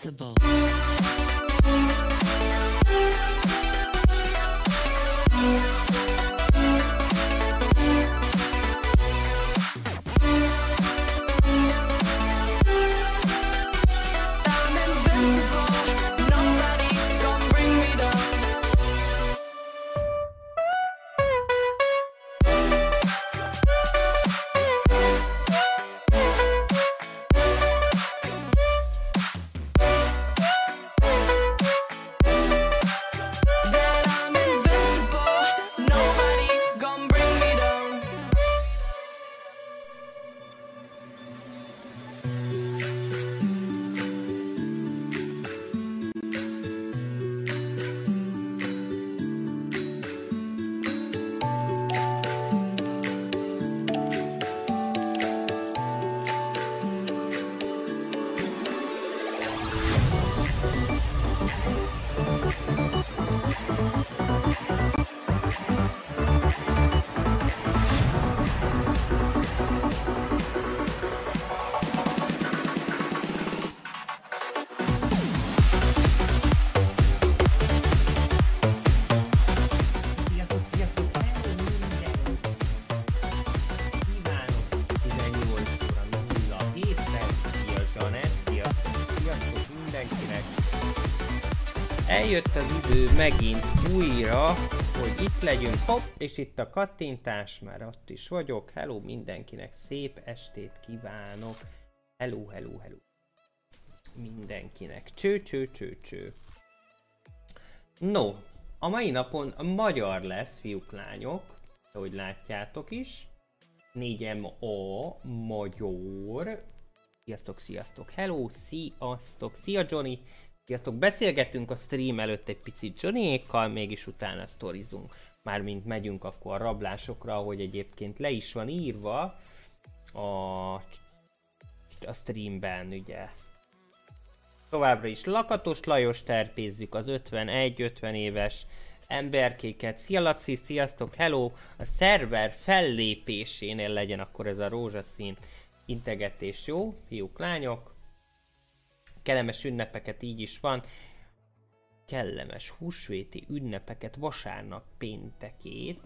possible. Eljött az idő megint újra, hogy itt legyünk, hopp, és itt a kattintás, már ott is vagyok. Hello mindenkinek, szép estét kívánok! Hello, hello, hello! Mindenkinek. Cső, cső, cső, cső. No, a mai napon magyar lesz, fiúk, lányok, ahogy látjátok is. 4MA magyar. Sziasztok, sziasztok, hello, sziasztok, szia Johnny. Sziasztok, beszélgetünk a stream előtt egy picit Johnnyékkal, mégis utána sztorizunk. Mármint megyünk akkor a rablásokra, ahogy egyébként le is van írva a, a streamben, ugye. Továbbra is Lakatos Lajos terpézzük az 51-50 éves emberkéket. Szia Laci, sziasztok, hello! A szerver fellépésénél legyen akkor ez a rózsaszín integetés, jó? Fiúk, lányok. Kellemes ünnepeket így is van. Kellemes húsvéti ünnepeket vasárnap péntekét.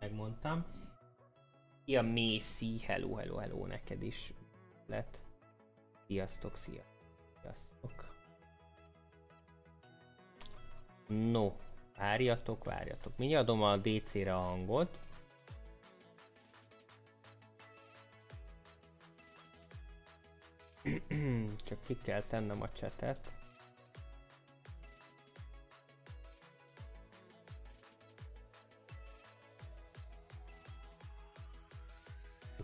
Megmondtam. Szia Mészi, hello, hello, hello neked is lett. Sziasztok, szia. Sziasztok. No, várjatok, várjatok. Mindjárt adom a DC-re a hangot. Csak ki kell tennem a csetet.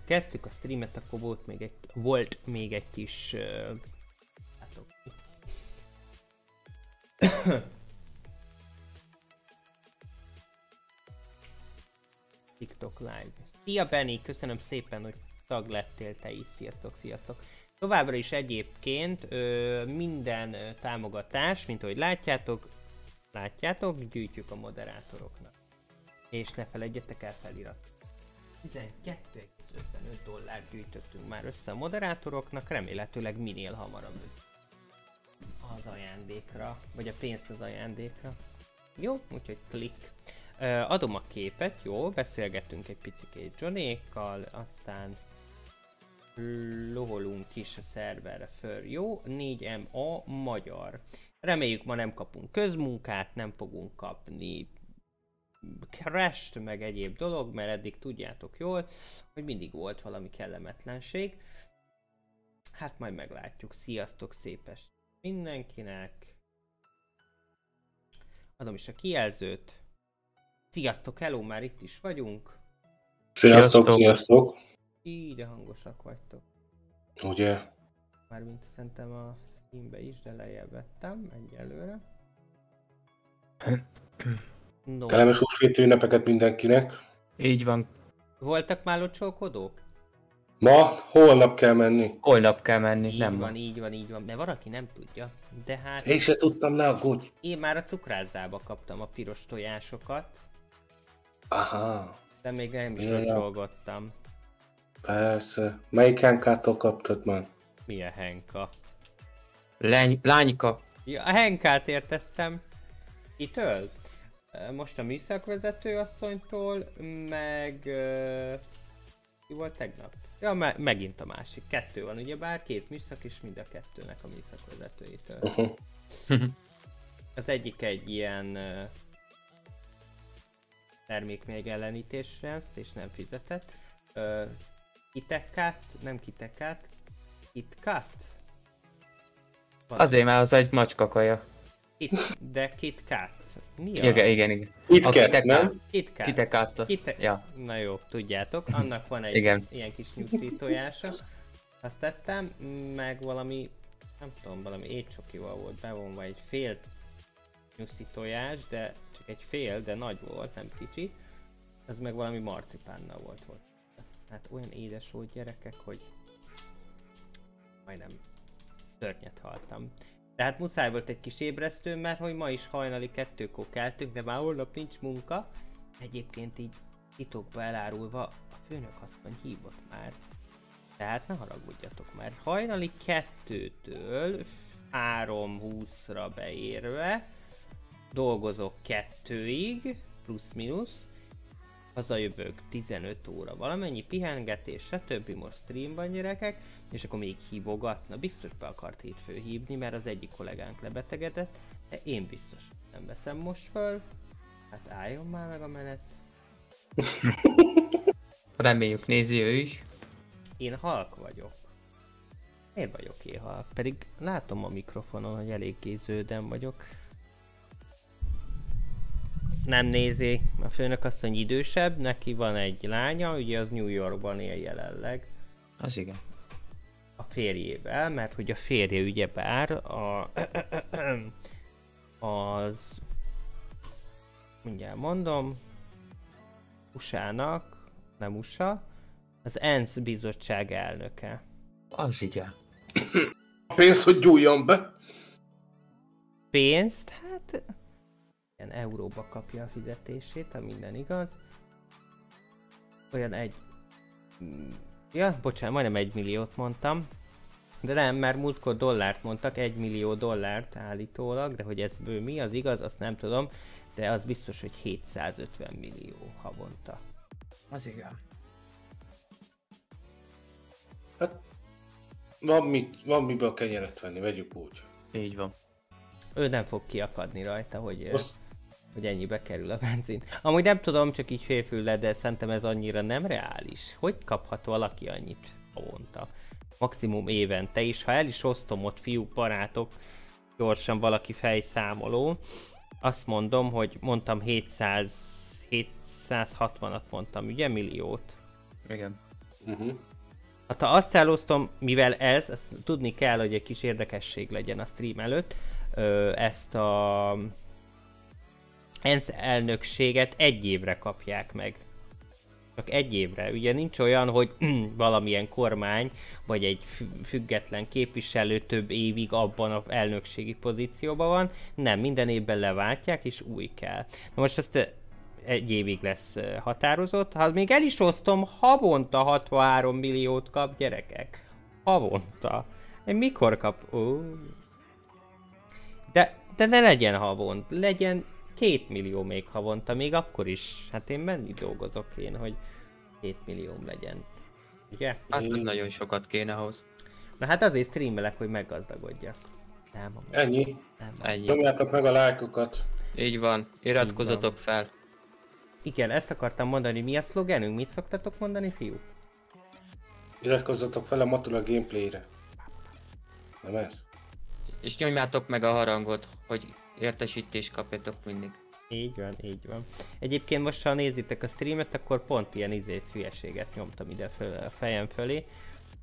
Kezdtük a streamet, akkor volt még egy, volt még egy kis uh. TikTok live. Szia Benny, köszönöm szépen, hogy tag lettél te is. Sziasztok, sziasztok. Továbbra is egyébként ö, minden támogatás, mint ahogy látjátok, látjátok, gyűjtjük a moderátoroknak. És ne felejtjetek el felirat. 12,55 dollárt gyűjtöttünk már össze a moderátoroknak, remélhetőleg minél hamarabb az ajándékra, vagy a pénzt az ajándékra. Jó, úgyhogy klik. Adom a képet, jó, beszélgetünk egy picit Johnnyékkal, aztán loholunk is a szerverre föl, jó? 4MA magyar. Reméljük ma nem kapunk közmunkát, nem fogunk kapni crash meg egyéb dolog, mert eddig tudjátok jól, hogy mindig volt valami kellemetlenség. Hát majd meglátjuk. Sziasztok, szépes mindenkinek. Adom is a kijelzőt. Sziasztok, hello, már itt is vagyunk. Sziasztok, Sziasztok. sziasztok! Így de hangosak vagytok. Ugye? Mármint szerintem a Steambe is, de lejjebb vettem egyelőre. No, Kellemes húsvéti ünnepeket mindenkinek. Így van, voltak már locsolkodók? Ma, holnap kell menni. holnap kell menni, Így nem van, van. így van, így van. De valaki nem tudja. De hát Én se tudtam, ne aggódj. én már a cukrászdába kaptam a piros tojásokat, Aha, de még nem is Ja, ja. Persze. Melyik hánkától kaptad már? Milyen Henka? Lány, lányka, Ja, a Henkát értettem. Kitől? Most a műszakvezető asszonytól, meg... Ki volt tegnap? Ja, me- megint a másik. Kettő van, ugye bár két műszak, és mind a kettőnek a műszakvezetőitől. Uh-huh. Az egyik egy ilyen ö, termék még ellenítésre, és nem fizetett. Ö, Kitekát, nem kitekát, KitKat? Van azért már az egy macska kaja. Kit, de KitKat. Mi a? Igen, igen, igen. Kitekát. nem? KitKat. Kitekátta. Kite... Ja. Na jó, tudjátok, annak van egy Igen. ilyen kis nyugti tojása. Azt tettem, meg valami, nem tudom, valami étcsokival volt bevonva egy fél nyugti tojás, de csak egy fél, de nagy volt, nem kicsi. Ez meg valami marcipánnal volt volt. Hát olyan édes volt gyerekek, hogy majdnem szörnyet haltam. Tehát muszáj volt egy kis ébresztő, mert hogy ma is hajnali kettőkor keltünk, de már holnap nincs munka. Egyébként így titokba elárulva, a főnök asszony hívott már. Tehát ne haragudjatok már. Hajnali kettőtől 3.20-ra beérve dolgozok kettőig, plusz-minusz, hazajövök 15 óra valamennyi pihengetés, stb. most streamban gyerekek, és akkor még hívogatna, biztos be akart hétfő hívni, mert az egyik kollégánk lebetegedett, de én biztos nem veszem most föl, hát álljon már meg a menet. Reméljük nézi ő is. Én halk vagyok. Én vagyok én halk, pedig látom a mikrofonon, hogy eléggé zöldem vagyok. Nem nézi, a főnök asszony idősebb, neki van egy lánya, ugye az New Yorkban él jelenleg Az igen. a férjével, mert hogy a férje ugyebár a, az mindjárt mondom, USA-nak, nem USA, az ENSZ bizottság elnöke. Az igen. A pénz, hogy gyújjon be. Pénzt, hát euróba kapja a fizetését, ha minden igaz. Olyan egy... Ja, bocsánat, majdnem egy milliót mondtam. De nem, mert múltkor dollárt mondtak, egy millió dollárt állítólag, de hogy ez bő mi, az igaz, azt nem tudom, de az biztos, hogy 750 millió havonta. Az igen. Hát, van, mit, van miből kenyeret venni, vegyük úgy. Így van. Ő nem fog kiakadni rajta, hogy, Azt, hogy ennyibe kerül a benzin. Amúgy nem tudom, csak így félfülle, de szerintem ez annyira nem reális. Hogy kaphat valaki annyit havonta? Maximum évente is. Ha el is osztom ott fiúk, barátok, gyorsan valaki fejszámoló, azt mondom, hogy mondtam 700, 760-at mondtam, ugye milliót. Igen. uh-huh. Hát ha azt elosztom, mivel ez, ezt tudni kell, hogy egy kis érdekesség legyen a stream előtt, ö, ezt a ENSZ elnökséget egy évre kapják meg. Csak egy évre. Ugye nincs olyan, hogy valamilyen kormány, vagy egy fü- független képviselő több évig abban az elnökségi pozícióban van. Nem, minden évben leváltják, és új kell. Na most ezt ö, egy évig lesz ö, határozott. Ha még el is osztom, havonta 63 milliót kap gyerekek. Havonta. Mikor kap? Ó. De, de ne legyen havont, legyen két millió még havonta, még akkor is. Hát én menni dolgozok én, hogy két millióm legyen. Ugye? Hát az nagyon sokat kéne ahhoz. Na hát azért streamelek, hogy meggazdagodjak. Nem, amúgy Ennyi. nem. Ennyi. Nyomjátok meg a lájkokat. Így van. Iratkozzatok fel. Igen, ezt akartam mondani, mi a szlogenünk? Mit szoktatok mondani, fiúk? Iratkozzatok fel a Matula gameplayre. Nem ez? És nyomjátok meg a harangot, hogy értesítést kapjatok mindig. Így van, így van. Egyébként most, ha nézitek a streamet, akkor pont ilyen izét, hülyeséget nyomtam ide föl, a fejem fölé,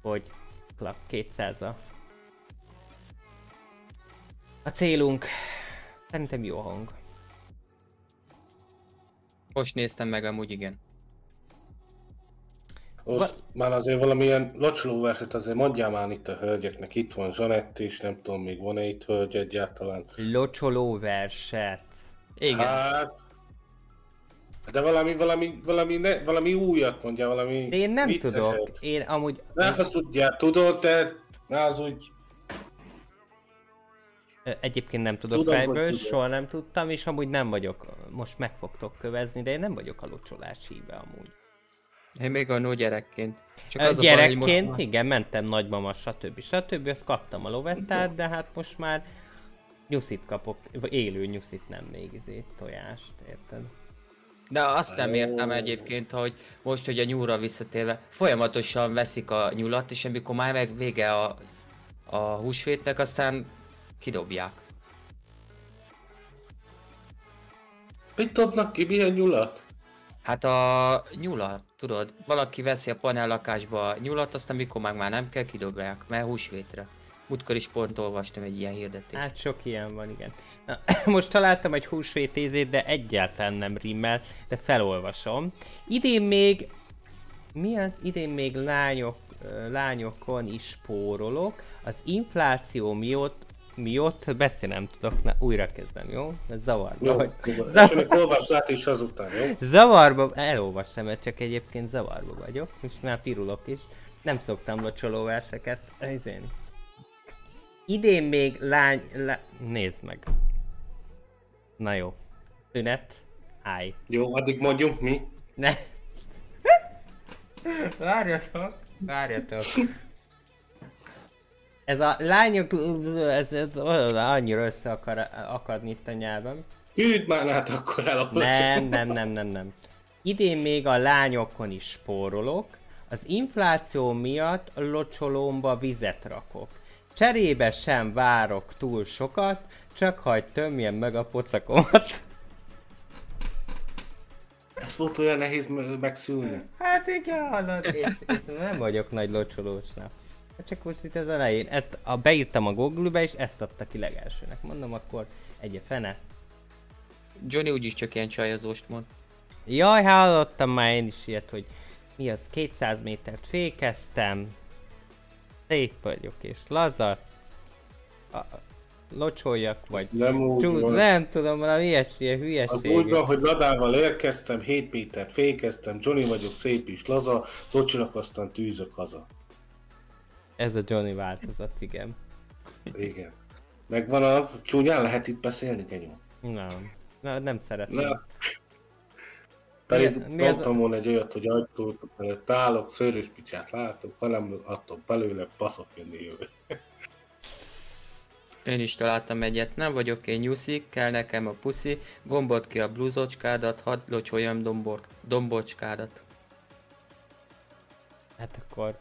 hogy klap 200 a... A célunk. Szerintem jó hang. Most néztem meg, amúgy igen. Azt már azért valamilyen locsolóverset azért mondjál már itt a hölgyeknek. Itt van Zsanett is, nem tudom, még van-e itt hölgy egyáltalán. Locsoló verset. Igen. Hát... De valami, valami, valami, ne, valami újat mondja, valami De én nem vicceset. tudok. Én amúgy... Ne hazudjál, tudod, te az úgy... Egyébként nem tudok Tudom, fejből, soha nem tudtam, és amúgy nem vagyok, most meg fogtok kövezni, de én nem vagyok a locsolás híve amúgy. Én még annó gyerekként. Csak az a baj, Gyerekként, most már... igen, mentem nagymama, stb. stb. Azt kaptam a lovettát, de hát most már nyuszit kapok, vagy élő nyuszit, nem még izé, tojást, érted? De azt nem értem egyébként, hogy most, hogy a nyúlra visszatérve, folyamatosan veszik a nyulat, és amikor már meg vége a, a húsvétnek, aztán kidobják. Mit dobnak ki, milyen nyulat? Hát a nyulat, tudod, valaki veszi a panellakásba a nyulat, aztán mikor meg már nem kell, kidobják, mert húsvétre. Múltkor is pont olvastam egy ilyen hirdetést. Hát sok ilyen van, igen. Na, most találtam egy húsvét ízét, de egyáltalán nem rimmel, de felolvasom. Idén még... Mi az? Idén még lányok, lányokon is spórolok. Az infláció miatt miatt beszélni nem tudok, na újra kezdem, jó? Ez zavarba Jó, vagy. Zavar- olvasd át is azután, jó? Zavarba, elolvastam, mert csak egyébként zavarba vagyok, és már pirulok is. Nem szoktam locsoló verseket. Ezén. Idén még lány... Lá... Nézd meg. Na jó. Szünet. Állj. Jó, addig mondjunk mi. Ne. Várjatok. Várjatok. Ez a lányok, ez, ez annyira össze akar akadni itt a nyelvem. Hűd már át, akkor elolvasom. Nem, nem, nem, nem, nem. Idén még a lányokon is spórolok, az infláció miatt a locsolómba vizet rakok. Cserébe sem várok túl sokat, csak hagy tömjen meg a pocakomat. Ez volt olyan nehéz me- megszülni. Hát igen, hallod, és, és nem vagyok nagy locsolósnál. Hát Csak most itt az elején, ezt a, beírtam a Google-be, és ezt adta ki legelsőnek. Mondom, akkor egy fene. Johnny úgyis csak ilyen csajozóst mond. Jaj, hallottam már én is ilyet, hogy mi az, 200 métert fékeztem, szép vagyok és laza, a, locsoljak, vagy Ez nem úgy csú, van. nem tudom, valami ilyesmi, ilyen Az hülyeség. úgy van, hogy ladával érkeztem, 7 métert fékeztem, Johnny vagyok szép is laza, locsolok, aztán tűzök haza. Ez a Johnny változat, igen. Igen. Megvan az, csúnyán lehet itt beszélni, Genyó? Nem, na, nem szeretem. Na. Pedig Mi- mi mondtam volna egy olyat, hogy ajtót előtt állok, szőrös picsát látok, hanem attól belőle baszok jönni jövő. Én is találtam egyet, nem vagyok én nyuszi, kell nekem a puszi, gombot ki a blúzocskádat, hadd locsoljam dombor, dombocskádat. Hát akkor...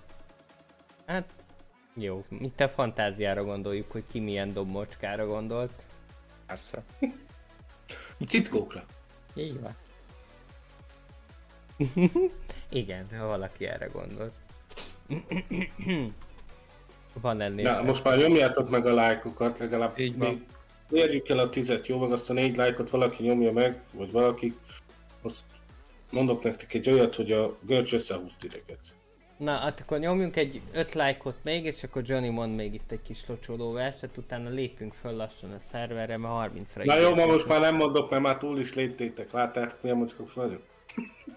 Hát... Jó, itt a fantáziára gondoljuk, hogy ki milyen dombocskára gondolt. Persze. Cickókra. Így van. Igen, ha valaki erre gondolt. Van ennél. Na, most már nyomjátok meg a lájkokat, legalább Így van. érjük el a tizet, jó? Meg azt a négy lájkot valaki nyomja meg, vagy valaki. Azt mondok nektek egy olyat, hogy a görcs összehúz titeket. Na, hát akkor nyomjunk egy 5 lájkot még, és akkor Johnny mond még itt egy kis locsoló verset, utána lépünk föl lassan a szerverre, mert 30-ra Na jó, ma most már nem mondok, mert már túl is léptétek. Láttátok, milyen mocskos vagyok?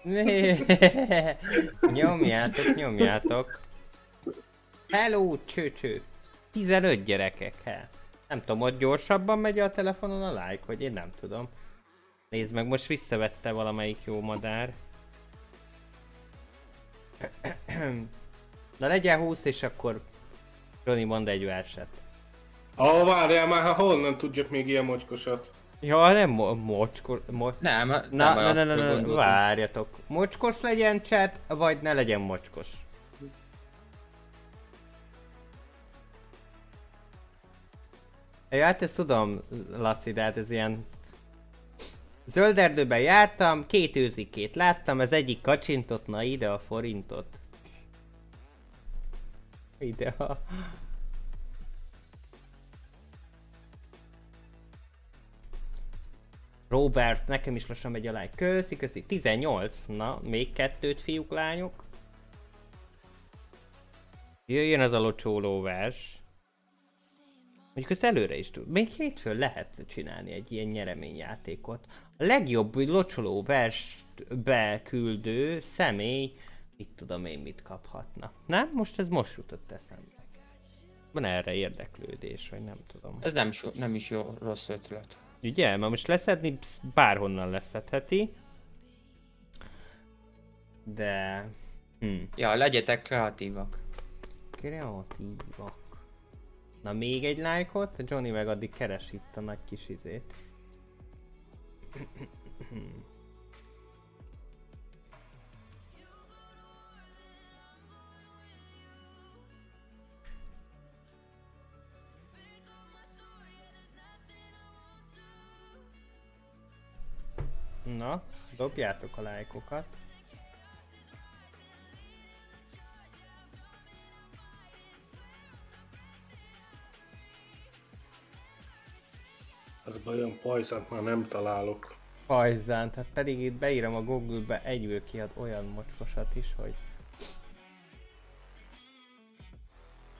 nyomjátok, nyomjátok. Hello, cső-cső. 15 gyerekek, he. Nem tudom, hogy gyorsabban megy a telefonon a like, vagy én nem tudom. Nézd meg, most visszavette valamelyik jó madár. Na legyen 20 és akkor Johnny mond egy verset. Ah, várjál már, ha honnan tudjak még ilyen mocskosat? Ja, nem mo- mocskos... Mo- Nem, na, nem na, azt na, na, na, gondoltam. várjatok. Mocskos legyen chat, vagy ne legyen mocskos? Ja, hát ezt tudom, Laci, de hát ez ilyen... Zöld erdőben jártam, két őzikét láttam, az egyik kacsintott, na ide a forintot. Ide a... Robert, nekem is lassan megy a like. Köszi, köszi. 18. Na, még kettőt, fiúk, lányok. Jöjjön az a locsóló vers. Mondjuk ezt előre is tud. Még hétfőn lehet csinálni egy ilyen nyereményjátékot. A legjobb locsoló verst beküldő személy, mit tudom én mit kaphatna. Nem? Most ez most jutott eszembe. Van erre érdeklődés, vagy nem tudom. Ez nem, so, nem is jó, rossz ötlet. Ugye? Mert most leszedni bárhonnan leszedheti. De... Hm. Ja, legyetek kreatívak. Kreatívak. Na még egy lájkot, Johnny meg addig keres itt a nagy kis izét. Na, dobjátok a lájkokat. Az bajom, pajzsant már nem találok. Pajzán, tehát pedig itt beírom a Google-be egyből kiad olyan mocskosat is, hogy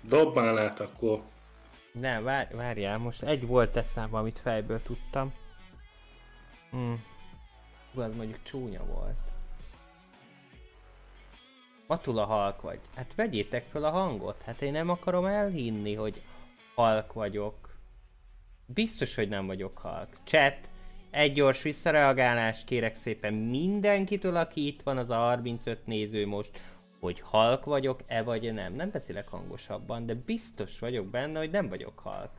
Dobnál át akkor. Nem, vár, várjál, most egy volt eszembe, amit fejből tudtam. Hm. Az mondjuk csúnya volt. Matula halk vagy. Hát vegyétek fel a hangot. Hát én nem akarom elhinni, hogy halk vagyok. Biztos, hogy nem vagyok halk. Chat, egy gyors visszareagálást kérek szépen mindenkitől, aki itt van, az a 35 néző most, hogy halk vagyok-e vagy nem. Nem beszélek hangosabban, de biztos vagyok benne, hogy nem vagyok halk.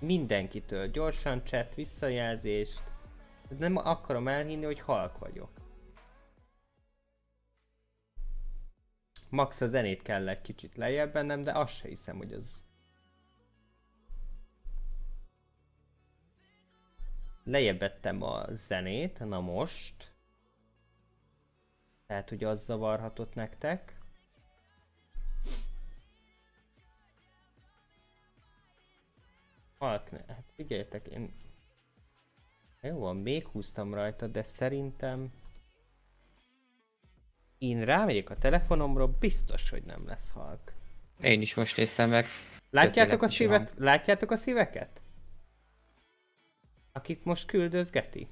Mindenkitől gyorsan chat, visszajelzést. Nem akarom elhinni, hogy halk vagyok. Max a zenét kell egy kicsit lejjebb bennem, de azt se hiszem, hogy az... Lejjebb vettem a zenét, na most. Tehát, hogy az zavarhatott nektek. Halk, ne- hát figyeljetek, én... Jó van, még húztam rajta, de szerintem... Én rámegyek a telefonomról, biztos, hogy nem lesz halk. Én is most néztem meg. Látjátok a szívet? Látjátok a szíveket? Akit most küldözgeti?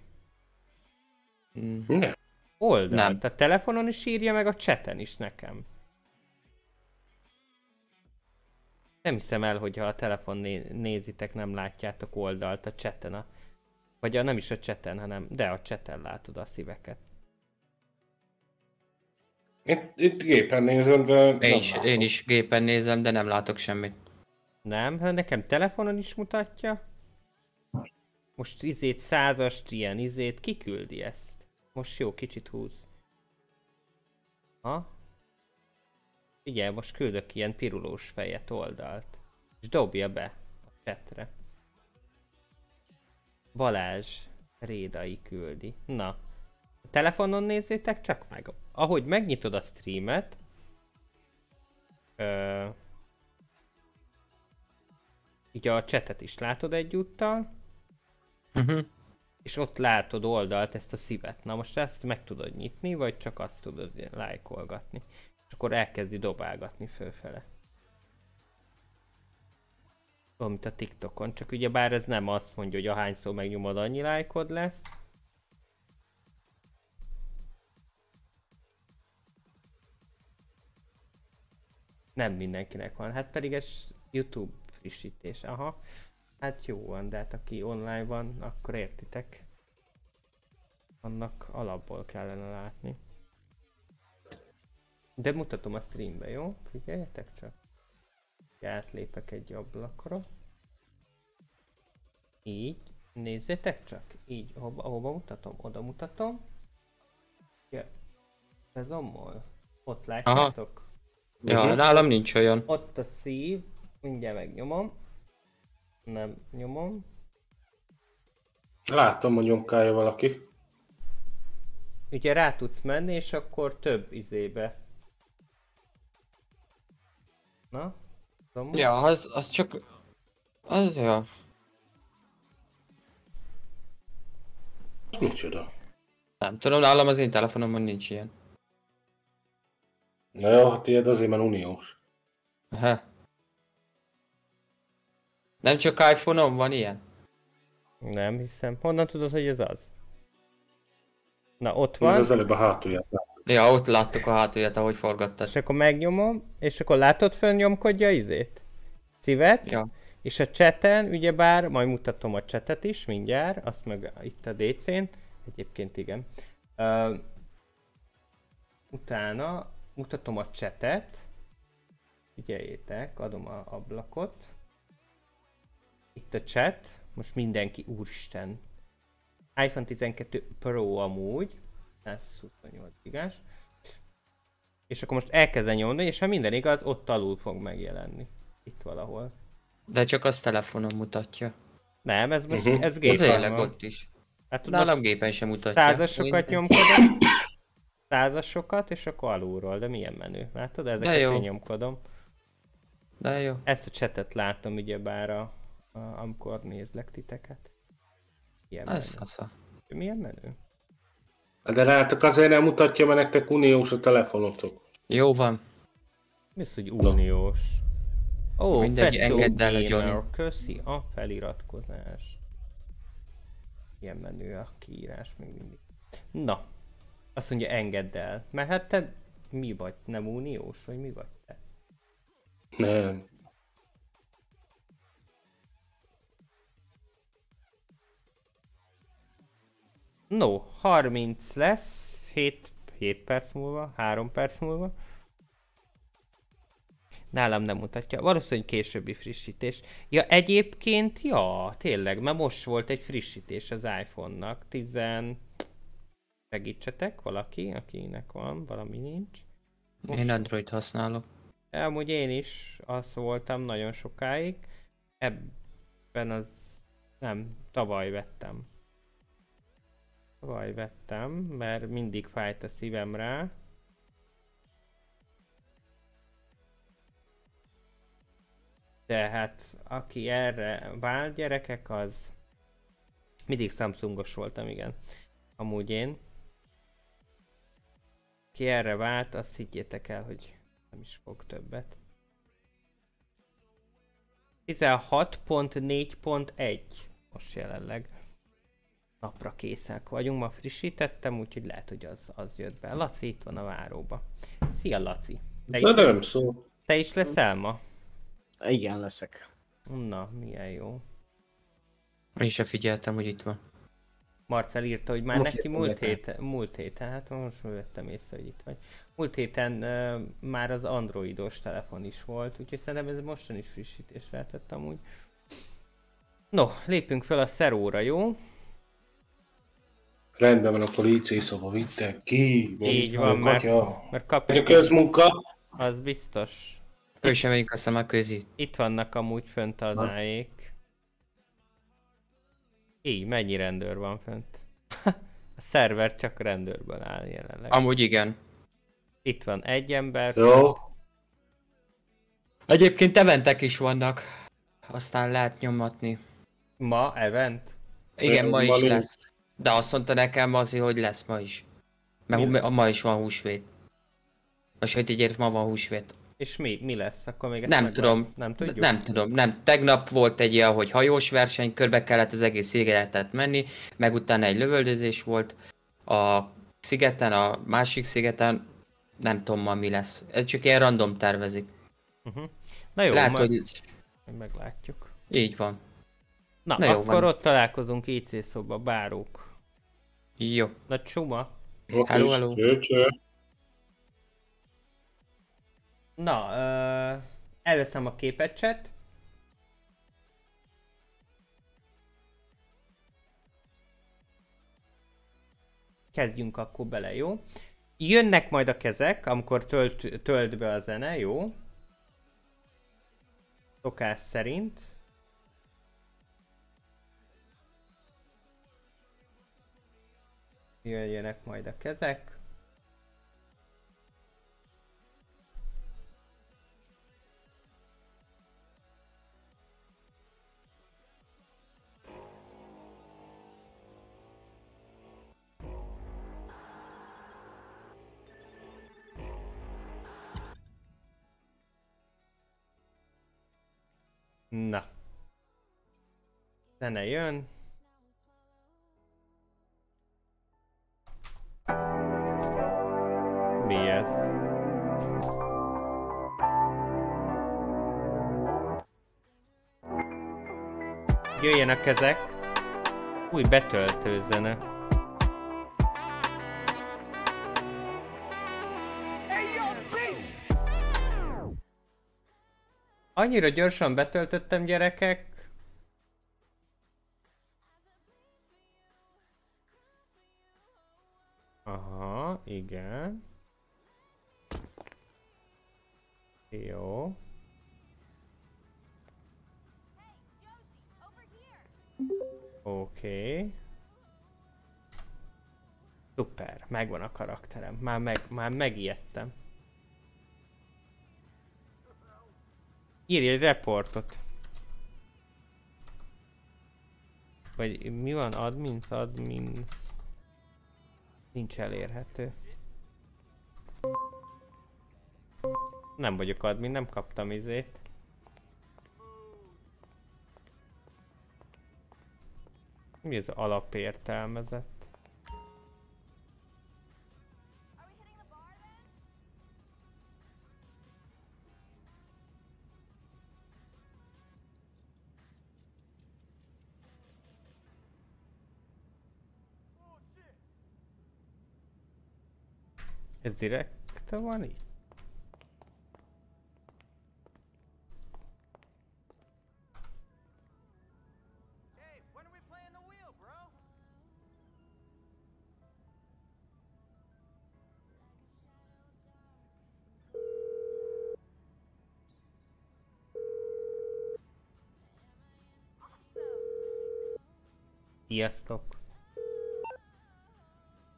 Mm. Nem. Oldalt. Nem. A telefonon is írja meg a chaten is nekem. Nem hiszem el, hogyha a telefon né- nézitek, nem látjátok oldalt a chaten. A... Vagy a, nem is a chaten, hanem de a chaten látod a szíveket. Itt, itt gépen nézem, de Én nem is, látom. én is gépen nézem, de nem látok semmit. Nem, hanem nekem telefonon is mutatja. Most izét százast, ilyen izét, kiküldi ezt? Most jó, kicsit húz. Ha? Figyelj, most küldök ilyen pirulós fejet oldalt. És dobja be a csetre. Balázs Rédai küldi. Na. A telefonon nézzétek csak meg. Ahogy megnyitod a streamet, ö, így a chatet is látod egyúttal, Uh-huh. és ott látod oldalt ezt a szívet. Na most ezt meg tudod nyitni, vagy csak azt tudod lájkolgatni. És akkor elkezdi dobálgatni fölfele. Olyan, mint a TikTokon, csak ugye bár ez nem azt mondja, hogy ahányszor megnyomod, annyi lájkod lesz. Nem mindenkinek van, hát pedig ez YouTube frissítés, aha. Hát jó van, de hát aki online van, akkor értitek. Annak alapból kellene látni. De mutatom a streambe, jó? Figyeljetek csak. Átlépek egy ablakra. Így. Nézzétek csak. Így. Hova, hova mutatom? Oda mutatom. Ja. Bezommol. Ott látjátok? Ja, nálam nincs olyan. Ott a szív. Mindjárt megnyomom. Nem nyomom. Láttam, hogy nyomkálja valaki. Ugye rá tudsz menni, és akkor több izébe. Na? Tudom. Ja, az, az csak... Az ja. Micsoda. Nem tudom, nálam az én telefonomon nincs ilyen. Na jó, hát ilyet azért, mert uniós. Ha. Nem csak iPhone-on van ilyen? Nem hiszem. Honnan tudod, hogy ez az? Na, ott Van. Az előbb a hátulját. Ja, ott láttuk a hátulját, ahogy forgattad. És akkor megnyomom, és akkor látod fölnyomkodja izét? Szívet? Ja. És a chaten, ugyebár, majd mutatom a chatet is mindjárt, azt meg itt a DC-n, egyébként igen. Uh, utána mutatom a chatet, figyeljétek, adom a ablakot. Itt a chat, most mindenki, úristen. iPhone 12 Pro amúgy, 128 gigás. És akkor most elkezdem nyomni, és ha minden igaz, ott alul fog megjelenni. Itt valahol. De csak az telefonon mutatja. Nem, ez most, Mhm. ez gépen éleg van. ott is. Hát tudod, Nálam gépen sem mutatja. százasokat nyomkodom. Százasokat, és akkor alulról, de milyen menő. Látod, ezeket én nyomkodom. De jó. Ezt a chatet látom ugyebár, a, amikor nézlek titeket. Milyen Az menő. Milyen menő? De rátok azért nem mutatja, mert nektek uniós a telefonotok. Jó van. Mi az, hogy uniós? Ó, Mindegy, Fetszó engedd el a Johnny. köszi a feliratkozást. Ilyen menő a kiírás még mindig. Na, azt mondja engedd el. Mert hát te mi vagy? Nem uniós, vagy mi vagy te? Nem. No, 30 lesz, 7, 7 perc múlva, 3 perc múlva. Nálam nem mutatja. Valószínűleg későbbi frissítés. Ja, egyébként, ja, tényleg, mert most volt egy frissítés az iPhone-nak. 10... Segítsetek valaki, akinek van, valami nincs. Most- Én Android használok. Amúgy én is az voltam nagyon sokáig. Ebben az... Nem, tavaly vettem. Tavaly vettem, mert mindig fájt a szívem rá. De hát aki erre vált gyerekek, az mindig Samsungos voltam, igen. Amúgy én. Ki erre vált, azt higgyétek el, hogy nem is fog többet. 16.4.1 most jelenleg. Napra készek vagyunk, ma frissítettem, úgyhogy lehet, hogy az, az jött be. Laci itt van a váróba. Szia Laci! Te De is, nem szó. te is leszel ma? Igen, leszek. Na, milyen jó. Én sem figyeltem, hogy itt van. Marcel írta, hogy már Most neki múlt héten, múlt héten, hát most vettem észre, hogy itt vagy. Múlt héten uh, már az androidos telefon is volt, úgyhogy szerintem ez mostan is frissítés lehetett amúgy. No, lépünk fel a szeróra, jó? Rendben van, akkor IC szoba vittek ki. Így van, mert, mert Hogy a kapjuk, közmunka. az biztos. Ő sem megyünk aztán már közé. Itt vannak amúgy fönt a náék. Így, mennyi rendőr van fönt? a szerver csak rendőrből áll jelenleg. Amúgy igen. Itt van egy ember. Jó. Egyébként eventek is vannak. Aztán lehet nyomatni. Ma event? Igen, ma is lesz. De azt mondta nekem azért, hogy lesz ma is. Mert Mi hu- ma is van húsvét. A sötétért ma van húsvét. És mi, mi lesz? Akkor még Nem tudom. Nem tudjuk? Nem tudom, nem. Tegnap volt egy ilyen, hogy hajós verseny, körbe kellett az egész szigetet menni, meg utána egy lövöldözés volt. A szigeten, a másik szigeten, nem tudom ma mi lesz. Ez csak ilyen random tervezik. Uh-huh. Na jó, Lehet, majd hogy meglátjuk. így van. Na, Na jó, akkor van. ott találkozunk IC szoba, bárók. Jó. Na csuma. Ott Hello, hello. Cső, cső. Na, uh, elveszem a képet chat. Kezdjünk akkor bele, jó? Jönnek majd a kezek, amikor tölt, tölt be a zene, jó? Szokás szerint. Jöjjenek majd a kezek. Na. Zene jön. Mi ez? Jöjjön a kezek. Új betöltő zene. Annyira gyorsan betöltöttem gyerekek. Oké. Okay. Szuper, megvan a karakterem. Már, meg, már megijedtem. Írj egy reportot. Vagy mi van? Admin? Admin... Nincs elérhető. Nem vagyok admin, nem kaptam izét. Mi az alapértelmezett? Ez direkt van így? Sziasztok!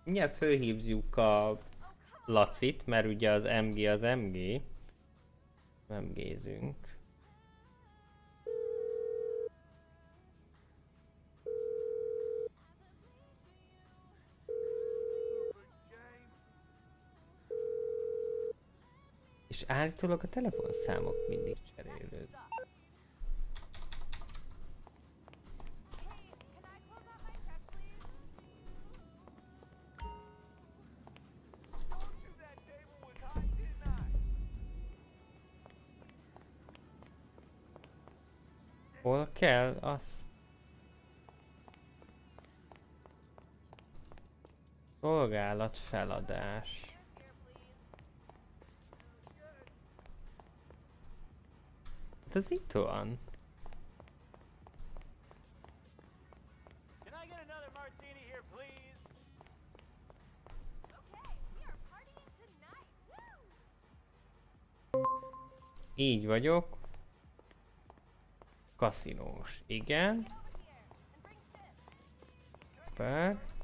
Mindjárt fölhívjuk a Lacit, mert ugye az MG az MG. MG-zünk. És állítólag a telefonszámok mindig cserélődnek. Szolgálat feladás. Hát ez itt van. Így vagyok. Kaszinós. Igen. Szuper.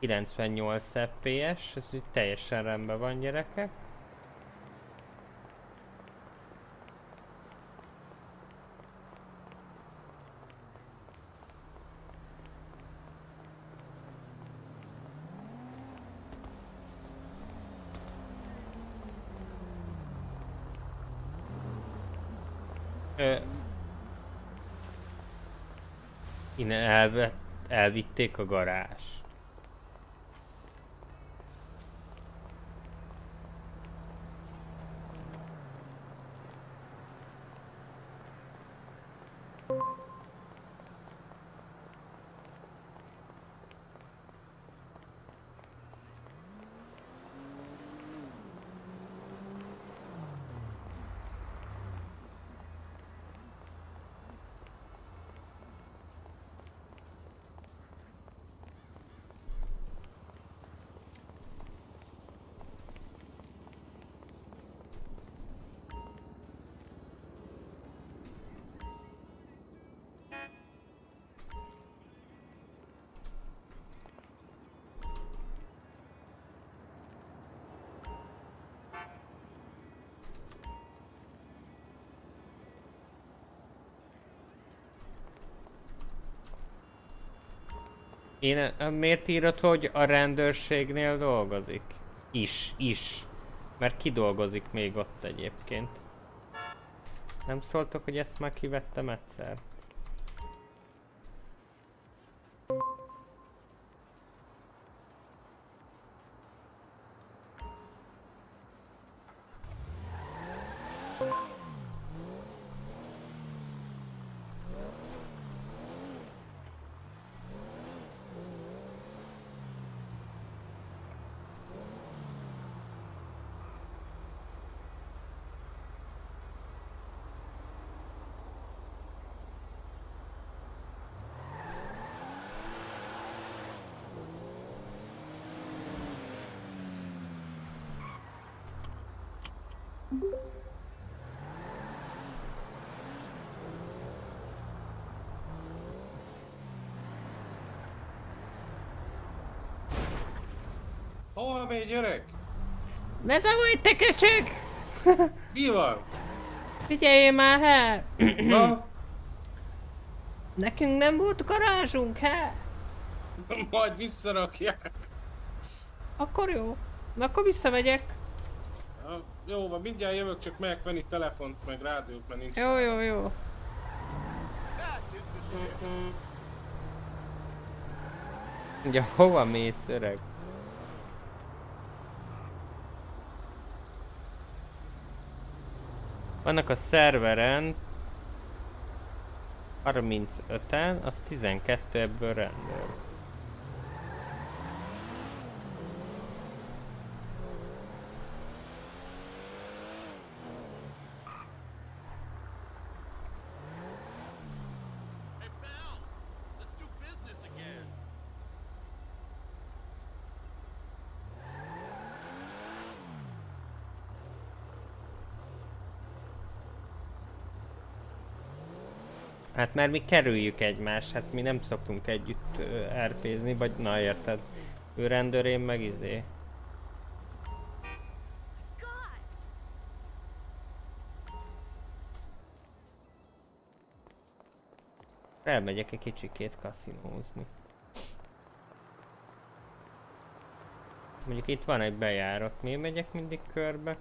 ...98 FPS, ez így teljesen rendben van gyerekek. Ö... Innen elve, elvitték a garázs. Én eh, miért írod, hogy a rendőrségnél dolgozik? Is, is. Mert ki dolgozik még ott egyébként? Nem szóltok, hogy ezt már kivettem egyszer? Megy gyerek? Ne zavarj, te köcsög! Mi van? Figyeljél már, hát! Na, Nekünk nem volt garázsunk, hát? majd visszarakják. Akkor jó. Na akkor visszamegyek. Ja, Jó van, mindjárt jövök, csak megyek venni telefont, meg rádiót, mert nincs. Jó, jó, jó. Ugye hova mész, öreg? Vannak a szerveren 35-en, az 12 ebből rendőr. Hát mert mi kerüljük egymást, hát mi nem szoktunk együtt ö, RP-zni, vagy na érted? Ő rendőr, én meg izé. Elmegyek egy kicsikét kaszinózni. Mondjuk itt van egy bejárat, miért megyek mindig körbe?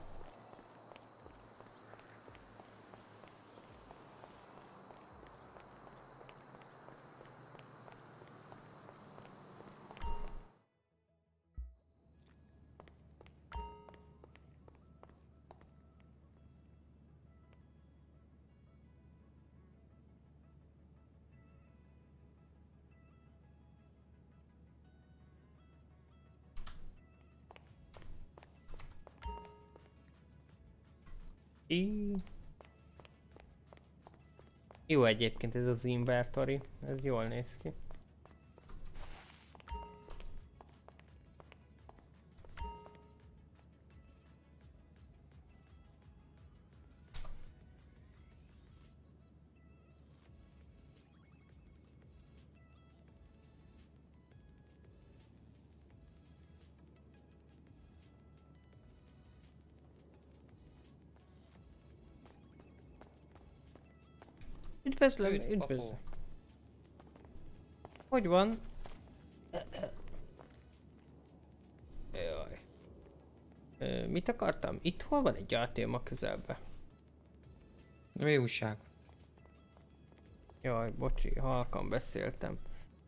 Jó egyébként ez az inventory, ez jól néz ki. Üdvözlöm, Üdv, üdvözlöm. Hogy van? Jaj. Ö, mit akartam? Itt hol van egy ATM a közelbe? Mi újság? Jaj, bocsi, halkan beszéltem.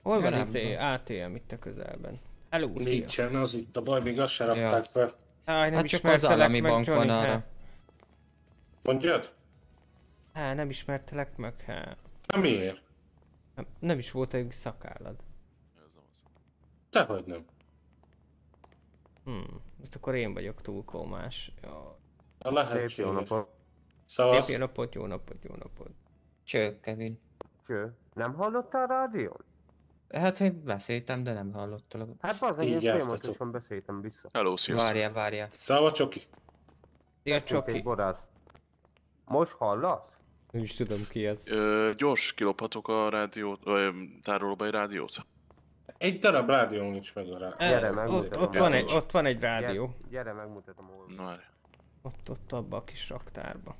Hol Ja, van baj. ATM itt a közelben? Hello, szia. Nincsen, az itt a baj, még azt se rakták be. Áj, nem Hát csak az állami bank van arra. Mondjad? Há, nem ismertelek meg, há. Na miért? Nem, nem is volt egy szakállad. Tehogy nem. Hmm, most akkor én vagyok túl kómás. Jaj. A Szép jó napot. Szép jó napot, jó napot, jó napot. Cső, Kevin. Cső, nem hallottál a rádión? Hát én beszéltem, de nem hallottalak. Hát az én folyamatosan beszéltem vissza. Hello, sziasztok. Várjál, várjál. Szóval csoki. Szia, Csoki. borász. Most hallasz? Nem is tudom ki ez. Ö, gyors, kilophatok a rádiót, ö, tárolóba egy rádiót? Egy darab rádió nincs meg a rá. Gyere, megmutatom. ott, ott, van egy, ott van egy rádió. Gyere, gyere megmutatom hol. Na várj. Ott, ott abba a kis raktárba.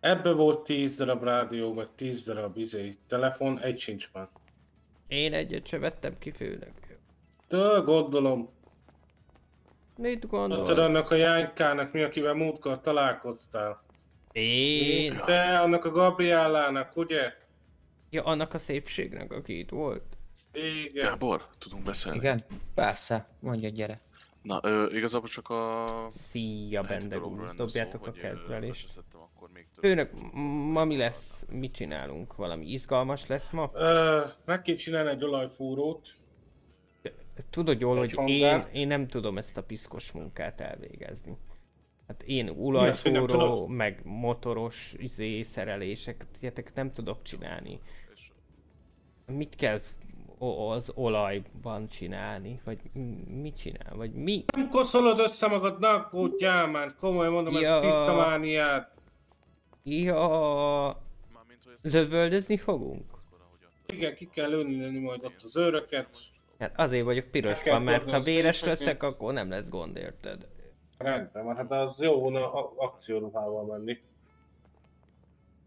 Ebből volt 10 darab rádió, meg 10 darab izé, telefon, egy sincs már. Én egyet se vettem ki főleg. De gondolom. Mit Tudod gondol? annak a Jánykának mi, akivel múltkor találkoztál? Én? De annak a Gabriellának, ugye? Ja, annak a szépségnek, aki itt volt. Igen. Gábor, tudunk beszélni? Igen? Persze, mondja gyere. Na, ö, igazából csak a... Szia, dologról lenne dobjátok a kedvelést. összeszedtem akkor még több- Főnök, ma mi lesz? Mit csinálunk? Valami izgalmas lesz ma? Ö, meg kéne csinálni egy olajfúrót. Tudod jól, hogy én, hangárt. én nem tudom ezt a piszkos munkát elvégezni. Hát én tudod? meg motoros izé, szereléseket, ilyetek nem tudok csinálni. Mit kell az olajban csinálni? Vagy mit csinál? Vagy mi? Nem koszolod össze magad, aggódjál már, komolyan mondom, Ja. ez tiszta mániát. Ja, lövöldözni fogunk? Igen, ki kell lőni majd ott az őröket. Hát azért vagyok pirosban, mert ha véres leszek, akkor nem lesz gond, érted? Rendben van, hát az jó volna a- akcióruhával menni.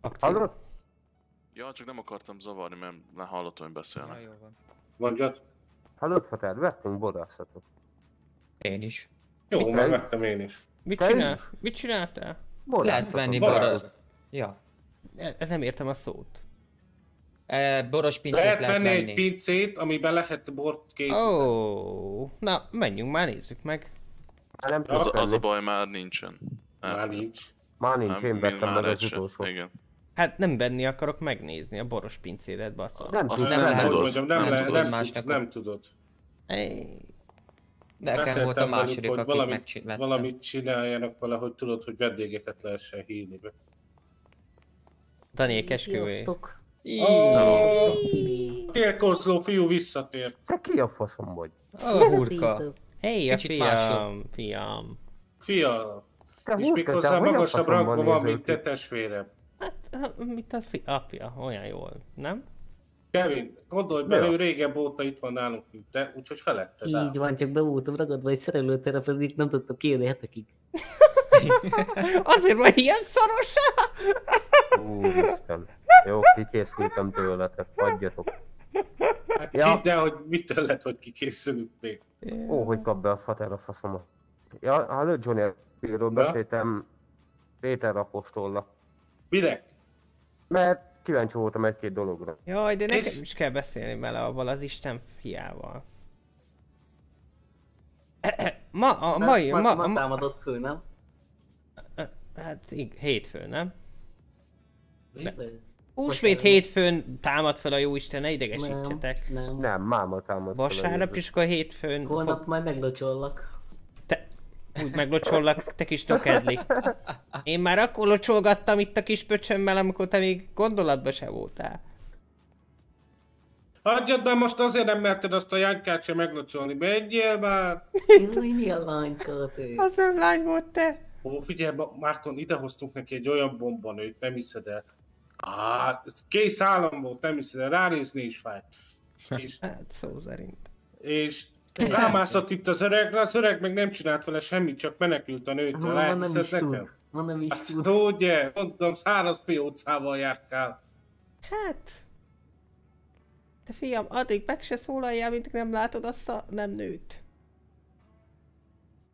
Akció. Hallod? Ja, csak nem akartam zavarni, mert nem hallottam, hogy Na, beszélnek. jó van. Mondjad? Hallod, Fater, vettünk borászatot. Én is. Jó, Mit kell? vettem én is. Mit Te csinál? Mit csináltál? Lehet venni borász. boros. Ja. E- Ez nem értem a szót. E, boros pincét Lehet lehet venni egy pincét, amiben lehet bort Ó, készíteni. oh, na menjünk már, nézzük meg. Már nem Az, az a baj már nincsen. Már nincs. Már nincs, Nem, én vettem meg az utolsó. Igen. Hát nem venni akarok megnézni a boros pincédet, basszol. Nem Azt nem hogy tudod. mondjam, nem, Nem le, tudod nem, másnak tud, nem tudod. Ej, Nekem volt a második, hogy akit valamit, megcsináltam. valamit csináljanak vele, hogy tudod, hogy vendégeket lehessen hívni be. Daniel esküvői. Sziasztok! Térkozló fiú visszatért. Te ki a faszom vagy? Ó, hurka. Hey, a fiam, fiam. Fia, Te és méghozzá a magasabb rangban van, mint te testvérem. Hát, mit a fi- apja? Olyan jól, nem? Kevin, gondolj bele, a? ő régebb óta itt van nálunk, mint te, úgyhogy feletted áll. Így van, csak be voltam ragadva egy szerelőterapedik, nem tudtam kijönni hetekig. Azért vagy ilyen szoros? Úristen. Jó, kikészültem tőletek, hagyjatok. Hát Ja. hidd el, hogy mitől lett, hogy kikészülünk még. Ó, hogy kap be a fater a faszomat. Ja, hallod Johnny, Na? beszéltem Péter apostolla. Minek? Mert kíváncsi voltam egy-két dologra. Jaj, de nekem És- is kell beszélni vele avval az Isten fiával. Ma, a De mai, ma, ma, ma, támadott föl, nem? hát hétfőn, nem? De- Húsvét hétfőn támad fel a jóisten, ne idegesítsetek. Nem, nem. Nem, máma a Vasárnap is akkor hétfőn Holnap fog, majd meglocsollak. te, úgy meglocsollak, te kis nokedli. Én már akkor locsolgattam itt a kis pöcsömmel, amikor te még gondolatba se voltál. Hagyjad már most azért nem merted azt a jánykát sem meglocsolni. Menjél már! Jaj, mi a lánykát? Az nem lány volt te. Ó, figyelj, Márton, idehoztunk neki egy olyan bombanőt, nem hiszed el. Á, ez kész állam volt, nem hiszed el, ránézni is fáj. És, Hát szó szerint. és rámászott itt az öregre, az öreg meg nem csinált vele semmit, csak menekült a nőtől. Ma nem is tud. nekem? Ma nem is Hát, tud. ugye, mondom, száraz piócával járkál. Hát... Te fiam, addig meg se szólaljál, mint nem látod azt a nem nőt.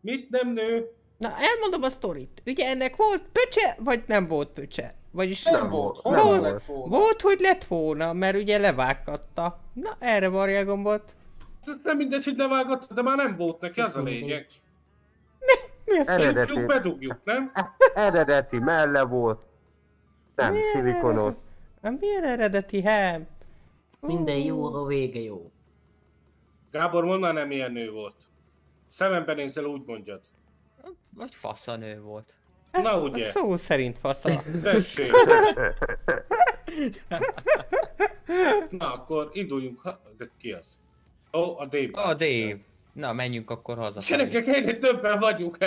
Mit nem nő? Na, elmondom a sztorit. Ugye ennek volt pöcse, vagy nem volt pöcse? Vagyis Nem volt, Hol nem lett volt. volna? Volt, hogy lett volna, mert ugye levágtatta. Na, erre varja a gombot. Ez nem mindegy, hogy levágott, de már nem volt neki, az a lényeg. Mi a szó? Eredeti, Dugjuk, bedugjuk, nem? eredeti melle volt. Nem, Milyen szilikonos. Hát milyen eredeti hem? Minden jó, a vége jó. Gábor, mondd már nem ilyen nő volt. Szememben nézel, úgy mondjad. Vagy faszanő volt. Na A ugye, szó szerint fasza. tessék. Na akkor induljunk, ha... de ki az? Ó, a Dave. A Dave. Na, menjünk akkor haza. Gyerekek, egyre többen vagyunk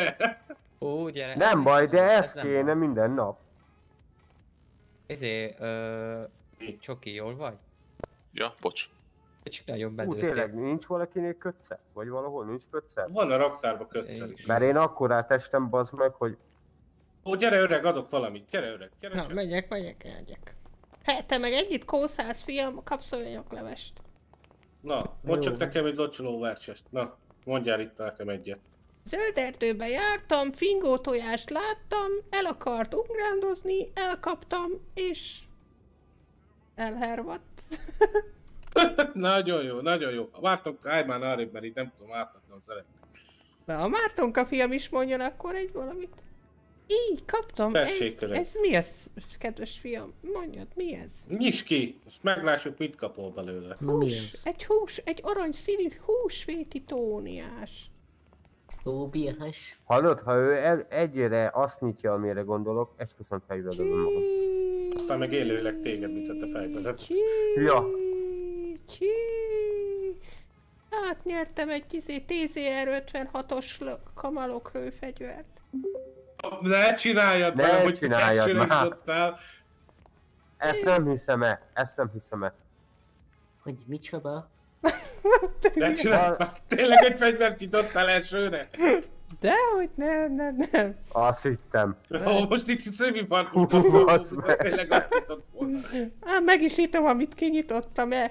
Ó, gyere. Nem baj, de ez nem kéne baj. minden nap. Izé, ö... Mi? Csoki, jól vagy? Ja, bocs. Csak nagyon Ú, bedőltél. tényleg nincs valakinél kötsze? Vagy valahol nincs kötsze? Van a raktárba kötszer is. Mert én akkorát estem, bazd meg, hogy Ó, gyere öreg, adok valamit. Gyere öreg, gyere Na, csak. megyek, megyek, megyek. Hát te meg együtt kószálsz, fiam, kapsz olyan nyaklevest. Na, mondd csak nekem egy locsoló versest. Na, mondjál itt nekem egyet. Zöld erdőbe jártam, fingó tojást láttam, el akart ugrándozni, elkaptam, és elhervadt. nagyon jó, nagyon jó. Vártok, állj már arrébb, mert így nem tudom átadni az eredményt. Na, a Mártonka fiam is mondjon akkor egy valamit. Így, kaptam. Tessék, egy, öreg. ez mi ez, kedves fiam? Mondjad, mi ez? Nyisd ki, azt meglássuk, mit kapol belőle. Na mi Hús, ez? egy hús, egy aranyszínű húsvéti tóniás. Tóbiás? Hallod, ha ő el, egyre azt nyitja, amire gondolok, esküszöm fejbe lövöm magam. Aztán meg élőleg téged, mint a te fejbe. Csí, Ja. csí. Átnyertem egy izé TZR 56-os lö- kamalok lőfegyvert. Ne csináljad Ne velem, hogy csináljad már. Ezt nem hiszem el, ezt nem hiszem el. Hogy micsoda? Ne csináld már. Tényleg egy fegyvert nyitottál elsőre? Dehogy nem, nem, nem. Azt hittem. Ó, most itt Basz meg. Tényleg azt nyitott volna. Á, meg is ítom, amit kinyitottam el.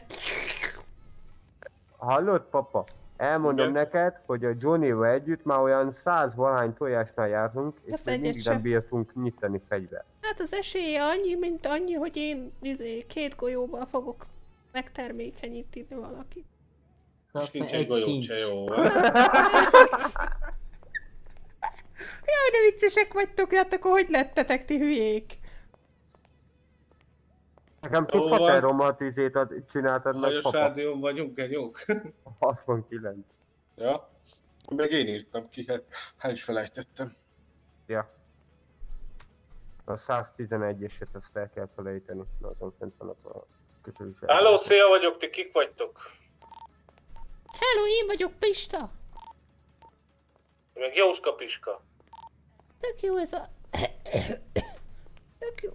Hallod, papa? Elmondom Igen. neked, hogy a Johnny-val együtt már olyan száz valahány tojásnál jártunk, és Azt még mindig sem. nem bírtunk nyitani fegyvert. Hát az esélye annyi, mint annyi, hogy én izé, két golyóval fogok megtermékenyíteni valakit. Most Kap nincs egy golyó se jó. Jaj, de viccesek vagytok, hát akkor hogy lettetek ti hülyék? Nekem csak van. fateromat izét ad- csináltad meg, papa. rádión vagyunk, genyók. 69. ja. Meg én írtam ki, hát el is felejtettem. Ja. A 111-eset azt el kell felejteni, na azon fent vannak a köcsögök. szia vagyok, ti kik vagytok? Hello, én vagyok Pista. Meg Jóska Piska. Tök jó ez a... Tök jó.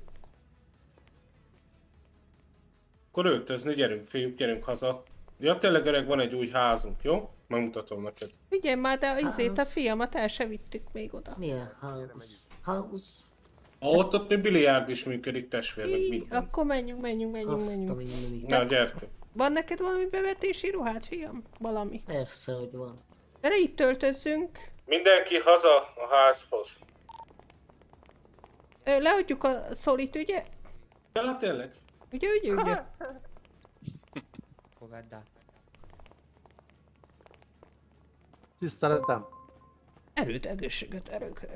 Akkor öltözni, gyerünk fiúk, gyerünk haza. Ja, tényleg öreg, van egy új házunk, jó? Megmutatom neked. Figyelj már, de izét a fiamat el se vittük még oda. Milyen house? House? Ah, ott ott még biliárd is működik, testvér, meg minden. akkor menjünk, menjünk, menjünk, Azt menjünk. Na, gyertek. Van neked valami bevetési ruhát, fiam? Valami. Persze, hogy van. De itt töltözzünk. Mindenki haza a házhoz. Leadjuk a szolit, ugye? Ja, tényleg. Ugye, ugye, ugye? Fogadd át. Tiszteletem. Erőt, egészséget, erőt.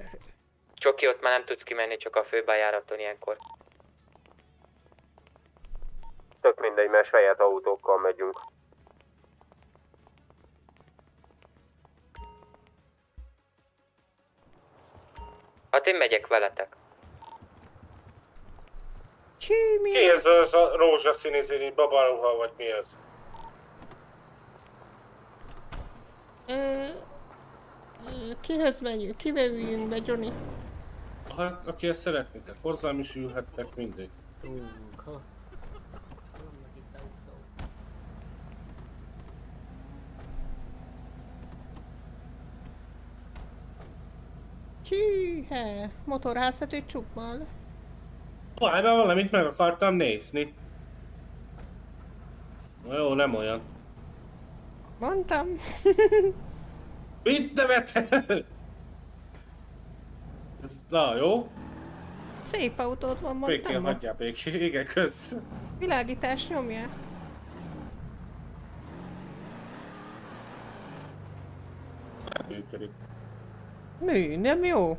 Csoki, ott már nem tudsz kimenni, csak a főbejáraton ilyenkor. Tök mindegy, mert saját autókkal megyünk. Hát én megyek veletek. Csí, mi? Ki ez az a rózsaszín izé, babaruha, vagy mi ez? Ö, kihez menjünk? Kivel üljünk be, Johnny? Ha, aki ezt szeretnétek, hozzám is ülhettek, mindegy. Ha? Autók. Csíhe, motorházat csukmal. Várj, már valamit meg akartam nézni. Na jó, nem olyan. Mondtam. Mit nevetel? Ez, na jó, Szép autód van, békén mondtam. ma. hagyjál békén, igen, kösz. Világítás nyomja. Nem működik. Mű, nem jó?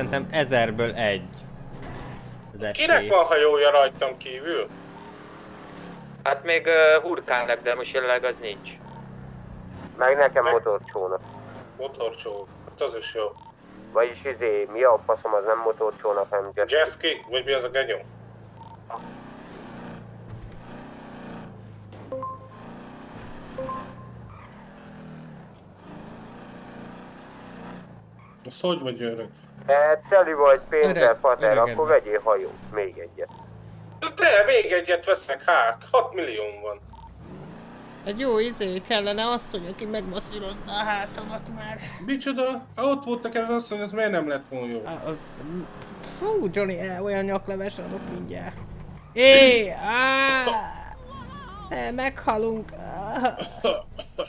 Szerintem ezerből egy. Az esély. van hajója rajtam kívül? Hát még uh, hurkálnak, de most jelenleg az nincs. Meg nekem motorcsónak. Motorcsó. Hát az is jó. Vagyis izé, mi a faszom, az nem motorcsónak, hanem jet. Jetski? Vagy mi az a genyó? Az hogy vagy öreg? E, teli vagy pénzzel, Pater, akkor vegyél hajót. Még egyet. De még egyet veszek, hát 6 millió van. Egy jó izé kellene asszony, aki megmasszírozna a hátamat már. Micsoda? Ha ott volt neked azt, hogy ez miért nem lett volna jó? A- Hú, Johnny, eh, olyan nyakleves adok mindjárt. É, á, eh, meghalunk.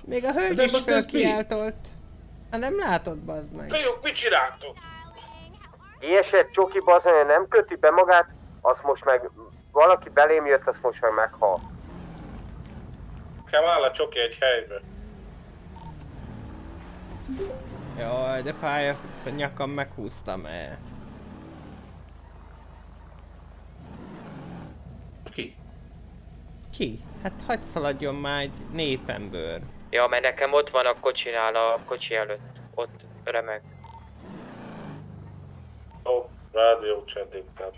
Még a hölgy is fölkiáltolt. Hát nem látod, bazd meg. Fiúk, mit csináltok? Ilyesett csoki bazony, nem köti be magát, azt most meg valaki belém jött, azt most meg meghal. Kell áll a csoki egy helybe. Jaj, de fáj, a nyakam meghúztam el. Ki? Ki? Hát hagyd szaladjon már egy népembőr. Ja, mert nekem ott van a kocsinál, a kocsi előtt. Ott remeg. Ó, rádió inkább.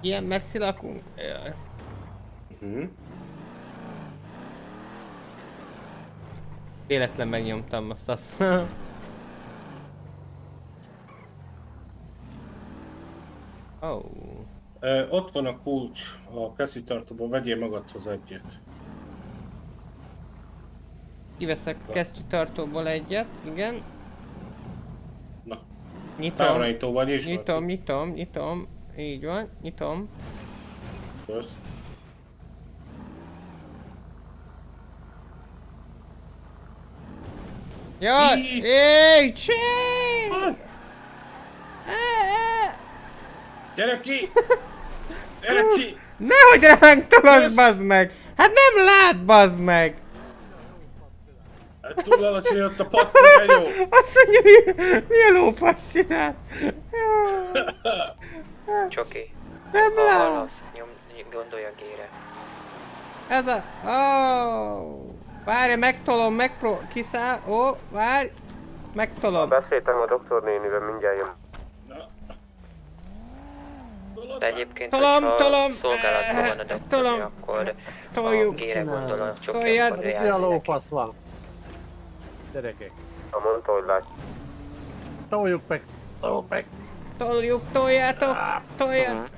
Ilyen messzi lakunk? Jaj. Mhm. Véletlen megnyomtam azt azt. oh. Ö, ott van a kulcs a keszitartóban, vegyél magadhoz egyet. Kiveszek kesztyűtartóból egyet, igen. Na, Nyitom, távolító vagy is nyitom, nyitom, nyitom. Így van, nyitom. Kösz. Jaj! Í- Éj, csé! Gyere ki! Gyere ki! Nehogy ránk tolasz, bazd meg! Hát nem lát, bazd meg! Túl alacsony ott a de jó. Azt mondja, mi, milyen lófasz csinál? Csoki. Nem Ha lát! hallasz, nyom, gondolja gére. Ez a... Oh. Várj, megtolom, megpró... Kiszáll... Ó, oh, várj! Megtolom. Beszéltem a doktornénivel, mindjárt jön. De egyébként, Tolom, hogyha tolom, szolgálatban van a doktori, tolom. akkor a Toljuk. gére gondol a akkor Mi a reagálni neki. lófasz van? Gyerekek, Ha mondta, hogy lát. toljuk meg, toljuk meg. Toljuk, toljátok! Toljátok!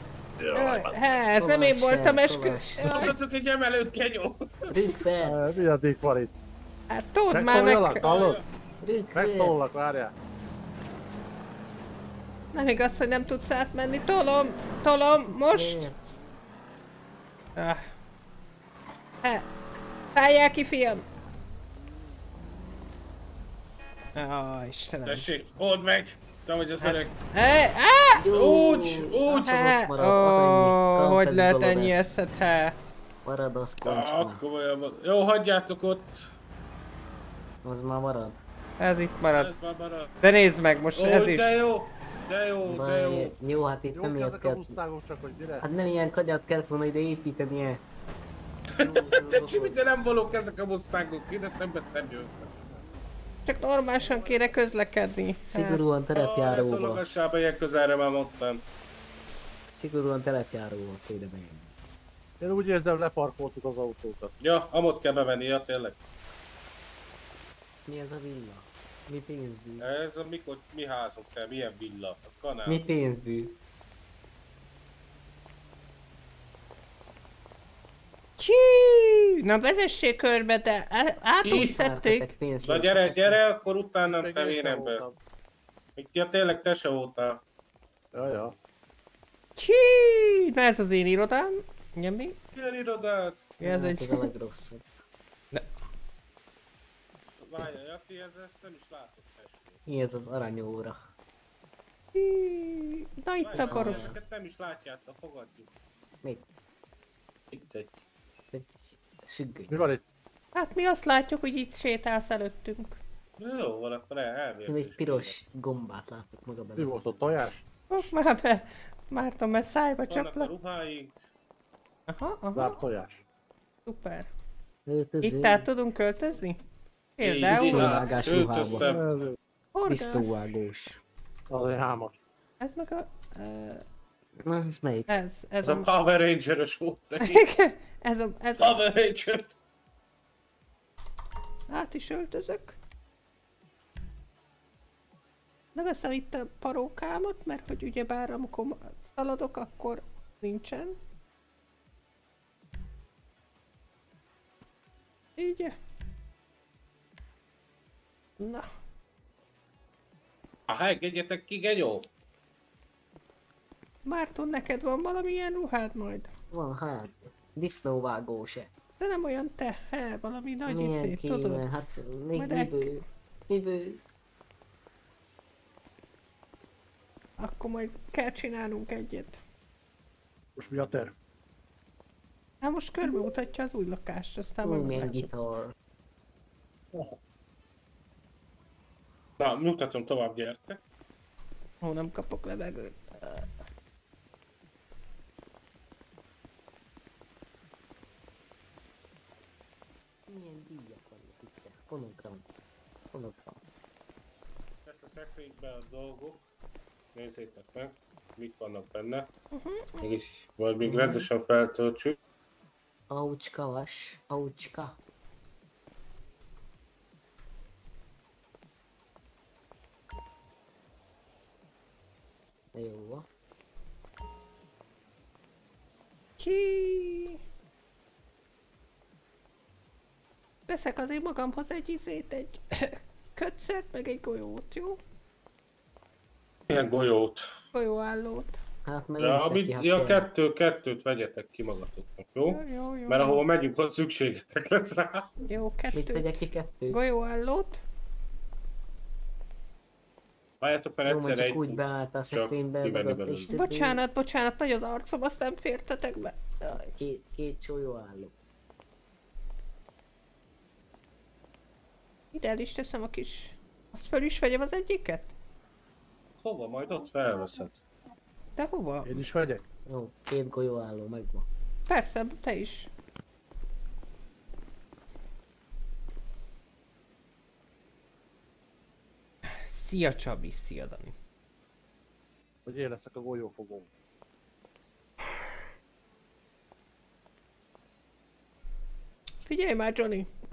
Jaj, Há, ez nem én voltam eskü... Jaj, Hozzatok egy emelőt, kenyó! Rükverc! Mi a dik van itt? Hát tudd már meg... hallod? Megtollak, várjál. Nem igaz, hogy nem tudsz átmenni. Tolom! Tolom! Most! Ah. Há. Álljál ki, fiam! Ah, Istenem. Tessék, old meg! Te vagy az öreg. Jó, Úgy, úgy. Ó, hogy lehet ennyi eszed, há? Marad az komolyan. Jó, hagyjátok ott. Az már marad. Ez itt marad. Ez már marad. De nézd meg, most Ó, ez is. de jó! De jó, de jó. Baj, jó, hát itt nem Jók ilyet kell... musztágok, csak hogy gyere. Hát nem ilyen kagyat kellett volna ide építeni el. Te Csimi, de nem valók ezek a mustangok, ide nem jöttek. Csak normálisan kéne közlekedni. Hát, Szigorúan Ah, ne be ilyen közelre, már mondtam. Szigorúan terepjáróba kell ide menni. Én úgy érzem, leparkoltuk az autókat. Ja, amott kell bevenni, ja tényleg. Ez mi ez a villa? Mi pénzbű? Ez a mikor, mi házunk te, milyen villa? Az kanál. Mi pénzbű? Csí! Na vezessék körbe, de á- át úgy Ih. szedték. Vártatok pénzt, Na gyere, gyere, akkor utána te voltam. Ja, tényleg te se voltál. Ja, ja. Csí! Na ez az én irodám. Nyomni. Milyen irodát? Ja, ez Hát egy... Ez a legrosszabb. Várja, Jaki, ez ezt nem is látok testvére. Mi ez az aranyóra? Na itt a Várjál, boros. Ezeket nem is látjátok, fogadjuk. Mit? Itt. Egy függöny. Mi van itt? Hát mi azt látjuk, hogy itt sétálsz előttünk. Jó, van, akkor el, elvérsz egy piros gombát látok maga Mi benne. volt a tojás? Fog már be. Mártam, mert szájba Vannak a ruháink. Aha, aha, Zárt tojás. szuper. Öltöző. Itt át tudunk költözni? Például? Tisztó így, vágás öltöztem. Ez Horgász. Tisztóvágós. az egy hámas. Ez meg a... Uh, Na, ez melyik? ez, ez Ez a Power Ranger-ös volt neki. Ez a, ez a... Power Ranger. Át is öltözök. Ne veszem itt a parókámat, mert hogy ugyebár amikor szaladok, akkor nincsen. Így. Na, Ha engedjetek ki, genyó. Márton, neked van valamilyen ruhád majd? Van hát. Disznóvágó se. De nem olyan te, he, valami nagy Milyen tudod? kéne? Hát még vívő. Vívő. Akkor majd kell csinálnunk egyet. Most mi a terv? Hát most körbemutatja az új lakást, aztán Ó, majd milyen gitar. Oh, Na, mutatom tovább, gyertek. Ó, nem kapok levegőt. Milyen díjak Fonogram. Fonogram. Ezt a szekrényben a dolgok. Nézzétek meg, mik vannak benne. Mégis, vagy még rendesen feltöltsük. Aucska vas. Aucska. Jó. van. Veszek azért magamhoz egy izét, egy kötszert, meg egy golyót, jó? Ilyen golyót. Golyóállót. Hát meg Ja, amit, ki, hát ja, kettő, kettőt vegyetek ki magatoknak, jó? Jó, jó, jó. Mert ahova megyünk, ott szükségetek lesz rá. Jó, Mit kettőt. vegyek ki kettőt? Golyóállót. Várjátok, mert egyszer egy úgy beállt a szekrénybe, meg. Bocsánat, bocsánat, nagy az arcom, azt nem fértetek be. Jaj. Két, két csólyó álló. Ide el is teszem a kis... Azt föl is vegyem az egyiket? Hova? Majd ott felveszed. De hova? én is vegyek? Jó, két golyó álló megvan. Persze, te is. Szia Csabi, szia Dani. Hogy én leszek a golyófogó. Figyelj már Johnny,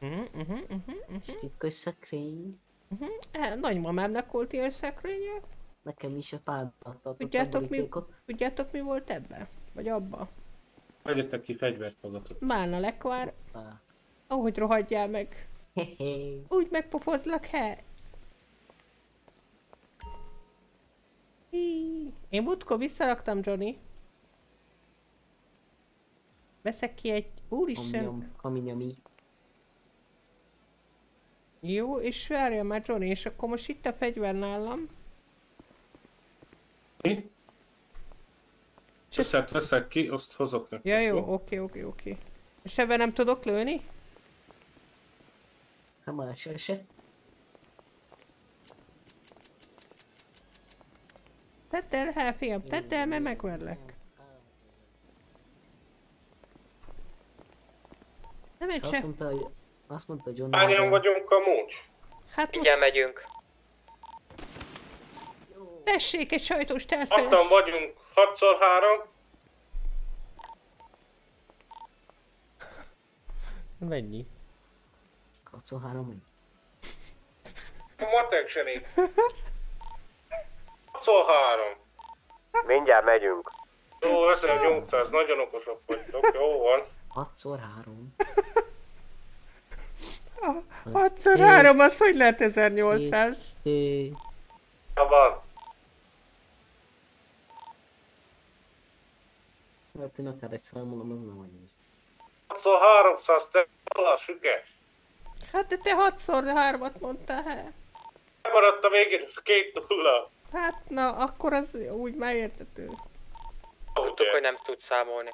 Uh-huh, uh-huh, uh-huh. És titkos szekrény. Eh, Nagymamámnak volt ilyen szekrénye. Nekem is a Tudjátok a mi, tudjátok mi volt ebbe? Vagy abba? Vegyetek ki fegyvert magatok. Málna lekvár, Á. ahogy rohadjál meg. Hehe. Úgy megpofozlak, he? Hí. Én múltkor visszaraktam, Johnny. Veszek ki egy... Úristen! Kaminyami. Jó, és várja már Johnny, és akkor most itt a fegyver nálam. Mi? Összet veszek ki, azt hozok nektek. Ja, jó, oké, oké, oké. És ebben nem tudok lőni? Ha más eset. Tedd el, há, fiam, tedd el, mert megverlek. Nem egy És azt se... mondta, hogy azt mondta John Hányan Mayer, vagyunk amúgy? Hát Mindjárt most megyünk. tessék egy sajtós teltfejes. Hatan vagyunk, 6x3. Mennyi? 23 mennyi? Matek serét. 6x3. Mindjárt megyünk. Jó, 1800, nagyon okosak vagytok, jó van. 6x3. 6x3, az hogy lehet 1800? Ö, Ja, van. Hát én akár egy számolom, az nem annyi. 6x300, te alá süges. Hát de te 6x3-at mondtál, he? Maradt a végén, ez két nulla. Hát na, akkor az úgy már értető. Tudtuk, hogy nem tud számolni.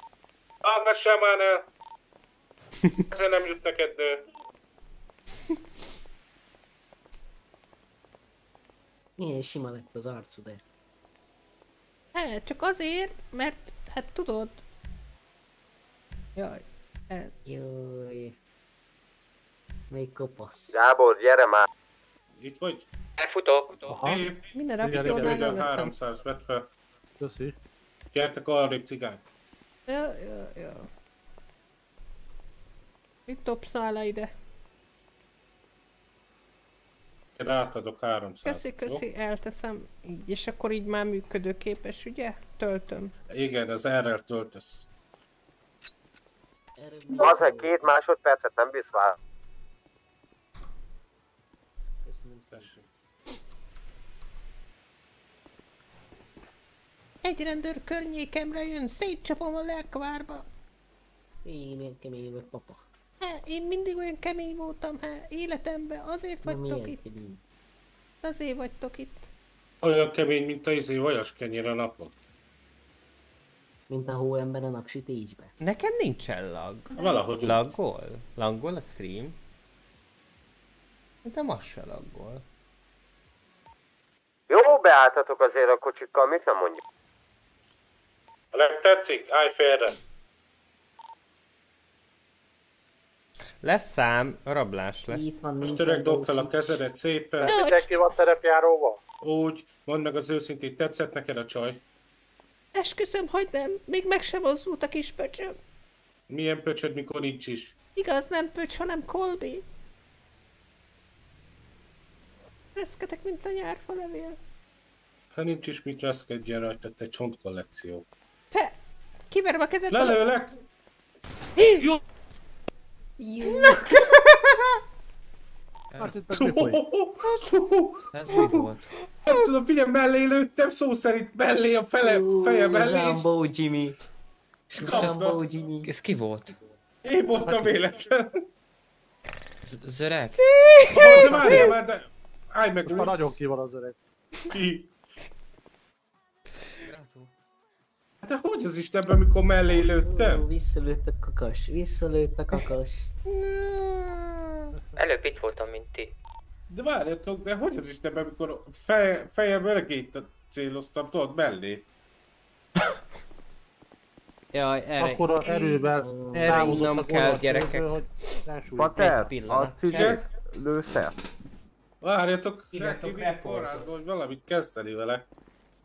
Ne sem már el! Ezzel nem jut neked nő. Milyen sima lett az arcod, de. Hát, csak azért, mert hát tudod. Jaj, hát, Jaj. Még kopasz. Gábor, gyere már! Itt vagy? Elfutok. Aha, Év, minden epizódnál nem veszem. 300, vedd fel. köszi. Gyertek arrébb cigány. Ja, ja, ja. Itt topszál le ide. Én átadok 300. Köszi, köszi, elteszem. Így, és akkor így már működőképes, ugye? Töltöm. Jó? Igen, az erre töltesz. Erre Az, hogy két másodpercet nem bízsz vár. Köszönöm szépen. Tessék. Egy rendőr környékemre jön, szétcsapom a lelkvárba. Én ilyen kemény papa. Hát, én mindig olyan kemény voltam, hát életemben. Azért Na vagytok itt. kemény. Azért vagytok itt. Olyan kemény, mint a izé vajas kenyér a napon. Mint a hóember a napsütésbe. Nekem nincsen lag. Valahogy. Laggol? Laggol a stream? De most se laggol. Jó, beálltatok azért a kocsikkal, mit nem mondjuk? Ha nem tetszik, állj félre. Lesz szám, rablás lesz. Itt van Most öreg dob fel a kezedet szépen. Mindenki van terepjáróval? Úgy, mondd meg az őszintét, tetszett neked a csaj? Esküszöm, hogy nem. Még meg sem mozdult a kis pöcsöm. Milyen pöcsöd, mikor nincs is? Igaz, nem pöcs, hanem kolbi. Reszketek, mint a nyárfa levél. Ha nincs is mit reszkedjen rajta, te csontkollekció. Te! Kiverem a kezed Lelőlek! Jó! Jó. Hát itt? Ez mi volt? Nem tudom, figyelj, mellé lőttem, szó szerint mellé a fele, feje mellé, Zsambó Jimmy. Zsambó Jimmy. Ez ki volt? Én voltam véletlen. Z- Az öreg? De várjál de... Állj meg, Most már nagyon ki van az öreg. ki. De hogy az Istenben, mikor mellé lőttem? Visszalőtt a kakas, visszalőtt a kakas. Előbb itt voltam, mint ti. De várjatok, de hogy az Istenben, mikor fej, fejem örgét céloztam, tudod, mellé? Jaj, erre, Akkor a erővel erre távozott kell, gyerekek. Pater, a cigit lősz el? Várjatok, reportot. forrásba, hogy valamit kezdeni vele.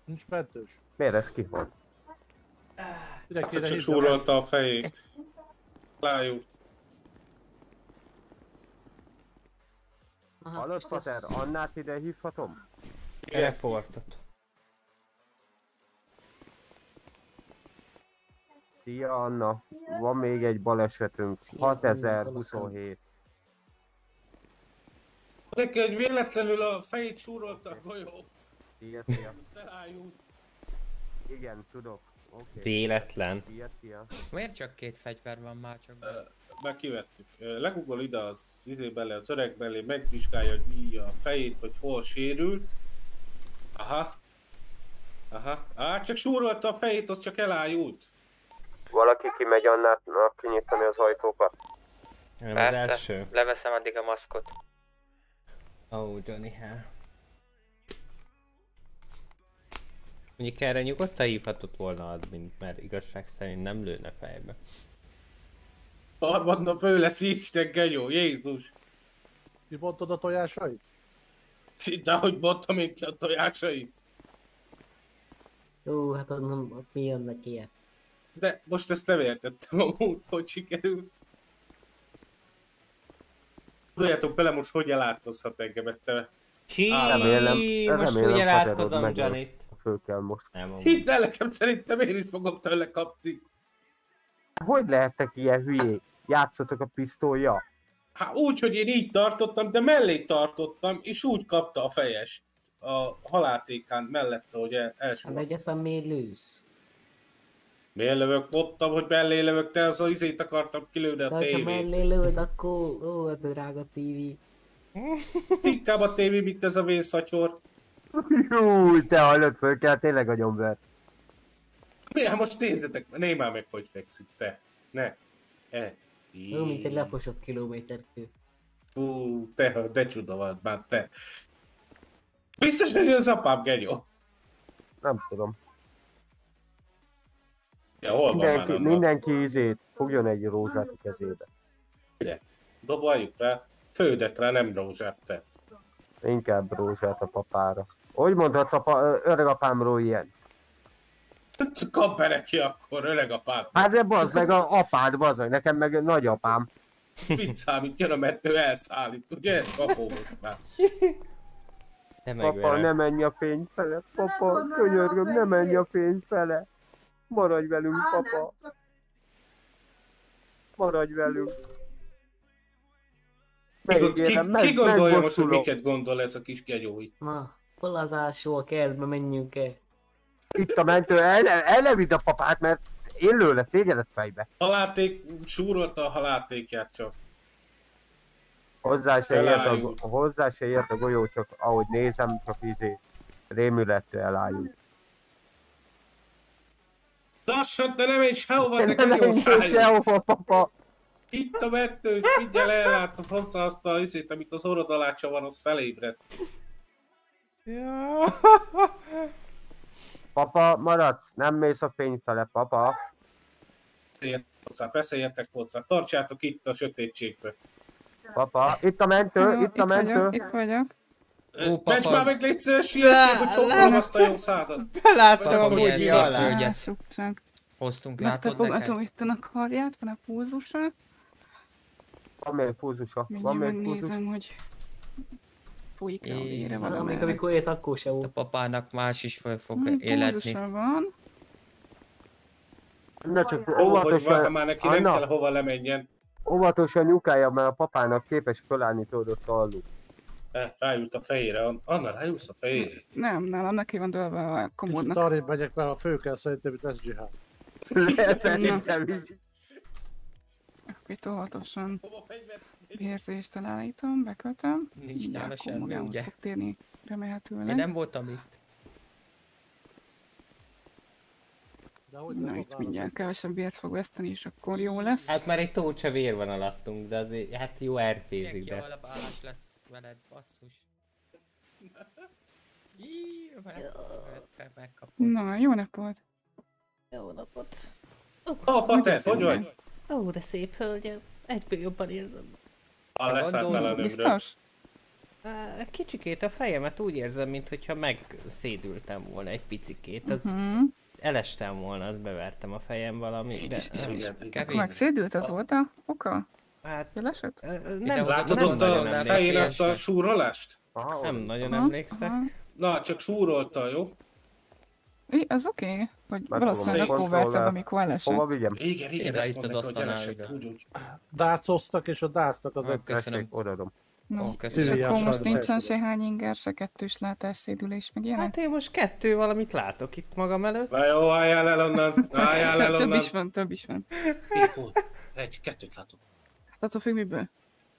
Nincs mentős. Miért ez ki Ide Hát csak súrolta a fejét. Lájú. Most Pater, Annát ide hívhatom? reportot. Szia Anna, van még egy balesetünk, Szia, 6027. Neki egy véletlenül a fejét súrolta a golyó. Szia, szia. Igen, tudok. Oké. Véletlen. Szia, szia. Miért csak két fegyver van már csak? Már kivettük. Ö, Legugol ide az izé bele, az öreg belé, megvizsgálja, hogy mi a fejét, hogy hol sérült. Aha. Aha. Á, csak súrolta a fejét, az csak elájult. Valaki kimegy Annának kinyitani az ajtókat? Nem az Persze. első. Leveszem addig a maszkot. Oh, Johnny Hell. Mondjuk erre nyugodtan hívhatott volna admin, mert igazság szerint nem lőne fejbe. Harmadnap ő lesz Isten genyó, Jézus. Kibontod a tojásait? De hogy mondtam én ki a tojásait. Ó, hát onnan mi jönnek ilyen. De most ezt nem értettem amúgy, hogy sikerült. Tudjátok bele most hogy elátkozhat engemet te. Ki? Remélem- Most remélem, úgy Paterod elátkozom megöl. Föl kell most. Hidd el nekem, szerintem én is fogom tőle kapni. Hogy lehettek ilyen hülyék? Játszotok a pisztolya? Hát úgy, hogy én így tartottam, de mellé tartottam, és úgy kapta a fejest. A haláltékán mellette, hogy el, Hát elsőbb. egyetlen miért lősz? Miért lövök? Mondtam, hogy mellé lövök, te az a izét akartam kilőni a De ha tévét. mellé lőd, akkor... Ó, a drága tévé. Inkább a tévé, mint ez a vészatyor. Jú, te hallod, föl kell tényleg a nyombert. Milyen most nézzetek, nézd már meg, hogy fekszik, te. Ne. E. Jó, mint egy leposott kilométerkő. Fú, te, de csuda vagy már, te. Biztos, hogy az apám genyó. Nem tudom. Ja, hol van Mindenki, annak? mindenki izét, fogjon egy rózsát a kezébe. Doboljuk rá. Földet rá, nem rózsát, te. Inkább rózsát a papára. Hogy mondhatsz a pa- öregapámról ilyen? Kap bele ki akkor, öreg apám. Hát de bazd meg a apád, bazd meg, nekem meg nagyapám. Mit számít, jön a mettő, elszállít, ugye? Kapó most már. Te Papa, ne menj a fény fele. Papa, könyörgöm, ne menj a fény fele. Maradj velünk, papa. Maradj velünk. Ki, ki, Megígérem, meg- ki gondolja most, hogy miket gondol ez a kis gegyó itt? Na, hol az a kertbe, menjünk el. Itt a mentő, el, el ne vidd a papát, mert én lőlek tégedet fejbe. Haláték, súrolta a halátékját csak. Hozzá se, ért a, hozzá se ért a golyó, csak ahogy nézem, csak izé rémülettől elájul. Lassan, te nem egy sehova, te Ne gegyó menjél szállj! sehova, papa! Itt a mettő, figyelj ellátod hozzá azt a izét, amit az orrod alá csavar, az Papa, maradsz, nem mész a fény fele, papa. Beszéljetek hozzá, beszéljetek hozzá, tartsátok itt a sötétségbe. Papa, itt a mentő, itt a mentő. Itt vagyok. Ó, papa. Menj már meg, légy szíves, sietjél, hogy csókolom azt a jó szádat. Láttam Papa, a bugyi alá. Lássuk csak. Hoztunk, látod Megtapogatom neked? itt a karját, van a pulzusa. Van még púzusa, van Mindjárt még púzus. megnézem, hogy folyik-e a vére. Van, még amikor ért, akkor se A volt. papának más is fel fog Hm, életni. Van. Na csak óvatosan, már neki nem Anna. kell hova lemenjen. óvatosan nyukája, mert a papának képes fölállni tudod ott alul. Eh, Rájut a fejére, Anna, rájutsz a fejére. Nem, nálam neki van dőlve a Kicsit komódnak. arrébb megyek, mert a fő kell szerintem itt SGH. Szerintem is. Akkor itt óvatosan Hova fegyver? Vérzést elállítom, bekötöm. Nincs Mindjárt nála semmi, magához ugye? fog térni Én remélhetőleg. nem voltam itt. De hogy Na itt mindjárt kevesebb vért fog veszteni, és akkor jó lesz. Hát már egy tócsa vér van alattunk, de azért, hát jó RP-zik, de... kialapálás lesz veled, basszus. Megkapod. Na, jó napot! Jó napot. Ah, Fater, érzed hogy vagy? Ó, de szép hölgyem. Egyből jobban érzem. A nőmről. Biztos? Kicsikét a fejemet úgy érzem, mintha megszédültem volna egy picikét. Az Mhm. elestem volna, azt bevertem a fejem valami, de... Akkor Kevin, megszédült az volt a oka? Hát, Elesett? nem, Látod nem ott a fején azt a súrolást? Nem nagyon emlékszek. Na, csak súrolta, jó? I, az oké, okay. hogy Megfogom valószínűleg kontroller. amikor elesett. Hova vigyem? Igen, igen, Ide ezt itt az mondták, hogy asztalnál, úgy, úgy. Dácoztak és a dásztak az Ah, egy Köszönöm. Tessék, odaadom. No. Ó, És akkor most nincsen se hány inger, se kettős látás, szédülés, meg ilyenek? Hát én most kettő valamit látok itt magam előtt. Na jó, álljál el onnan, álljál el Több onnan. is van, több is van. Egy, kettőt látok. Hát attól függ miből?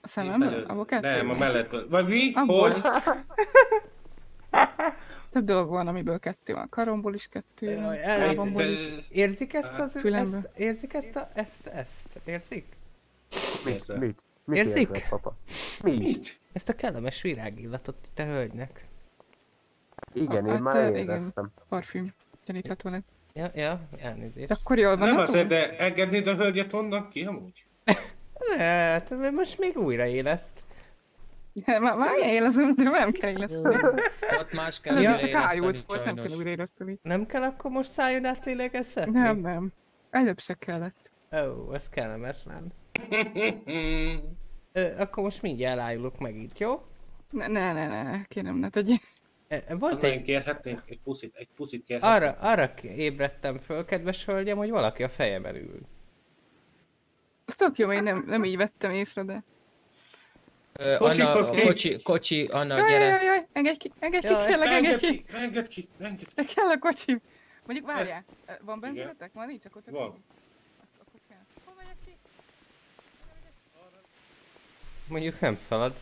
A szememből? Abból kettő? Nem, a mellettből. Vagy mi? Abból. Hogy? Több dolog van, amiből kettő van. A karomból is kettő van, lábamból is. Érzik ezt az... Fülemből. Ezt, érzik ezt a... Ezt, ezt? Érzik? Nézze. Mit? Mit Érzik? érzed, papa? Mi? Mit? Ezt a kellemes virágillatot a hölgynek. Igen, én Hát, már ö, igen. éreztem. Parfüm. Gyanítható lett. Ja, ja, elnézést. De akkor jól van. Nem azért, de engednéd a hölgyet onnan ki amúgy? Hát, most még újra éleszt. Már már élezem, de nem kell éleszteni. Ott más kell Ez Ja. csak ájult volt, nem kell sajnos. újra éleszteni. Nem kell akkor most szálljon át lélegezzetni? Nem, nem. Előbb se kellett. Ó, ez kellemetlen. Ö, akkor most mindjárt elájulok meg itt, jó? Ne, ne, ne, ne, kérem, ne tegyél. Volt Onnan egy... kérhetnénk egy puszit, egy puszit kérhetnénk. Arra, arra ébredtem föl, kedves hölgyem, hogy valaki a fejemen ül. Azt tök jó, én nem, nem így vettem észre, de... Kocsikhoz Anna, kocsi, kocsi, Anna, jaj, gyere. Jaj, jaj, engedj ki, engedj ki, kérlek, engedj ki. Engedj ki, engedj ki. Kell a kocsim. Mondjuk várjál, van benzinetek? Van nincs, akkor tök. Van. Mondjuk nem szalad.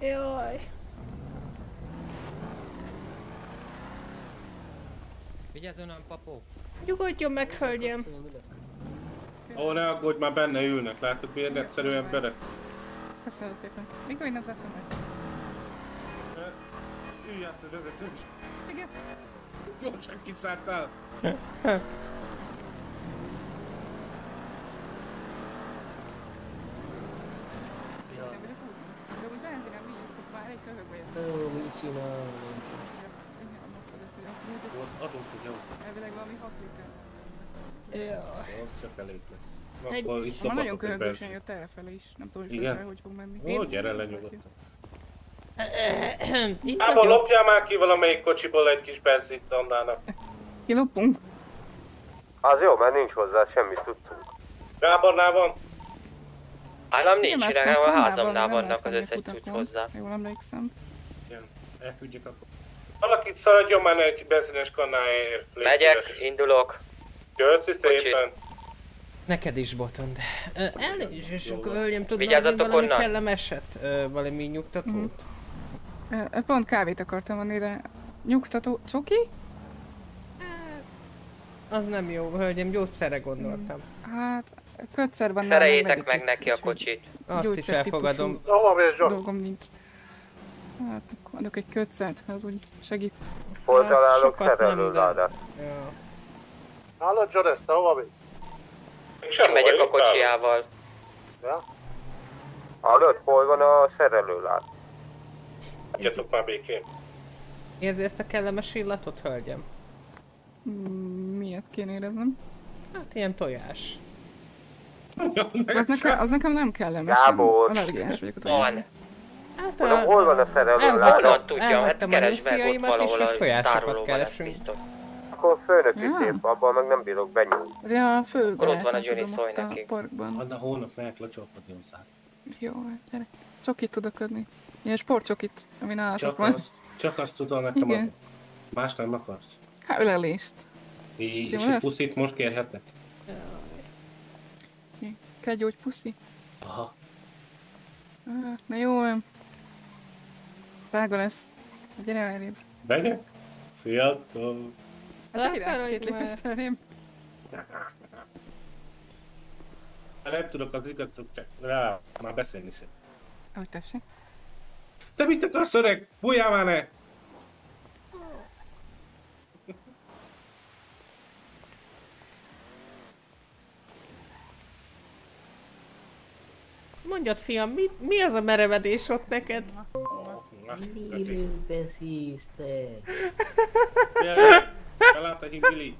Jaj. Vigyázz onnan, papó! Nyugodjon meg, hölgyem. Ó, ne aggódj, már benne ülnek, látod milyen egyszerű emberek? Köszönöm szépen. Még még nem zártam meg. Ülj át a vezető is. Igen. Gyorsan kiszálltál. Nem vagyok úgy. De úgy benzinem nincs, tehát már egy köhög vagyok. Ó, mit csinál? Igen, mondtad ezt, hogy amúgy Ott adunk egy jó. elvileg valami 6 liter. Jaj. Az csak elég lesz. Egy- Akkor itt Ma nagyon benzint. jött elfele is. Nem tudom, hogy Igen? fel, hogy fog menni. Ó, gyere le nyugodtan. Itt Ába, lopjál már ki valamelyik kocsiból egy kis benzint Annának. Kilopunk. Az jó, mert nincs hozzá, semmit tudtunk. Gábornál van? Állam nincs, de a házamnál vannak az összes kutakon. hozzá. Jól emlékszem. Igen, elküldjük akkor. Valakit szaladjon már egy benzines kannáért. Megyek, indulok. Köszi szépen. Neked is, Botond. Elnézést, hölgyem, tudnál adni valami onnan. kellemeset? Valami nyugtatót? Ö, Pont kávét akartam adni, de nyugtató csoki? Az nem jó, hölgyem, gyógyszerre gondoltam. Hát, kötszerben Szereljétek meg neki a kocsit. Azt is elfogadom. Dolgom nincs. Hát, akkor adok egy kötszert, az úgy segít. Hol Hát, találok sokat nem, szerelőládát? Ja. Hallod, John, ezt te hova mész? Én megyek a kocsiával. Ja? Hallod, hol van a szerelőlád? Hagyjatok már békén. Érzi ezt a kellemes illatot, hölgyem? Mm, Miért kéne éreznem? Hát ilyen tojás. Az nekem, az nekem nem kellemes. Gábor. Allergiás vagyok a Van. tojásra. Hát Mondom, hol van a szerelőláda? Honnan tudja, hát a keresd meg ott valahol a lesz keresünk. biztos. Akkor főnök Ja. szép, abban meg nem bírok benyúlni. Az a fő Akkor ott van Johnny, tudom, ott a neki. parkban. Anna hónap megyek lecsapni a. Jó, hát gyere. Csokit tudok adni. Ilyen sportcsokit, ami nálatok Csak van. azt, csak azt tudom nekem Igen. adni. Más nem akarsz. Hát ölelést. És egy lesz? puszit most kérhetek? Kegyógy puszi. Aha. Ah, Na jó. Drága lesz. Gyere elrébb. Megyek? Sziasztok! Hát Akarodj két lépést. Hát nem tudok az igazok, csak rá már beszélni sem. Ahogy tessék. Te mit akarsz öreg? Bújjál már ne! Mondjad, fiam, mi, mi az a merevedés ott neked? Köszi. Beszélsz te? Felállt a himbili.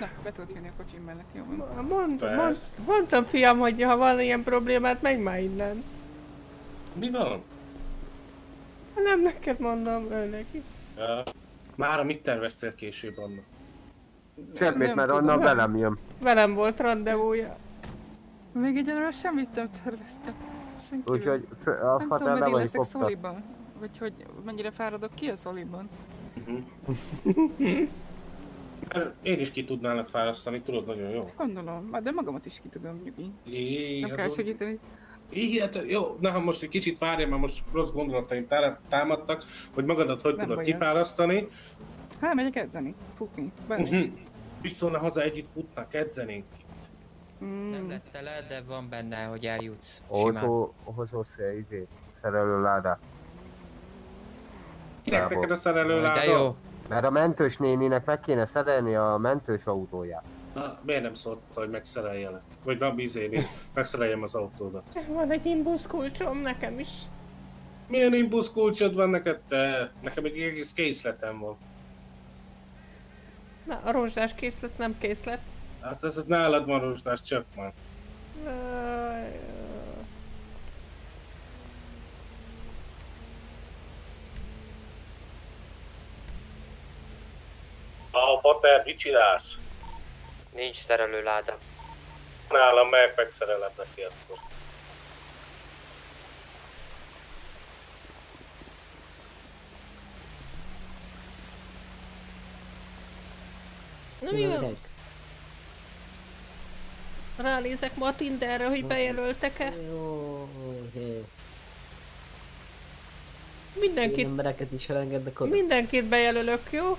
Na, be tudod jönni a kocsim mellett, jó van. Mond, mond, mondtam, fiam, hogy ha van ilyen problémát, menj már innen. Mi van? Nem neked mondom, ő neki. Ja. Mára mit terveztél később annak? Semmit, nem mert tudom. onnan velem jön. Velem volt rendezvúja. Még egyelőre semmit nem terveztem. Úgyhogy a meddig vagy leszek kopta. szoliban. Vagy hogy mennyire fáradok ki a szoliban. Mert Én is ki tudnálak fárasztani, tudod nagyon jó. Gondolom, Hát, de magamat is ki tudom nyugi. Jé, Nem az kell segíteni. Igen, jó, na ha most egy kicsit várjál, mert most rossz gondolataim tá- támadtak, hogy magadat hogy Nem tudod baj az. kifárasztani. Hát megyek edzeni, futni, bármi. Uh-huh. Viszont haza együtt futnak, edzenénk. Mm, Nem lett tele, de van benne, hogy eljutsz. Hozó, hozó izé, szerelőládát. Kinek neked a szerelő De jó. Mert a mentős néninek meg kéne szerelni a mentős autóját. Na, miért nem szólt, hogy megszereljelek? Vagy nem izéni, megszereljem az autódat. Van egy imbusz kulcsom nekem is. Milyen imbusz kulcsod van neked, te? Nekem egy egész készletem van. Na, a rozsdás készlet nem készlet. Hát ez nálad van rozsdás, csak már. Aj, A pater, mit csinálsz? Nincs szerelőláda. Nálam meg megszerelem neki akkor. Na mi van? Ránézek ma a Tinderre, hogy bejelöltek-e. Jó, oké. Mindenkit, Embereket is elengednek oda. mindenkit bejelölök, jó?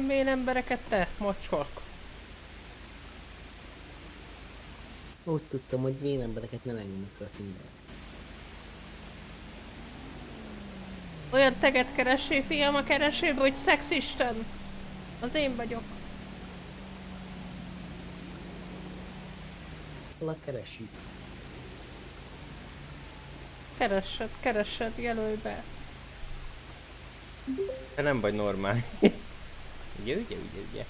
Milyen embereket te, mocsork? Úgy tudtam, hogy vén embereket nem engednek fel Tinderre. Olyan teget keressél, fiam, a keresőbe, hogy szexisten. Az én vagyok. Hol a keresi? Keressed, keressed, jelölj be. Te nem vagy normál. Ugye, ugye, ugye, ugye.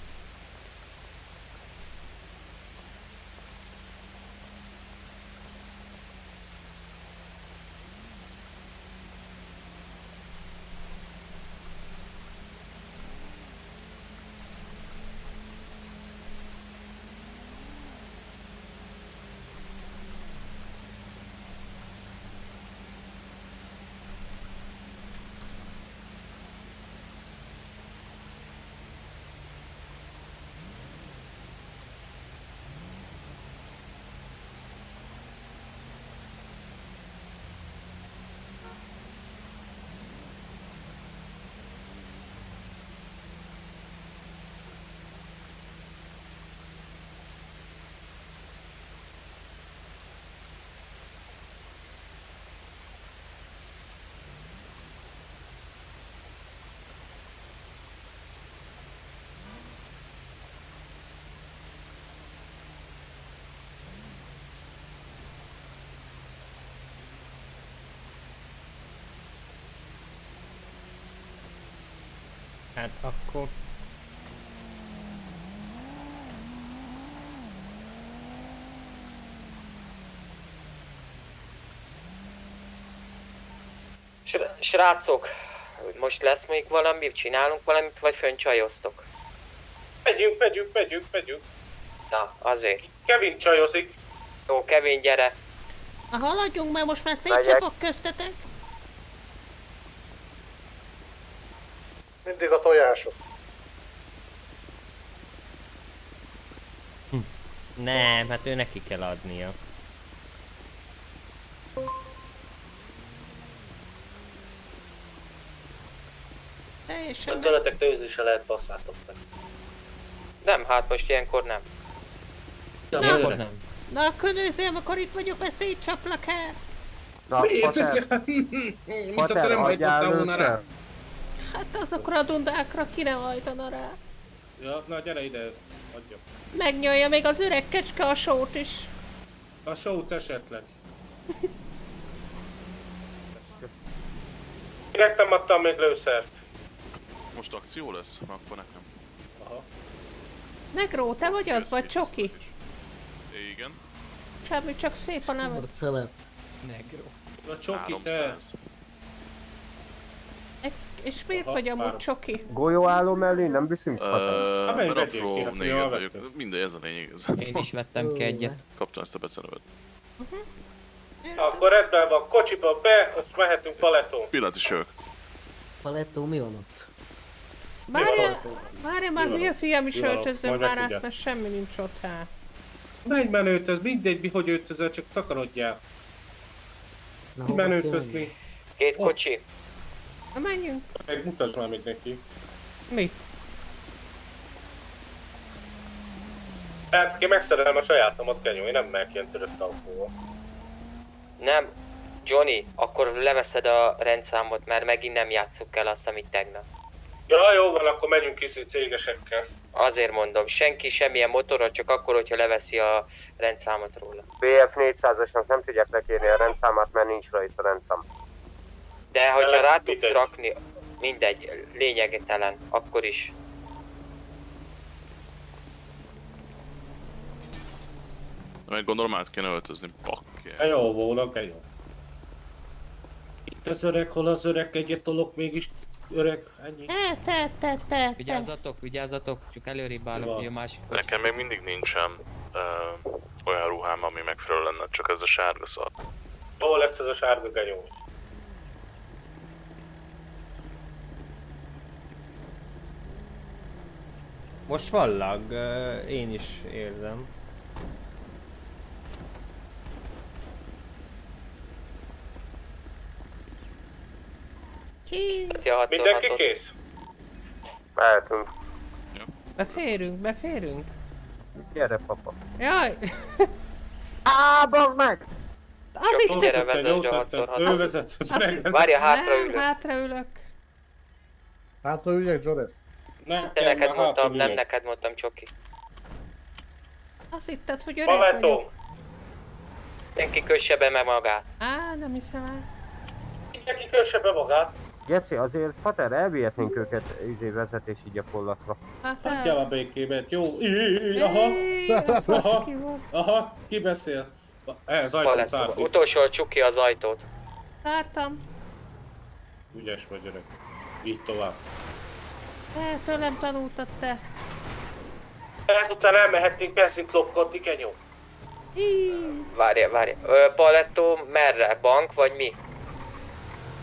Hát akkor... Sr- Srácok, most lesz még valami, csinálunk valamit, vagy föncsajoztok? Megyünk, megyünk, megyünk, megyünk. Na, azért. Kevin csajozik. Jó, Kevin, gyere. Na haladjunk, mert most már szétcsapok köztetek. Mindig a tojások. Nem, hát ő neki kell adnia. Teljesen meg... Tőletek tőzőse lehet basszátok meg. Nem, hát most ilyenkor nem. Na, Akkor nem. na akkor nézzél, akkor itt vagyok, mert szétcsaplak el. Na, Miért? Pater, te Pater, nem adjál hajtottál volna rá. Hát azokra a dundákra ki nem hajtana rá. Ja, na gyere ide, adjam. Megnyolja még az öreg kecske a sót is. A sót esetleg. Kinek nem adtam még lőszert? Most akció lesz? Akkor nekem. Aha. Negró, te vagy az, vagy Csoki? Igen. Semmi, csak szép a neved. Porcelep. A csoki te. 300. Egy- És miért Aha, vagy amúgy. Csoki? Golyóálló mellé nem viszünk? Menj, Flow hát néger vagyok. Mindegy, ez a lényeg. Ez. Én is vettem ki egyet. Kaptam ezt a becenövet. Akkor rendben van, kocsiba be, azt mehetünk paletón. Pillanat is jövök. Palettó mi van ott? Várja, várja már, Mi a fiam is Majd már át, mert semmi nincs ott hát. Menj menőtöz, mindegy, mi hogy öltözöl, csak takarodjál. Kell menőtözni? Két kocsi. Na menjünk. Meg mutasd már még neki. Mit? Hát, ki megszerelem a sajátomat, Kenyó, én nem megyek ilyen törött autóval. Nem, Johnny, akkor leveszed a rendszámot, mert megint nem játsszuk el azt, amit tegnap. Ja, jó van, akkor megyünk kis cégesekkel. Azért mondom, senki semmilyen motorra, csak akkor, hogyha leveszi a rendszámot róla. BF 400-asnak nem tudják lekérni a rendszámát, mert nincs rajta rendszám. De hogyha rá tudsz mindegy. rakni, mindegy, lényegtelen, akkor is. Meg gondolom át kéne öltözni. Bakker. jó volna, Kenyó. Itt az öreg, hol az öreg, egyet tolok mégis öreg, ennyi. Te, te, te, te. Vigyázzatok, vigyázzatok, csak előrébb állok, hogy a másik kocsi. Nekem még mindig nincsen uh, olyan ruhám, ami megfelelő lenne, csak ez a sárga szar. Hol lesz ez a sárga genyó? Most van lag, én is érzem. Ki? Mindenki kész? Mehetünk. Beférünk, beférünk. Gyere, papa. Jaj! Á, bazd meg! Az itt Gyere, hatszor Ő vezet, vezet. Várja, hátra ülök. hátraülök. Hátra üljek? Nem, Te neked mondtam, nem neked mondtam, Csoki. Azt hitted, hogy öreg vagyok. Senki kösse be meg magát. Á, nem hiszem el. Mindenki kösse be magát. Geci, azért Fater, elvihetnénk őket izé vezetési gyakorlatra. Hát Hagyjál a békében, jó? Í, Aha, aha, aha, ki beszél? Ez ajtó Palett. cárni. Utolsó csuki az ajtót. Zártam. Ügyes vagy öreg. Így tovább. Te, tőlem tanultad te. Ezután elmehetnénk benzint lopkodni, Genyó. Hí. Várja, várja. Ö, Paletto merre? Bank vagy mi?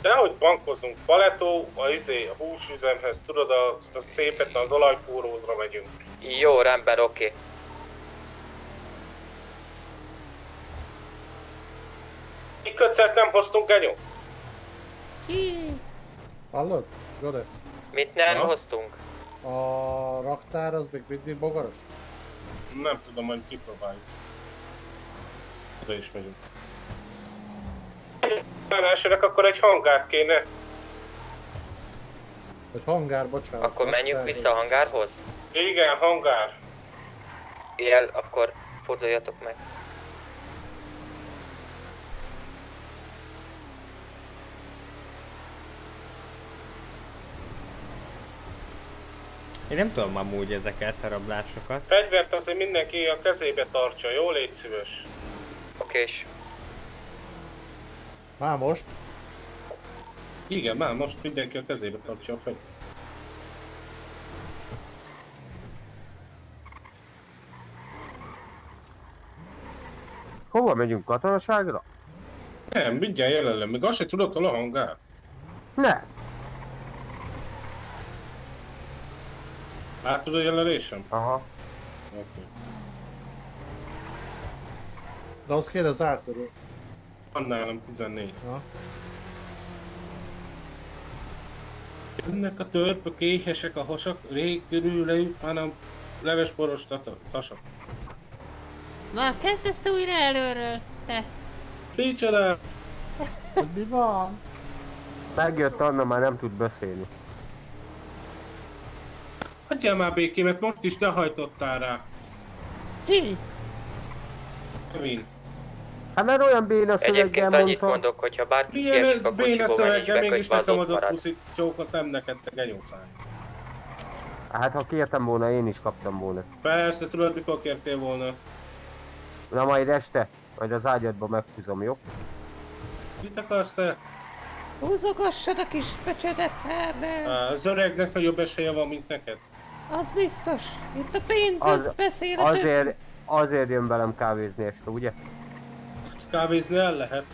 Dehogy bankozunk. Paletó, a izé, a húsüzemhez, tudod, a, a szépet, az olajfúrózra megyünk. Jó, rendben, oké. Kikötszert nem hoztunk, Genyó? Ki? Hallod? Joris? Mit nem Na? hoztunk? A raktár az még mindig bogaras? Nem tudom, majd kipróbáljuk. Oda is megyünk. Elsőnek akkor egy hangár kéne. Vagy hangár, bocsánat. Akkor menjünk raktár, vissza a hangárhoz? Igen, hangár. Jel, akkor forduljatok meg. Én nem tudom amúgy ezeket a rablásokat. Fegyvert azért mindenki a kezébe tartsa, jó? Légy szíves. Okés. Már most? Igen, már most mindenki a kezébe tartsa a fegyvert. Hova megyünk katonaságra? Nem, mindjárt jelenleg, még azt se tudod, hol a hangár. Ne! Látod a jelenésem? Aha. Oké. De az kéne az ártörő. Van nálam 14. Ja. Jönnek a törpök, éhesek, a hasak, rég körülejük, hanem levesporos tata- tasak. Na, kezdesz újra előről, te. Hogy mi van? Megjött Anna, már nem tud beszélni. Hagyjál már békémet, most is te hajtottál rá. Ki? Kevin. Hát mert olyan béna szöveggel Egyébként annyit mondta. mondok, hogyha bárki kiesik a béna szöveggel, mégis nekem adott puszit csókot, nem neked, te genyószány. Hát ha kértem volna, én is kaptam volna. Persze, tudod, mikor kértél volna. Na majd este, majd az ágyadba meghúzom, jó? Mit akarsz te? Húzogassad a kis pöcsödet, Herner. Á, Az öregnek nagyobb esélye van, mint neked. Az biztos. Itt a pénz, az, Az, beszél a azért, azért jön velem kávézni este, ugye? Kávézni el lehet.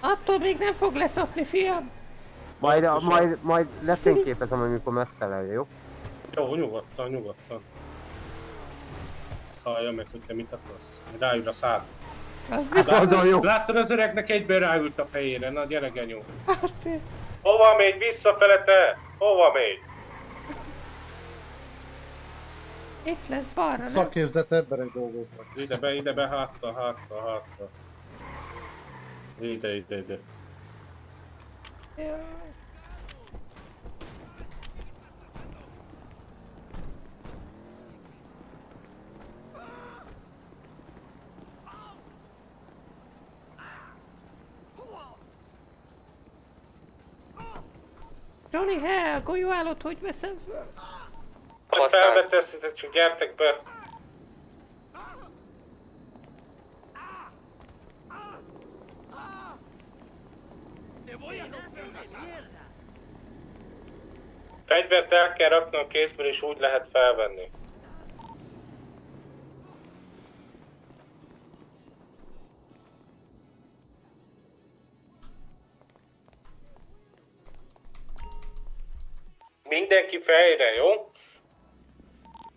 Attól még nem fog leszopni, fiam. Majd, a, majd, majd lefényképezem, amikor mesztelen, jó? Jó, nyugodtan, nyugodtan. Hallja meg, hogy te mit akarsz. Ráül a szád. Az biztos. Nagyon jó. Láttad az öregnek egyből ráült a fejére, na gyere genyó. Hát, Hova megy visszafele te? Hova megy? Itt lesz balra? Szakképzett emberek dolgoznak. Ide be, ide be, hátra, hátra, hátra. Ide, ide, ide. Jaj. Johnny Hell, golyóállót hogy veszem föl? Hogy felvetesztek, csak gyertek be. Fegyvert el kell rakni a kézből, és úgy lehet felvenni. Mindenki fejre, jó?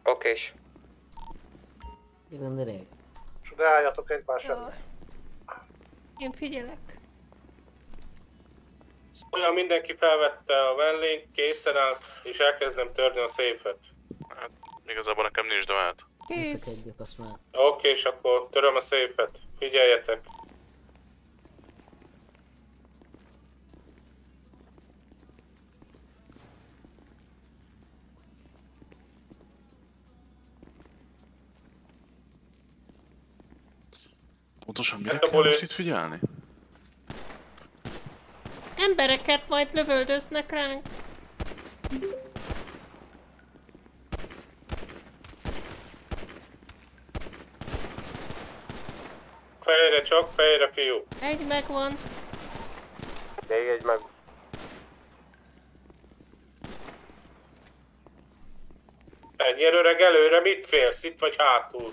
Okés. Igen, öreg. És de álljatok egymás elé. Én figyelek. Olyan mindenki felvette a mellénk, készen áll, és elkezdem törni a széfet. Hát, igazából nekem nincs azt már. Oké, és akkor töröm a széfet. Figyeljetek. Pontosan mire Hát kell most itt figyelni? Embereket majd lövöldöznek ránk. Fejre csak, fejre fiú. Egy megvan. Még egy meg. Öreg előre, mit félsz? Itt vagy hátul?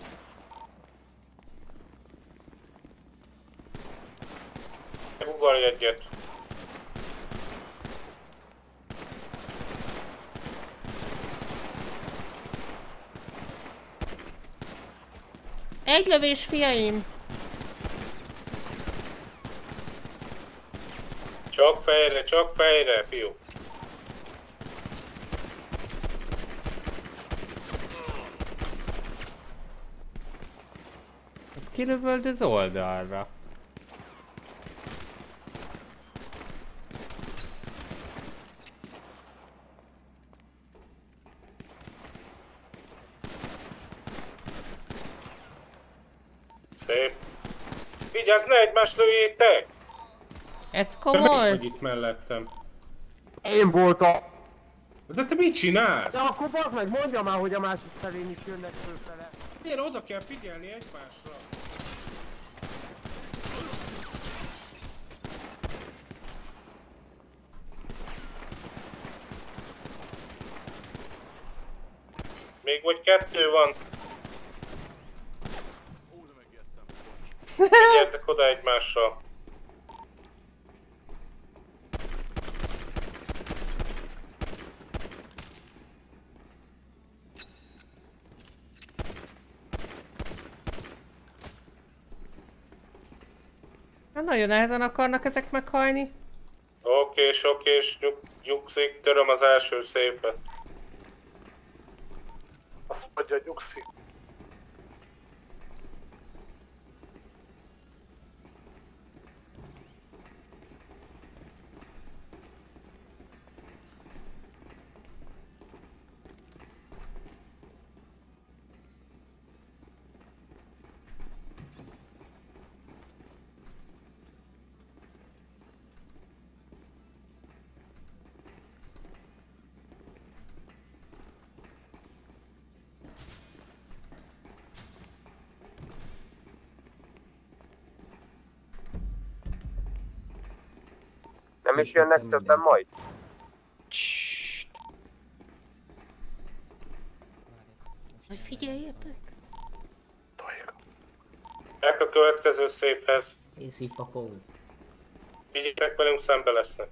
Ugorj egyet. Egy lövés, fiaim. Csak fejre, csak fejre, fiú. Az kilövöldöz oldalra. Szép. Vigyázz, ne egymást lőjétek! Ez Te komoly. melyik vagy itt mellettem? Én voltam. De te mit csinálsz? De akkor bazd meg, mondja már, hogy a másik felén is jönnek fölfele. Miért oda kell figyelni egymásra? Még vagy kettő van. Figyeljetek oda egymásra. Hát nagyon nehezen akarnak ezek meghalni. Okés, okés, nyug, nyugszik, töröm az első szépet. Azt mondja, nyugszik. Is jönnek többen majd? Hogy figyeljetek. Meg a következő széphez. Készít pakolni. Vigyétek velünk, szembe lesznek.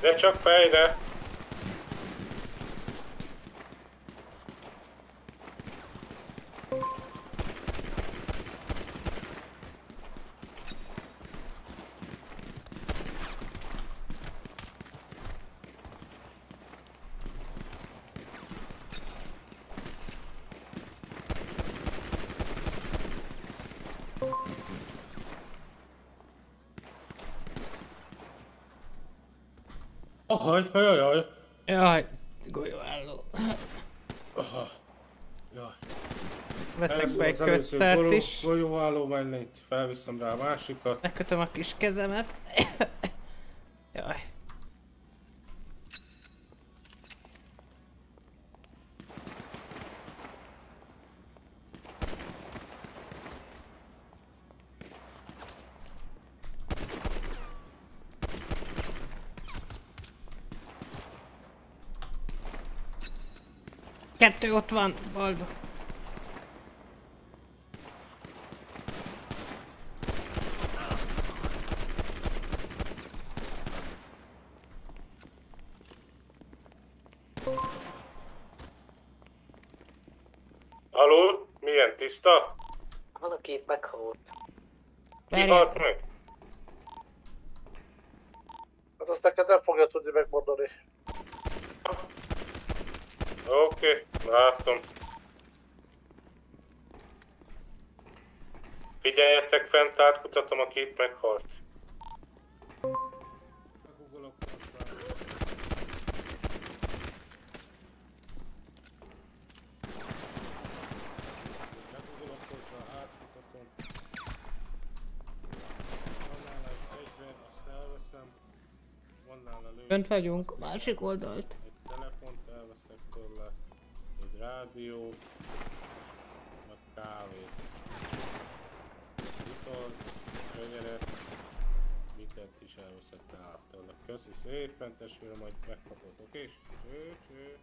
De csak fejre. Ahaj, jaj, jaj. Jaj, golyóálló. Aha. Jaj. Veszek be egy kötszert is. Golyóálló mellényt, felviszem rá a másikat. Megkötöm a kis kezemet. Kettő ott van, Baldo. Alul? Milyen tiszta? Van a két meghalt. Ki halt meg? Hát azt neked nem fogja tudni megmondani. Oké, látom. Figyeljetek fent, átkutatom a két meghalt. Fönt vagyunk, másik oldalt. Rádió, meg kávét. Vitol, könyeret, miket is elveszek tehát tőle. Köszi szépen, testvérem, majd megkapod, oké? Cső, cső.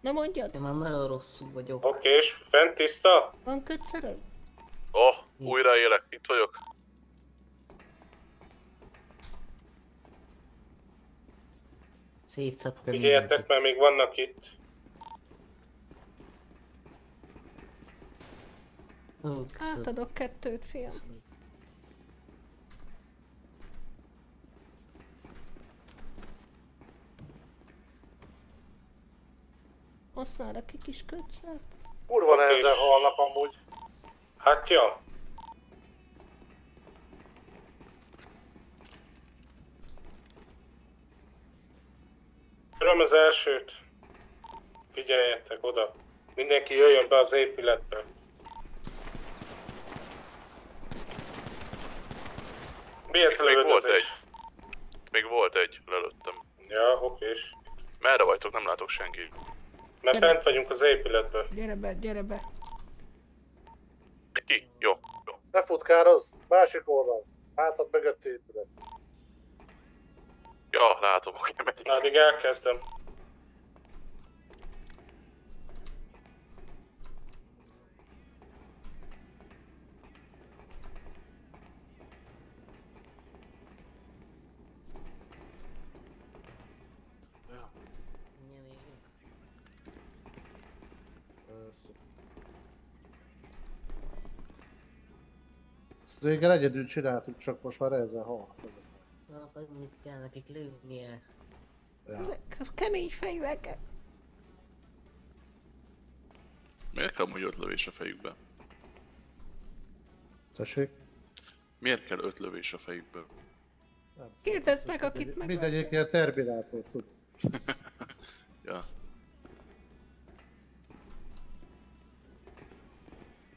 Na mondjad. Én már nagyon rosszul vagyok. Oké, és fent tiszta? Van kötszered? Oh, újra élek, itt vagyok. Szétszedtem Figyeljetek, mert még vannak itt. Átadok kettőt, fiam. Használok egy kis kötszert. Kurva nehezen halnak amúgy. Hát ja. Öröm az elsőt. Figyeljetek oda. Mindenki jöjjön be az épületbe. Mi ez a Még volt egy. Még volt egy, lelőttem. Ja, okés. Merre vagytok? Nem látok senkit. Mert fent vagyunk az épületben. Gyere be, gyere be. Ki? Jó. Jó. Ne futkározz! Másik oldal. Hátad mögött épület. Ja, látom, oké, megyek. Na, addig elkezdem. Ezt régen egyedül csináltuk, csak most már ezen hal. Na, annyit kell nekik lőnie. Ezek a kemény fejűek. Miért kell amúgy öt lövés a fejükbe? Tessék? Miért kell öt lövés a fejükbe? Kérdezd meg, akit meg... Mindegyik ilyen terminátor, tud. Ja.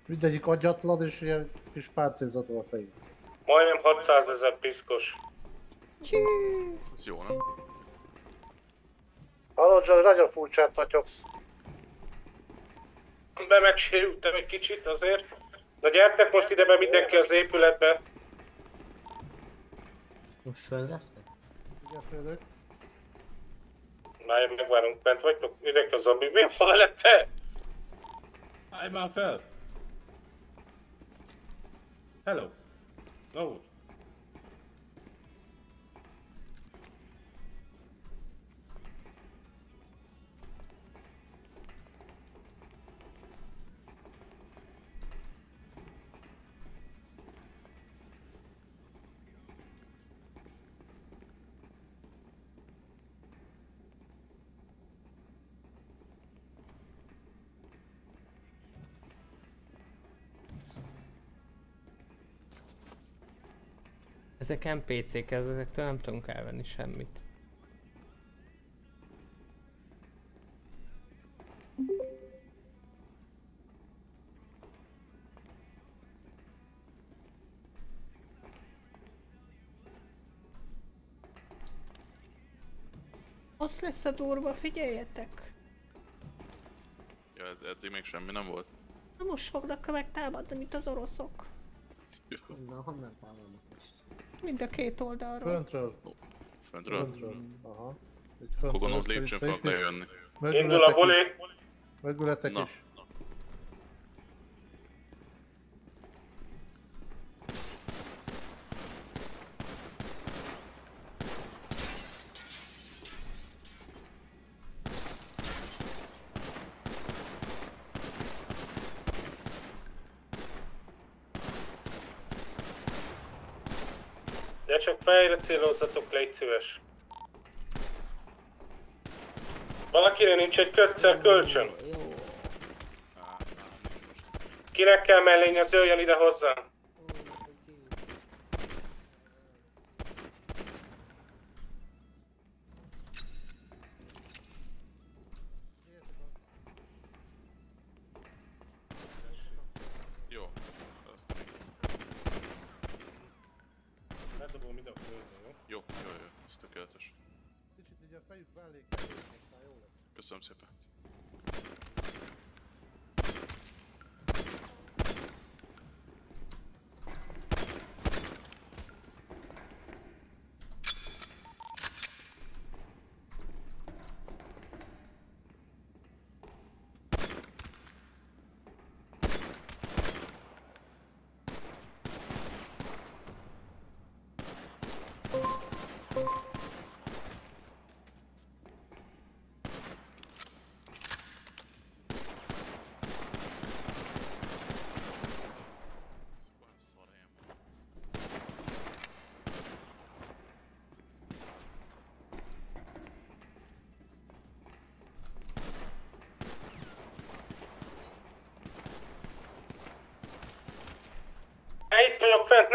Mindegyik agyatlan és ilyen kis páncélzatú a fejük. Majdnem 600 ezer piszkos. Csű. Ez jó, nem? Hallod, Johnny, nagyon furcsát nagyogsz. Be megsérültem egy kicsit azért. Na gyertek most ide be mindenki az épületbe. Most föl lesznek? Igen, főnök. Na, én megvárunk, bent vagytok? Mindenki a zombi. Mi a falette? Állj már fel! Hello. Na úgy. Ezek NPC-k, ezektől nem tudunk elvenni semmit. Azt lesz a durva, figyeljetek! Ja, ez eddig még semmi nem volt. Na most fognak megtámadni, mint az oroszok. Na, honnan támadnak most? Mind a két oldalról. Föntről. Föntről? Föntről. Aha. Össze-vissza, lépcsőn is. lejönni. Indul a buli. Na. is. Fejre célozzatok, légy szíves. Valakinek nincs egy kötszer kölcsön? Kinek kell mellény, az jöjjön ide hozzám.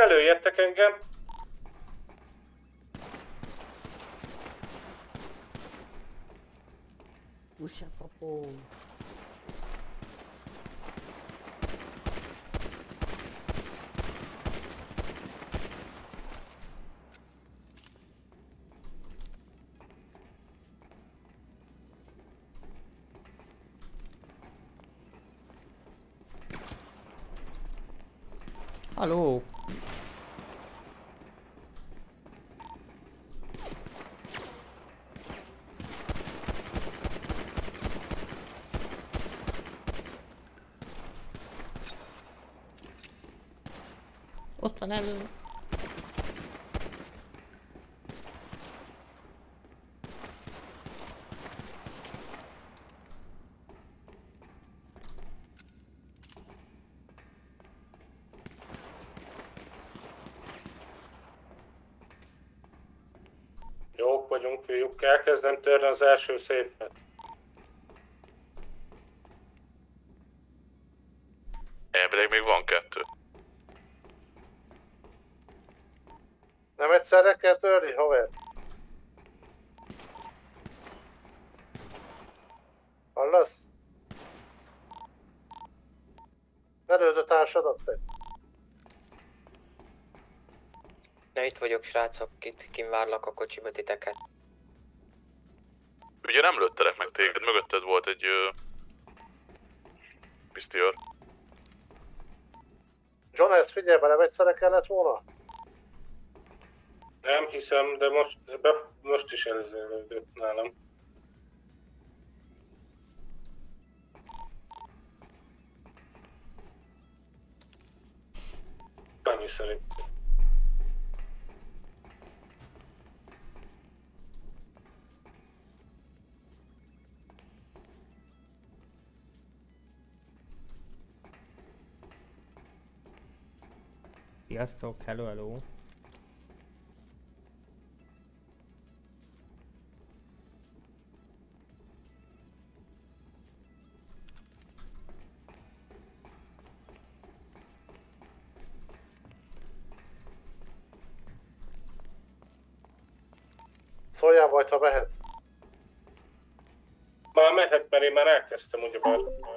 Vagyok fent, ne lőjetek engem. Usa papó. Haló! Ott van elő. Jók vagyunk, fiúk. Elkezdem törni az első szépet. Elvileg még van kettő. Kell törni, haver? Hallasz? Ne lőd a társadat, te. Na itt vagyok srácok, itt kim várlak a kocsiba titeket. Ugye nem lőttelek meg téged, mögötted volt egy... Ö... Pisztiőr. John, ezt figyelj be, nem egyszerre kellett volna? Hiszem, de most, de most is előzőlődött nálam. Annyi szerintem. Sziasztok, hello, hello. Mert én már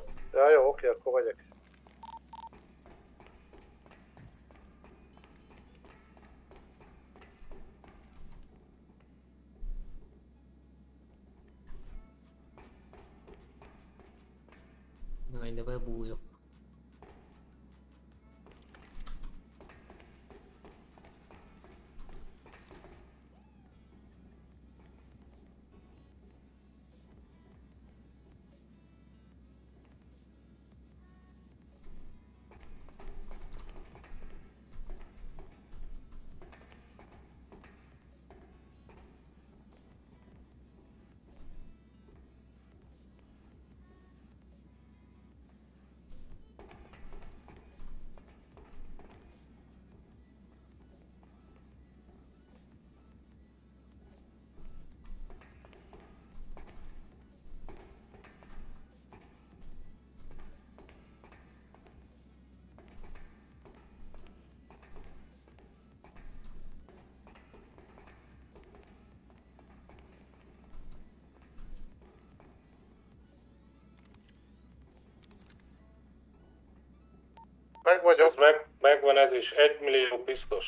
Meg vagyok. Ez meg, megvan ez is, 1 millió piszkos.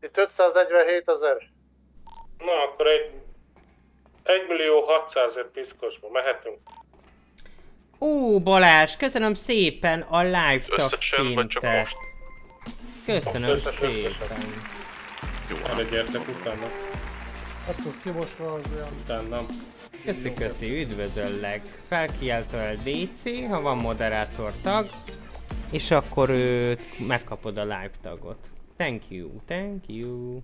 Itt 547 ezer. Na, akkor egy 1 millió 600 ezer piszkosba mehetünk. Ó, Balázs, köszönöm szépen a live tag Összesen szintet. most? Köszönöm Összesen, szépen. Jó, Erre gyertek utána. Hát az kimosva az olyan... Utána. Köszi, köszi, üdvözöllek. Felkiáltol DC, ha van moderátor tag, és akkor őt megkapod a live tagot. Thank you, thank you.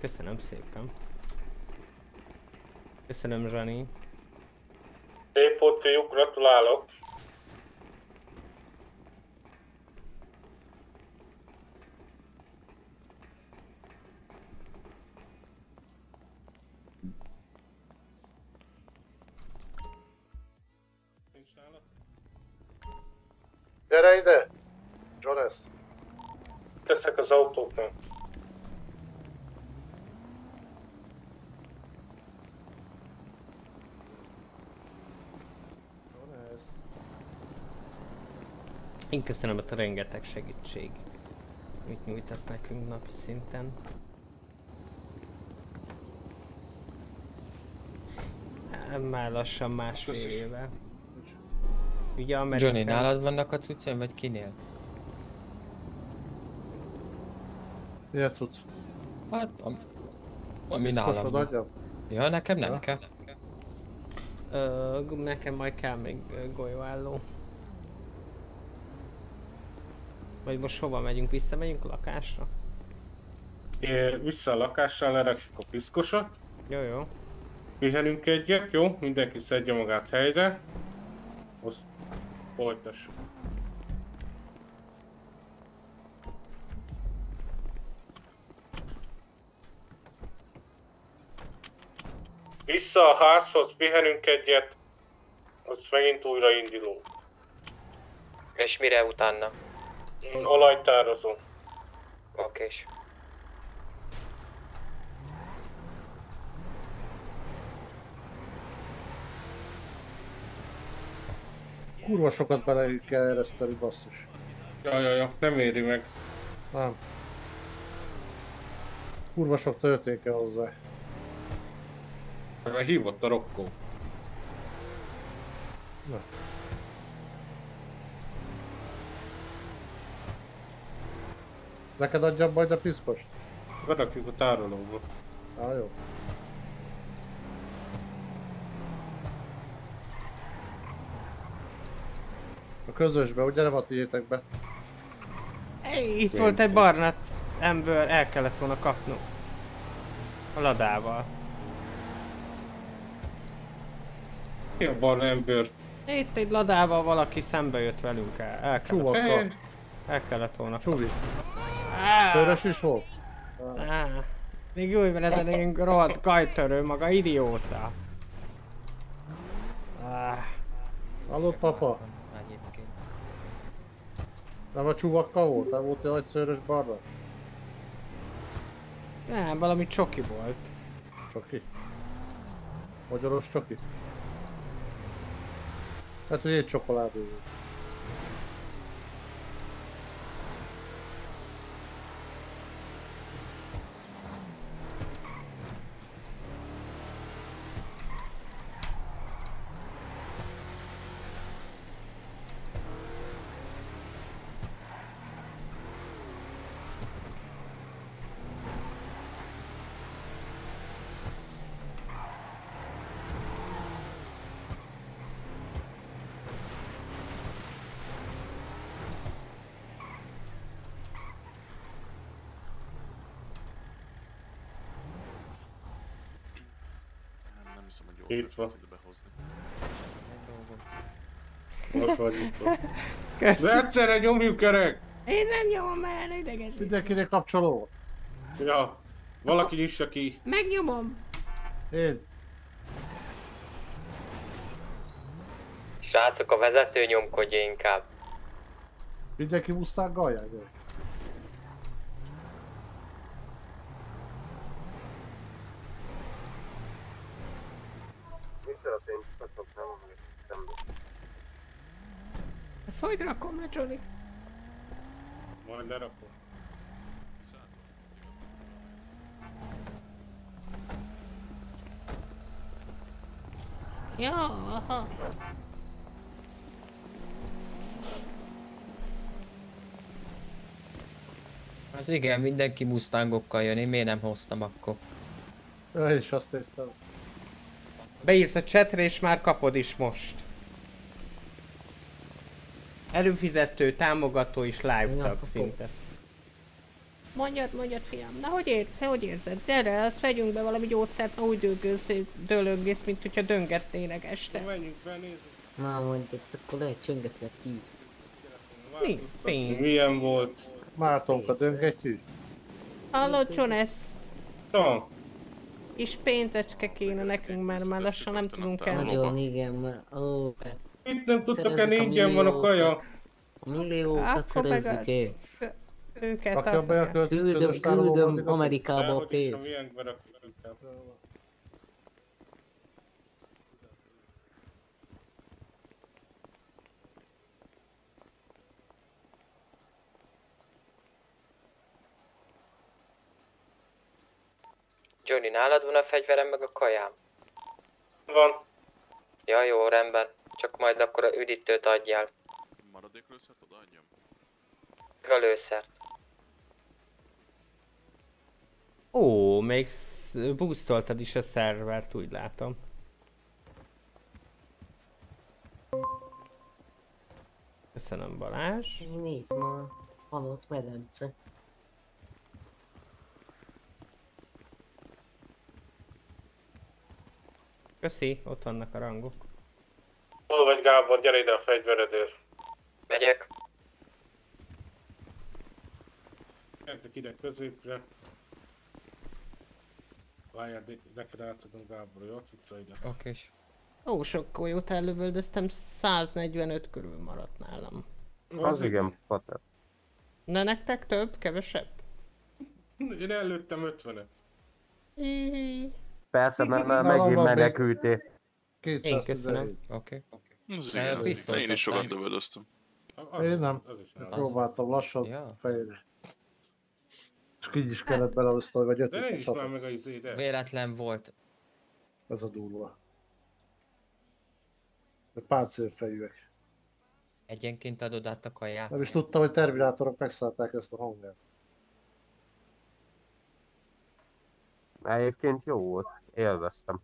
Köszönöm szépen. Köszönöm, Zsani. Szép fiúk, gratulálok. Gyere ide! Jones. Teszek az. Jones. Én köszönöm ezt a rengeteg segítség, amit nyújtasz nekünk napi szinten. Már lassan másfél éve. Ugye Amerikán... Johnny, nálad vannak a cuccaim, vagy kinél? Ilyen cucc. Hát, ami, ami nálam van. Ja, nekem nem Ja. kell. Ö, nekem majd kell még golyóálló. Vagy most hova megyünk? Visszamegyünk a lakásra? É, vissza a lakásra, lerakjuk a piszkosot. Jó, jó. Pihenünk egyet, jó? Mindenki szedje magát helyre. Azt folytassuk. Vissza a házhoz, pihenünk egyet. Azt megint újra indulunk. És mire utána? Olajtározó. Okés. Kurva sokat bele kell ereszteni, basszus. Ja, ja, ja, nem éri meg. Nem. Kurva sok tölték kell hozzá. Mert hívott a Rocco. Na. Neked adjam majd a piszkost? Berakjuk a tárolóba. Á, jó. Közösbe, ugye nem a tiétek be? Hey, itt volt egy barna ember, el kellett volna kapnunk. A ladával. Mi a barna ember? Itt egy ladával valaki szembe jött velünk el. el kellett, Csúvakkal. el kellett volna. Csuvi. Á, Szörös is volt? Még jó, mert ez egy rohadt kajtörő, maga idióta. Á, Hallott papa? Nem a csuvakkal volt? Nem volt egy nagy szőrös barna? nem, valami csoki volt. Csoki? Magyaros csoki? Hát, hogy egy csokoládé volt. Hiszem, hogy Itt jól van. ide behozni. Ott vagy itt van. Egyszerre nyomjuk kerek! Én nem nyomom el, ideges. Mindenkinek kapcsoló? Ja, valaki nyissa ki. Megnyomom. Én? Srácok, a vezető nyomkodja inkább. Mindenki Mustang galján, gyerek. Mi történt? Azok nem emlékszem. Ezt hogy rakom le, Johnny? Majd lerakom. Ja, aha. Az igen, mindenki Mustangokkal jön, én miért nem hoztam akkor? Én is azt néztem. Beírsz a chatre és már kapod is most. Előfizető, támogató és live Ja, tag szinte. Mondjad, mondjad, fiam. Na, hogy érz, hogy érzed? Gyere, azt vegyünk be valami gyógyszert, mert úgy dögölsz, dölöngész, mint hogyha döngetnének este. Menjünk be, nézzük. Na mondjuk, akkor lehet csöngetni a tűzt. Nincs pénz. Milyen volt? Mártonka döngetjük? Hallod, Jones? Na, Kis pénzecske kéne nekünk, mert már lassan nem tudunk el. Nagyon igen, mert ó, itt nem tudtak Szerezzük el a ingyen van a kaja. a milliókat szerezzük el. Őket tartják. Küldöm, küldöm Amerikába a pénzt. Johnny, nálad van a fegyverem meg a kajám? Van. Ja, jó, rendben. Csak majd akkor a üdítőt adjál. Maradék lőszert odaadjam? A lőszert. Ó, még boostoltad is a szervert, úgy látom. Köszönöm Balázs. Nézd ma, halott medence. Köszi, ott vannak a rangok. Hol vagy Gábor, gyere ide a fegyveredért. Megyek. Kezdek ide középre. Várjál, de- neked átadom Gábor, jó? Cuccaidat. Okés. Ó, sok kolyót ellövöldöztem, 145 körül maradt nálam. Az igen, pater. Na nektek több, kevesebb? Én előttem 50-et. Í- Persze, mert már megint van menekültél. 211. Oké. Az igen, az pisztolyt igen. Én is sokat adtál. lövöldöztem. Én nem. Az is. Próbáltam lassan Ja. fejre. És így is kellett beleosztani, vagy De ötöt, ne vagy is már meg a izéde. Véletlen volt. Ez a durva. De páncélfejűek. Egyenként adod át a kaját. Nem is tudtam, hogy terminátorok megszállták ezt a hangát. Egyébként jó volt, élveztem.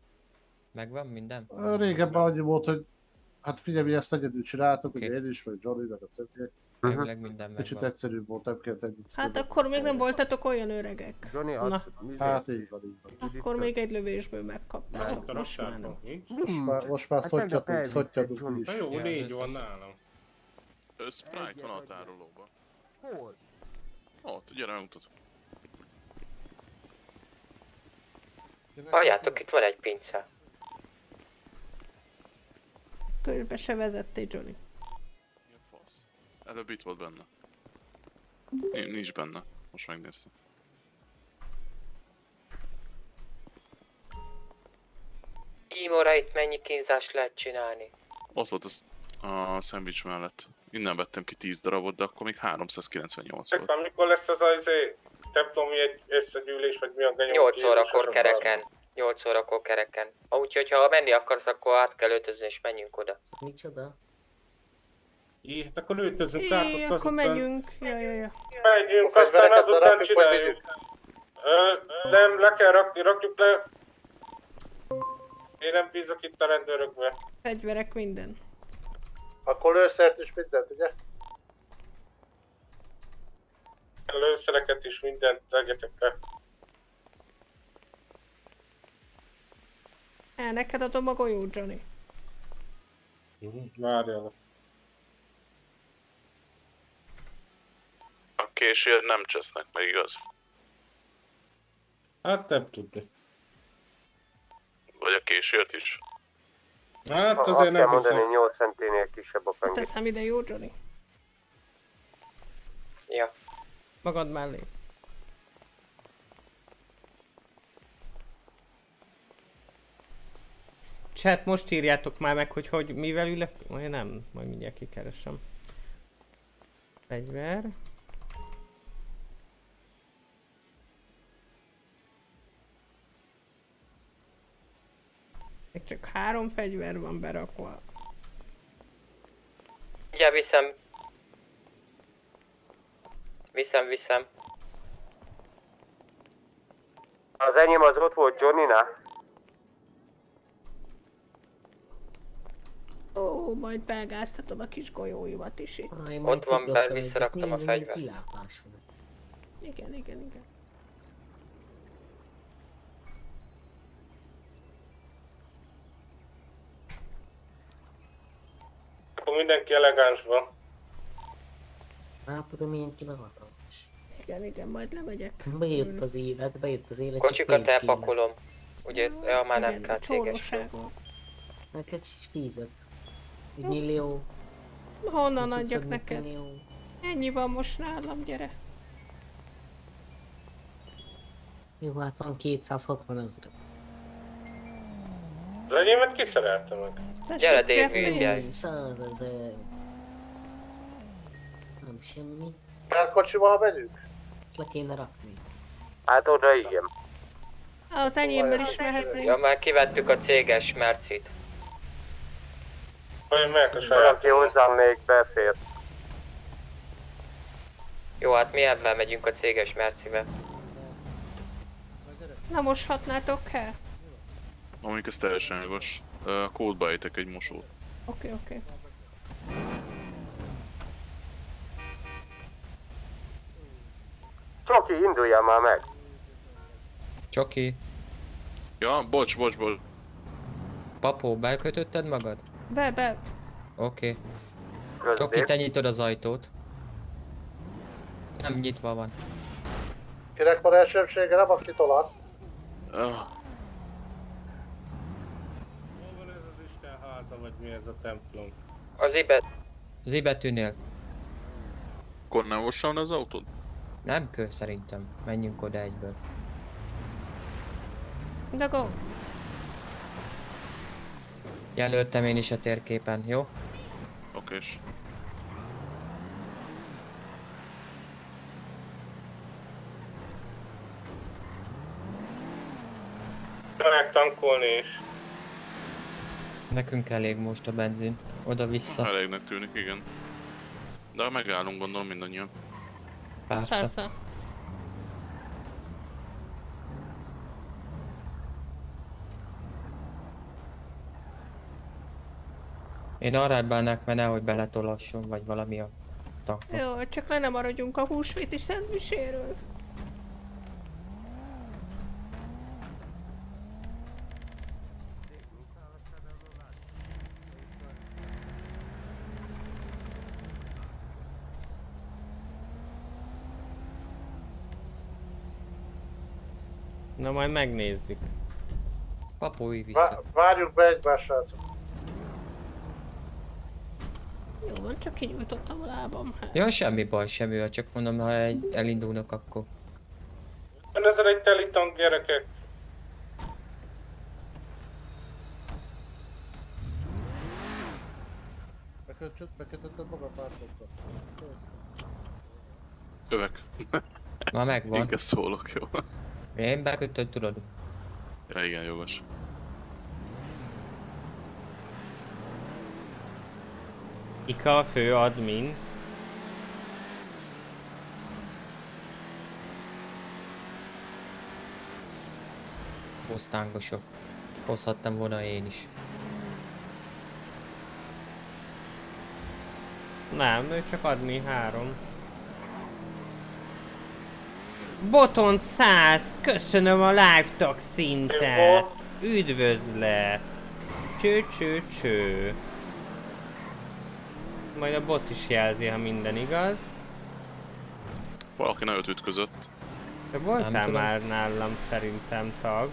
Megvan minden? Régebben annyi volt, hogy hát figyelj, mi ezt egyedül csináltuk, okay. ugye én is, meg Johnny, meg a többiek. Elvileg minden Kicsit megvan. egyszerűbb volt, nem kellett ennyit. Hát akkor még nem voltatok olyan öregek. Johnny, Na, az, Hát így van, így van. akkor még egy lövésből megkaptátok. Most már nem. Most már, most már Hát szottyadunk, tegnap szottyadunk elvittek is. Jó, négy van nálam. Sprite van a tárolóban. Hol? Ott, gyere, megmutatom. Halljátok, itt van egy pince. Körbe se vezettél, Johnny. Mi a fasz? Előbb itt volt benne. Ni- Nincs benne. Most megnéztem. Imora itt mennyi kínzást lehet csinálni? Ott volt az a szendvics mellett. Innen vettem ki 10 darabot, de akkor még 398 volt. Csak mikor lesz az az izé, templomi egy összegyűlés, vagy mi a genyó? 8 órakor kereken. 8 órakor kereken. Úgyhogy ha menni akarsz, akkor át kell öltözni és menjünk oda. Micsoda? Jé, hát akkor öltözünk Jé, akkor azután megyünk. Ja, ja, ja. megyünk, A aztán azután csináljuk. Ö, nem, le kell rakni, rakjuk le. Én nem bízok itt a rendőrökbe. Fegyverek minden. Akkor lőszert is mindent, ugye? Lőszereket is mindent tegyetek le. El, neked adom a golyót, Johnny. Várjál. A később nem csesznek meg, igaz? Hát nem tudni. Vagy a későt is? Hát Azt azért nem mondani, hiszem. 8 centinél kisebb a pengé. Teszem ide, jó, Johnny? Ja. Magad mellé. Chat, most írjátok már meg, hogy, hogy mivel ülök. Majd nem, majd mindjárt kikeresem. Fegyver. Még csak három fegyver van berakva. Ugye viszem. Viszem, viszem. Az enyém az ott volt Johnny-nál. Ó, majd belgáztatom a kis golyóimat is itt. Aj, Ott van, be- visszaraktam a fegyvert. Kilápás van. Igen, igen, igen. Akkor mindenki elegánsban. Látod, milyen kilahatalmas. Igen, igen, majd lemegyek. Bejött az élet, bejött az élet, Kocsikat pénz kéne. elpakolom. Ugye, ja, már nem kell céges. Neked is fízett. Egy millió. Honnan Mit adjak neked? millió? Ennyi van most nálam, gyere. Jó, hát van 260 ezer. Az enyémet kiszerelte meg. Gyere, Dave, zseppénz. vigyázz. 100 ezer. Nem semmi. Mert kocsival megyünk? Ezt le kéne rakni. Hát oda igen. Az enyémmel is mehetnénk. Ja, már kivettük a céges mercit. Vagy mehet a Valaki saját. hozzám még befér. Jó, hát mi ebben megyünk a céges mercibe. Na moshatnátok el? Amik ez teljesen jogos. Kódba ejtek egy mosót. Oké, oké. Csoki, induljál már meg. Csoki, Ja, bocs, bocs, bocs. papó, bekötötted magad? Be, be. Oké. Okay. Csoki, te nyitod az ajtót. Nem nyitva van. Kinek van elsőbsége, nem aki tolat. Ah, Hol van ez az Isten háza, vagy mi ez a templom? Az ibet. Az ibetűnél. akkor nem mossam le az autód? Nem kő szerintem. Menjünk oda egyből. De go. Jelöltem én is a térképen, jó? Okés. Megtankolni is. Nekünk elég most a benzin. Oda-vissza. Elégnek tűnik, igen. De megállunk gondolom mindannyian. Persze. Persze. Én arra bánnák, mert nehogy beletolasson, vagy valami a tankba. Jó, csak le nem maradjunk a húsvéti szendviséről. Na majd megnézzük. Papulj Vá- várjuk be egymást, srácok. Jó van, csak kinyújtottam a lábam. Hát. Ja, semmi baj, semmi baj, csak mondom, ha egy, elindulnak, akkor... Ezer egy teli tank, gyerekek. Bekötött, bekötötted magad pártokba. Persze. Övek. Már megvan. Inkább szólok, jó? Én bekötött, tudod. Ja, igen, jogos. Ika a fő admin. Mustangosok. Hozhattam volna én is. Nem, ő csak admin három. Boton 100, köszönöm a live szintet. Üdvözlet. Cső, cső, cső. Majd a bot is jelzi, ha minden igaz. Valaki nagyot ütközött. Te voltál már nálam szerintem tag.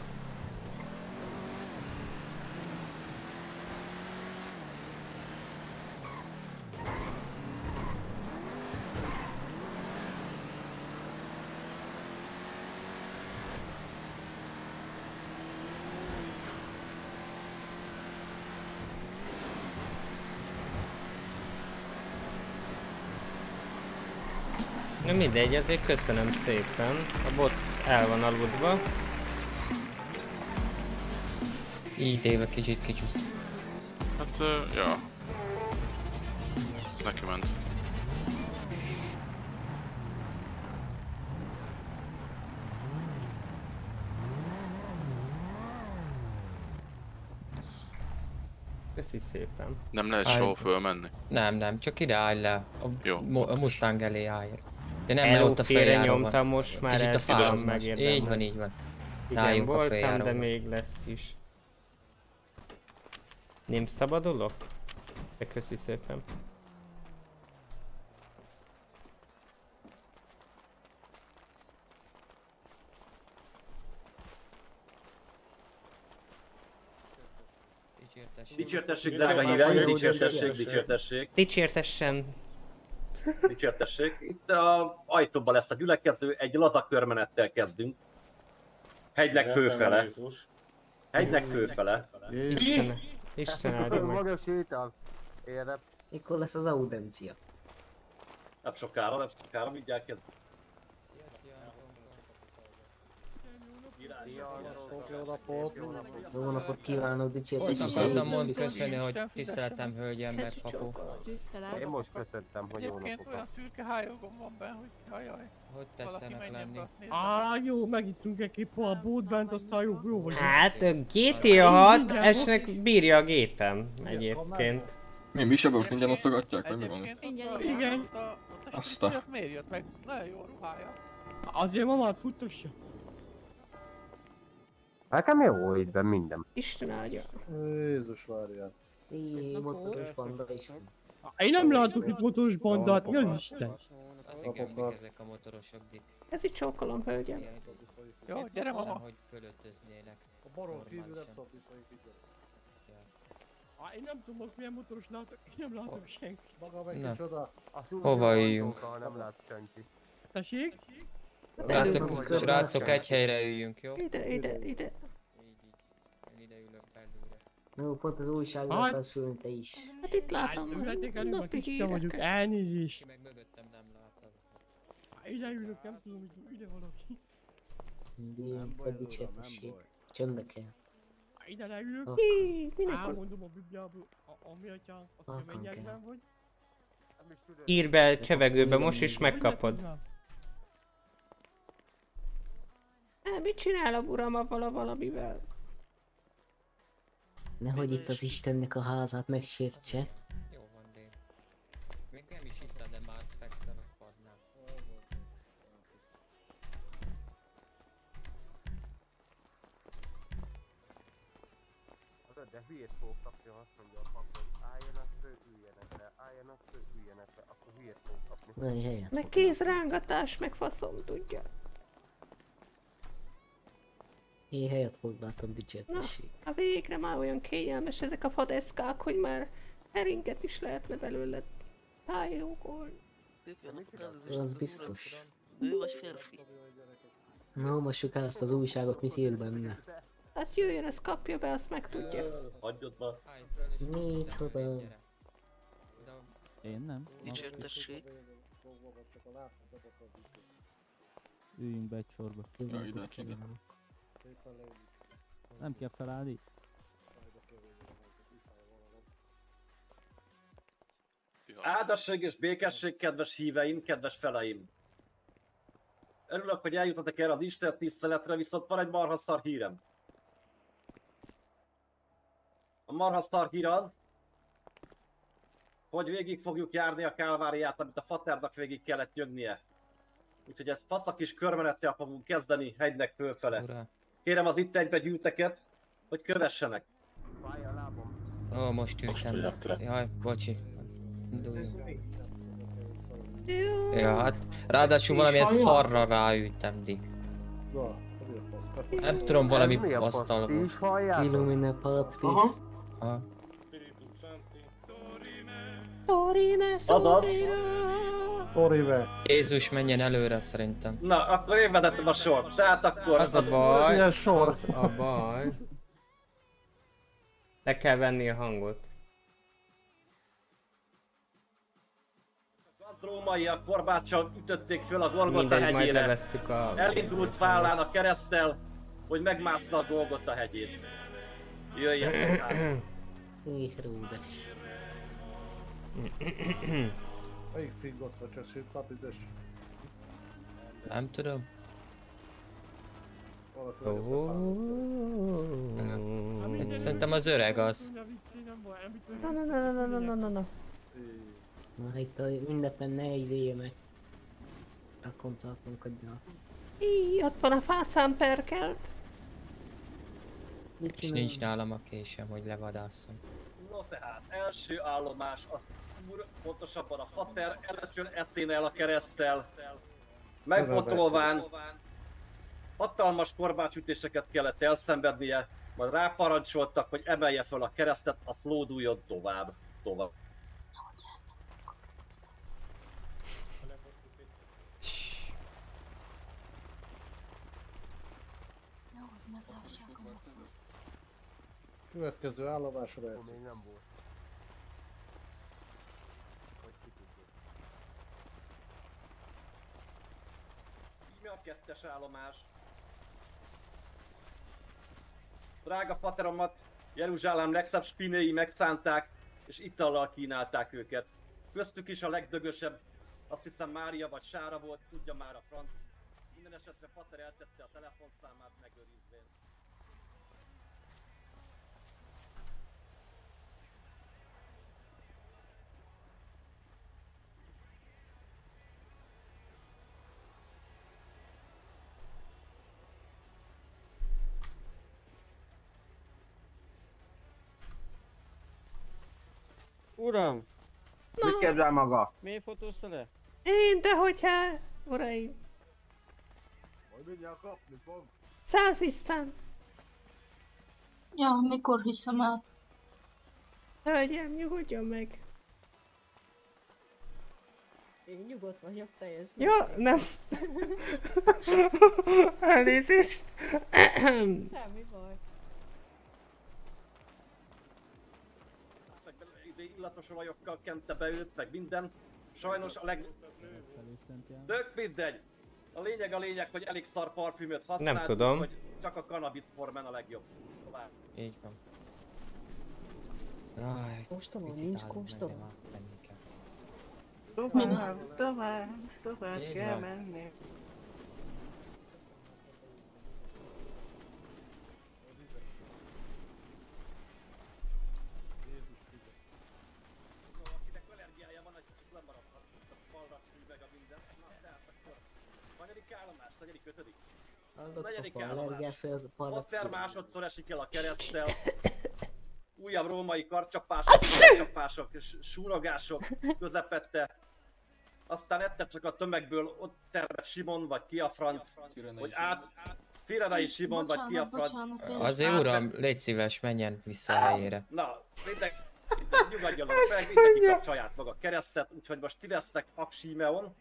Na mindegy, azért köszönöm szépen. A bot el van aludva. Így Déve kicsit kicsusz. Hát, uh, ja. Ez neki ment. Köszi szépen. Nem lehet soha fölmenni. Nem, nem, csak ide állj le. A, Jó. mo- a Mustang elé állj. De nem, mert ott a nyomtam, most már Kicsit a fázás. megérdemli. Így van, így van. Igen, a voltam, de még lesz is. Nem szabadulok? De köszi szépen. Dicsértessék, drága híveim, dicsértessék, dicsértessék, Dicsértessen. Dicsértessék. Itt a ajtóban lesz a gyülekező, egy laza körmenettel kezdünk. Hegynek főfele. Hegynek főfele. Isten, Isten áldja meg. Maga sétál. Mikor lesz az audencia? Nem sokára, nem sokára, mindjárt kezd. Jó napot! Jó napot kívánok, Azt dicsértetés. akartam mondani köszönni, hogy tiszteletem hölgyem meg papu. Én most köszöntem, hogy jó Egyébként napot. olyan szürke hályogom van benne, hogy jajaj. Hogy tetszenek lenni? azt. Á, jó, megittunk egy kép a bót bent, aztán jó, jó vagy. Hát a GTA 6 esnek bírja a gépem egyébként. Mi, Bishopot ingyen osztogatják, vagy mi van? Igen. Azt A a... miért jött meg? Nagyon jó ruhája. Azért mamát futtassa. Nekem jó be minden. Isten áldja. Jézus várjál. Motoros banda is van. Én nem látok itt motoros bandát, mi az Isten? Az igen, mik ezek a motorosok dik. Ez itt csókolom, hölgyem. Jó, gyere mama. hogy fölöltöznének. A barom kívül mondjuk így. Á, én nem tudom, milyen motoros látok, én nem látok senki. Maga meg Na. kicsoda. Hova üljünk? Nem látsz senki. Tessék? Srácok, srácok, egy helyre üljünk, jó? Ide, ide, ide. Én ide ülök belőle. Jó, pont az újságban Hát. akarsz ülni te is. Hát itt látom, elő, napi itt vagyok, híreket. elnézést. Meg mögöttem nem látod. Á, Ide ülök, nem tudom, hogy ide valaki. Mindig a dicsértesség. Csöndbe kell. Ide leülök. Hí, minek van? Elmondom a Bibliából, a, a mi atyánk, aki a mennyekben vagy. Ír be csevegőbe, most is megkapod. Mit csinál a uram avval a valamivel? Nehogy itt az Istennek a házát megsértse. Jó van, Dave. Még nem is itt, de már fekszel a padnál. Az de hülyét fogok kapni, ha azt mondja a pap, hogy álljanak föl, üljenek le, álljanak föl, üljenek le, akkor hülyét fogok kapni. Meg kézrángatás, meg faszom tudja. Én helyet foglaltam dicsértesség. A végre már olyan kényelmes ezek a fadeszkák, hogy már heringet is lehetne belőle tájogolni. Az biztos. Nő vagy férfi? Na, olvassuk el ezt az újságot, mit ír benne. Hát jöjjön, ezt kapja be, azt megtudja. Hagyjad már. Micsoda. Én nem. Dicsértessék. Üljünk be egy sorba. Ja, ide kéne. Nem kell felállni. Áldasség és békesség, kedves híveim, kedves feleim! Örülök, hogy eljutatok erre az Isten tiszteletre, viszont van egy marha szar hírem. A marha szar hír az, hogy végig fogjuk járni a kálváriát, amit a faternak végig kellett jönnie. Úgyhogy ezt fasz a kis körmenettel fogunk kezdeni hegynek fölfele. Kérem az itt egybe gyűlteket, hogy kövessenek. Fáj a lábam. Ó, most ültem be. Jaj, bocsi. Induljunk. Ja, hát ráadásul valamilyen szarra ráültem, Dick. Nem tudom, valami asztal volt. Illumine Patris. Aha. Dorime, Azaz. Torive. Jézus menjen előre szerintem. Na, akkor én vezettem a sort. Tehát akkor... Az a baj. Milyen sor? Az a baj. Le kell venni a hangot. Az rómaiak korbáccsal ütötték föl a Golgota hegyére. a... Elindult vállán a keresztel, hogy megmászna a Golgota hegyét. Jöjjetek át. Melyik fingot vagy csak szét napides? Nem tudom. Valaki Hát Szerintem az öreg az. Na, na, na, na, na, na, na, na. Na, itt a ünnepen ne izélje meg. A koncertunkat Így, ott van a fácán perkelt. És nincs nálam a késem, hogy levadásszam. No tehát, első állomás az úr, pontosabban a fater, először eszén el a keresztel. Megbotolván, hatalmas korbácsütéseket kellett elszenvednie, majd ráparancsoltak, hogy emelje fel a keresztet, azt lóduljon tovább. Tovább. Következő állomásra egyszer. Még nem volt. Kettes állomás. Drága fateromat, Jeruzsálem legszebb spinéi megszánták, és itallal kínálták őket. Köztük is a legdögösebb, azt hiszem Mária vagy Sára volt, tudja már a franc. Minden esetre Fater eltette a telefonszámát megőrizvén. Uram! Mit képzel maga? Miért fotózta le? Én, de hogyha, uraim, Majd mindjárt kapni fog. szelfiztem. Ja, mikor hiszem el? Hölgyem, nyugodjon meg. Én nyugodt vagyok, teljes. Ja, nem. Elnézést. Semmi baj. Illatos olajokkal kente be őt, meg minden. Sajnos a leg... Tök mindegy. A lényeg a lényeg, hogy elég szar parfümöt használt, Nem tudom. hogy csak a cannabis formen a legjobb. Tovább. Így van. Jaj, Kóstolom, picit nincs kell. Tovább, tovább, tovább kell menni. Negyedik a parlat. Pater másodszor esik el a keresztel. Újabb római karcsapások, karcsapások, és súrogások közepette. Aztán egyszer csak a tömegből ott termett Simon, vagy ki a franc, hogy át... Firenei Simon, vagy ki a franc. Azért uram, légy szíves, menjen vissza a helyére. Na, mindenki, nyugodjanak meg, mindenki kap saját maga keresztet, úgyhogy most ti lesznek Aksimeon,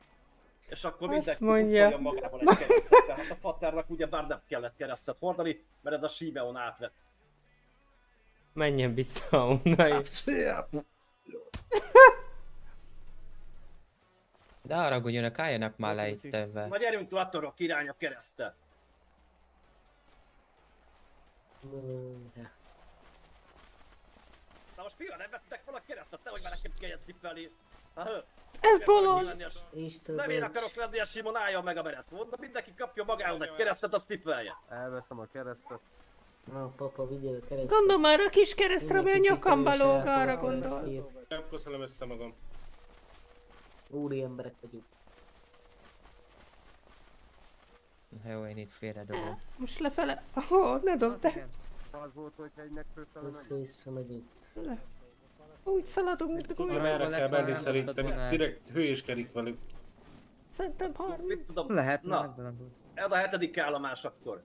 és akkor mindenki mondja. magával egy keresztet. Tehát a Faternak ugye bár nem kellett keresztet hordani, mert ez a Simeon átvett. Menjen vissza onnan is. De haragudjanak, álljanak már le itt ebben. Na gyerünk Latorok irány a keresztet. Na most mi van, nem vettek fel a keresztet, nehogy már nekem kelljen cipelni. Ha. Ez bolond! Nem én akarok lenni a Simon, álljon meg a menet. Mondom, mindenki kapja magához egy keresztet, azt tippelje. Elveszem a keresztet. Na, papa, vigyél a keresztet. Gondolom már a kis keresztre, ami a nyakamba lóg, arra gondol. Nem köszönöm össze magam. Úri emberek vagyunk. Na Jó, én itt félre dobom. Most lefele... Oh, ne dobd, de... Az volt, hogy egynek főtelen Össze-vissza megyünk. Le. Úgy szaladunk, mint Nem gulya. erre kell menni szerintem, itt direkt hülyéskedik velük. Szerintem 30. Mit tudom? Lehet, Na, ez a hetedik állomás akkor.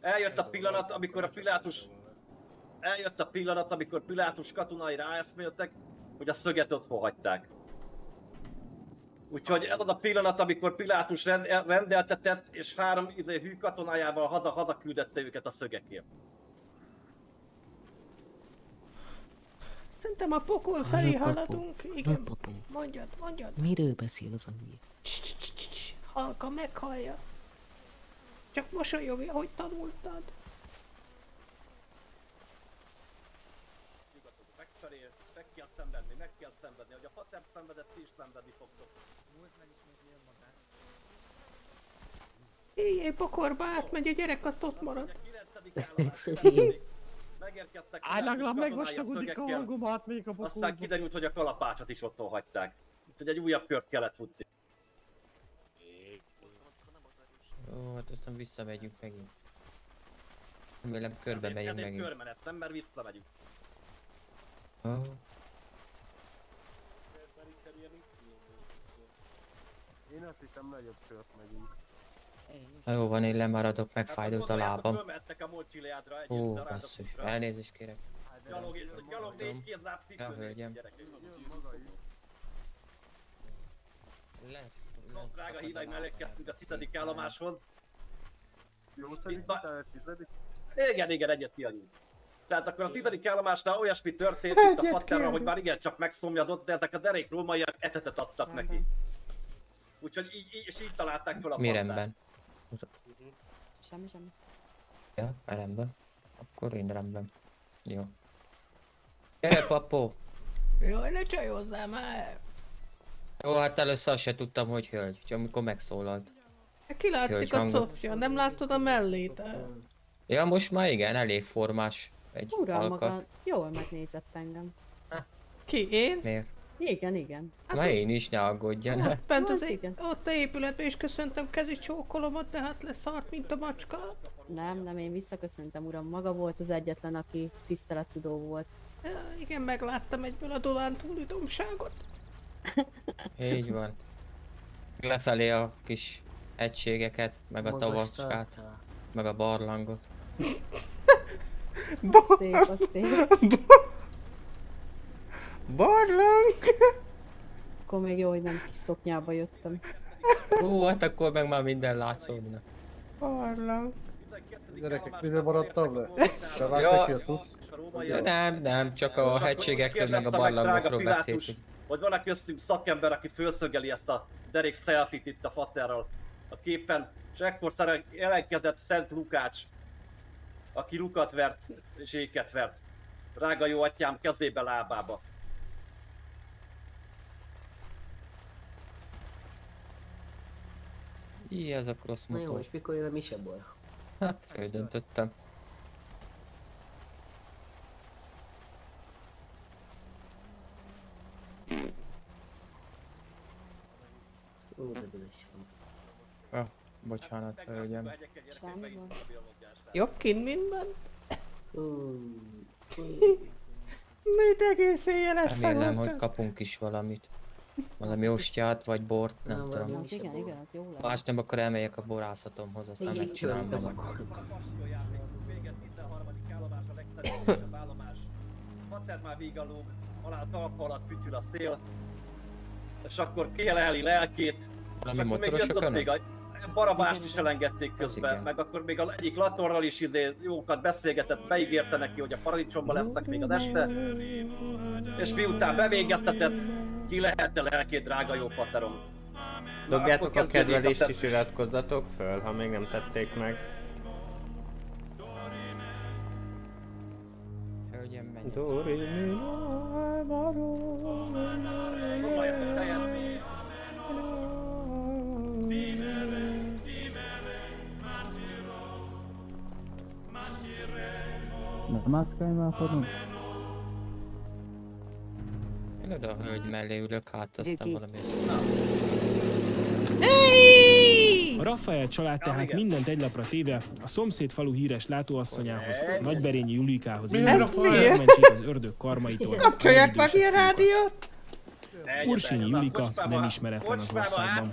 Eljött a pillanat, amikor a Pilátus... Eljött a pillanat, amikor Pilátus katonai ráeszméltek, hogy a szöget otthon hagyták. Úgyhogy ez az a pillanat, amikor Pilátus rend, rendeltetett, és három izé, hű katonájával haza-haza küldette őket a szögekért. Szerintem a pokol felé Halló, papu. haladunk. Halló, Igen. papu. Mondjad, mondjad. Miről beszél az a hülye? Halka meghallja. Csak mosolyogj, ahogy tanultad. Nyugodtan, megfelé, meg kell szenvedni, meg kell szenvedni, hogy a Pater szenvedett, ti is szenvedni fogtok. Pokorba átmegy a gyerek, azt ott marad. Megérkeztek katonái megvastagodik a szögekkel. hangom, átmegyek a Aztán pokolba. kiderült, hogy a kalapácsot is otthon hagyták. Úgyhogy egy újabb kört kellett futni. Ó, hát aztán visszamegyünk megint. Remélem körbe Ez megyünk egy megint. körmenet, nem, mert visszamegyünk. Ó, Én azt hittem nagyobb kört megyünk. Na jó van, én lemaradok, Hát megfájdult a lábam. Fölmehettek a Ó, a basszus, elnézést kérek. Gyalog, négy cipő hölgyem. gyerekek. Le, No, drága híveim, elérkeztünk a tizedik állomáshoz. Jó Itt szerint ma- utána tizedik? Igen, igen, egyet kiadjuk. Tehát akkor a tizedik állomásnál olyasmi történt itt a kiadjuk. hogy már igen csak megszomjazott, de ezek a derék rómaiak etetet adtak neki. Úgyhogy így, így, és így találták fel a Mi Fattert. Rendben? Semmi, semmi. Ja, rendben. Akkor én rendben. Jó. Gyere, papó! Jaj, ne csajozzál már! Jó, hát először azt se tudtam, hogy hölgy, csak amikor megszólalt. Kilátszik Hölgy a hangot. cofja, nem látod a mellét? Ja, most már igen, elég formás. Egy Uram, alkat. maga jól megnézett engem. Ki, én? Miért? Igen, igen. Na én is, ne aggódjon. Bent Az az igen. ott a épületben is köszöntem kezi csókolomat, de hát leszart, mint a macska. Nem, nem, én visszaköszöntem, uram. Maga volt az egyetlen, aki tisztelettudó volt. Ja, igen, megláttam egyből a Dolán túli domságot. Így van. Lefelé a kis egységeket, meg a tartál. meg a barlangot. Szép, az szép. Barlang! Akkor még jó, hogy nem kis szoknyába jöttem. Ó, hát akkor meg már minden látszódna. Barlang. Gyerekek, mire maradtam le? Bevágták Ja. ki a cucc? Ja, nem, nem, csak a hegységekről meg a barlangokról beszéltünk. Hogy van-e köztünk szakember, aki fölszögeli ezt a derék selfie itt a Fatterral a képen, és ekkor ellenkezett Szent Lukács, aki lukat vert és éket vert. Drága jó atyám kezébe lábába. Így, ez a cross Na jó, motor. és mikor jön a Misebor? Hát, földöntöttem. Ó, de büdös van. Bocsánat, hölgyem. Jobb kint minden? Mit egész éjjel ezt Remélem, hogy kapunk is valamit. Valami ostyát vagy bort, nem Na, tudom. Az igen, igen, az jó lesz. Más nem, akkor elmegyek a borászatomhoz, aztán megcsinálom magam. Fater már vígalóg, alá a talpa alatt fütyül a szél, és akkor kieleli lelkét, Valami és akkor még jött ott még a Barabást is elengedték közben, igen. meg akkor még az egyik latorral is izé jókat beszélgetett, beígérte neki, hogy a paradicsomban lesznek még az este. És miután bevégeztetett, ki lehet a lelkét, drága jó faterom. Na, Dobjátok a kedvelést is iratkozzatok föl, ha még nem tették meg. Hölgyem, menj. Dori, mi, Már padon. Én oda a hölgy mellé ülök, hát aztán valami... A Raffael család tehát mindent egy lapra téve a szomszéd falu híres látóasszonyához, Nagyberényi Julikához megmentsék az ördög karmaitól. Kapcsolják meg a rádiót! Ursényi Julika nem ismeretlen az országban.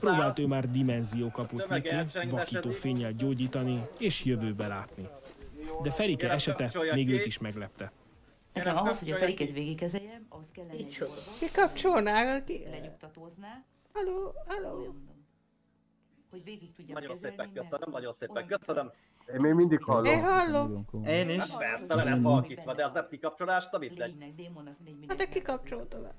Próbált ő már dimenziókaput Tömeg nyitni, vakító fénnyel gyógyítani és jövőbe látni. De Ferike esete még őt is meglepte. Nekem ahhoz, hogy a Ferikét végigkezeljem, ahhoz kellene egy orvos, Ki kapcsolná? Ki? lenyugtatózná, Halló, halló. hogy végig tudjam Nagyon kezelni, szépen köszönöm, nagyon szépen köszönöm. Én még mindig hallom. Én hallom. Én is. Persze, le lett halkítva, de az nem kikapcsolást, amit legy. lénynek, démonnak, mindegy, Hát de mindenkinek kikapcsolta le.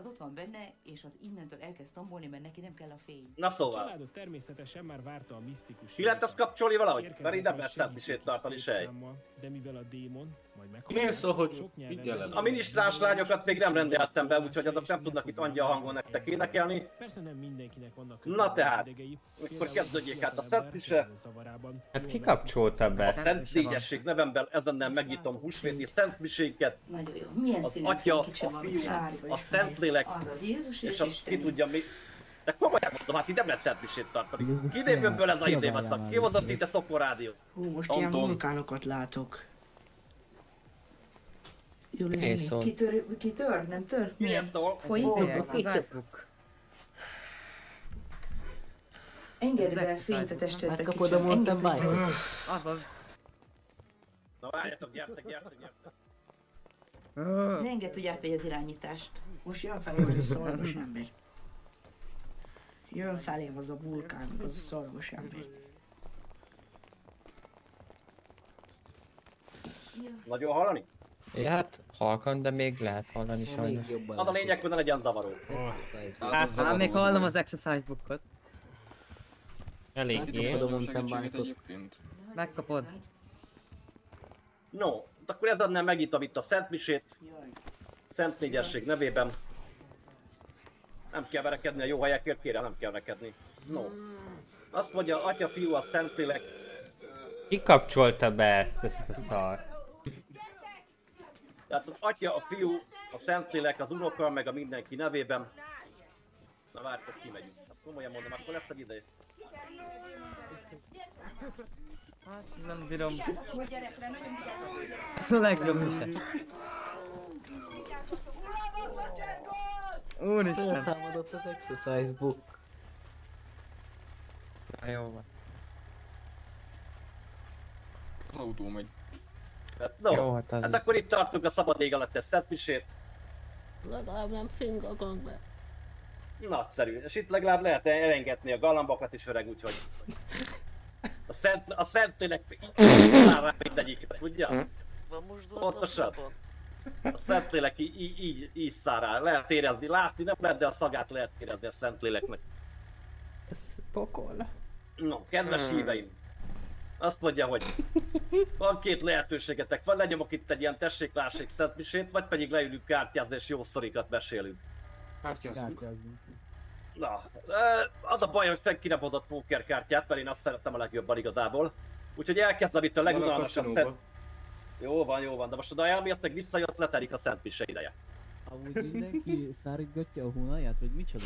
Az ott van benne, és az innentől elkezd tombolni, mert neki nem kell a fény. Na A szóval. családot természetesen már várta a misztikus. Ki lehet ezt kapcsolni valahogy? Mert így nem a lehet szentmisét tartani szétszámmal, De mivel a démon majd meg szól, hogy beszél. A minisztráns lányokat még nem rendeltem be, úgyhogy azok nem tudnak itt angyal hangon nektek énekelni. Persze nem mindenkinek vannak Na tehát, akkor kezdődjék hát a szentmise. Hát ki kapcsolta A be? Szent Négyesség nevemben ezennel megnyitom húsvéti szentmisénket. Nagyon jó. Milyen Az Atya, a Fiú, a Szentlélek, és a ki tudja mi... De komolyan mondom, hát itt nem lehet szentmisét tartani. Jézus Kinél jön ből ez a idémat szak? Ki hozott itt a Szokor Rádió? Hú, most Anton. ilyen vulkánokat látok. Jól Én lenni. szól. Ki tör, ki tör, nem tör? Milyen szól? Folyik? Engedd be fényt a testedbe Megkapod kicsit. a mountain be. bike-ot? Na várjatok, gyertek, gyertek, gyertek. Ne engedd, hogy átvegye az irányítást. Most jön felém az a szarvas ember. Jön felém az a vulkán, az a szarvas ember. Nagyon hallani? Ja, hát halkan, de még lehet hallani sajnos. Az a lényeg, hogy ne legyen zavaró. Hát, Hát még hallom az exercise bookot. Eléggé. Megkapod. No, akkor ezennel megnyitom itt a Szentmisét. Szent Négyesség nevében. Nem kell verekedni a jó helyekért, kérem, nem kell verekedni. No. Azt mondja, Atya, Fiú, a Szentlélek. Ki kapcsolta be ezt, ezt a szart? Tehát az Atya, a Fiú, a Szentlélek, az Unoka, meg a mindenki nevében. Na várj, kimegyünk. Hát komolyan mondom, akkor lesz egy ide. Hát nem bírom. Ez a legjobb mise. Úristen. Támadott az exercise book. Na, jó van. Az autó megy. Hát, no, Jó, hát az- hát akkor itt tartunk a szabad ég alatt, ez Szentmisét. Legalább nem fingagok be. Nagyszerű. És itt legalább lehet elengedni a galambokat is öreg, úgyhogy... A szent, a szentlélek rá mindegyikre, tudja? Pontosan. A szentlélek így, így, így, így száll rá. Lehet érezni, látni nem lehet, de a szagát lehet érezni a szentléleknek. Ez pokol. No, kedves híveim! Azt mondja, hogy van két lehetőségetek, vagy lenyomok itt egy ilyen tessék-lássék szentmisét, vagy pedig leülünk kártyázni és jó sztorikat mesélünk. Kártyázzunk. Na, az a baj, hogy senki nem hozott pókerkártyát, mert én azt szerettem a legjobban igazából. Úgyhogy elkezdem itt a Van a legunalmasabb szent... Jó van, jó van, de most oda elmész, meg visszajössz, letelik a szent mise ideje. Amúgy mindenki szárítgatja a hónalját, vagy micsoda?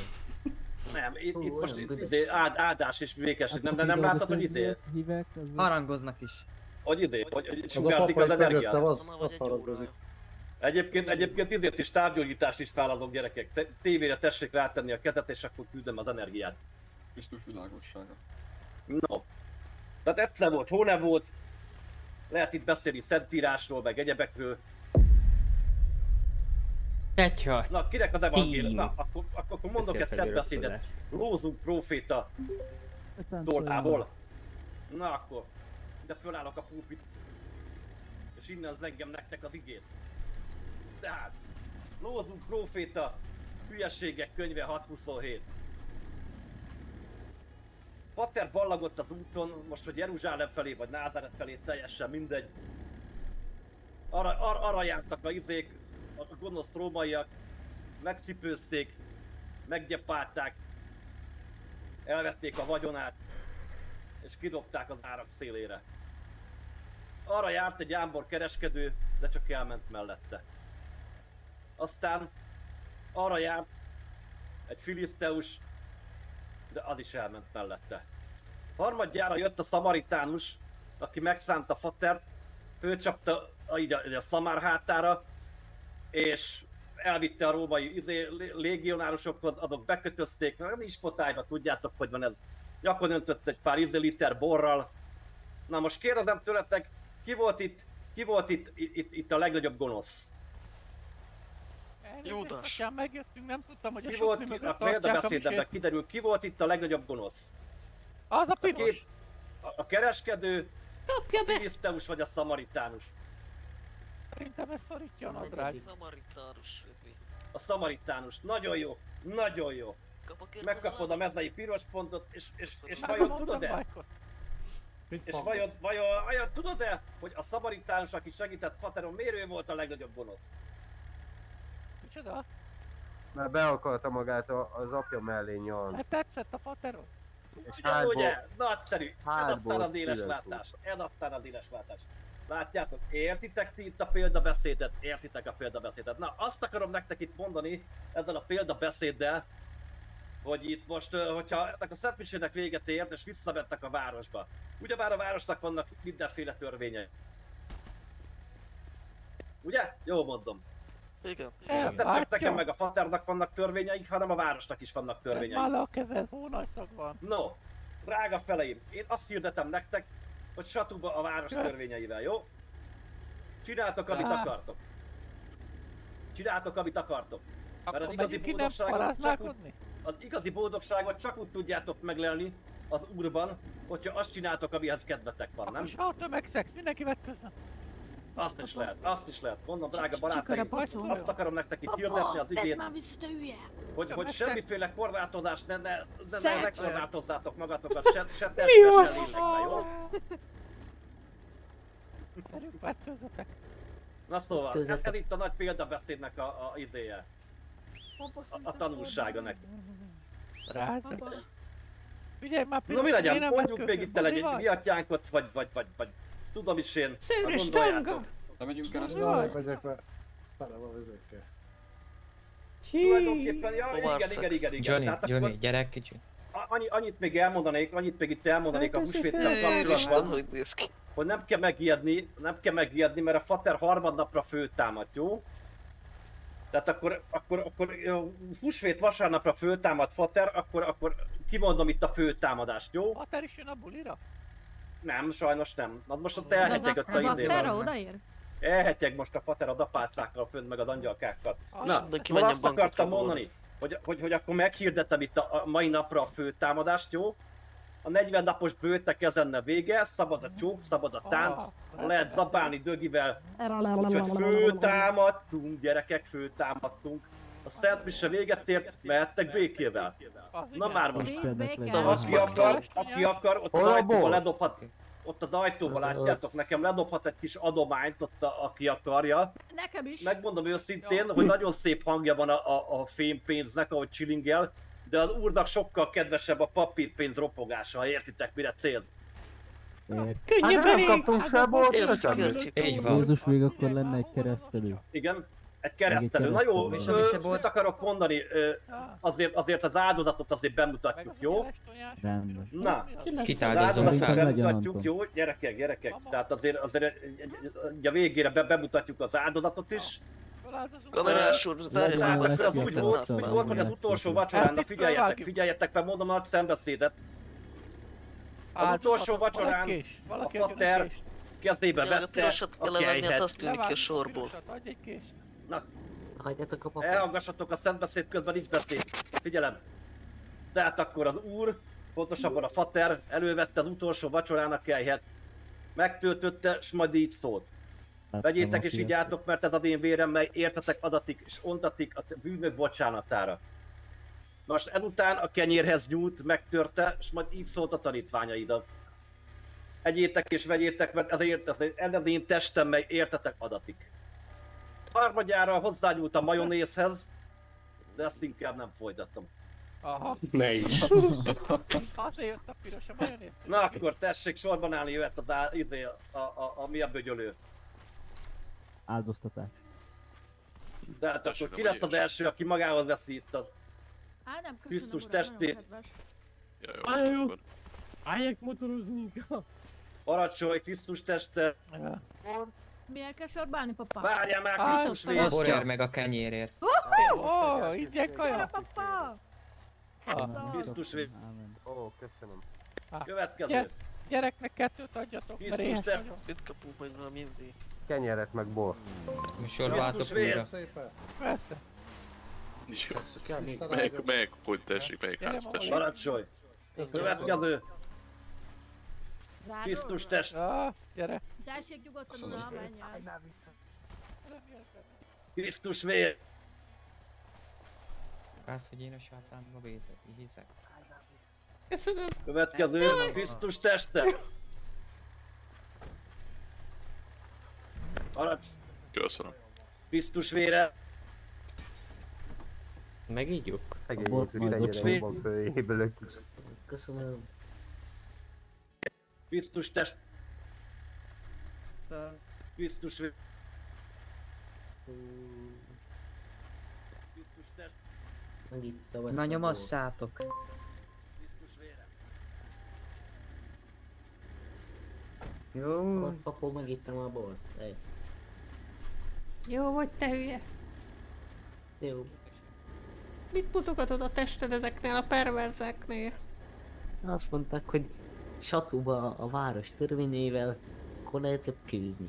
Nem, itt, itt Hú, most olyan itt, izé, áld, áldás és békesség, nem, nem, nem Akik látod, hogy izé? Hívek, az Harangoznak is. Hogy idé, hogy, hogy Az sugárzik az papai energiát. az, az haragozik. Egyébként, egyébként izért is távgyógyítást is feladok gyerekek. Te, tévére tessék rátenni a kezet, és akkor küldöm az energiát. Biztos világossága. No. Tehát egyszer volt, hónap volt. Lehet itt beszélni szentírásról, meg egyebekről. Tetja. Na, kinek az evangélium? Na, akkor, akkor, akkor mondok egy Beszél szent beszédet. Lózunk proféta tollából. Na akkor, de fölállok a pulpit. És innen az engem nektek az igét. Tehát, lózunk proféta, hülyességek könyve 627. Pater ballagott az úton, most hogy Jeruzsálem felé vagy Názáret felé, teljesen mindegy. Arra, ar, arra jártak a izék, a gonosz rómaiak, megcipőzték, meggyepálták, elvették a vagyonát, és kidobták az árak szélére. Arra járt egy ámbor kereskedő, de csak elment mellette. Aztán arra járt egy filiszteus, de az is elment mellette. Harmadjára jött a szamaritánus, aki megszánta Fatert, fölcsapta a, a, a szamár hátára, és elvitte a római izé, lé- légionárusokhoz, azok bekötözték, nem is potályba, tudjátok, hogy van ez. Gyakon öntött egy pár izé liter borral. Na most kérdezem tőletek, ki volt itt, ki volt itt, itt, itt a legnagyobb gonosz? Judas. Atyám, megjöttünk, nem tudtam, hogy a Ki sofni volt, mögött a a példabeszédemben kiderül, ki volt itt a legnagyobb gonosz? Az a A, piros. két, a, a kereskedő, a filiszteus vagy a szamaritánus? Szerintem ez szorítja a nadrág. Szamaritánus. A szamaritánus. Nagyon jó, nagyon jó. Megkapod a medlei piros pontot, és, és, és vajon tudod-e? És vajon, vajon, vajon tudod-e, hogy a szamaritánus, aki segített Fateron, miért ő volt a legnagyobb gonosz? Micsoda? Mert be akarta magát a, az apja mellé nyalni. Hát tetszett a fateron. És Ugye, hátból, ugye? Nagyszerű. Ez hátból aztán az éles látás. Ez aztán az éles látás. Látjátok, értitek ti itt a példabeszédet? Értitek a példabeszédet? Na, azt akarom nektek itt mondani ezzel a példabeszéddel, hogy itt most, hogyha ennek a szentmisének véget ért, és visszavettek a városba. Ugyebár a városnak vannak mindenféle törvényei. Ugye? Jó mondom. Igen. Hát nem csak nekem meg a faternak vannak törvényeik, hanem a városnak is vannak Már törvényeik. le a kezed, van. No, drága feleim, én azt hirdetem nektek, hogy satuba a város törvényeivel, jó? Csináltok, amit Á. akartok. Csináltok, amit akartok. Mert az Akkor igazi boldogságot csak úgy, az igazi boldogságot csak úgy tudjátok meglelni az úrban, hogyha azt csináltok, amihez kedvetek van, nem? És ha a tömegszex, mindenki vett közön. Azt is lehet, azt is lehet. Mondom, drága barátaim, azt akarom nektek itt hirdetni az igét, hogy, hogy Tömegszex. semmiféle korlátozást ne, ne, ne, ne, ne korlátozzátok magatokat, se, se az? se lélekben, jó? Na szóval, ez, itt a nagy példabeszédnek a, a izéje. A, a tanulsága nektek. Rázad. Figyelj már, Na mi legyen, mondjuk még itt el egy, egy miatyánkot, vagy, vagy, vagy, vagy tudom is én. Szőrös tanga! De megyünk keresztül. vagy? Megyek be. Tele van vizékkel. Tulajdonképpen, ja, igen, igen, igen, igen. Johnny, Tehát Johnny, akkor gyere kicsit. annyi, annyit még elmondanék, annyit még itt elmondanék a Hát húsvéttel kapcsolatban, hogy nem kell megijedni, nem kell megijedni, mert a Fater harmadnapra föltámad, jó? Tehát akkor, akkor, akkor húsvét vasárnapra föltámad Fater, akkor, akkor kimondom itt a főtámadást, jó? Pater is jön a bulira? Nem, sajnos nem. Na most ott Az, elhetyeg a, ott a az izével. Astera odaér? Elhetyeg most a Fater a dapácákkal fönt, meg a angyalkákkal. Azt Na, szóval azt akartam mondani, hogy, hogy, hogy akkor meghirdetem itt a, a mai napra a főtámadást, jó? A 40 napos bőtek ezenne vége, szabad a csók, szabad a tánc, Ah, lehet zabálni dögivel, úgyhogy főtámadtunk, gyerekek, főtámadtunk. A Szent Mise véget ért, mehettek békével. Na már most. Na, Aki akar, aki akar, ott az ajtóba ledobhat, ott az ajtóba látjátok, nekem ledobhat egy kis adományt ott, a, aki akarja. Nekem is. Megmondom őszintén, hogy nagyon szép hangja van a, a, a fémpénznek, ahogy csilingel, de az úrnak sokkal kedvesebb a papírpénz ropogása, ha értitek, mire célz. Könnyebb Hát nem kaptunk se bort, se. Így van. Jézus még akkor lenne egy keresztelő. Igen, Egy keresztelő. Na jó, És mit akarok mondani? Ö, azért, azért az áldozatot azért bemutatjuk, jó? Rendben. Na, Kitáldozom az áldozatot fel. bemutatjuk, jó? Gyerekek, gyerekek. Tehát azért, azért a végére be, bemutatjuk az áldozatot is. Kamerás úr, le, akkor az ezt úgy volt, úgy volt, hogy az utolsó vacsorán, figyeljetek, figyeljetek meg, mondom a szembeszédet. Az utolsó vacsorán a egy fater kést. a vette a kell levenni, hát kejhet. azt tűnik ki a sorból. Na, Hagyjatok a papot. elhallgassatok a szentbeszéd közben nincs beszéd. Figyelem. Tehát akkor az úr, pontosabban a fater elővette az utolsó vacsorának kejhet. Megtöltötte, s majd így szólt. Vegyétek és igyátok, mert ez az én vérem, mely értetek adatik és ontatik a bűnök bocsánatára. Most ezután a kenyérhez nyúlt, megtörte, és majd így szólt a tanítványaidat. Egyétek és vegyétek, mert ezért ez ez az én testem, mely értetek adatik. Harmadjára hozzányúlt a majonézhez, de ezt inkább nem folytatom. Aha. Ne is. Azért jött a piros a majonéz. Na akkor tessék sorban állni, jöhet az á, izé, a, a, a, a mi a bögyölő. Áldoztatás. De hát akkor ki lesz az első, aki magához veszi itt az Á, nem, köszönöm, Krisztus uram, nagyon testét? Ja, jó. Álljak motorozni. Parancsolj Krisztus teste. Miért kell sorba állni, papa? Várjál már, Krisztus. Borjár meg a kenyérért. Ó, így ilyen kaja. Gyere, papa! Krisztus. Ó, köszönöm. Következő. Gyere, gyereknek kettőt adjatok, mert vagyok. Mit kapunk meg valami izé? Kenyeret meg bor. Most sorváltok újra. Persze. Jó. Melyik, melyik pont tessék, melyik ház tessék? Parancsolj. Következő. Krisztus test. Ah, gyere. Tessék nyugodtan, uram, menj el. Krisztus vér. Állsz, hogy én a sátámba vézek, hiszek. Köszönöm. Következő. Krisztus teste. Parancs. Köszönöm. Krisztus vére. Megígyjuk? Szegény bocsánat. jobban fölébülök. Köszönöm. Krisztus test. Krisztus vére. Krisztus test. Megittam ezt Na a nyomassátok. Krisztus vére. Jó. Akkor papó, megittem a bort. Egy. Jó vagy te hülye. Jó. Mit mutogatod a tested ezeknél a perverzeknél? Azt mondták, hogy Satúba a város törvényével akkor lehet jobb küzni.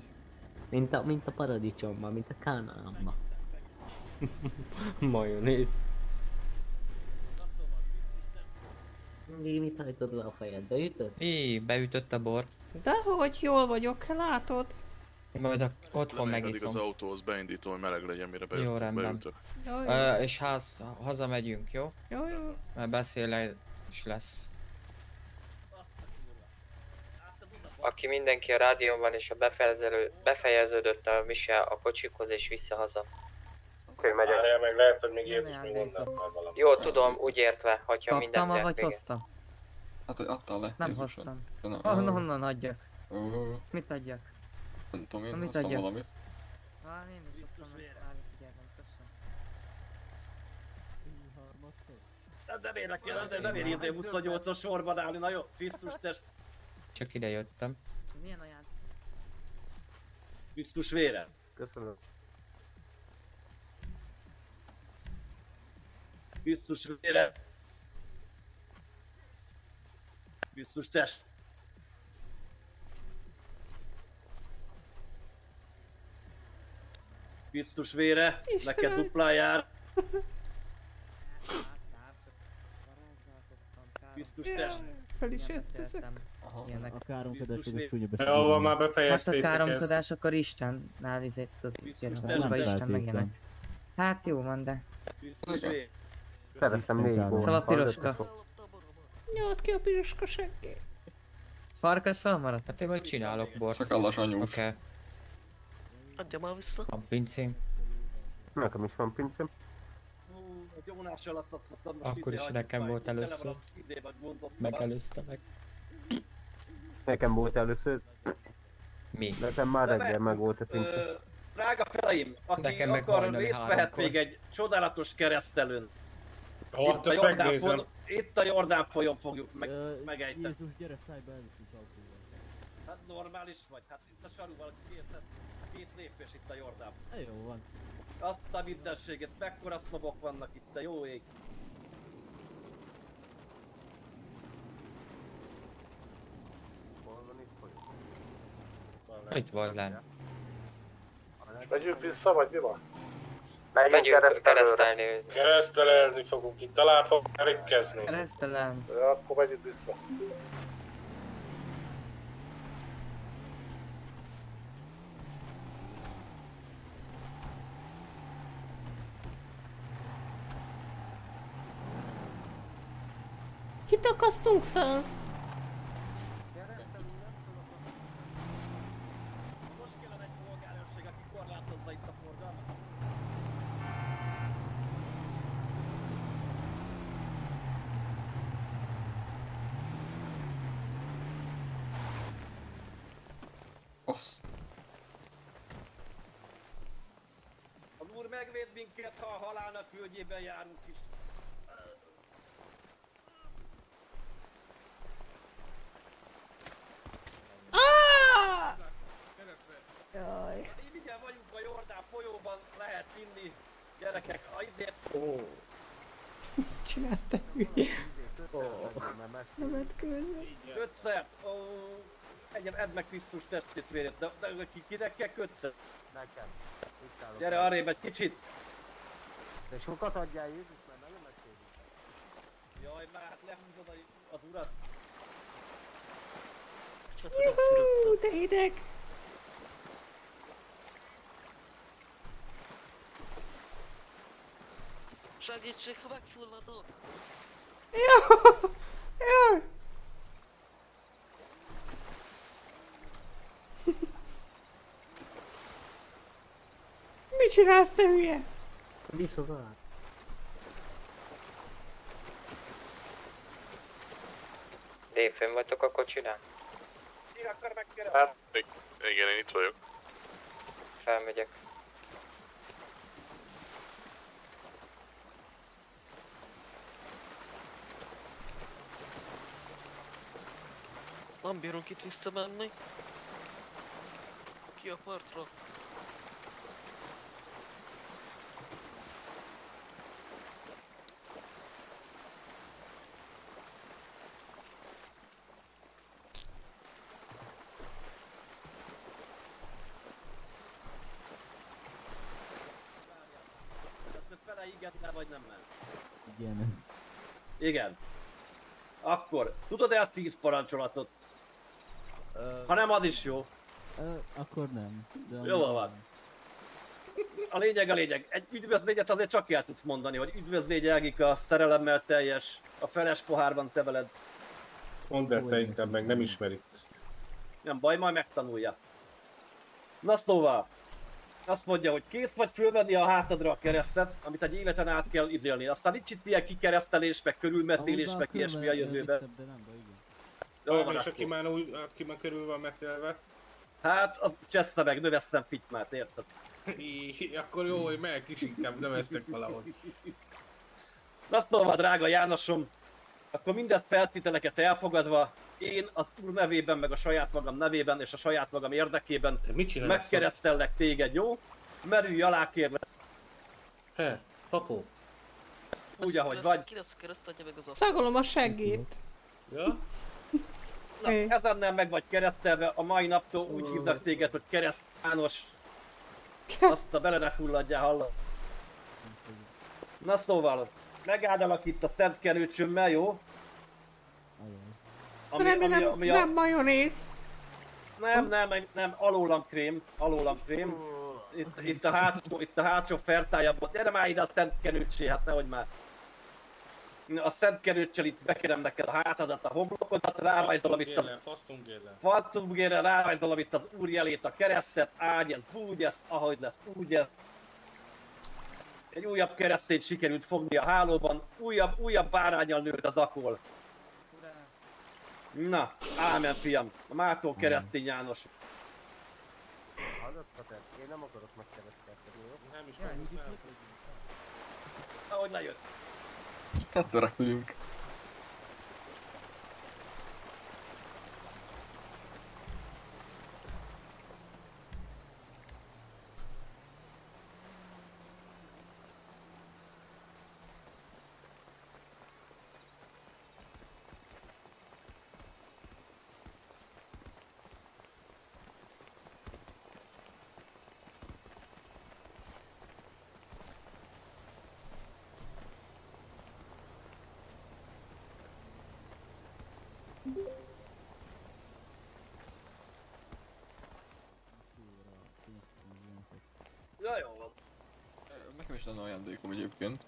Mint a, mint a paradicsomban, mint a Kánaánban. Majonéz. Mi mit hajtod le a fejedbe? Ütött? Í, beütött a bor. Dehogy jól vagyok, látod? Majd a, otthon addig az megiszom. autóhoz beindítom, hogy meleg legyen, mire Jó, beütök. rendben. beütök. Jó, jó. Ö, és ház, hazamegyünk, jó? Jó, jó. Mert beszél is lesz. Aki mindenki a rádión van és a befejező, befejeződött a mise a kocsikhoz és vissza haza. Oké, megyek. Várjál meg, lehet, hogy még Jézus még mondott már valami. Jó, tudom, úgy értve, hogyha minden Kaptam, vagy hoztam? Hát, hogy adtál le? Nem hoztam. Honnan, adjak? Mit adjak? Nem tudom, én mit hoztam adjak? valamit. Á, én is hoztam. Nem, nem érnek ki, nem, nem ér izé 28-as sorban állni, na jó, Krisztus test. Csak ide jöttem. Milyen ajándék? Krisztus vére. Köszönöm. Krisztus vére. Krisztus test. Krisztus vére, neked Istenem. duplán jár. Krisztus test. Fel is jöttetek. Ilyenek. A káromkodás azok még- csúnya Jó, beszélni. van, már Hát a befejeztétek ezt. káromkodás akkor Istennál izét tudod, Isten feltétlen. megjelennek. Hát jó van, de... Szereztem négy bort. Szóval piroska. Nyomd ki a piroska seggét. Farkas felmaradt? Hát én majd csinálok bort. Csak allas anyós. Oké. Okay. Adja már vissza. A pincém. Nekem is van pincém. Akkor izé is nekem volt van először. Megelőztelek. Nekem volt először. Mi? Nekem már De reggel meg- volt a pince. Ö, Drága feleim, aki Nekem meg akar részt vehet még egy csodálatos keresztelőn. Ó, itt, a Jordán folyón, itt a Jordán folyón fogjuk meg, megejteni. Jézus, gyere, szállj be, elviszünk autóval. Hát normális vagy, hát itt a sarúval két, két lépés itt a Jordán. E, jó van. Azt a mindenséget, mekkora sznobok vannak itt, a jó ég. Itt van lenn. Megyünk vissza, vagy mi van? Megyünk keresztelni. Keresztelelni fogunk itt, talán fog érkezni. Keresztelem. Ja, akkor megyünk vissza. Kit akasztunk fel? Most kellene egy polgárőrség, aki korlátozza itt a forgalmat. Osz. Az úr megvéd minket, ha a földjében járunk is. Ah! Jaj. Így igen vagyunk a Jordán folyóban, lehet inni. Gyerekek, a izért... Mit csinálsz te hülye? Nem vetkőzni. Kötszert! Ó, egyem, edd meg Krisztus testvérét, de, de ki, kinek kell kötszert? Nekem. Gyere arrébb egy kicsit! De sokat adjál Jézus, mert nagyon megkérdez. Jaj, már hát lehúzod a- az urat. Juhú, de hideg. Segítség, ha megfulladok! Jó, jó. Mit csinálsz te hülye? Visszavár. Dave, fönn vagytok a kocsinál? Ki akar megkeresni? Hát, igen, én itt vagyok. Felmegyek. Nem bírunk itt visszamenni. Ki a partra? De vagy nem ment. Igen. Igen. Akkor, tudod-e a 10 parancsolatot? Ha nem, az is jó. Ö, akkor nem. De Jó van. A lényeg a lényeg. Egy üdvözlégyet azért csak el tudsz mondani, hogy üdvözlégy Elgika, szerelemmel teljes, a feles pohárban te veled. Mondd el te inkább meg, nem ismerik. Nem baj, majd megtanulja. Na szóval, azt mondja, hogy kész vagy fölvenni a hátadra a keresztet, amit egy életen át kell izélni. Aztán nincs itt ilyen kikeresztelés, meg körülmetélés, meg ilyesmi a jövőben. De nem baj, igen. Jó van és aki már, úgy, aki már körül van megtelve, Hát, az csessze meg, növesszem fitymát, érted? Akkor jó, hogy meg is inkább növeztek valahogy. Na szóval, drága Jánosom, akkor mindezt feltételeket elfogadva, én az úr nevében, meg a saját magam nevében és a saját magam érdekében mit csinálsz megkeresztellek téged, jó? Merülj alá kérlek. He, papó. Úgy, ahogy vagy. Szagolom a seggét. Ja? Na, ezennel meg vagy keresztelve, a mai naptól úgy hívnak téged, hogy Kereszt János. Azt a bele ne fulladjál, hallod? Na szóval, megáldalak itt a szent kerőcsömmel, jó? Remélem nem majonéz. Nem, nem, nem, nem, alólam krém, alólam krém. Itt, itt a hátsó, itt a hátsó fertájában. Gyere már ide a szent kerőcsé, hát nehogy már. A szent kerőccsel itt bekerem neked a hátadat, a homlokodat, rárajzolom itt a. Faltubgére rárajzolom itt az úr jelét, a keresztet, ágy ez, úgy ez, ahogy lesz, úgy ez. Egy újabb keresztét sikerült fogni a hálóban, újabb, újabb bárányal nőtt az akol. Na, ámen fiam, a Mátó keresztény János. Hallod, Pater? Én nem akarok megkeresztelkedni, jó? Nem is meg, nem. Ahogy lejött. Hát repülünk. Ja, jó van. Nekem is lenne ajándékom egyébként.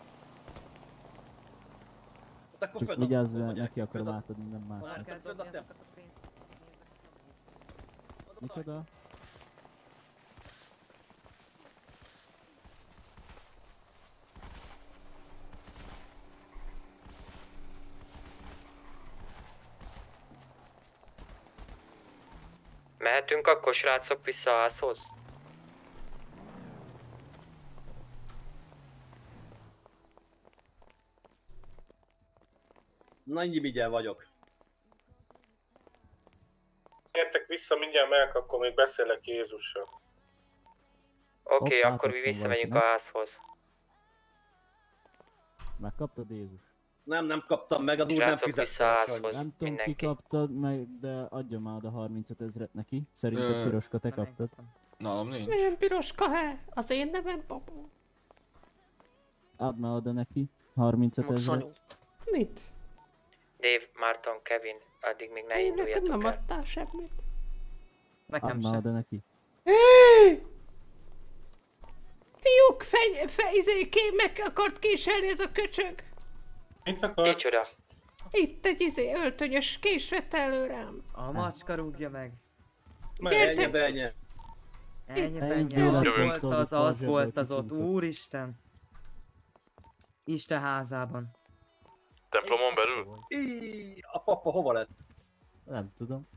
Hát akkor Csak vigyázz, hogy mert neki akarom átadni, nem Már másnak. kell dobni a Micsoda? Mehetünk akkor srácok vissza a házhoz? Na, ennyi vigyen vagyok. Gyertek vissza, mindjárt megyek, akkor még beszélek Jézussal. Oké, okay, akkor mi visszamegyünk a házhoz. Megkaptad Jézus? Nem, nem kaptam meg, az úr nem fizet. a. Nem tudom, ki kaptad meg, de adja már oda 35 ezret neki. Szerinted Ö, Piroska, te kaptad? Nálam nincs. Milyen piroska he? Az én nevem Babó. Add már oda neki 35 ezret. Mit? Dave, Marton, Kevin, addig még ne Én nekem induljatok nem el. adtál semmit. Add már oda neki. Hé! Fiúk, fej, fejzé, ké, meg akart késelni ez a köcsög. Mit akar? Kicsoda? Itt egy izé öltönyös késett elő rám. A macska rúgja meg. Gyertek! Ennyi, ennyi. Az volt az, az volt az ott, úristen. Isten házában. Templomon belül? A papa hova lett? Nem tudom.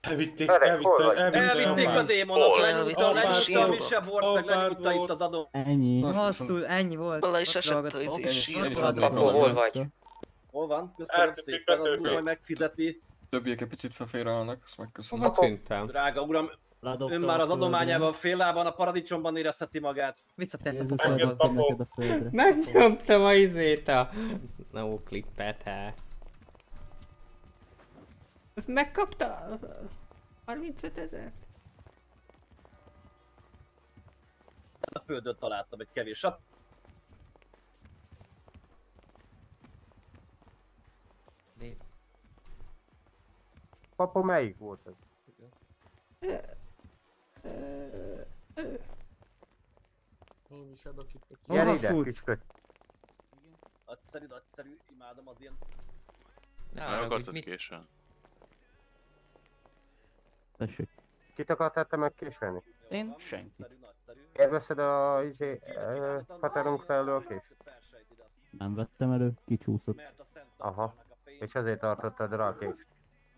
Elvitték, elvitték, Elvitték a lenyújta a Hol? misebort, meg Hol? lenyújta itt az adó. Ennyi. Hosszú, ennyi volt. Bele is esett az is- is Akkor hol vagy? Hol van? Köszönöm szépen, az úr betűkön. majd megfizeti. Többiek egy picit felfélreállnak, azt megköszönöm. Hova tűntem? Drága uram, Ledobta ön már a az adományában fél lábán a paradicsomban érezheti magát. Visszatértek a a földre. Megnyomtam a izét a... No clippet, hát. Megkapta? 35 ezer? A földön találtam egy kevés sat. Papa, melyik volt ez? Én is adok itt egy Gyere ide, fut? kis köt. Nagyszerű, nagyszerű, imádom az ilyen. Ne haragudj, akartad mit? későn? Tessék. Kit akartál te megkéselni? Én senki. Élvezted a izé, határunk felől a kés? Nem vettem elő, kicsúszott. Aha. És azért tartottad rá a kést.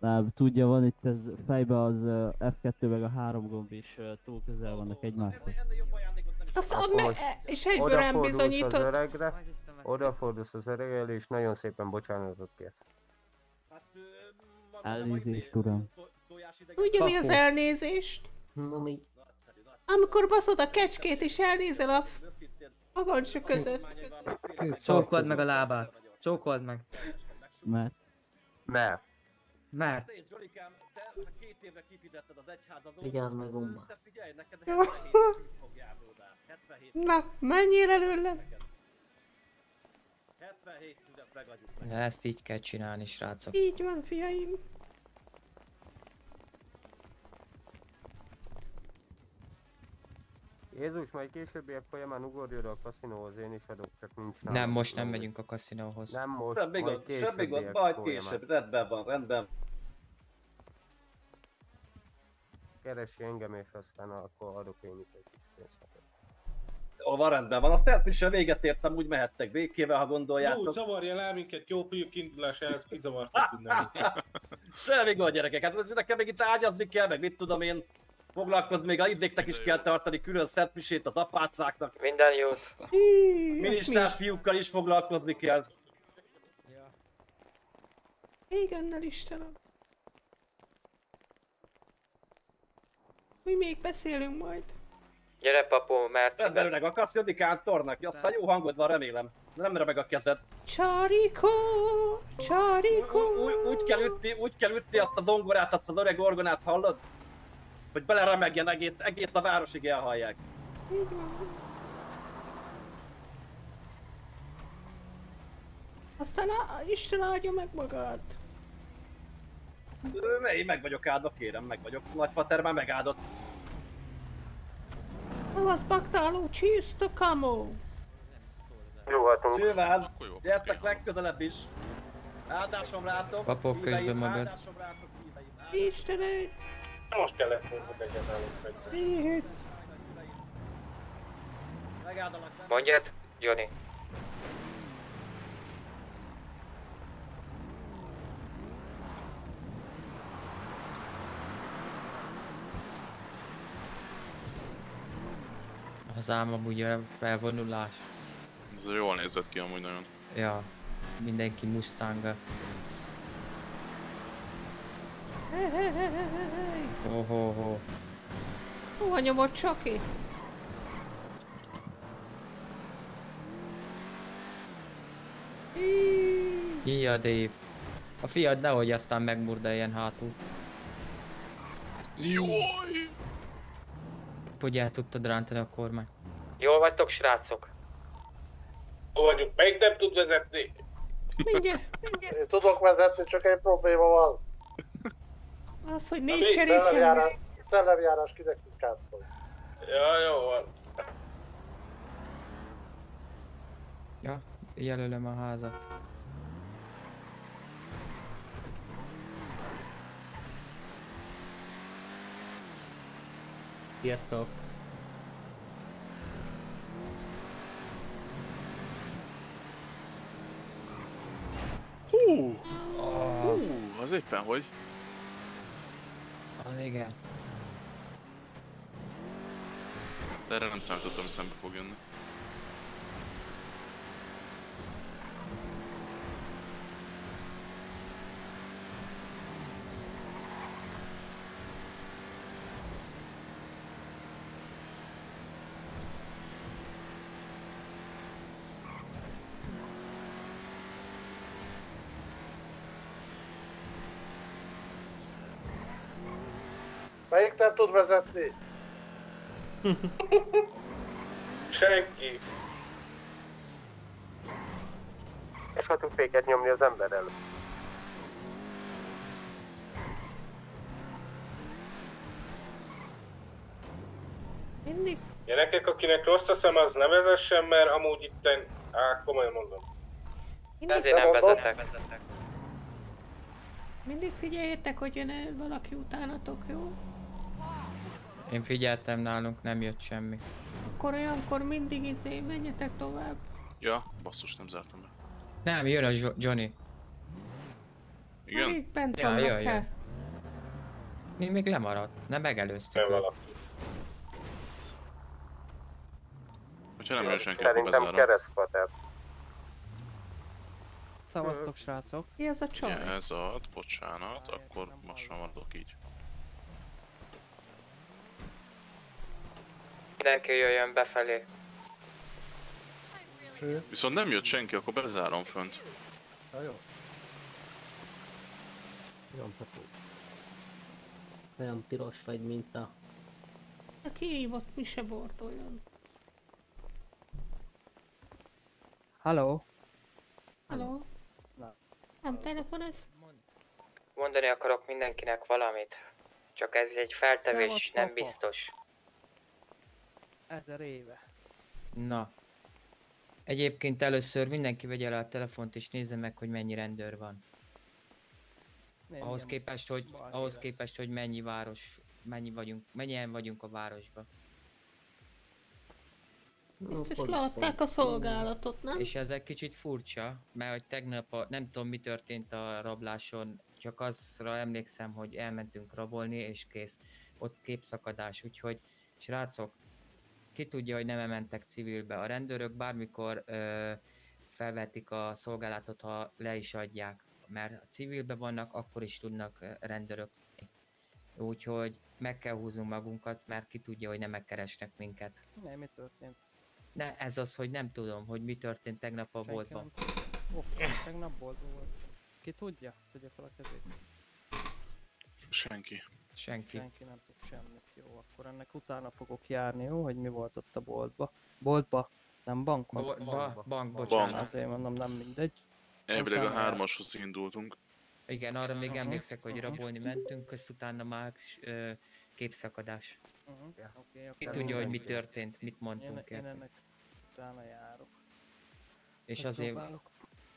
Nem, tudja, van itt ez fejbe az ö, F2 meg a három gomb és ö, túl közel vannak egymáshoz. Ennél jobb ajándékot nem is Azt Akkor me- és egyből rám Odafordulsz az bizonyított. öregre, odafordulsz az öregre, és nagyon szépen bocsánatot kér. Hát, nem Elnézést, uram. Tudja mi az elnézést? Na mi? Amikor baszod a kecskét és elnézel a agancsok között. Csókold meg a lábát. Csókold meg. Mert Mert Mert. Te, Zsolikám, te két évre kifizetted az egyházadót. Vigyázz meg, Gomba. Te figyelj, neked 77 fűt fog járnódál. 77. Na, menjél előle. 77 szület megadjuk meg. Ezt így kell csinálni, srácok. Így van, fiaim. Jézus, majd későbbiek folyamán ugorjon a kaszinóhoz, én is adok, csak nincs nálam. Nem, most nem megyünk a kaszinóhoz. Nem most, Semmi majd gond, semmi gond, majd később, rendben van, rendben. Keresi engem, és aztán akkor adok én is egy kis pénzt. Ó, van rendben van, a stealth véget értem, úgy mehettek békével, ha Jó, gondoljátok. zavarja el minket, jó fiúk indulás ehhez, kizavartak innen. Semmi gond, gyerekek, hát nekem még itt ágyazni kell, meg mit tudom én. Foglalkozni még a izéknek is kell tartani külön szentmisét az apácáknak. Minden jó. Minisztás fiúkkal is foglalkozni kell. Igennel Istenem. Mi még beszélünk majd. Gyere papu, mert... Rendben öreg, akarsz jönni kántornak? Aztán jó hangod van, remélem. Nem remeg a kezed. Csarikó, Csarikó. Úgy, úgy, kell ütni, úgy kell ütni azt a zongorát, azt az öreg orgonát, hallod? Hogy beleremegjen egész, egész a városig elhallják. Így van. Aztán a, Isten áldja meg magad. Én meg vagyok áldva, kérem, meg vagyok. Nagyfater már megáldott. Az baktáló csiszta kamó. Jó, hatunk. Csőváz, gyertek legközelebb is. Áldásom rátok. Papok közben magad. Áldásom rátok, híveim. Istenem. Most kellett volna? Megáldalak. Mondjad, Johnny. Az ám amúgy a felvonulás. Ez jól nézett ki amúgy nagyon. Ja, mindenki mustanga. Hey, hey, hey, hey, hey. Ho, ho, ho. Hova nyomott Csaki? Ki a Dave? A fiad nehogy aztán megmurdaljen hátul. Jaj! Hogy el tudtad rántani a kormány. Jól vagytok, srácok? Hol vagyunk? Melyik nem tud vezetni? Mindjárt. Tudok vezetni, csak egy probléma van. Az, hogy Mi? négy keréken... Szellemjárás, szellemjárás kinek. Ja, jó van. Ja, jelölöm a házat. Sziasztok! Hú! Hú, az éppen hogy? Igen. De erre nem számítottam, hogy szembe fog jönni. Nem tud vezetni? Senki. És ha tud féket nyomni az ember előtt. Mindig Gyerekek, akinek rossz a szem, az ne vezessen, mert amúgy itten... Á, komolyan mondom. Ezért nem vezetek. Mindig figyeljetek, hogy jön -e valaki utánatok, jó? Én figyeltem nálunk, nem jött semmi. Akkor olyankor mindig izé, menjetek tovább. Ja, basszus, nem zártam be. Nem, jön a Jo- Johnny. Igen? Még bent Ja, vannak, jaj, jaj. he? Mi még lemaradt, nem megelőztük Nem. Hogyha nem jön senki, akkor Szerintem bezárom. keresztpater. Szavaztok, srácok. Ki ez a csaj? Ja, ez ad, bocsánat, akkor most már maradok így. Mindenki jöjjön befelé. Viszont nem jött senki, akkor bezárom fönt. Ja, jó. Olyan papú. Olyan piros vagy, mint a... Aki hívott, mi se bort olyan. Halló? Halló? Nem telefonálsz? Mondani akarok mindenkinek valamit. Csak ez egy feltevés, nem biztos. Ezer éve. Na. Egyébként először mindenki vegye le a telefont és nézze meg, hogy mennyi rendőr van. Nem, ahhoz képest, hogy, ahhoz képest, hogy mennyi város, mennyi vagyunk, mennyien vagyunk a városban. Biztos leadták a szolgálatot, nem? És ez egy kicsit furcsa, mert hogy tegnap a, nem tudom mi történt a rabláson, csak azra emlékszem, hogy elmentünk rabolni és kész. ott képszakadás, úgyhogy srácok, ki tudja, hogy nem mentek civilbe. A rendőrök bármikor ö, felvetik a szolgálatot, ha le is adják, mert a civilbe vannak, akkor is tudnak rendőrök. Úgyhogy meg kell húznunk magunkat, mert ki tudja, hogy nem megkeresnek minket. Ne, mi történt? De ez az, hogy nem tudom, hogy mi történt tegnap a Senki boltban. nem- tegnap boltban volt. Ki tudja? Tegye fel a kezét. Senki. Senki. Senki nem tud semmit. Jó, akkor ennek utána fogok járni, jó? Hogy mi volt ott a boltba. Boltba? Nem bankban? Ba- ba- bank, bocsánat. Azért mondom, nem mindegy. Elvileg a hármashoz indultunk. Igen, arra még emlékszek, hogy aha. rabolni mentünk, közt utána már ö, képszakadás. Uh-huh. Oké, Ki akkor tudja, hogy mi történt, mit Én, mondtunk én el. ennek utána járok. És azért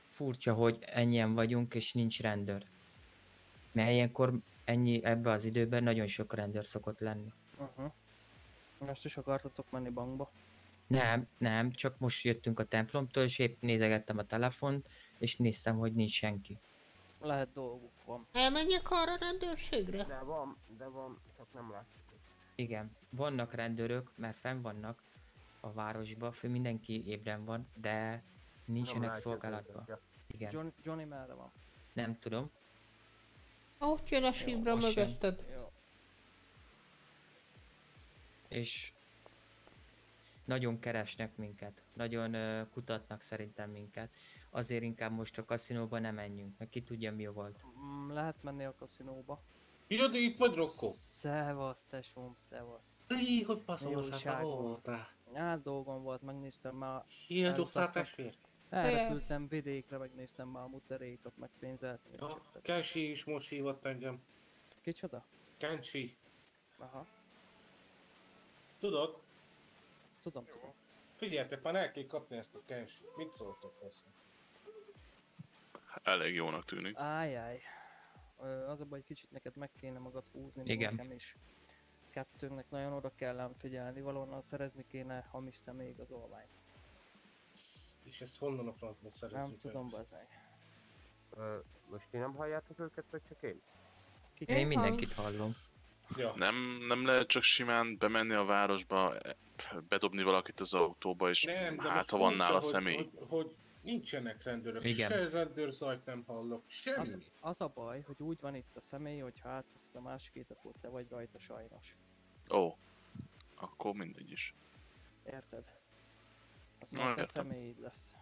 furcsa, hogy ennyien vagyunk, és nincs rendőr. Mert ilyenkor ennyi, ebbe az időben nagyon sok rendőr szokott lenni. Uh-huh. Most is akartatok menni bankba? Nem, nem, csak most jöttünk a templomtól, és épp nézegettem a telefont, és néztem, hogy nincs senki. Lehet dolguk van. Elmenjek arra a rendőrségre? De van, de van, csak nem látszik. Igen, vannak rendőrök, mert fenn vannak a városba, fő mindenki ébren van, de nincsenek szolgálatban. Igen, Johnny, Johnny merre van? nem tudom. Ott jön a síbra jön. mögötted. És nagyon keresnek minket, nagyon ö, kutatnak szerintem minket. Azért inkább most a kaszinóba nem menjünk, mert ki tudja mi volt. Mm, lehet menni a kaszinóba. Írod, itt vagy Rokko? Szevasz, tesóm, szevasz. Í, hogy baszolsz, hát voltál? Hát dolgom volt, megnéztem már... Hiányoztál, testvér? Elrepültem vidékre, megnéztem már a muterékat, meg pénzelt. Ja, Kensi is most hívott engem. Kicsoda? Kensi. Aha, Tudod? tudom, tudom. Figyeljetek, már el kell kapni ezt a Kensi. Mit szóltok hozzá? Elég jónak tűnik. Ájjáj. Az a baj, hogy kicsit neked meg kéne magad húzni, Igen. nekem is. Kettőnknek nagyon oda kell figyelni, valahonnan szerezni kéne hamis személyigazolványt. És ezt honnan a francba szerezzük? Nem tudom, bazeg. Most ti nem halljátok őket, vagy csak én? Én mindenkit hallom. Ja. Nem, nem lehet csak simán bemenni a városba, bedobni valakit az autóba, és Nem, hát ha van nála hogy, személy. Hogy, hogy nincsenek rendőrök, Igen. se rendőrzajt nem hallok, Az, semmi. az a baj, hogy úgy van itt a személy, hogy ha átveszed a másikét, akkor te vagy rajta sajnos. Ó, akkor mindegy is. Érted? Az Na, már te személyid lesz.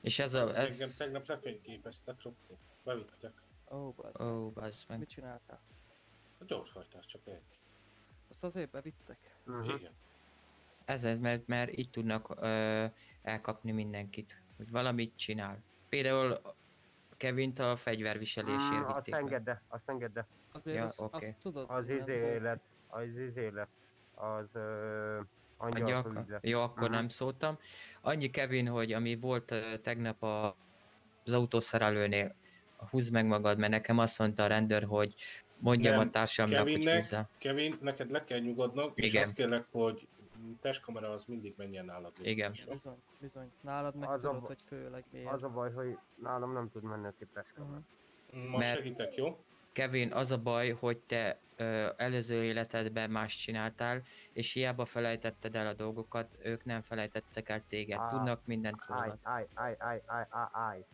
És ez a... Ez... Engem tegnap lefényképeztek, Rokko. Bevittek. Ó, bazd. Ó, bazd meg. Mit csináltál? A gyorshajtás csak egy. Azt azért bevittek? Mhm. Igen. Ez ez, mert, mert így tudnak ö, elkapni mindenkit, hogy valamit csinál. Például Kevint a fegyverviselésért Mm, azt vitték le. engedd el, azt engedd el. Azért Ja, azt, oké. azt tudod, Az izé az izé az ö, angyal Angyalka? Jó, akkor Mhm. nem szóltam. Annyi Kevin, hogy ami volt ö, tegnap a, az autószerelőnél, húzd meg magad, mert nekem azt mondta a rendőr, hogy mondjam Nem, a társamnak, hogy Kevinnek, húzza. Kevin, neked le kell nyugodnod, és Igen. azt kérlek, hogy testkamera az mindig menjen nálad. Igen. Bizony, bizony. Nálad meg Az a tudod, ba- hogy főleg miért. Az a baj, hogy nálam nem tud menni a képeskamera. Ma Mert- segítek, jó? Kevin, az a baj, hogy te ö, előző életedben más csináltál, és hiába felejtetted el a dolgokat, ők nem felejtettek el téged. Á, Tudnak mindent rólad. áj, áj, áj, áj, áj, áj.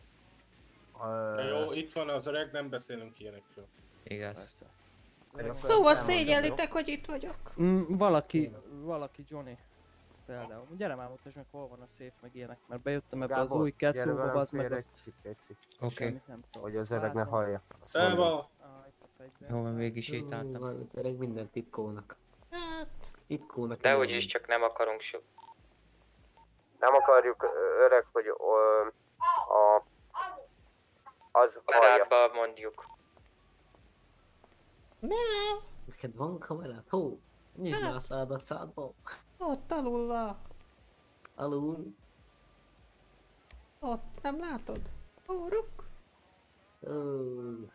Ö, jó, itt van az öreg, nem beszélünk ilyenekről. Igaz. Persze. Szóval szégyellitek, hogy itt vagyok. Mm, valaki, valaki Johnny. Például. Gyere már mutasd meg, hol van a szép, meg ilyenek. Mert bejöttem ebbe az új kecóba, az meg azt Oké. tudom. Hogy az öreg ne hallja. Száva! A fegyver. Jó, van, végig sétáltam. van, az öreg minden titkónak. Hát, Titkónak. Dehogy minden. is, csak nem akarunk so... Nem akarjuk öreg, hogy ö, a... Az. Barátba mondjuk. ne, Neked van kamerát? Hó? Nyisd a szádat szádba. ott alul, Alul. ott, nem látod? Óruk, Ó,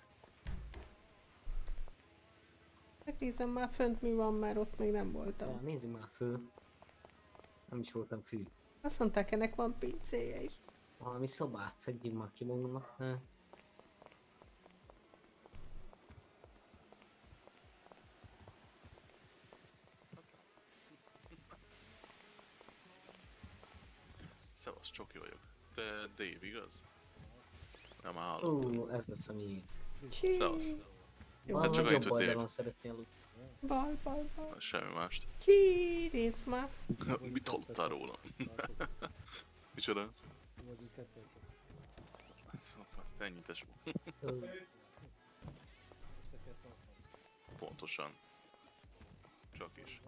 Megnézem már fönt mi van, mert ott még nem voltam. Ja, nézzük már föl. Nem is voltam fű. Azt mondták, ennek van pincéje is. Valami szobát szedjünk már ki magunknak. Szevasz, csoki vagyok. Te Dave, igaz? Nem állott. Ó, ez lesz a mi. Szevasz. Jó, Hát csak annyit, hogy Dave. szeretnél. Bal, bal, bal. Semmi mást. Ki, nézd már. Mit hallottál róla? Micsoda? Szóval, ennyites volt. Pontosan. Csak is.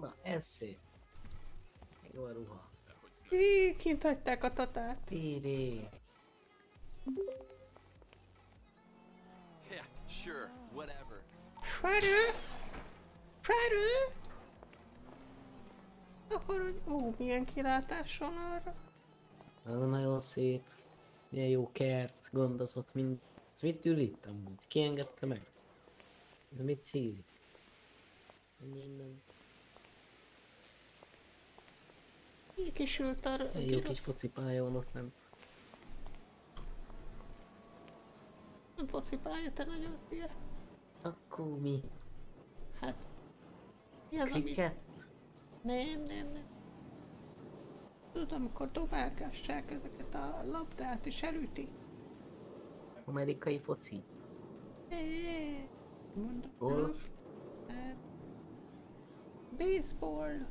Na, ez szép. Jó a ruha. Hí, kint hagyták a tatát. Tiri. Sure, whatever. Shredder! Shredder! Akkor, hogy ó, milyen kilátás van arra. Az nagyon szép. Milyen jó kert, gondozott, mind. Ez mit ül itt amúgy? Ki engedte meg? De mit szízik? Ennyi innen. Így kis ült arra. Egy jó kis focipálya van ott lent. Nem focipálja, te nagyon hülye. Akkor mi? Hát... Mi az, ami... Kriket? Nem, nem, nem. Tudod, amikor dobálkássák ezeket a labdát és elüti. Amerikai foci. É, Mondom. Golf? Baseball.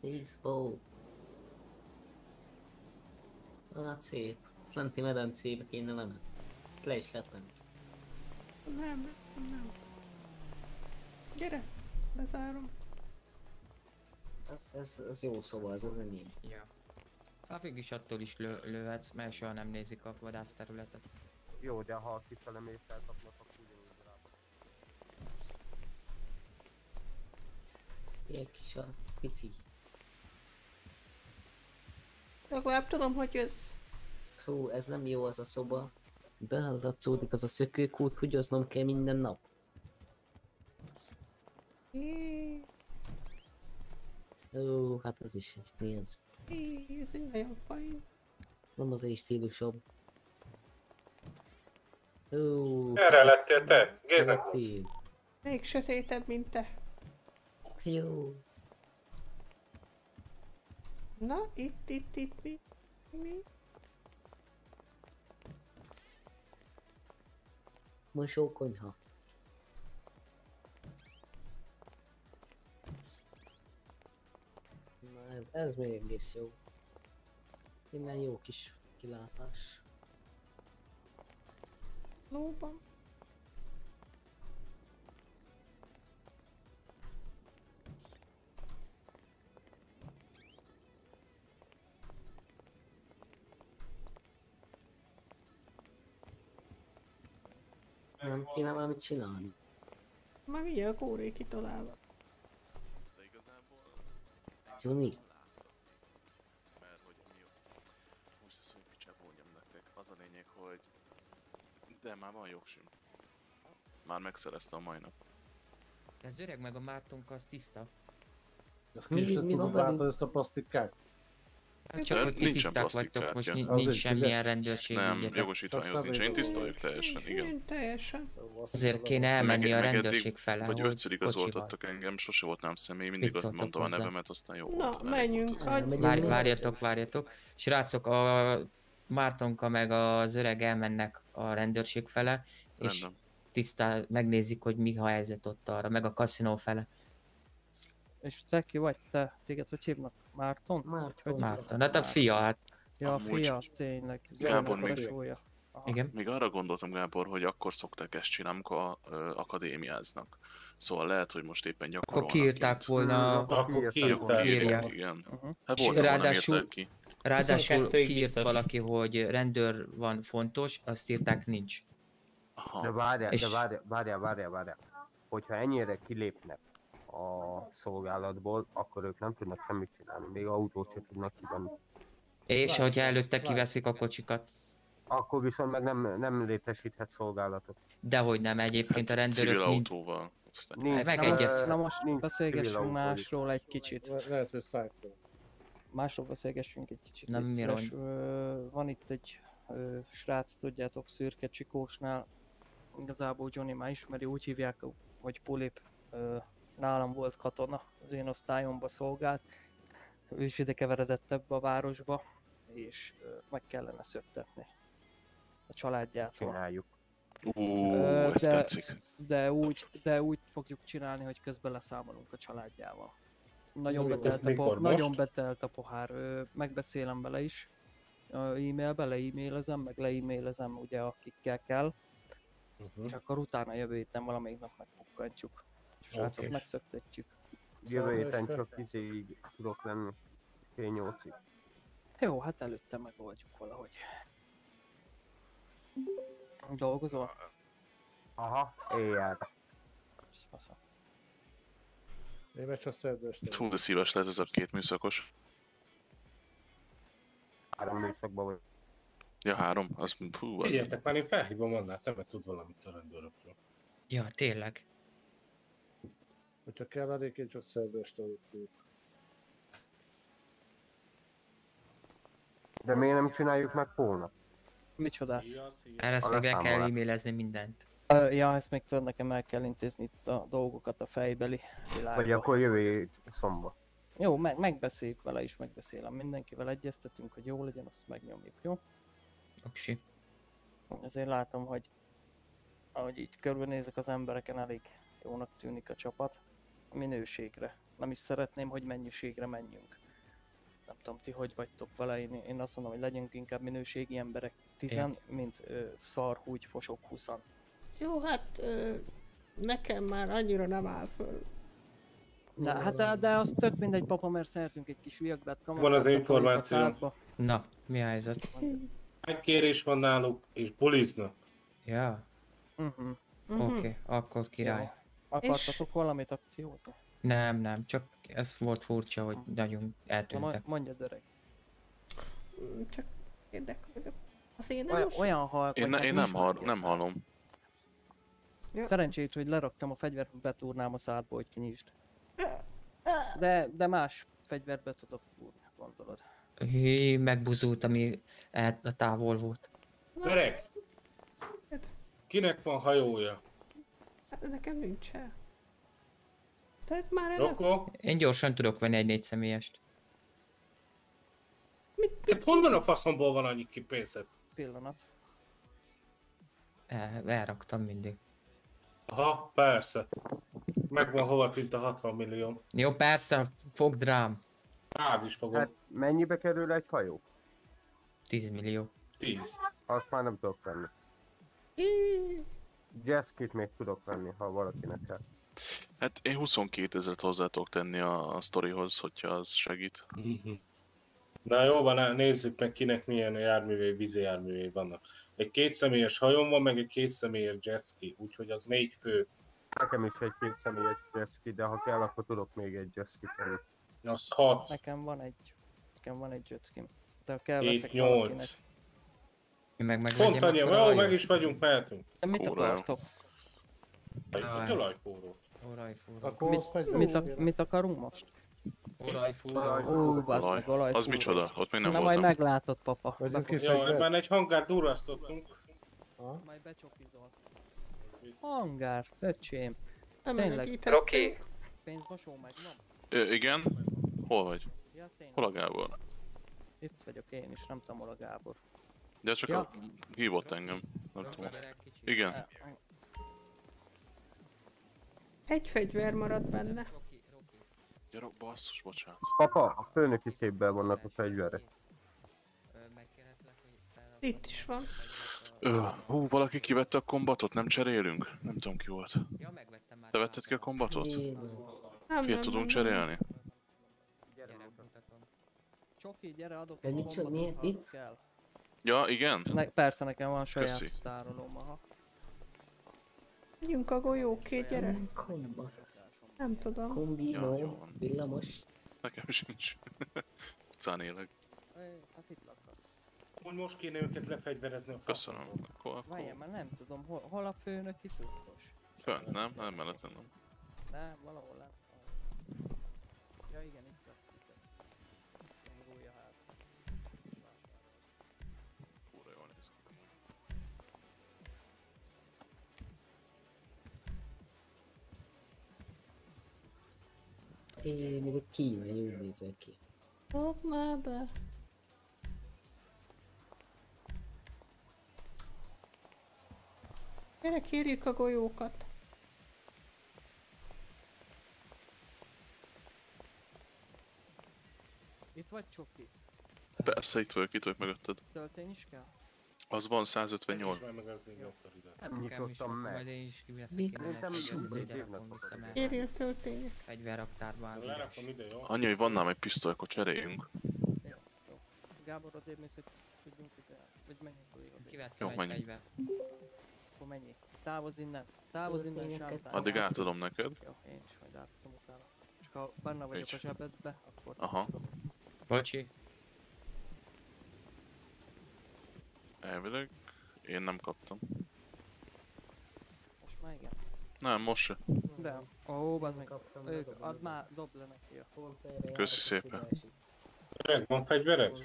Baseball. Hát szép. Lenti medencébe kéne lemenni. Le is lehet menni. Nem, nem. Gyere, bezárom. Ez, ez, ez jó szoba, ez az enyém. Ja. Hát végig attól is lő, lőhetsz, mert soha nem nézik a vadászterületet. Jó, de ha kifele mész elkapnak, akkor ugyanúgy rá. Ilyen kis a pici. Legalább tudom, hogy ez... Hú, ez nem jó az a szoba. Behallatszódik az a szökőkút, húgyoznom kell minden nap. Ó, hát ez is néz. hí, ez egy nagyon fajn. Ez nem az én stílusom. Ó, Erre lettél te, Géza? Még sötétebb, mint te. Jó. Na, itt, itt, itt, mi? Mi? Mosókonyha. Na ez, ez még egész jó. Innen jó kis kilátás. Lóban. Nem kéne valamit csinálni. Már mindjárt a kóré kitalálva. De igazából... Juni. Mert hogy mi jó. Most ezt hogy picsába mondjam nektek. Az a lényeg, hogy... De már van jogsim. Már megszerezte a mai nap. Ez öreg meg a Mártonka, az tiszta. Ezt ki is tudod váltani ezt a plastikát? Hát csak, hogy ti Nincsen tiszták vagytok, most nincs, Az nincs semmilyen rendőrség Nem, ügyetek. jogosítványhoz nincs. Én tisztoljuk teljesen, igen. Teljesen. Azért kéne elmenni a Meg- meg rendőrség fele, Vagy hogy ötször igazoltattak engem, sose volt nem személy, mindig azt mondtam a hozzá? nevemet, aztán jó Na, volt. menjünk. az. Várj, várjatok, várjatok. Srácok, a Mártonka meg az öreg elmennek a rendőrség fele, és Rendben. tisztá megnézik, hogy mi a helyzet ott arra, meg a kaszinó fele. És te ki vagy te? Téged hogy hívnak? Márton? Márton. Márton, hát a fia, hát Ja, a fia, tényleg. Gábor, még- igen. Még arra gondoltam, Gábor, hogy akkor szokták ezt csinálni, amikor ö, akadémiáznak. Szóval lehet, hogy most éppen Akkor gyakorolnak. kiírták kint. volna, Akkor kiírták. Akkor igen. Uh-huh. Hát volt, ráadásul- ki. ráadásul 22-ig kiírt biztos. valaki, hogy rendőr van fontos, azt írták nincs. De Aha. várjál, És- de várjál, várjál, várjál, várjál. Hogyha ennyire kilépnek a szolgálatból, akkor ők nem tudnak semmit csinálni, még autót sem tudnak kivenni. És hogyha előtte kiveszik a kocsikat. Akkor viszont meg nem, nem létesíthet szolgálatot. Dehogy nem, egyébként a Hát, Civil rendőrök mind... autóval. Nincs, megegyez- Na most nincs beszélgessünk civil másról egy kicsit. Le- Lehet, hogy Cypher. Másról beszélgessünk egy kicsit. Nem. Ö, Van itt egy ö, srác, tudjátok, szürke csikósnál. Igazából Johnny már ismeri, úgy hívják, hogy Pulip. Ö, Nálam volt katona, az én osztályomba szolgált. ő is ide keveredett ebbe a városba, és meg kellene szöktetni a családjától. Csináljuk. Ú, Ö, ez de, tetszik. De úgy, de úgy fogjuk csinálni, hogy közben leszámolunk a családjával. Nagyon, Jó, betelt, a po- nagyon most? betelt a pohár. Megbeszélem vele is. E-mailbe le-e-mailezem, meg le-e-mailezem ugye akikkel kell. Uh-huh. És akkor utána jövő héten valamelyik nap megpukkantjuk. Srácok, Oké. megszöktetjük. Jövő héten csak izéig tudok lenni. Fél nyolcig. Jó, hát előtte megoldjuk valahogy. Dolgozol? Aha, éjjel. Fasza. Én meg csak szerda este. Fú, de szíves lehet ez a két műszakos. Három műszakban vagy. Ja, három? Az, fú, az... Figyeljetek, már én felhívom annál, nem tud valamit a rendőrökről. Ja, tényleg. Hogyha kell elég, én csak vagyok ki. De miért nem csináljuk meg holnap? Micsodát? Erre ezt A még el kell e-mailezni mindent. Ö, Ja, ezt még tudod, nekem el kell intézni itt a dolgokat a fejbeli világba. Vagy akkor jövő szombat. Jó, meg, megbeszéljük vele is, megbeszélem. Mindenkivel egyeztetünk, hogy jó legyen, azt megnyomjuk, jó? Oksi. Azért látom, hogy ahogy így körbenézek az embereken, elég jónak tűnik a csapat. Minőségre. Nem is szeretném, hogy mennyiségre menjünk. Nem tudom, ti hogy vagytok vele, én, én azt mondom, hogy legyünk inkább minőségi emberek tizen, mint ö, szar, húgy, fosok, huszan. Jó, hát ö, nekem már annyira nem áll föl. De, hát de az tök mindegy, papa, mert szerzünk egy kis kamerát. Van az információ. Na, mi a helyzet? Egy kérés van náluk, és buliznak. Ja, Uh-huh. oké, okay, akkor király. Akartatok valamit akciózni? Nem, nem, csak ez volt furcsa, hogy nagyon Na, eltűntek. mo- mondjad öreg. Csak érdekel. Az én nem Olyan, olyan halk, Én, ne, hát én nem, hall, nem hallom. ilyen. Szerencsét, hogy leraktam a fegyvert, betúrnám a szádba, hogy kinyisd. De, de más fegyvert be tudok túrni, gondolod. Hí, megbuzult, ami a távol volt. Öreg! Kinek van hajója? Hát nekem nincsen. Tehát már ennek... Rokko? Én gyorsan tudok venni egy négy személyest. Hát honnan a faszomból van annyi ki pénzed? Pillanat. El, elraktam mindig. Aha, persze. Megvan hova tűnt a 60 millió. Jó, persze, fogd rám. Rád is fogom. Hát mennyibe kerül egy hajó? 10 millió. 10. Azt már nem tudok venni. Jazzkit még tudok venni, ha valakinek kell. Hát én 22 ezeret hozzá tudok tenni a, a sztorihoz, hogyha az segít. Na jó van, nézzük meg kinek milyen járművé, vízi járművé vannak. Egy kétszemélyes hajón van, meg egy kétszemélyes jetski, úgyhogy az négy fő. Nekem is egy két személyes jazzki, de ha kell, akkor tudok még egy jazzkit venni. Az 6. Nekem van egy, nekem van egy jetskim. De ha kell, Hét, veszek nyolc. valakinek. Én meg Pont annyi, jó, meg is vagyunk, mehetünk. De mit Óra. akartok? A Olajfúró. Olajfúró. Mit, mit, a, akarunk most? Olajfúró. Ó, bassz meg, Olaj. olajfúró. Az micsoda? Ott még nem Na majd voltam. meglátod, papa. Jó, ebben egy hangár durrasztottunk. Majd becsokizol. Hangár, öcsém. Nem Tényleg. Oké. Pénzmosó meg? Ö, igen? Hol vagy? Ja. Hol a Gábor? Itt vagyok én is, nem tudom, hol a Gábor. De csak Ja. a... hívott engem. Nem tudom. Igen. Egy fegyver maradt benne. Gyere, basszus, bocsánat. Papa, a főnöki szépben vannak a fegyverek. Itt is van. Ö, hú, valaki kivette a kombatot, nem cserélünk? Nem tudom ki volt. Te vetted ki a kombatot? Nem, Fiat, nem, tudunk nem, cserélni? Csoki, gyere, adok De egy mit mit? kell. Ja, igen? Ne, persze, nekem van saját Köszi. tárolóm, aha. Megyünk a golyóké, gyere. Komba. Nem tudom. Ja, Kombinó. jó van. Villamos. Nekem sincs. Utcán élek. Hát itt lakhatsz. Hogy most kéne őket lefegyverezni a Köszönöm. Akkor, Várjál, akkor... már nem tudom, hol, hol a főnöki cuccos? Fönt, nem? Nem mellettem, nem. Nem, valahol nem. Én még egy kínai úgy nézek ki. Fogd már be. Gyere, kérjük a golyókat. Itt vagy Csoki? Persze, itt vagyok, itt vagyok mögötted. Töltény is kell? Az van 158. Nyitottam meg. Majd én is kiveszek Mi? innen Szerintem egy sumba. izét, rakom vissza, mert Kérjél töltények. fegyverraktárban áll Lerakom ide, jó? Annyi, hogy van nálam egy pisztoly, akkor cseréljünk. Gábor, odébb mész, hogy tudjunk ide, vagy menjünk. Kivettem Jó, egy fegyvert. Akkor menjél. Távozz innen. Távozz innen, sántál. Addig átadom neked. Jó, én is majd átadom utána. Csak ha benne vagyok a zsebedbe, akkor... Aha. Bocsi. Elvileg én nem kaptam. Most már igen. Nem, most se. De, ó, bazd meg. Kaptam Ők, add már, dobd le neki a... Köszi szépen. Öreg, van fegyvered?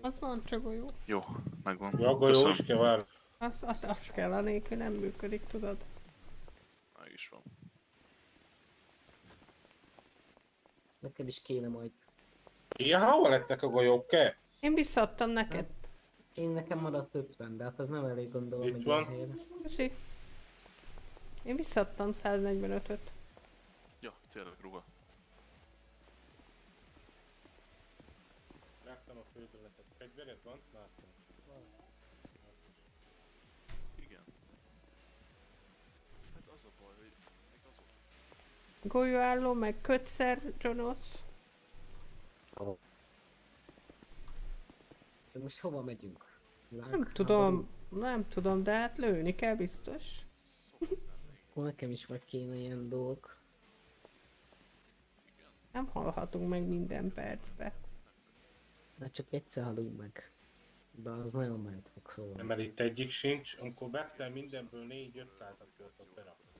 Az van csak golyó. Jó, megvan. Ja, golyó Köszönöm. is kell várni. Az, az, az kell, anélkül nem működik, tudod. Meg is van. Nekem is kéne majd. Ja, hova lettek a golyók, ke? Én visszaadtam neked. Én nekem maradt 50, de hát az nem elég gondolom Itt egy van. helyre. Köszi. Én visszaadtam 145-öt. Ja, tényleg ruga. Láttam a fődöletet. Fegyvered van? Láttam. Igen. Hát az a baj, hogy még azok. Golyóálló, meg kötszer, Jonosz. De most hova megyünk? Nem tudom, nem tudom, de hát lőni kell biztos. Akkor nekem is vagy kéne ilyen dolgok. Nem hallhatunk meg minden percbe. De csak egyszer halunk meg. De az nagyon ment fog szólni. Mert itt egyik sincs, amikor vettem mindenből 4-500-at költött berakni.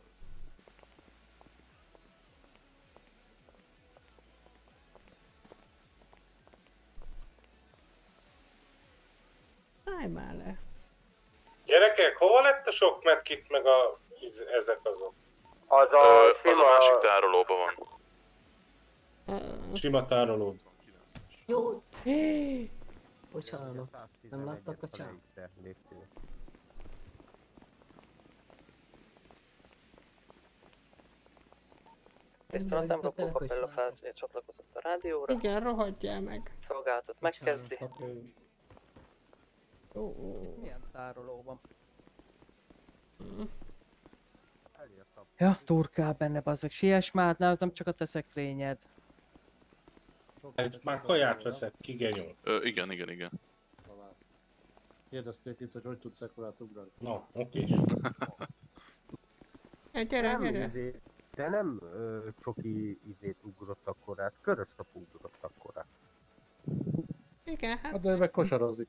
Állj már le. Gyerekek, hova lett a sok medkit meg a... ezek azok? Az Ö, a az a másik tárolóban van. Sima tároló. Jó. Bocsánat. Nem láttak a szíves. Viszont nem rakok kapella fel, csatlakozott a rádióra. Igen, rohadjál meg. Szolgálatot megkezdi. Ó, ó. Milyen tárolóban? Elírtam. Ja, turkál benne, bazzak. Siess már, nem, nem csak a te szekrényed. Egy már kaját veszek, kigenyó. Ö, igen, igen, igen. Kérdezték itt, hogy hogy tudsz ekkorát ugrani. No, oké. Hát gyere, nem gyere. Izé, de nem ö, csoki izét ugrott akkorát, köröztap ugrott akkorát. Igen, hát Hát de meg kosarozik.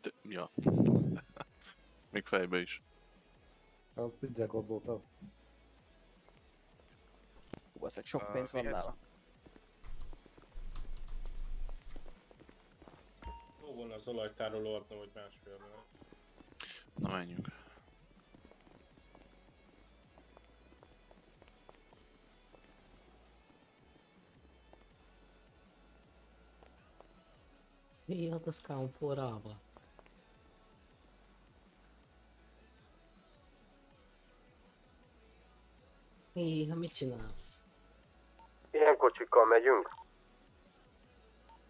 De, ja. Még fejbe is. Hát mindjárt gondoltam. Hú, ezek sok Ah, pénz van nála. Jó volna az olajtároló adna, vagy másfél mert... Na menjünk. Néha az count forrával. Néha mit csinálsz? Ilyen kocsikkal megyünk?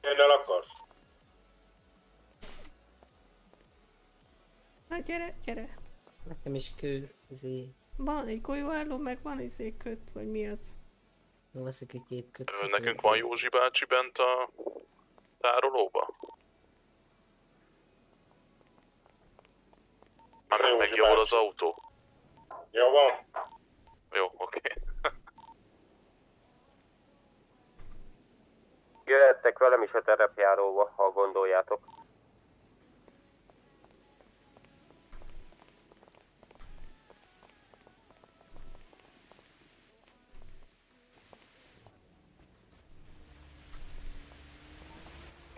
Én el akarsz? Na gyere, gyere. Nekem is kő, izé. Van egy golyóálló, meg van izé köt, vagy mi az? Jó, veszik egy két köt. Ö, nekünk van Józsi bácsi bent a tárolóba? Már Józsi meg javul az autó. Jó van. Jó, oké. Jöhettek velem is a terepjáróba, ha gondoljátok.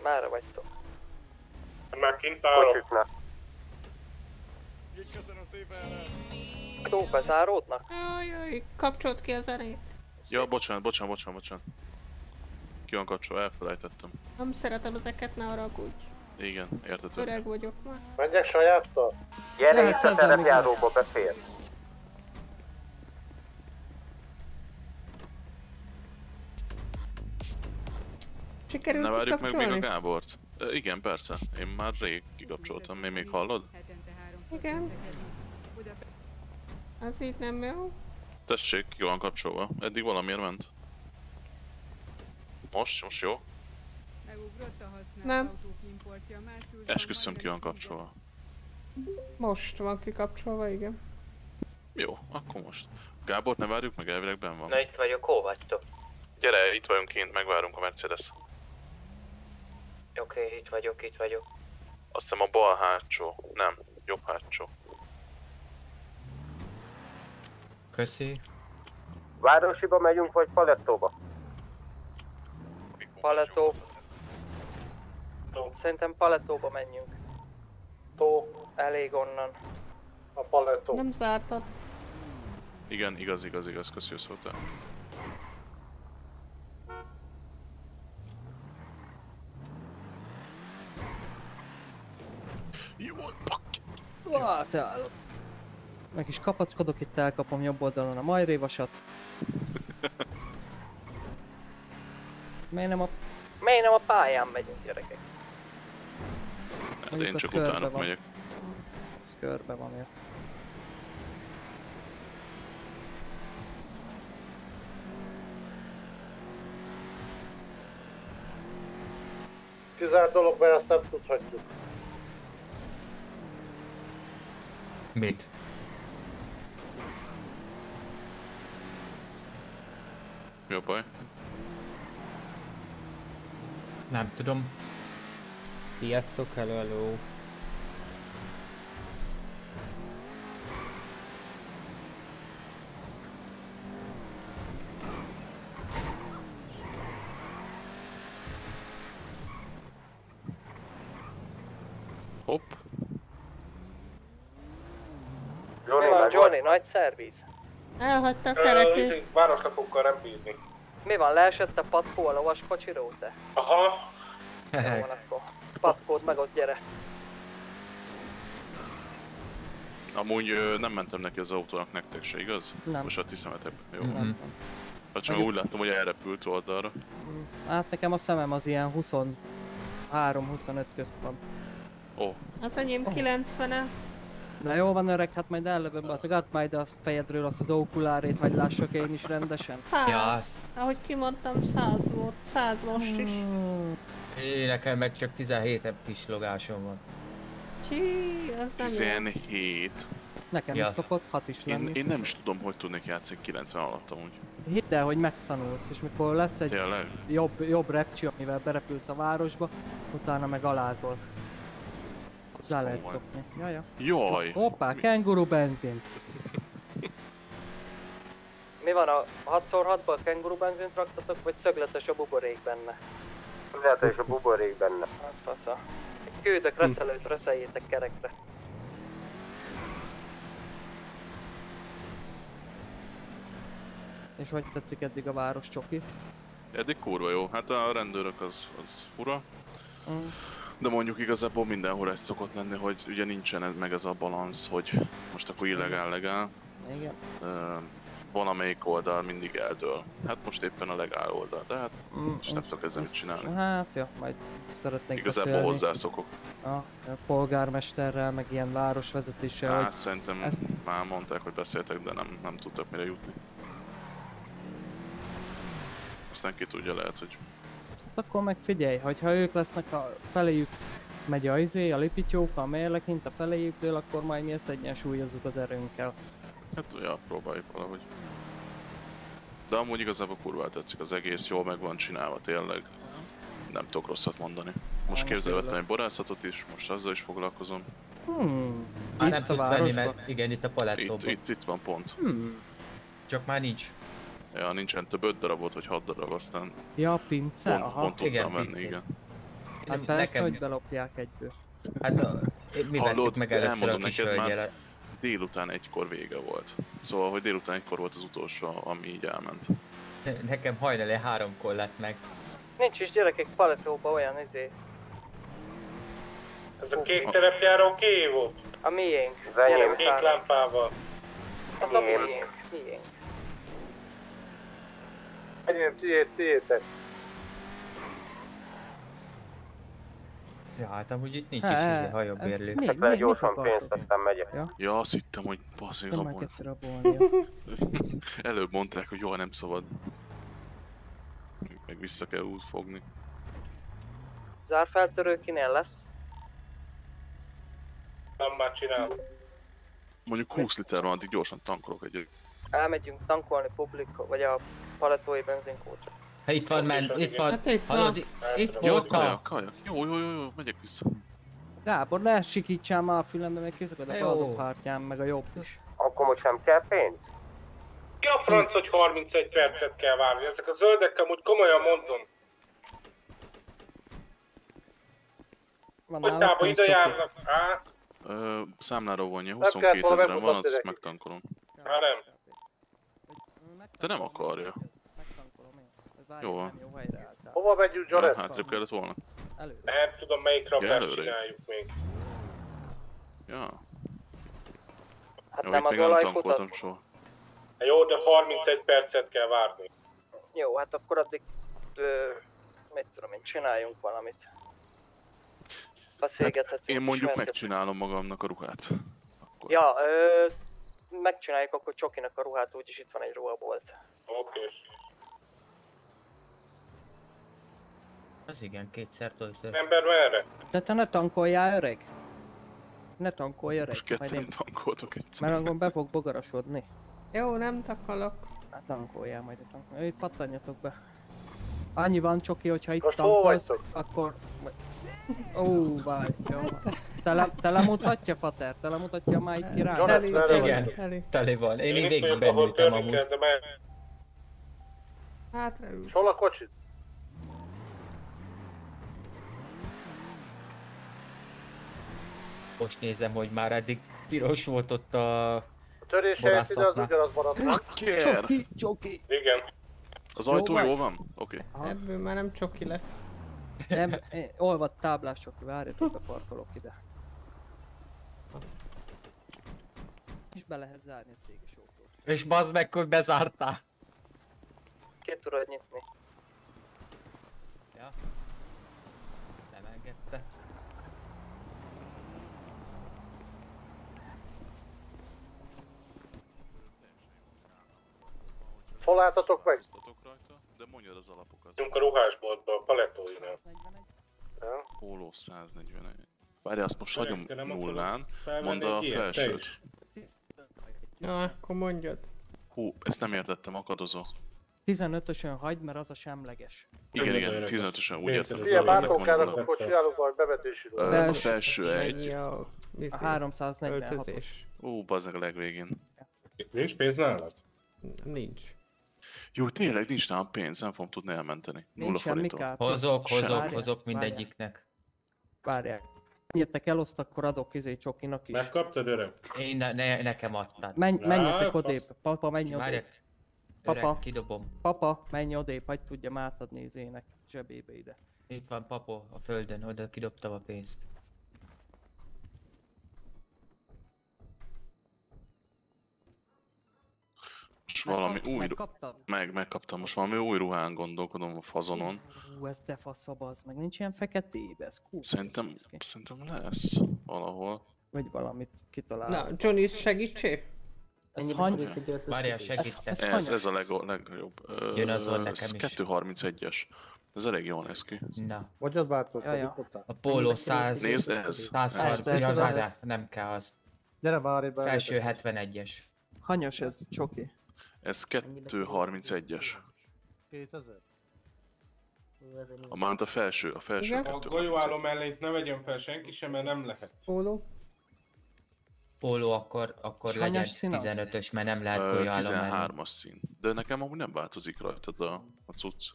Merre vagytok? Már kint állok. Kocsiknál. Köszönöm szépen! Tó, bezáródnak? Jaj, jaj, kapcsolt ki a zenét. Ja, bocsánat, bocsánat, bocsánat, bocsánat. ki van kapcsolva, elfelejtettem. Nem szeretem ezeket, ne haragudj. Igen, értető. Öreg vagyok már. Menjek sajáttal? Gyere itt a terepjáróba, befér. Sikerült Ne várjuk meg még a? Gábort? Igen, persze. Én már rég kikapcsoltam. Még még hallod? Igen. Az így nem jó. Tessék, ki van kapcsolva. Eddig valamiért ment. Most? Most jó? Nem. Esküszöm ki van kapcsolva. Most van kikapcsolva, igen. Jó, akkor most. Gábort ne várjuk meg, elvileg benn van. Na itt vagyok, hol vagytok? Gyere, itt vagyunk kint, megvárunk a Mercedes. Oké, okay, itt vagyok, itt vagyok. Azt hiszem a bal hátsó. Nem, jobb hátsó. Köszi. Városiba megyünk, vagy Palettóba? Palettó. Szerintem palettóba menjünk. Tó. Elég onnan. A palettó. Nem zártad. Igen, igaz, igaz, igaz, köszi, hogy szóltál. Jó, Uá, te állat. Meg is kapackodok, itt elkapom jobb oldalon a majrévasat. Miért nem a... Miért nem a pályán megyünk, gyerekek? Hát Mondjuk én csak van. megyek. Ez körbe van, ja. Kizárt dolog, mert ezt nem tudhatjuk. Mit? Mi a baj? Nem tudom. Sziasztok, hello, hello. Hopp. Mi van, Johnny? Nagy szerviz? Elhagyta a kerekét. Izé, Városlapokkal nem bízni. Mi van, leesett a patkó a lovas kocsiról, te? Aha. Jó van akkor. Patkót meg ott gyere. Amúgy ö, nem mentem neki az autónak nektek se, igaz? Nem. Most a ti szemetek. Jó. Mhm. Hát csak úgy láttam, hogy elrepült oldalra. Hát nekem a szemem az ilyen 23-25 közt van. Ó. Az enyém 90-e. Na jó van öreg, hát majd ellövöm az add majd a fejedről azt az okulárét, vagy lássak én is rendesen. Száz. Ahogy kimondtam, száz volt. Száz most is. Én nekem meg csak 17 kis logásom van. Csí, az nem jó. 17. Nekem Ja. is szokott, hat is Én, lenni. én nem is tudom, hogy tudnék játszani 90 alatt amúgy. Hidd el, hogy megtanulsz, és mikor lesz egy Tényleg? jobb, jobb repcsi, amivel berepülsz a városba, utána meg alázol. Hozzá lehet komoly. szokni. Jaja. Jaj! Hoppá, kenguru benzin. Mi van a 6x6-ban kenguru benzint raktatok, vagy szögletes a buborék benne? Szögletes a buborék benne. Hát fasza. Küldök reszelőt, reszeljétek kerekre. És hogy tetszik eddig a város csoki? Eddig kurva jó. Hát a rendőrök az, az fura. Mm. De mondjuk igazából mindenhol ez szokott lenni, hogy ugye nincsen meg ez a balansz, hogy most akkor illegál, legál. Igen. Ö, valamelyik oldal mindig eldől. Hát most éppen a legál oldal, de hát Mm, és nem tudok ezzel mit csinálni. Hát ja, majd szeretnék Igazából beszélni. hozzászokok. A, a polgármesterrel, meg ilyen városvezetéssel. Hogy szerintem ezt már mondták, hogy beszéltek, de nem, nem tudtak mire jutni. Aztán ki tudja, lehet, hogy akkor meg figyelj, hogyha ők lesznek a feléjük megy a izé, a lipityók, a mérlekint a feléjükről, akkor majd mi ezt egyensúlyozzuk az erőnkkel. Hát, ja, próbáljuk valahogy. De amúgy igazából kurvá tetszik az egész, jól meg van csinálva tényleg. Nem tudok rosszat mondani. Most most képzelvettem egy borászatot is, most azzal is foglalkozom. Hmm. Már nem Itt a tudsz venni, városban? mert igen, itt a Itt, palettóban. itt, itt van pont. Hmm. Csak már nincs. Ja, nincsen több 5 darabot, vagy 6 darab, aztán Ja, a pince? pont, Aha. pont tudtam Igen, venni, pincé. igen. Hát persze, nekem- hogy belopják egyből. Hát a, mi Hallod, meg először a kis neked már, délután egykor vége volt. Szóval, hogy délután egykor volt az utolsó, ami így elment. Nekem hajnali háromkor lett meg. Nincs is gyerekek paletóba olyan izé. Ez a kék terepjáró kié volt? A miénk. Az enyém. Kék lámpával. Az a miénk. Miénk. Enyém, tiéd, tiétek. Ja, hát amúgy itt nincs is izé hajóbérlő. Hát le gyorsan pénzt, aztán megyek. Ja. Ja, azt hittem, hogy egyszer rabolnia. Előbb mondták, hogy jó, nem szabad. Meg vissza kell út fogni. Zárfeltörő kinél lesz? Nem már csinálom. Mondjuk 20 liter van, addig gyorsan tankolok egy Elmegyünk tankolni publik, vagy a paletói benzinkótra. Ha itt van, men, itt van, Hát itt van. itt Jó, volt a... kajak, kajak. Jó, jó, jó, jó, megyek vissza. Gábor, lesikítsál már a fülembe, meg készakad a Jó. bal pártján, meg a jobb is. Akkor most nem kell pénz? Ki a franc, hogy 31 percet kell várni? Ezek a zöldek amúgy komolyan mondom. Van Hogy nálad tába pénz, ide járnak? Á, Ö, számlára vonja, Nem kellett 22 volna ezeren van, azt megtankolom. már nem. De nem akarja. Jó van. Jó helyre álltál. Hova megyünk, Ja, Jared? hátrébb kellett volna. Nem tudom melyik előre. csináljuk még. Ja. Hát Jó, nem itt az még nem tankoltam soha. Hát Jó, de 31 percet kell várni. Jó, hát akkor addig, ö, mit tudom én, csináljunk valamit. Beszélgethetünk. Én mondjuk megcsinálom magamnak a ruhát. Ja, ö, megcsináljuk akkor Csokinak a ruhát, úgyis itt van egy ruhabolt. Oké. Az igen, kétszer töltött. Ember merre? De te ne tankoljál, öreg? Ne tankolj, öreg. Most majd ketten én- tankoltok egyszer. Mert akkor be fog bogarasodni. Jó, nem takalok. Hát tankoljál majd a tankolj. Itt pattanjatok be. Annyi van Csoki, hogyha itt Most hol tankolsz, akkor... Ó, várj, jó. Tele, telemutatja, Fater? Telemutatja már itt király? Jonathan, merre Igen, vagytok? tele van. Én így végig bennültem amúgy. kell, de mer- Hátraül. És hol a kocsit? Most nézem, hogy már eddig piros volt ott a... A törés helyett ide az ugyanaz maradt. Bakker! Csoki, Csoki. Igen. Az ajtó vagy? jó van? Oké. Ebből már nem csoki lesz. Nem, én- olvad táblás Csoki, várjatok, beparkolok ide. És be lehet zárni a céges autót. És bazd meg, hogy bezártál. Ki tudod nyitni? Ja. Nem engedte. Hol álltatok meg? Biztatok de mondjad az alapokat. Vagyunk a ruhásboltba, a palettóinál. Póló 141. Várj, azt most hagyom nullán. Mondd a felsőt. Na, akkor mondjad. Hú, ezt nem értettem, akadozó. 15-ösön hagyd, mert az a semleges. Igen, igen, öreg, 15-ösen úgy értem. Ilyen van akkor csinálunk valami bevetési. A felső egy. A... A izé, 346-os. Öltözés. Ó, bazzeg a legvégén. Nincs pénz nálad? Nincs. Jó, tényleg nincs nálam pénz, nem fogom tudni elmenteni. Nulla Nincs semmi forintom. kár. Hozok, hozok, Várjál, hozok mindegyiknek. Várják. Menjetek eloszt, akkor adok izé Csokinak is. Megkaptad öreg? Én ne, ne, nekem adtad. Menj, menjetek odébb. Papa, menj odébb. Papa. Öreg, kidobom. Papa, menj odébb, hagyd tudjam átadni izének zsebébe ide. Itt van papo a földön, oda kidobtam a pénzt. Most valami Megkap- új... Megkaptad? Meg, megkaptam. Most valami új ruhán gondolkodom a fazonon. Ú, ez de az, meg nincs ilyen feketébe, ez kurva. Szerintem, szerintem lesz valahol. Vagy valamit kitalál. Na, Johnny, segítsé? ez hany... Várjál, Ez, segítek. ez, Ez, ez a leg, legjobb. Ö, Jön az van ez nekem is. 231-es. Ez elég jól néz ki. Na, Vagyod bártók, Ja, ja. a póló 100... Nézd ez! 130, Ez, ez, ja, ez, várjál, ez. nem kell az. Gyere várj be. Felső 71-es. Hanyas ez, Csoki? Ez 231-es. 2000? Ú, ez egy A már a felső, a felső Igen? A 231. golyóálló mellényt ne vegyen fel senki sem, mert nem lehet. Póló? Póló akkor, akkor legyen hanyas szín az? 15-ös, mert nem lehet golyóállom menni. 13-as szín. De nekem amúgy nem változik rajtad a, a cucc.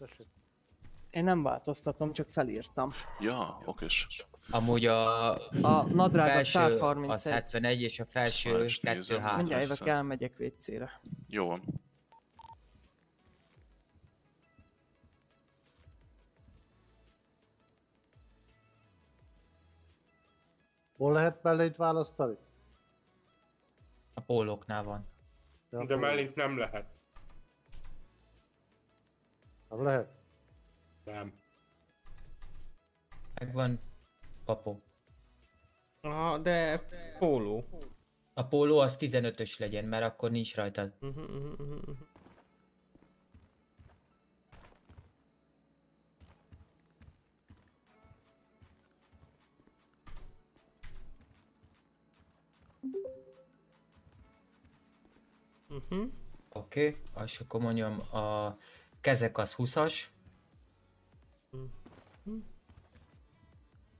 Én nem változtatom, csak felírtam. Ja, okés. Amúgy a, a nadrág az 131. Az 71 és a felső szóval 2-3. Mindjárt évek elmegyek WC-re. Jó van. Hol lehet mellét választani? A pólóknál van. De, De mellint nem lehet. Nem lehet? Nem. Megvan papó. Ah, de póló. A póló az 15-ös legyen, mert akkor nincs rajta. Mhm. Mhm. Oké, okay, és akkor mondjam, a kezek az 20-as. Mhm.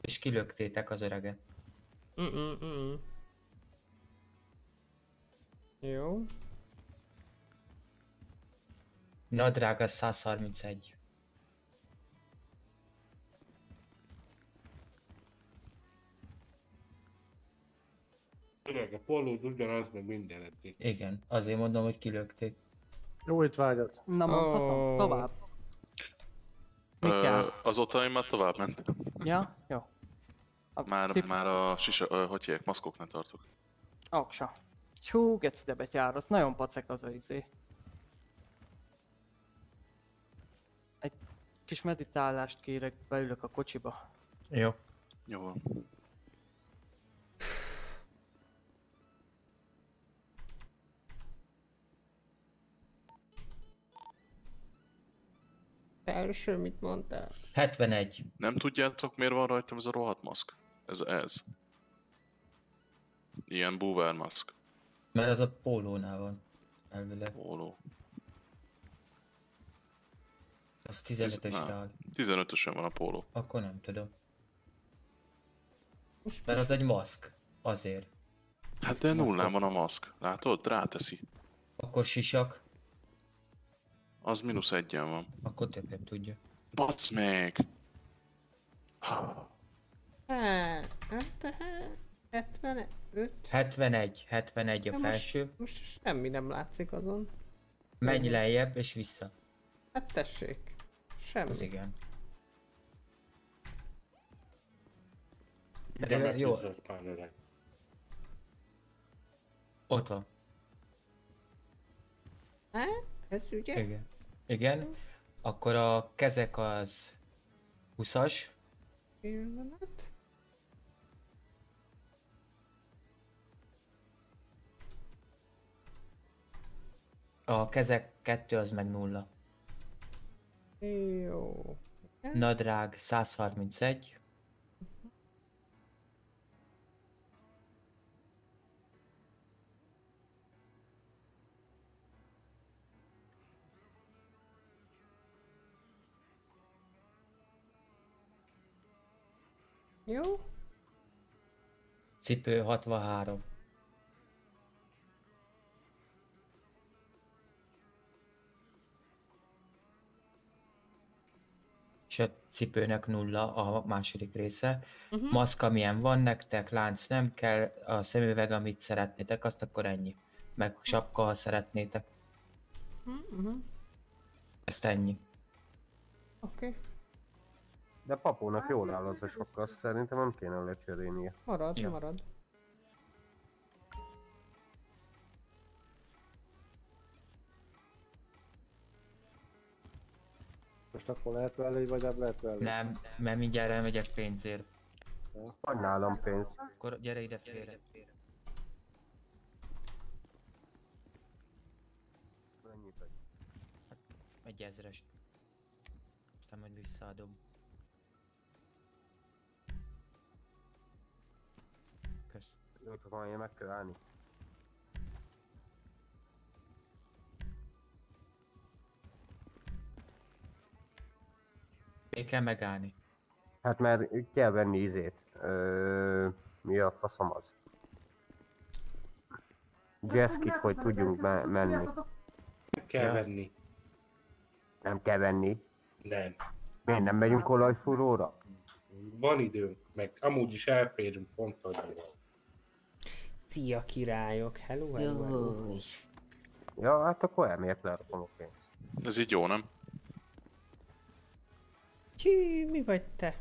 És kilöktétek az öreget. Mm-mm, mm-mm. Jó. Nadrág az 131. Öreg, a pólód ugyanaz, meg minden eddig. Igen, azért mondom, hogy kilökték. Jó étvágyat! Na mondhatom, Ó. tovább. Mit kell? Azóta én már tovább mentem. Ja, jó. A Már, cip- már a sisa, ö, hogy hívják, maszkoknál tartok. Aksa. Csú, geci de betyáros, nagyon pacek az a izé. Egy kis meditálást kérek, beülök a kocsiba. Jó. Jó. Első, mit mondtál? 71. Nem tudjátok, miért van rajtam ez a rohadt maszk? Ez ez. Ilyen boover maszk. Mert az a pólónál van. Elvileg. Póló. Az 15-ösre áll. 15-ösen van a póló. Akkor nem tudom. Mert az egy maszk. Azért. Hát de nullán van a maszk. Látod? Ráteszi. Akkor sisak. Az mínusz egyen van. Akkor többet tudja. Basz meg! Hát, hát, hát, 75? 71. 71 a Ja, felső. Most, most semmi nem látszik azon. Menj lejjebb és vissza. Hát tessék. Semmi. Az igen. De De jó. Ott van. Hát, ez ugye? Igen. Igen. Akkor a kezek az 20-as. Pillanat. A kezek 2 az meg nulla. Jó. Nadrág 131. Jó. Cipő 63. És a cipőnek nulla a második része. Mhm. Maszk, amilyen van nektek, lánc nem kell, a szemüveg, amit szeretnétek, azt akkor ennyi. Meg sapka, ha szeretnétek. Mhm. Ezt ennyi. Oké. De papónak jól áll az a sok, azt szerintem nem kéne lecserélnie. Marad, Ja. marad. Most akkor lehet mellé, vagy nem lehet mellé? Nem, mert mindjárt elmegyek pénzért. Van nálam pénz. Akkor gyere ide félre. Mennyit vagy? Egy ezrest. Aztán majd visszaadom. Kösz. Jó, csak valami meg kell állni. Még kell megállni. Hát mert kell venni izét. Ö, mi a faszom az? Jazzkit, hogy tudjunk me- menni. Kell Ja. venni. Nem kell venni. Nem. Miért nem megyünk olajfúróra? Van időnk, meg amúgy is elférünk pont annyira. Szia királyok, hello, hello, hello. Ja, hát akkor elmiért lerakom a pénzt. Ez így jó, nem? Csí, mi vagy te?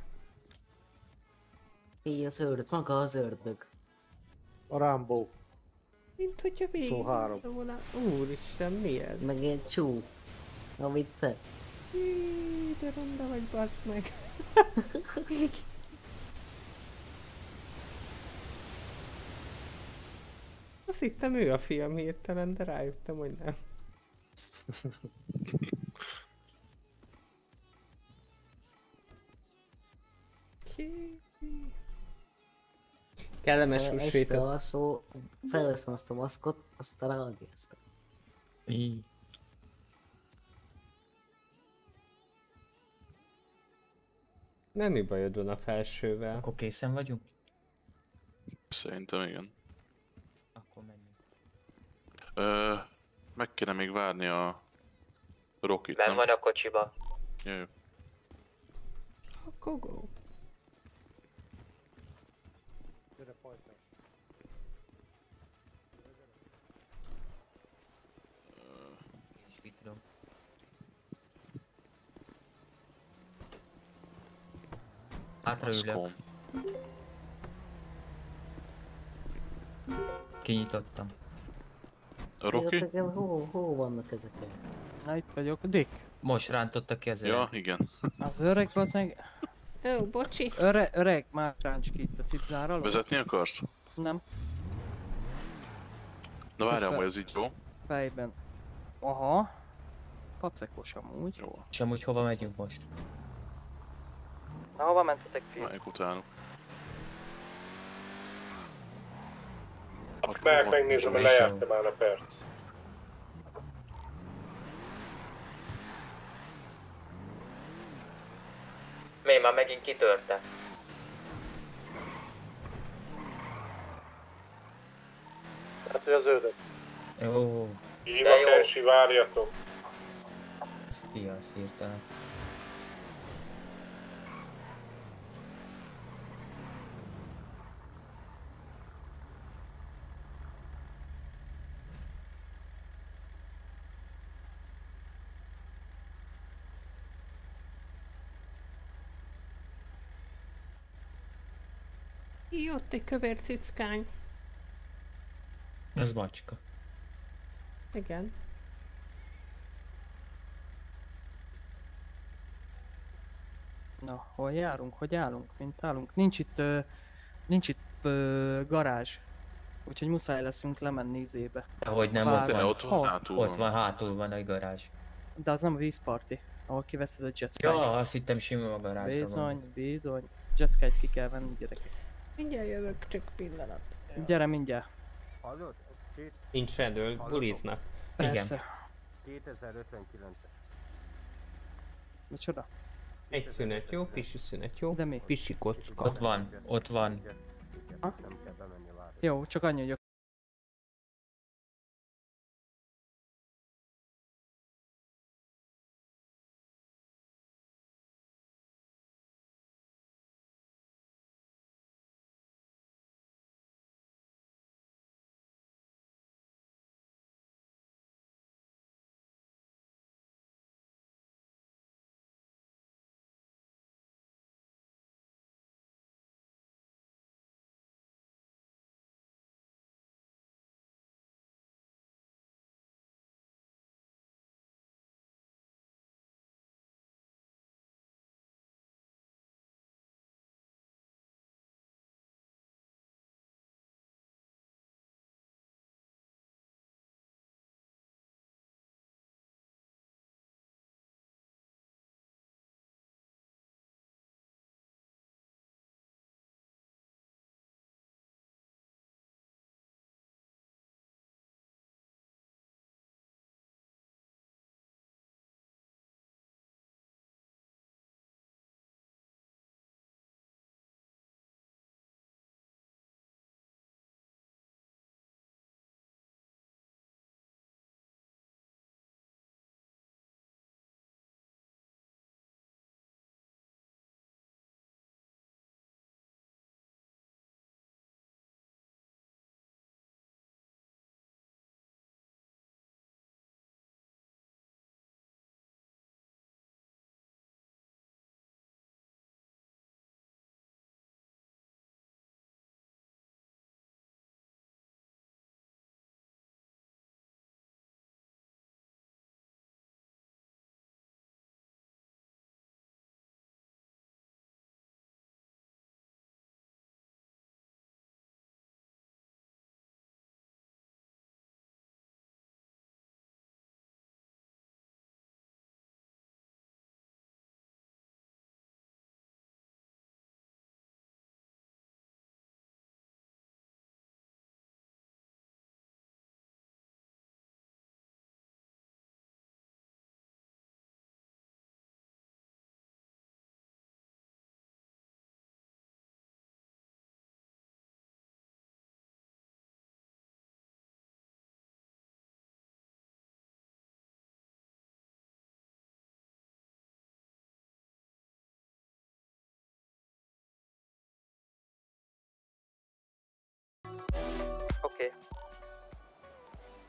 Ki az ördög? Maga az ördög. A Rambo. Mint hogyha végig Szó három. volna. Úristen, mi ez? Meg egy csú. Amit te. Jé, de ronda vagy, bazd meg. Azt hittem ő a fiam hirtelen, de rájöttem, hogy nem. Kellemes Este húsvétot. alszó, felveszem azt a maszkot, aztán ráadjáztam. Így. Nem mi bajod van a felsővel? Akkor készen vagyunk? Szerintem igen. Akkor menjünk. Ö, meg kéne még várni a Rockit, Ben nem? van a kocsiba. Jó, jó. Go, go. Gyere, pajtás. Én is mit tudom. Hátraülök. Kinyitottam. A? Nekem hol, hol vannak ezek? Na itt vagyok, Dick. Most rántotta ki az öreg. Ja, igen. Az öreg az meg... Ó, bocsi. Öre, öreg, már ráncs ki itt a cipzáral. Vezetni akarsz? Nem, Na várjál, hogy ez így jó. fejben. Aha. Pacekos amúgy. Jó. És amúgy hova megyünk most? Na, hova mentetek fi? Melyik utánuk? Meg megnézem, hogy lejárta már a perc. Mi már megint kitörte? Hát, hogy az ördög. Jó. Ensi, várjatok. Piasz hirtelen. Így ott egy kövér cickány. Az macska. Igen. Na, hol járunk, hogy állunk, mint állunk? Nincs itt, ö, nincs itt ö, garázs. Úgyhogy muszáj leszünk lemenni izébe. Ahogy nem, ott van, ott van hátul ott van. van, hátul van egy garázs. De az nem a vízparti, ahol kiveszed a jetski. Ja, azt hittem sima a garázsra Bizony, bizony. Jetski ki kell venni, gyerekek. Mindjárt jövök, csak pillanat. Gyere mindjárt. Hallod? Két... Nincs rendőr, buliznak. Persze. 2059-es. Micsoda? Egy szünet jó, pisi szünet jó, De mi? pisi kocka. Ott van, ott van. Ha? Jó, csak annyi, hogy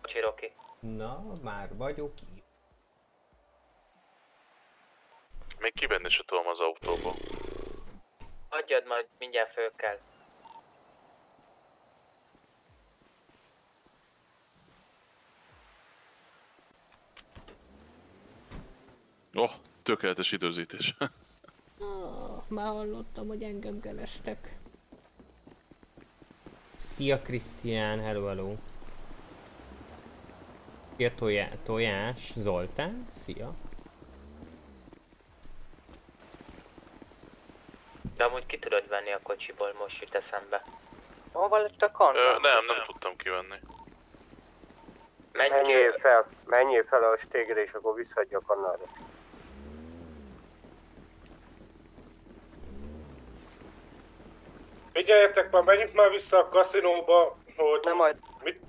Kocsi Roki. Na, már vagyok itt. Még kibenni se tudom az autóba. Adjad majd, mindjárt föl kell. Oh, tökéletes időzítés. Ah, már hallottam, hogy engem kerestek. Szia Krisztián, hello hello. Szia tojá, Tojás, Zoltán, szia. De amúgy ki tudod venni a kocsiból, most jut eszembe. Hova lett a kant? Ö, nem, nem tudtam kivenni. Menj Menjél fel, menjél fel a stégre, és akkor visszaadja a kannalra. Figyeljetek már, menjünk már vissza a kaszinóba, hogy... Nem majd. Mit?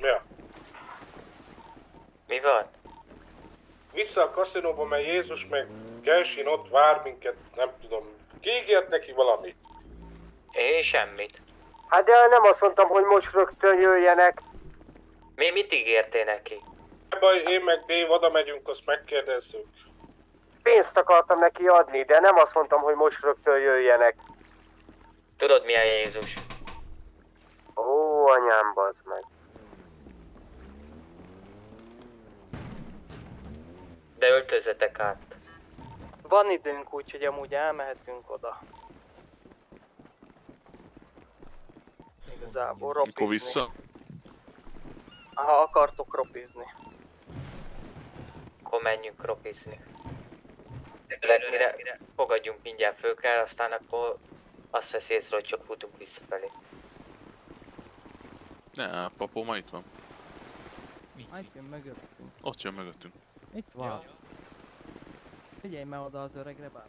Mi a? Mi van? Vissza a kaszinóba, mert Jézus meg Gelsin ott vár minket, nem tudom. Kiígért neki valamit. Én semmit. Hát de nem azt mondtam, hogy most rögtön jöjjenek. Mi mit ígértél neki? Baj, én meg Dave oda megyünk, azt megkérdezzük. Pénzt akartam neki adni, de nem azt mondtam, hogy most rögtön jöjjenek. Tudod milyen Jézus? Ó, anyám, bazd meg. De öltözzetek át. Van időnk, úgyhogy amúgy elmehetünk oda. Igazából ropizni. Akkor vissza. Ha akartok ropizni. Akkor menjünk ropizni. Mire fogadjunk mindjárt föl kell, aztán akkor azt veszi észre, hogy csak futunk visszafelé. Ne, papó ma itt van. Majd jön mögöttünk. Ott jön mögöttünk. Itt van. Figyelj már oda az öregre, bár.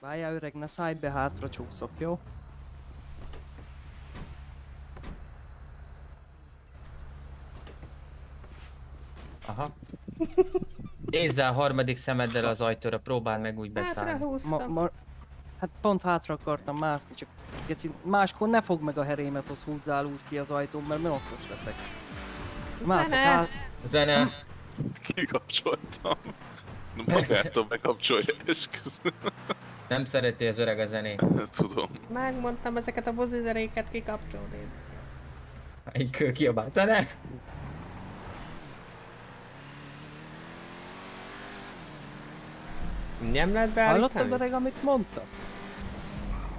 Várjál öreg, ne szállj be, hátra csúszok, jó? Aha. Nézzel a harmadik szemeddel az ajtóra, próbál meg úgy beszállni. Ma, ma, hát pont hátra akartam mászni, csak geci, máskor ne fogd meg a herémet, az húzzál úgy ki az ajtón, mert menocos leszek. Mászok Zene! át. Zene! Kikapcsoltam. Magától bekapcsolja, esküszöm. Nem szereti az öreg a zenét. Tudom. Megmondtam ezeket a buzizeréket kikapcsolod én. Egy kiabál. Zene! Nem lehet beállítani? Hallottad öreg, amit mondtam?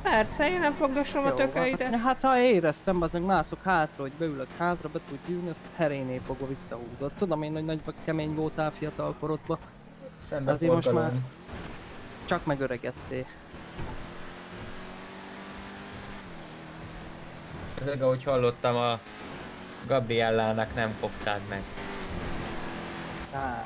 Persze, én nem fogdosom a Jó, tökeidet. Hát, hát ha éreztem, az meg mászok hátra, hogy beülök hátra, be tud ülni, azt herénél fogva visszahúzott. Tudom én, hogy nagy kemény voltál fiatal korodban. Szembe Azért most már csak megöregedtél. Ezek, ahogy hallottam, a Gabriellának nem fogtád meg. Á,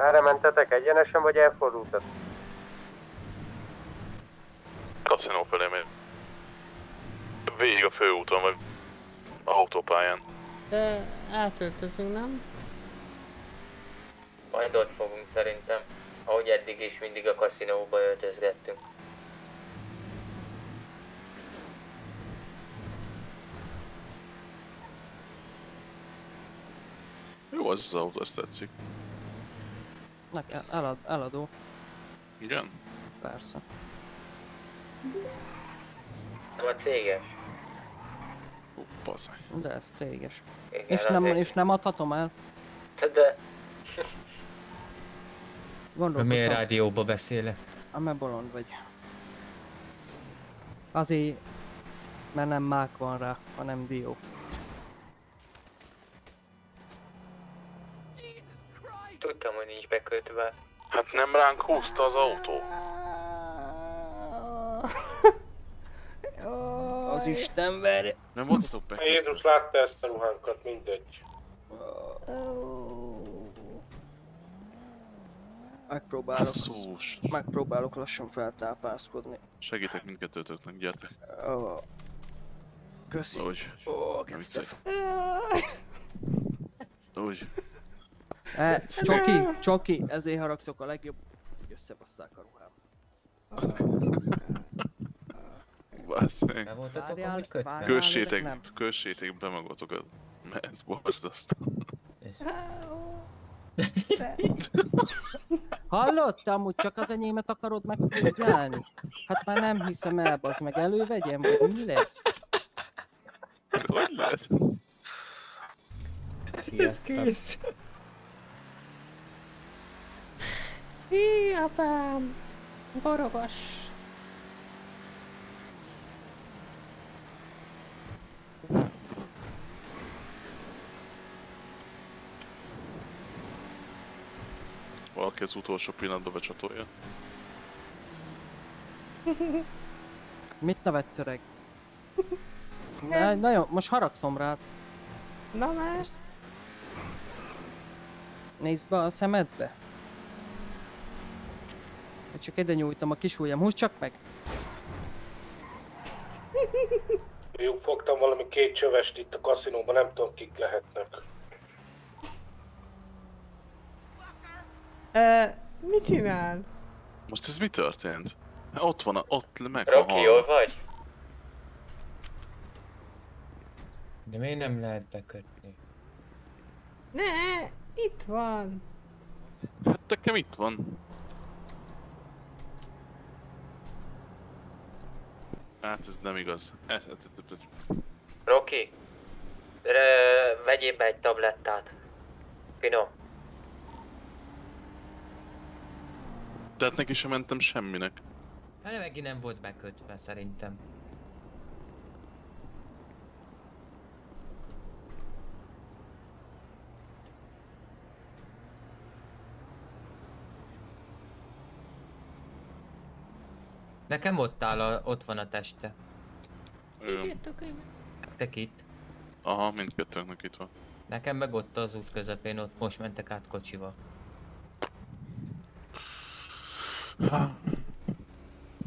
Merre mentetek? Egyenesen vagy elfordultat? Kaszinó felé megy. Végig a főúton, vagy autópályán. De átöltözünk, nem? Majd ott fogunk szerintem. Ahogy eddig is mindig a kaszinóba öltözgettünk. Jó az az autó, ezt tetszik. Nek- elad, eladó, Igen? persze. Nem a céges. Ó, meg. De ez céges. Igen, és, nem, és nem adhatom el. De Gondolkozom. miért rádióba beszélek? Ame bolond vagy. Azért, mert nem mák van rá, hanem dió. Tudtam, hogy nincs bekötve. Hát nem ránk húzta az autó. Az Isten verje. Nem voltatok be? Jézus látta ezt a ruhánkat, mindegy. Megpróbálok, Basszus. megpróbálok lassan feltápászkodni. Segítek mindkettőtöknek, gyertek. Ó, Köszi. Úgy. Ó, viccelj. Úgy. E, Csoki, Csoki, ezért haragszok a legjobb, hogy összebasszák a ruhám. Basszeg. Várjál, várjál, Kössétek, nem. kössétek be magatokat. Mert ez borzasztó. Hallottam, hogy csak az enyémet akarod megvizsgálni? Hát már nem hiszem el, bazd meg elővegyem, vagy mi lesz? Hogy lehet? Ez kész. Hí, apám! Borogos! Valaki az utolsó pillanatban becsatolja. Mit nevetsz öreg? Na, nagyon, most haragszom rád. Na már! Nézd be a szemedbe. Én Csak ide nyújtam a kis ujjam, húzd csak meg! Fiúk, fogtam valami két csövest itt a kaszinóban, nem tudom kik lehetnek. Ö, mit csinál? Most ez mi történt? Hát Ott van, a, ott meg Rocky, halva. jól vagy? De miért nem lehet bekötni? Ne, itt van. Hát nekem itt van. Hát ez nem igaz. Re- vegyél be egy tablettát. Finom. Tehát neki sem mentem semminek. Hát megint nem volt bekötve szerintem. Nekem ott áll, a, ott van a teste. Ö, Nektek itt. aha, mindkettőnknek itt van. Nekem meg ott az út közepén, ott most mentek át kocsival.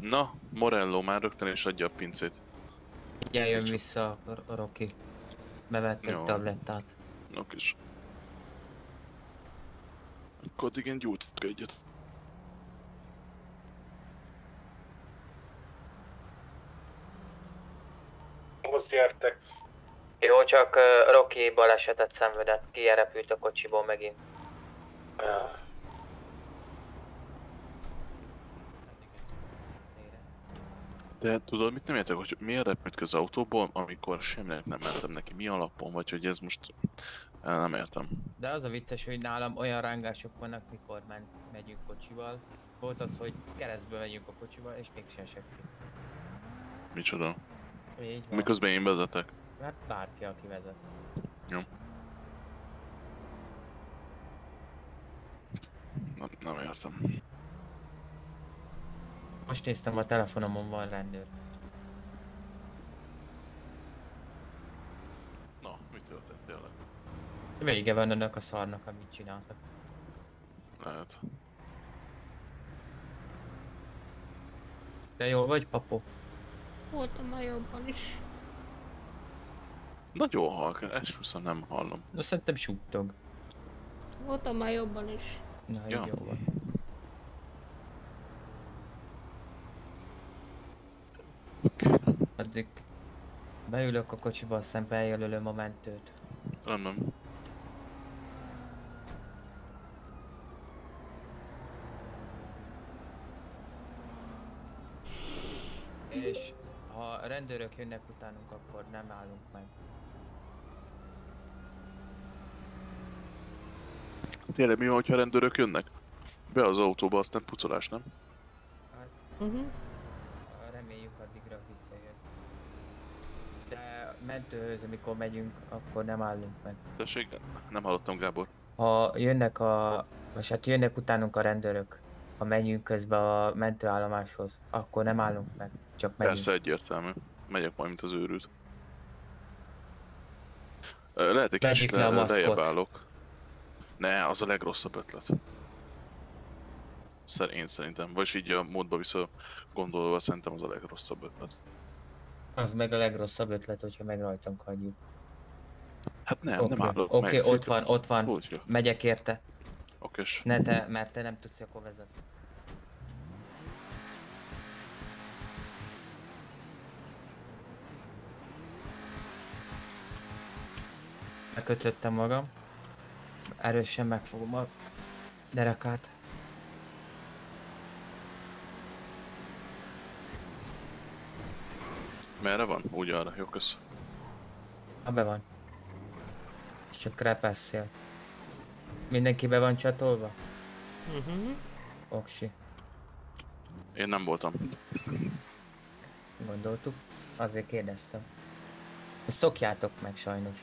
Na, Morello már rögtön is adja a pincét. Ugye jön vissza a Rocky. Bevett egy tablettát. Okés. Akkor addig én gyújtok egyet. Hoz gyertek. Jó, csak Rocky balesetet szenvedett, kierepült a kocsiból megint. De tudod, mit nem értek, hogy miért repült az autóból, amikor semminek nem mentem neki, mi alapon, vagy hogy ez most... Nem értem. De az a vicces, hogy nálam olyan rángások vannak, mikor ment, megyünk kocsival. Volt az, hogy keresztbe megyünk a kocsival, és mégsem esek ki. Micsoda? Így van. Miközben én vezetek. Hát bárki, aki vezet. Jó. Nem, nem értem. Most néztem a telefonomon van rendőr. Na, mi történt tényleg? Vége van önök a szarnak, amit csináltak. Lehet. De jól vagy, papo? Voltam a jobban is. Nagyon halk, ezt viszont nem hallom. De szerintem suttog. Voltam a jobban is. Na, így Ja. jó van. Addig beülök a kocsiba, aztán bejelölöm a mentőt. Nem, nem. És ha a rendőrök jönnek utánunk, akkor nem állunk meg. Tényleg mi van, hogyha rendőrök jönnek? Be az autóba, aztán pucolás, nem? Uh-huh. Reméljük addigra visszajön. De mentőhöz, amikor megyünk, akkor nem állunk meg. Tessék, nem hallottam Gábor. Ha jönnek a... Vagy hát jönnek utánunk a rendőrök, ha menjünk közben a mentőállomáshoz, akkor nem állunk meg, csak megyünk. Persze egyértelmű. megyek majd, mint az őrült. Lehet egy kicsit Vegyük le a le, lejjebb állok. Ne, az a legrosszabb ötlet. Szer, én szerintem. Vagyis így a módba vissza gondolva szerintem az a legrosszabb ötlet. Az meg a legrosszabb ötlet, hogyha meg rajtunk hagyjuk. Hát nem, Oké, nem állok Oké, meg, ott van, ott van. Úgy jó. Megyek érte. Okés. Ne te, mert te nem tudsz akkor vezetni. Megkötöttem magam. Erősen megfogom a derekát. Merre van? Úgy arra, jó kösz. Ha be van. Csak repeszél. Mindenki be van csatolva? Mhm. Oksi. Én nem voltam. Gondoltuk. Azért kérdeztem. Ezt szokjátok meg sajnos.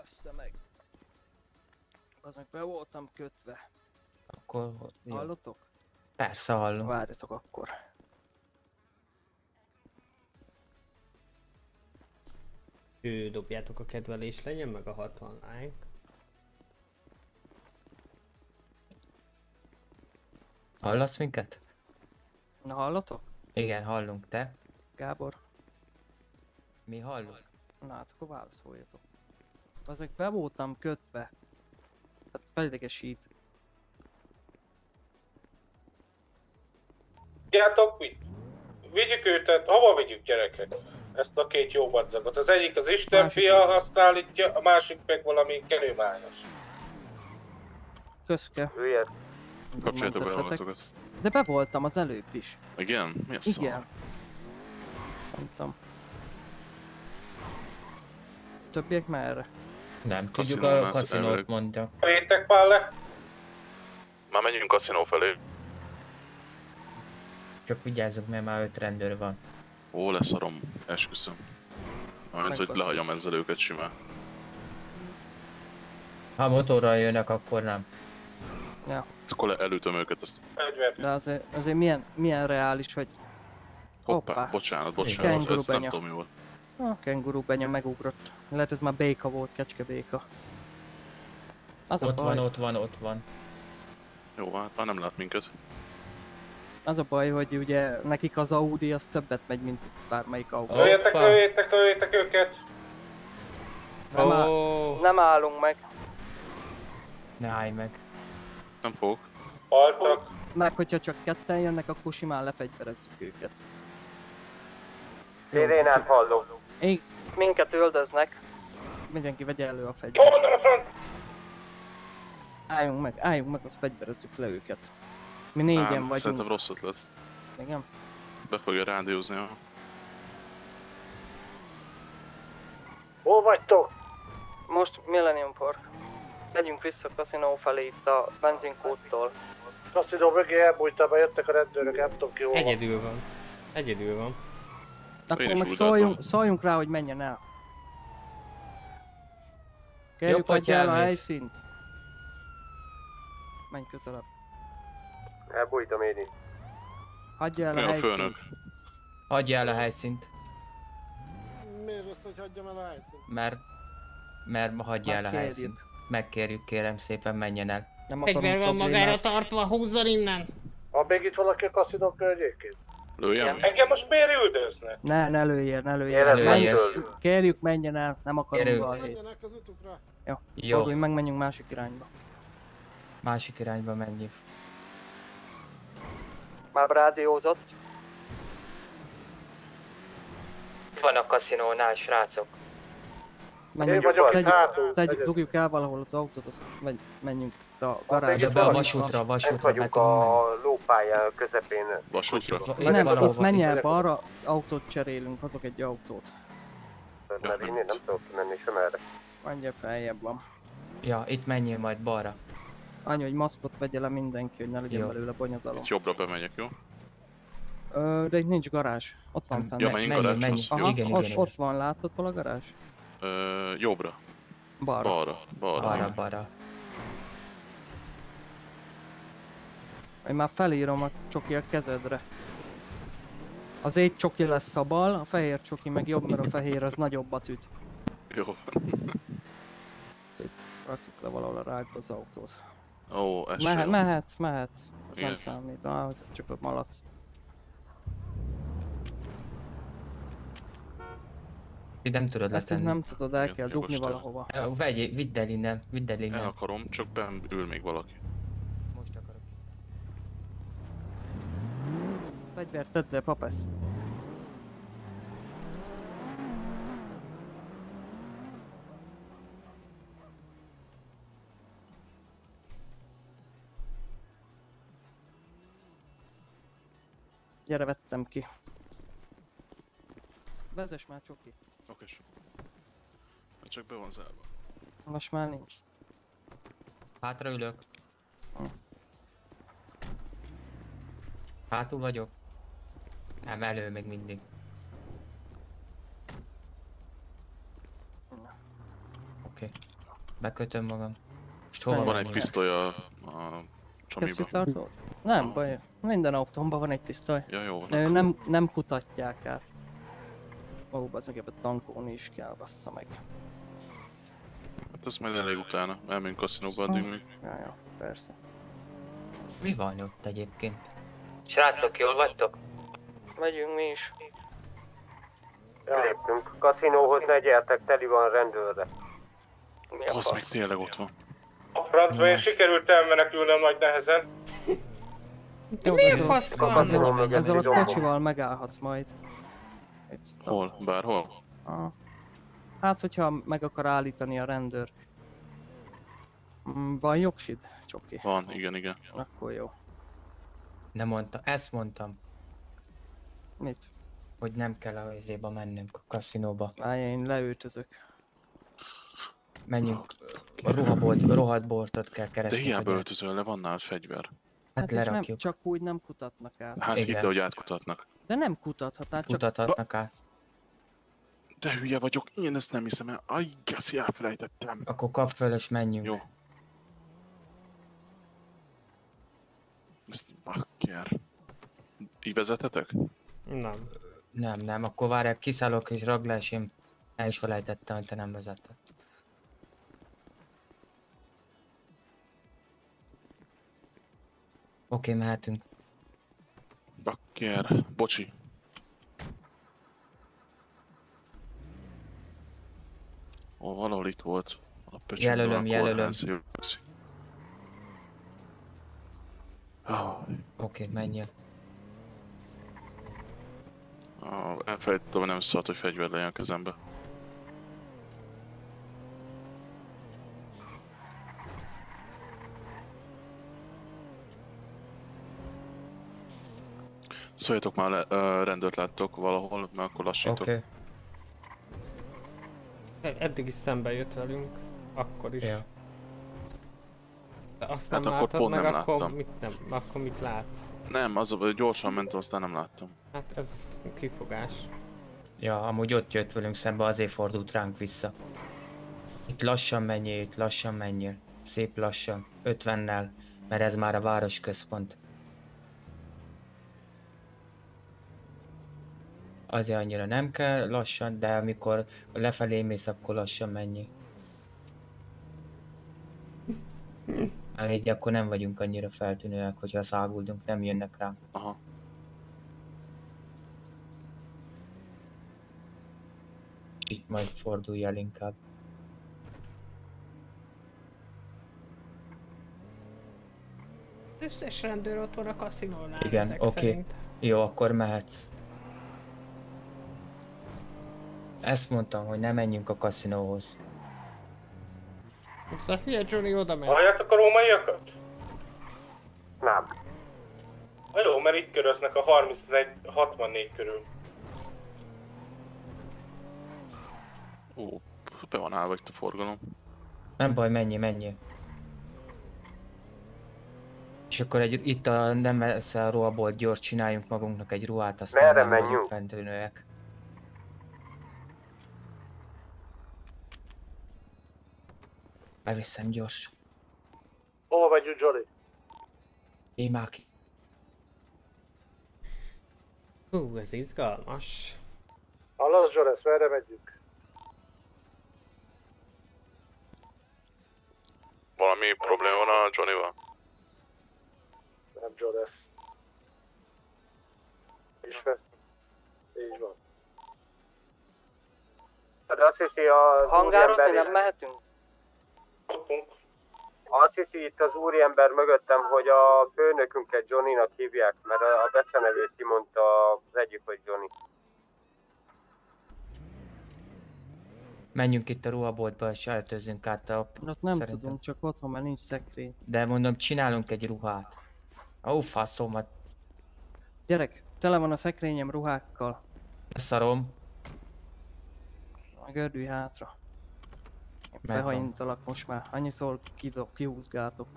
Ó, bassza meg. Azok be voltam kötve. Akkor jó. Hallotok? Persze hallom. Várjatok akkor. Ő, dobjátok a kedvelés, legyen meg a 60 like. Hallasz minket? Na hallotok? Igen, hallunk. Te? Gábor? Mi hallunk? Na hát akkor válaszoljatok. Azok be voltam kötve. Hát felidegesít. Tudjátok mit? Vigyük őket, hova vigyük gyerekek? Ezt a két jó badzagot. Az egyik az Isten Másik fia, azt állítja, a másik meg valami kenőmányos. Üljet. Kapcsoljátok be magatokat. De be voltam az előbb is. Igen? Mi a? Igen. Nem tudom. Többiek merre? Nem tudjuk, a kaszinót elvileg. mondja. Vétek már le? Már megyünk kaszinó felé. Csak vigyázzunk, mert már öt rendőr van. Ó, leszarom, esküszöm. Mert hogy lehagyom ezzel őket simán. Ha motorral jönnek, akkor nem. Ja. Akkor le- elütöm őket, azt De azért, azért milyen, milyen reális, hogy... hoppá, Hoppá. bocsánat, bocsánat, ez nem tudom mi volt. A kenguru benya megugrott. Lehet ez már béka volt, kecske béka. Az a ott baj, van, ott van, ott van. Jó, hát már nem lát minket. az a baj, hogy ugye nekik az Audi az többet megy, mint bármelyik Audi. Lőjétek, lőjétek, lőjétek őket! Nem, áll, nem állunk meg. Ne állj meg. Nem fogok. Haltak. Meg hogyha csak ketten jönnek, akkor simán lefegyverezzük őket. Sirénát hallok. Én, minket öldöznek. Mindenki vegye elő a fegyvert. Álljunk meg, álljunk meg, azt fegyverezzük le őket. Mi négyen Ám, vagyunk. Szerintem rossz ötlet. Igen? Be fogja rádiózni a... Hol vagytok? Most Millennium Park. Megyünk vissza a kaszinó felé itt a benzinkúttól. Kaszinó mögé elbújtam, mert jöttek a rendőrök, nem tudom ki hol. Egyedül van. Egyedül van. Akkor meg úgy szóljunk, szóljunk rá, hogy menjen el. Kérjük, hogy el a helyszínt. Menj közelebb. Elbújtam én is. Hagyja el a a helyszínt. főnök? Hagyja el a helyszínt, Miért rossz, hogy hagyjam el a helyszínt? mert... Mert hagyja el a helyszínt. Megkérjük, kérem szépen, menjen el. Nem Fegyver van magára tartva, húzzon innen! Van még itt valaki a kaszinó környékén? Lőjem? Engem most miért üldöznek? Ne, ne lőjél, ne lőjél. Menj- menjél. Kérjük, menjen el, nem akarunk Gyere. balhét. az utukra. Jó, Jó. fordulj meg, menjünk másik irányba. Másik irányba menjünk. Már rádiózott. Itt van a kaszinónál, srácok. Menjünk, vagyok tegyük, hátul, tegyük, tegyük. dugjuk el valahol az autót, azt megy, menjünk a De garázsba. be a vasútra, vasútra Itt vagyunk beton a lópálya közepén. Vasútra? Nem, itt menj el balra, autót cserélünk, hozok egy autót. Mert én nem tudok menni sem erre. Menjél feljebb van. Ja, itt menjél majd balra. Annyi, hogy maszkot vegye le mindenki, hogy ne legyen Jó. belőle bonyodalom. Itt jobbra bemegyek, jó? Ö, de itt nincs garázs. Ott van fenn. Ja, menjünk garázshoz. Aha, Jó. Igen, ott, igen, ott van, látod hol a garázs? Ö, jobbra. Balra. Balra. Balra. Balra, balra. Én már felírom a csoki a kezedre. Az egy csoki lesz a bal, a fehér csoki meg jobb, mert a fehér az nagyobbat üt. Jó. Itt rakjuk le valahol a rákba az autót. Ó, ez Mehet, sem. mehet, mehet. Az nem Igen. számít, ah, az csak a malac. Itt nem tudod Ezt letenni. nem tudod, el kell jogos dugni valahova. Vegyél, vidd el innen, vidd el innen. El akarom, csak benn ül még valaki. Fegyvert tedd le, papesz. Gyere, vettem ki. Vezess már csoki. Oké. Csak be van zárva. Most már nincs. Hátra ülök. Hátul vagyok. Nem, elő még mindig. Oké. Bekötöm magam. Most hova Van egy pisztoly a, a csomiba. Nem baj, minden autómban van egy pisztoly. Ja, jó nem, nem kutatják át. Ó, bazeg, ebbe tankolni is kell, bassza meg. Hát azt majd elég utána. Elmegyünk kaszinóba addig még. Ja, ja, persze. Mi van ott egyébként? Srácok, jól vagytok? Megyünk mi is. Léptünk. Kaszinóhoz ne gyertek, teli van rendőrre. Az meg tényleg ott van. Francba én sikerült elmenekülnöm nagy nehezen. Jó, miért ezzel- fasz van? Ezzel, a kocsival megállhatsz majd. Itt, Hol? Bárhol? Hát, hogyha meg akar állítani a rendőr. Mm, Van jogsid, Csoki? Van, igen, igen. Akkor jó. Nem mondta, ezt mondtam. Mit? Hogy nem kell a izéba mennünk, a kaszinóba. Állj, én leültözök. Menjünk. A ruhabolt, a rohadt boltot kell De keresni. hiába hogy- öltözöl le, van nálad fegyver. Hát és nem, csak úgy nem kutatnak át. Hát hidd hogy átkutatnak. De nem kutathatnál, csak... Kutathatnak át. De hülye vagyok, én ezt nem hiszem el. Aj, gaszi, elfelejtettem. Akkor kap föl és menjünk. Jó. Ezt bakker. Így vezetetek? Nem. Nem, nem, akkor várják, kiszállok és raglás, én el is felejtettem, hogy te nem vezetted. Oké, mehetünk. Bakker. Bocsi. Ó, valahol itt volt. A Jelölöm, a jelölöm. kórház, jó, köszi. Ah, Oké, menjél. Ah, elfelejtettem, hogy nem szólt, hogy fegyver legyen a kezembe. Szóljatok már, le, ö, rendőrt láttok valahol, mert akkor lassítok. Oké. E- Eddig is szembe jött velünk, akkor is. Ja. De azt Hát nem akkor látod pont meg, nem akkor láttam. mit, nem, akkor mit látsz? Nem, az gyorsan mentem, aztán nem láttam. Hát ez kifogás. Ja, amúgy ott jött velünk szembe, azért fordult ránk vissza. Itt lassan menjél, itt lassan menjél. Szép lassan, 50-nel, mert ez már a városközpont. Azért annyira nem kell lassan, de amikor lefelé mész, akkor lassan menjél. Hát így akkor nem vagyunk annyira feltűnőek, hogyha száguldunk, nem jönnek rá. Aha. Itt majd fordulj el inkább. Összes rendőr ott van a kaszinónál Igen, oké. Okay. Jó, akkor mehetsz. Ezt mondtam, hogy nem menjünk a kaszinóhoz. Ez a hülye Johnny oda megy. Halljátok a rómaiakat? Nem. Jó, mert itt köröznek a 31, 64 körül. Ó, be van állva itt a forgalom. Nem baj, menjél, menjél. És akkor egy, itt a nem messze a ruhaból gyors csináljunk magunknak egy ruhát, aztán Merre menjünk? fentűnőek. Beviszem gyors. Hova megyünk, Johnny? Én már ki. Hú, ez izgalmas. Hallasz, Jones, merre megyünk? Valami probléma van a Johnny-val? Nem Jones. Ismer? Így van. De azt hiszi a Hangározni nem mehetünk? Azt hiszi itt az úriember mögöttem, hogy a főnökünket Johnny-nak hívják, mert a becenevét kimondta az egyik, hogy Johnny. Menjünk itt a ruhaboltba és öltözzünk át a... Ott nem Szerintem. tudunk, csak otthon, mert nincs szekrény. De mondom, csinálunk egy ruhát. Ó, faszomat. Gyerek, tele van a szekrényem ruhákkal. Szarom. A gördülj hátra. Behajintalak most már. Annyiszor kidok, kihúzgátok.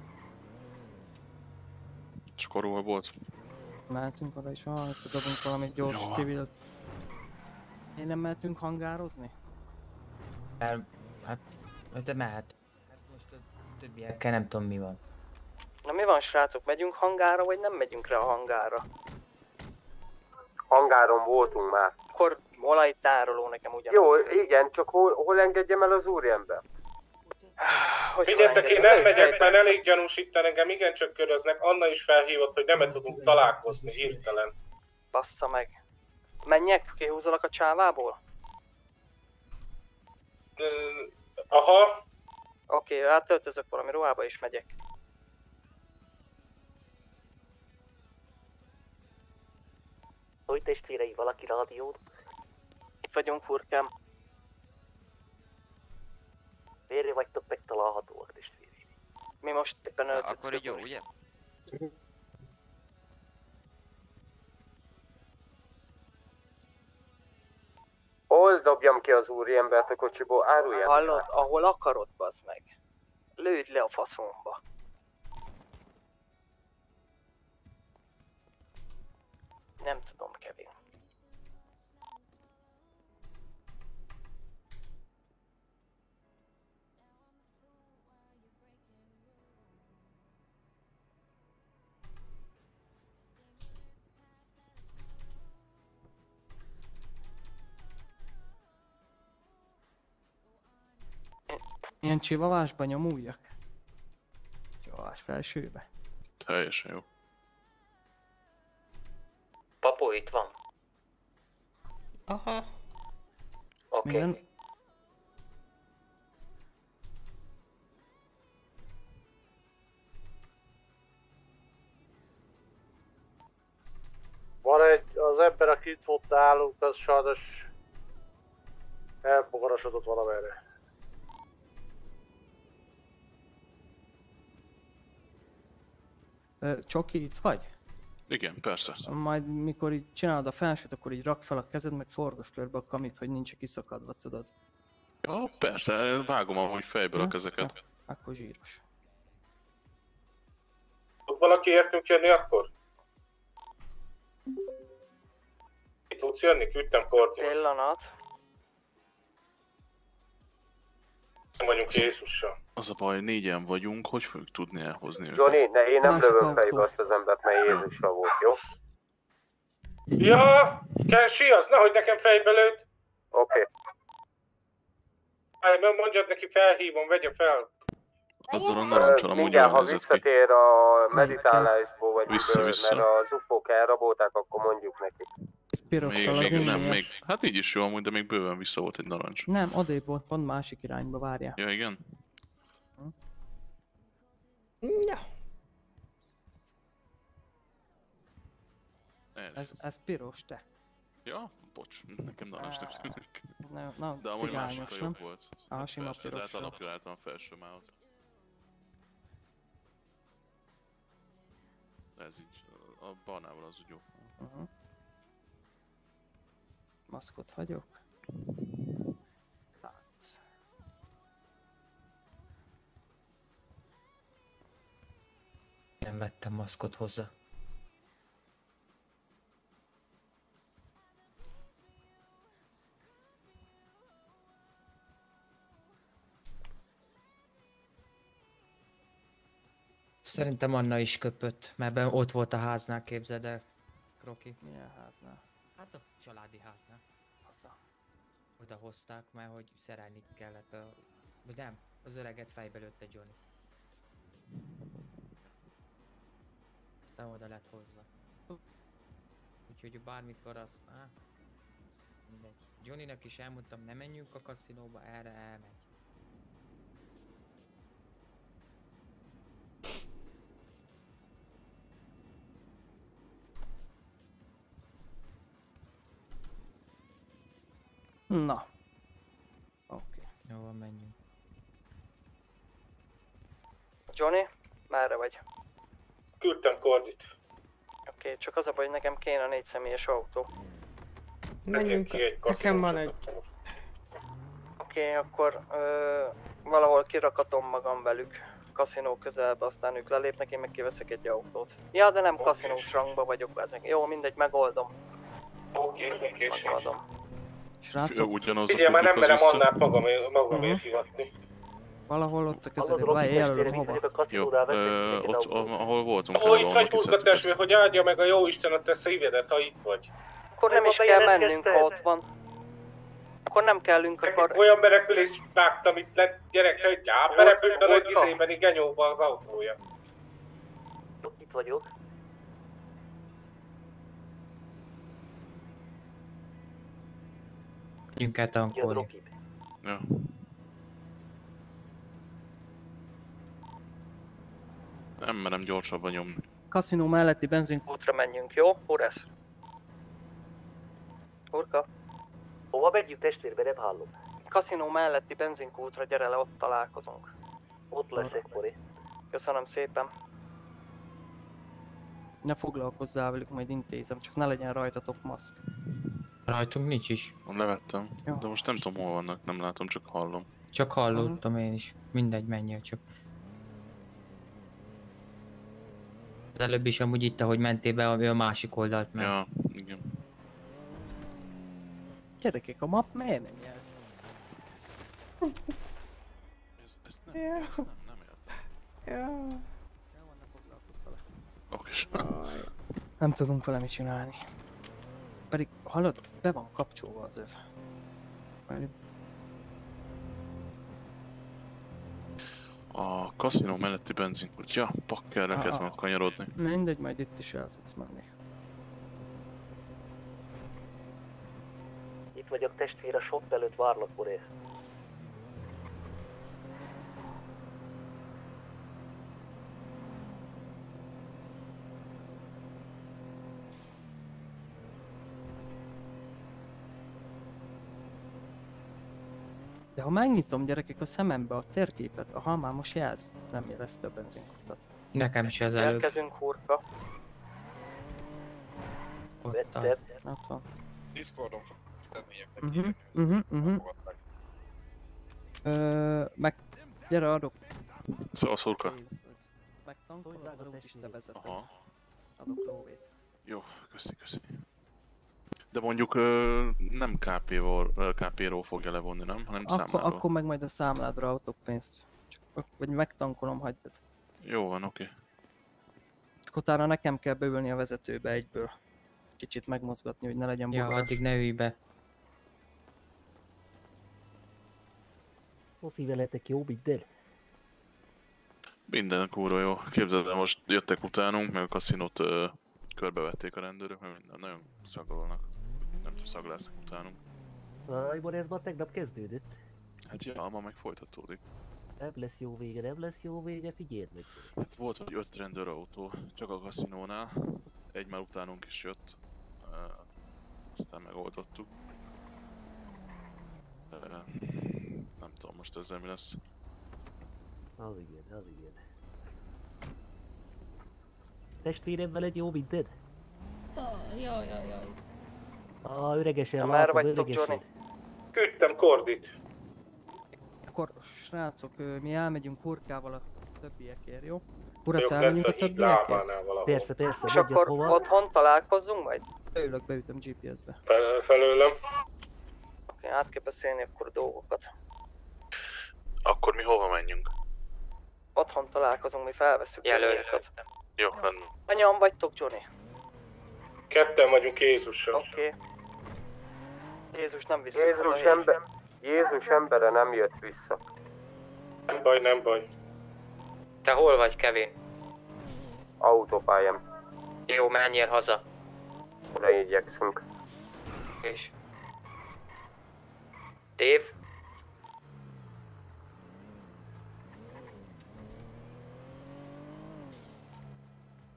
Csak a ruhabolt. Mehetünk oda és ah, összedobunk valami gyors Jó. civilt. Én nem mehetünk hangározni? El, hát, de mehet. Hát most a többiekkel nem tudom mi van. Na mi van srácok, megyünk hangára, vagy nem megyünk rá a hangára? Hangáron voltunk már. Akkor olajtároló nekem ugyanaz. Jó, igen, csak hol, hol engedjem el az úriember? Hogy Figyeljetek, én szóval nem megyek, mert elég gyanús itt engem igencsak köröznek. Anna is felhívott, hogy nem tudunk találkozni hirtelen. Bassza meg. Menjek, kihúzolak a csávából? Ö, Aha, Oké, okay, átöltözök valami ruhába és megyek. Új testvérei, valaki rádiót? Itt vagyunk, furkám. Félre vagytok megtalálhatóak, testvérei. Mi most éppen öltözünk. Akkor így jó, ugye? Hol dobjam ki az úriembert a kocsiból? Árulják. Hallod, ahol akarod, bazd meg. Lőd le a faszomba. Nem tudom, Kevin. Ilyen csivavásba nyomuljak? Csivavás felsőbe. Teljesen jó. Papó itt van. Aha. Oké. Minden... Van egy, az ember, aki itt volt nálunk, az sajnos elfogarasodott valamerre. Csoki, itt vagy? Igen, persze. Majd mikor így csinálod a felsőt, akkor így rak fel a kezed, meg forgass körbe a kamit, hogy nincs kiszakadva, tudod. Ja, persze, vágom ahogy fejből a kezeket. Akkor zsíros. tud valaki értünk jönni akkor? Ki tudsz jönni? Küldtem koordinát. Pillanat. Nem vagyunk Jézussal. Az a baj, négyen vagyunk, hogy fogjuk tudni elhozni őket? Johnny, ne, én nem lövöm fejbe azt az embert, mert Jézussal volt, jó? Ja, kell síasz, nehogy nekem fejbe lőd. Oké. Okay. Mondjad neki, felhívom, vegye fel. Azzal a narancsal amúgy jól ha nézett ki. visszatér a meditálásból, vagy Vissza, vissza. mert az ufók elrabolták, akkor mondjuk neki. Pirossal még, az még, nem, még, hát így is jó amúgy, de még bőven vissza volt egy narancs. Nem, odébb volt, pont másik irányba, várjál. Ja, igen? Ja. Ez. Ez, ez piros, te. Ja, bocs, nekem narancsnak tűnik. Na, na De amúgy a másik jobb nem? volt. Á, sima Persze, de piros. hát alapja álltam a felső mávot. Ez így, a barnával az úgy jó. Uh-huh. Maszkot hagyok. Tánc. Nem vettem maszkot hozzá. Szerintem Anna is köpött, mert ott volt a háznál, képzeld el. Kroki. Milyen háznál? Hát a családi háznál. Haza. Oda hozták, mert hogy szerelni kellett a... Vagy nem, az öreget fejbe lőtte Johnny. Aztán oda lett hozva. Úgyhogy bármikor az... Á, mindegy. Johnnynak is elmondtam, ne menjünk a kaszinóba, erre elmegy. Na. Oké. Jó, van, menjünk. Johnny, merre vagy? Küldtem kordit. Oké, csak az a baj, hogy nekem kéne négy személyes autó. Menjünk, ki egy nekem van egy. Oké, akkor ö, valahol kirakatom magam velük kaszinó közelbe, aztán ők lelépnek, én meg kiveszek egy autót. Ja, de nem kaszinós rangba vagyok ezek. Jó, mindegy, megoldom. Oké, oké, Megoldom. Srácok, ugyanaz Figyelj, már nem merem annál magamért, magamért hivatni. Valahol ott a közelében, várj, jelölöm hova. Jó, ö, ott, a- ahol voltunk, Ó, itt vagy ezt. hogy áldja meg a jó Isten a te szívedet, ha itt vagy. Akkor nem is kell mennünk, ha ott van. Akkor nem kellünk, akkor... Olyan berepülést vágtam itt lett, gyerek, hogy berepült a nagy izében, genyóba az autója. Itt vagyok. Menjünk el tankolni. Ja. Nem merem gyorsabban nyomni. Kaszinó melletti benzinkútra menjünk, jó? Ures. Urka. Hova megyünk testvérbe, nem hallom. Kaszinó melletti benzinkútra, gyere le, ott találkozunk. Ott leszek, Pori. Köszönöm szépen. Ne foglalkozzál velük, majd intézem, csak ne legyen rajtatok maszk. Rajtunk nincs is. Levettem. Jó. De most nem tudom hol vannak, nem látom, csak hallom. Csak hallottam én is. Mindegy, menjél csak. Az előbb is amúgy itt, ahogy mentél be, ami a másik oldalt ment. Ja, igen. Gyerekek, a map miért nem jel? Ez, ez nem, ez nem, nem értem. Ja. Oké, Nem tudunk vele mit csinálni. Hallod, be van kapcsolva az öv. A kaszinó melletti benzinkút. Ja, pakkerre kezd Ah. majd kanyarodni. Mindegy, majd itt is el tudsz menni. Itt vagyok testvér, a shop előtt várlak, Pori. Ha megnyitom gyerekek a szemembe a térképet, aha, már most jelz, nem jelezte a benzinkutat. Nekem is az előbb. Érkezünk, hurka. Ott a... Ott van. Discordon fog eredményeknek Mhm, mhm, mhm. meg... Gyere, adok. Szóval szurka. Megtankolod, úgyis te vezeted. Aha. Adok lóvét. Jó, köszi, köszi. De mondjuk ö, nem KP-ról, KP-ról fogja levonni, nem? Hanem Akkor, számláról. akkor meg majd a számládra adok pénzt. Csak, ak- vagy megtankolom, hagyd. Jó van, oké. Csak utána nekem kell beülni a vezetőbe egyből. Kicsit megmozgatni, hogy ne legyen Ja, bogás. addig ne ülj be. Szoszi veletek jó, vidd el. Minden kurva jó. Képzeld el, most jöttek utánunk, meg a kaszinót ö, körbevették a rendőrök, meg minden. Nagyon szagolnak. Nem tudom, szag lesznek utánunk. A Iborészban tegnap kezdődött. Hát ja, ma meg folytatódik. Nem lesz jó vége, nem lesz jó vége, figyeld meg. Hát volt, hogy öt rendőrautó, csak a kaszinónál. Egy már utánunk is jött. Uh, aztán megoldottuk. Uh, nem tudom most ezzel mi lesz. Az igen, az igen. Testvéremmel egy jó minted? Ah, Jaj, jaj, jaj. Ah, öregesen Na, merre látom. Johnny? Küldtem Kordit. Akkor srácok, mi elmegyünk hurkával a többiekért, jó? Urasz, elmegyünk a a többiekért? Persze, persze, És akkor hova. otthon találkozzunk majd? Beülök, beütöm GPS-be. Fel, felőlem. Oké, át kell beszélni akkor a dolgokat. Akkor mi hova menjünk? Otthon találkozunk, mi felveszünk Jelöltet. Jó, rendben. Annyian vagytok, Johnny? Ketten vagyunk Jézussal. Oké. Jézus nem vissza. Jézus, ember, Jézus embere nem jött vissza. Nem baj, nem baj. Te hol vagy, Kevin? Autópályán. Jó, menjél haza. Oda igyekszünk. És... Dave?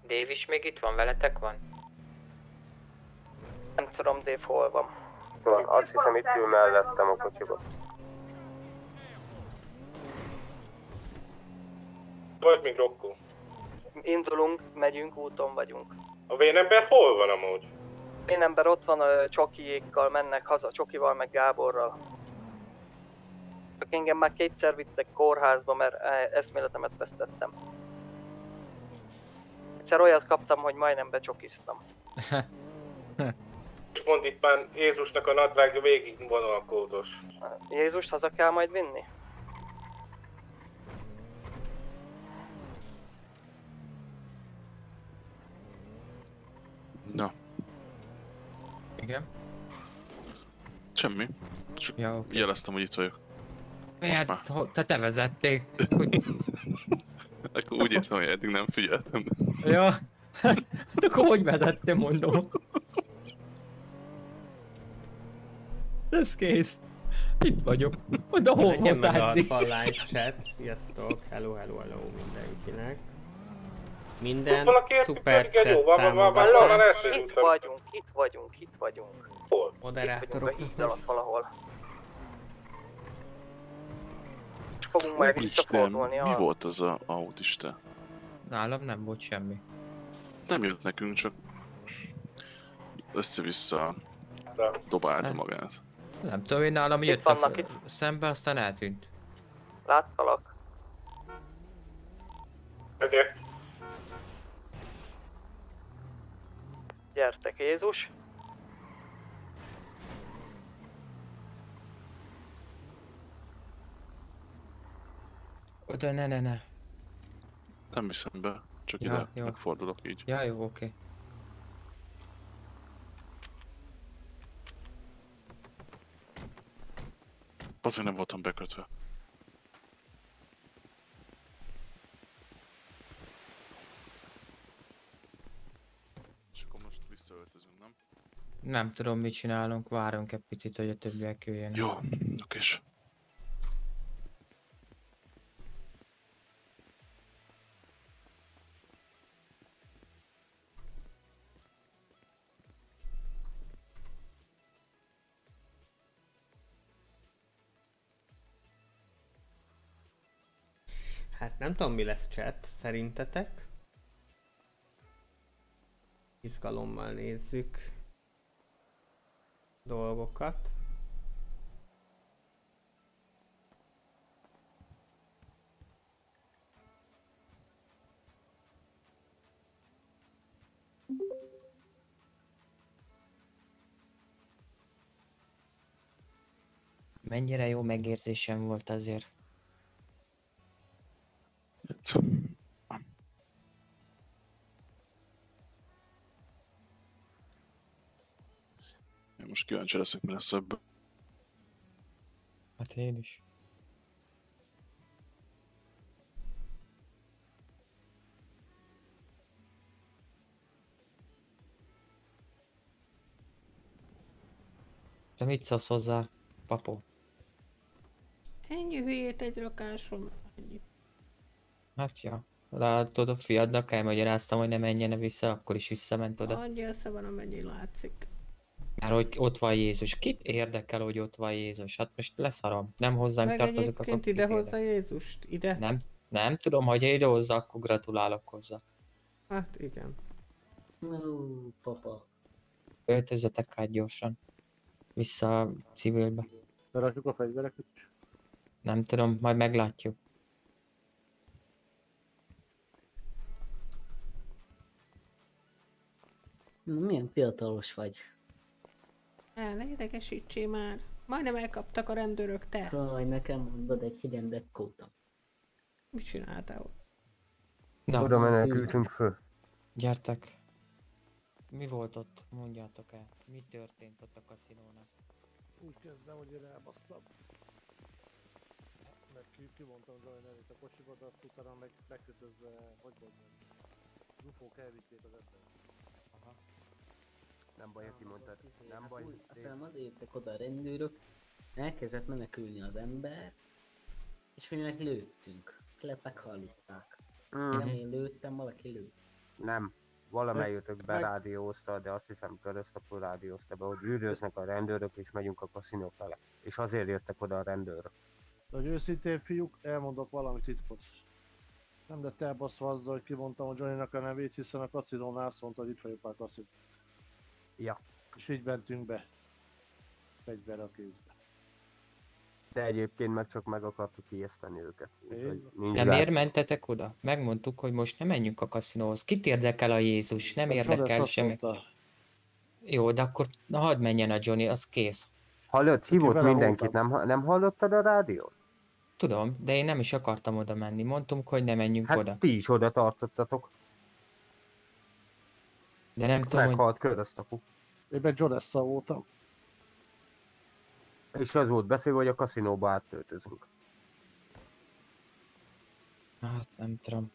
Dave is még itt van? Veletek van? Nem tudom, Dave hol van. Van, azt hiszem itt ül mellettem a kocsiba. Vagy még Rocco. Indulunk, megyünk, úton vagyunk. A vénember hol van amúgy? Én ember ott van, ö, Csokiékkal mennek haza, Csokival meg Gáborral. Csak engem már kétszer vittek kórházba, mert eszméletemet vesztettem. Egyszer olyat kaptam, hogy majdnem becsokiztam. És mond itt már Jézusnak a nadrágja végig vonalkódos. Jézust haza kell majd vinni? Na, Igen. semmi. Csak Ja, oké. jeleztem, hogy itt vagyok. Most már. Hát, ho- te te vezették. Akkor úgy értem, hogy eddig nem figyeltem. ja. Hát, akkor hogy vezettem, mondom. Ez kész. Itt vagyok. Oda hol Legyen meg a live chat. Sziasztok, hello, hello, hello mindenkinek. Minden szuper chat támogatás Itt vagyunk, itt vagyunk, itt vagyunk. Hol? Itt vagyunk alatt valahol. Fogunk majd visszafordulni mi volt az a autista? Nálam nem volt semmi. Nem jött nekünk, csak össze-vissza dobálta magát. Nem tudom, én nálam Itt jött a vannak, f- itt. szembe, aztán eltűnt. Láttalak? Ezért Gyertek, Jézus! Oda, ne, ne, ne. Nem viszem be, csak Ja, ide jó. megfordulok így. Ja, jó, oké. Azért nem voltam bekötve. És akkor most visszaöltözünk, nem? Nem tudom, mit csinálunk, várunk egy picit, hogy a többiek jöjjenek. Jó, okés. Hát nem tudom mi lesz chat, szerintetek? Izgalommal nézzük dolgokat. Mennyire jó megérzésem volt azért. Én most kíváncsi leszek, mi lesz ebből. Hát én is. Te mit szólsz hozzá, papó? Ennyi hülyét egy rakáson. Ennyi. Hát ja. Látod, a fiadnak elmagyaráztam, hogy ne menjen vissza, akkor is visszament oda. Annyi össze van, amennyi látszik. Mert hogy ott van Jézus. Kit érdekel, hogy ott van Jézus? Hát most leszarom. Nem hozzám Meg egyébként akkor ide hozza Jézust. Ide? Nem, nem tudom, hogy ide hozza, akkor gratulálok hozzá. Hát igen. Ó, papa. Öltözzetek át gyorsan. Vissza a civilbe. Berakjuk a fegyvereket is. Nem tudom, majd meglátjuk. Milyen fiatalos vagy. El, ne idegesítsél már. Majdnem elkaptak a rendőrök, te. Jaj, nekem mondod, egy hegyen dekkótam. Mit csináltál ott? Na, Oda menekültünk föl. Gyertek. Mi volt ott? Mondjátok el. Mi történt ott a kaszinónál? Úgy kezdem, hogy én elbasztam. Mert ki, kivontam Zaj nevét a kocsiba, de azt utána meg lekötözve, hogy mondjam, rufók elvitték az embert. Nem baj, aki mondtad. Nem baj. Úgy, aztán azért jöttek oda a rendőrök, elkezdett menekülni az ember, és mi meg lőttünk. Ezt le meghallották. Én nem Mhm. én lőttem, valaki lőtt. Nem. Valamelyőtök Meg- berádiózta, de azt hiszem Körösszapó rádiózta be, hogy üldöznek a rendőrök és megyünk a kaszinó fele. És azért jöttek oda a rendőrök. De hogy őszintén fiúk, elmondok valami titkot. Nem lett elbaszva azzal, hogy kimondtam a Johnny-nak a nevét, hiszen a kaszinónál azt mondta, hogy itt vagyok már kaszinó. Ja. És így mentünk be. Fegyver a kézbe. De egyébként meg csak meg akartuk ijeszteni őket. Úgyhogy nincs De miért mentetek oda? Megmondtuk, hogy most nem menjünk a kaszinóhoz. Kit érdekel a Jézus? Nem A Jones érdekel semmi. Jó, de akkor na, hadd menjen a Johnny, az kész. Hallott, hívott mindenkit, nem, nem hallottad a rádiót? Tudom, de én nem is akartam oda menni. Mondtunk, hogy ne menjünk Hát oda. ti is oda tartottatok. De nem tudom, hogy... Meghalt köröztapu. Én meg Jonesszal voltam. És az volt beszélve, hogy a kaszinóba áttöltözünk. Hát nem tudom.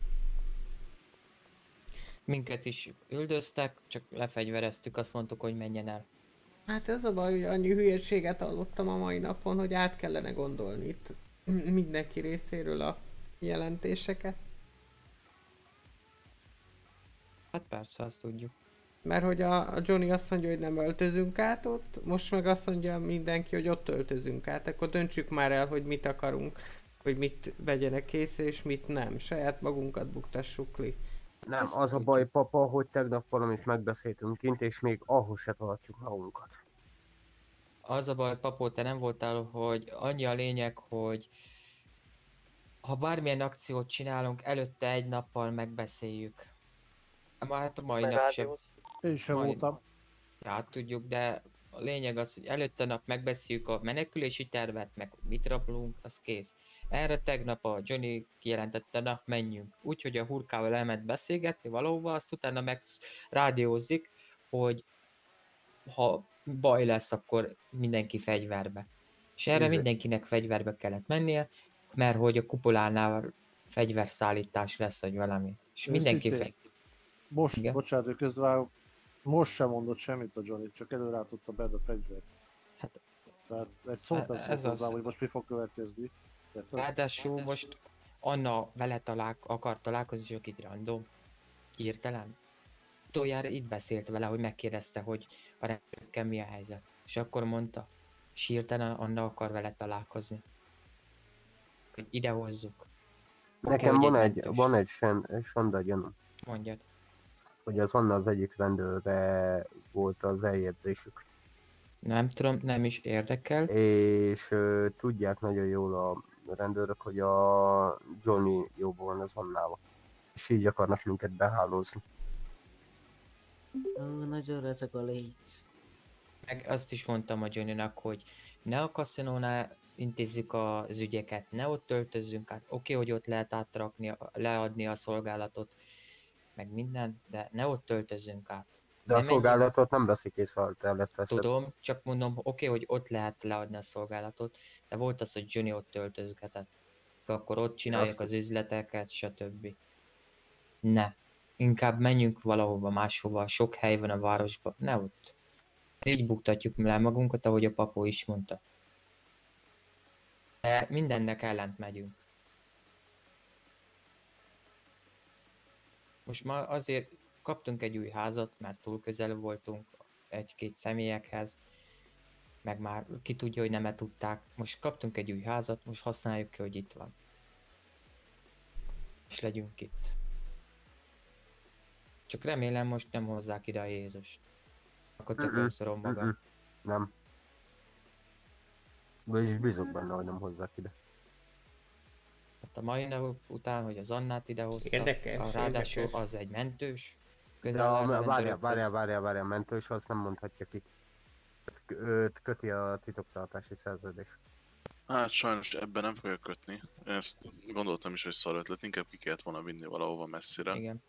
Minket is üldöztek, csak lefegyvereztük, azt mondtuk, hogy menjen el. Hát ez a baj, hogy annyi hülyeséget hallottam a mai napon, hogy át kellene gondolni itt mindenki részéről a jelentéseket. Hát persze, azt tudjuk. Mert hogy a, a Johnny azt mondja, hogy nem öltözünk át ott, most meg azt mondja mindenki, hogy ott öltözünk át, akkor döntsük már el, hogy mit akarunk, hogy mit vegyenek észre és mit nem. Saját magunkat buktassuk li. Nem, az a baj, papa, hogy tegnap valamit megbeszéltünk kint, és még ahhoz se tartjuk magunkat. Az a baj, papó, te nem voltál, hogy annyi a lényeg, hogy ha bármilyen akciót csinálunk, előtte egy nappal megbeszéljük. Már hát a mai Meg nap sem. Én sem Mai- voltam. Hát tudjuk, de a lényeg az, hogy előtte nap megbeszéljük a menekülési tervet, meg mit rablunk, az kész. Erre tegnap a Johnny kijelentette, na menjünk. Úgyhogy a hurkával elment beszélgetni valahova, azt utána meg rádiózik, hogy ha baj lesz, akkor mindenki fegyverbe. És erre Bizony. mindenkinek fegyverbe kellett mennie, mert hogy a kupolánál fegyverszállítás lesz, vagy valami. És mindenki Őszintén? fegy... Most, Igen. bocsánat, hogy közvágok, most sem mondott semmit a Johnny, csak előrátotta be a fegyvert. Hát, Tehát egy szót nem ez szólt hozzá, az. hogy most mi fog következni. Érted? Ráadásul most Anna vele talál, akar találkozni, csak itt random. Hirtelen. Utoljára itt beszélt vele, hogy megkérdezte, hogy a rendőrökkel mi a helyzet. És akkor mondta, és hirtelen Anna akar vele találkozni. Hogy ide hozzuk. Nekem hogy van egy, van egy sen, sonda gyanúm, Mondjad. Hogy az Anna az egyik rendőrre volt az eljegyzésük. Nem tudom, nem is érdekel. És ö, tudják nagyon jól a rendőrök, hogy a Johnny jobban van az Annával. És így akarnak minket behálózni. Ó, nagyon rezeg a léc. Meg azt is mondtam a Johnnynak, hogy ne a kaszinónál intézzük az ügyeket, ne ott öltözzünk át. Oké, hogy ott lehet átrakni, leadni a szolgálatot, meg minden, de ne ott öltözzünk át. De a Ne menjünk- szolgálatot nem veszik észre, ezt veszed. Tudom, csak mondom, oké, hogy ott lehet leadni a szolgálatot, de volt az, hogy Johnny ott öltözgetett. Akkor ott csinálják Azt- az üzleteket, stb. Ne. Inkább menjünk valahova máshova, sok hely van a városban, ne ott. Így buktatjuk le magunkat, ahogy a papó is mondta. De mindennek ellent megyünk. Most ma azért kaptunk egy új házat, mert túl közel voltunk egy-két személyekhez, meg már ki tudja, hogy nem tudták. Most kaptunk egy új házat, most használjuk ki, hogy itt van. És legyünk itt. Csak remélem most nem hozzák ide a Jézust. Akkor Mm-mm, tökölszorom magam. mm-mm. Nem. Vagyis bízok benne, hogy nem hozzák ide. Hát a mai nap után, hogy az Annát idehozta, Érdekes, a ráadásul érdekes. az egy mentős, közel a a, várjál, rendőrökhöz. várjál, várjál, várjál, mentős, azt nem mondhatja ki. Őt köti a titoktartási szerződés. Hát sajnos ebben nem fogja kötni. Ezt gondoltam is, hogy szar ötlet, inkább ki kellett volna vinni valahova messzire. Igen.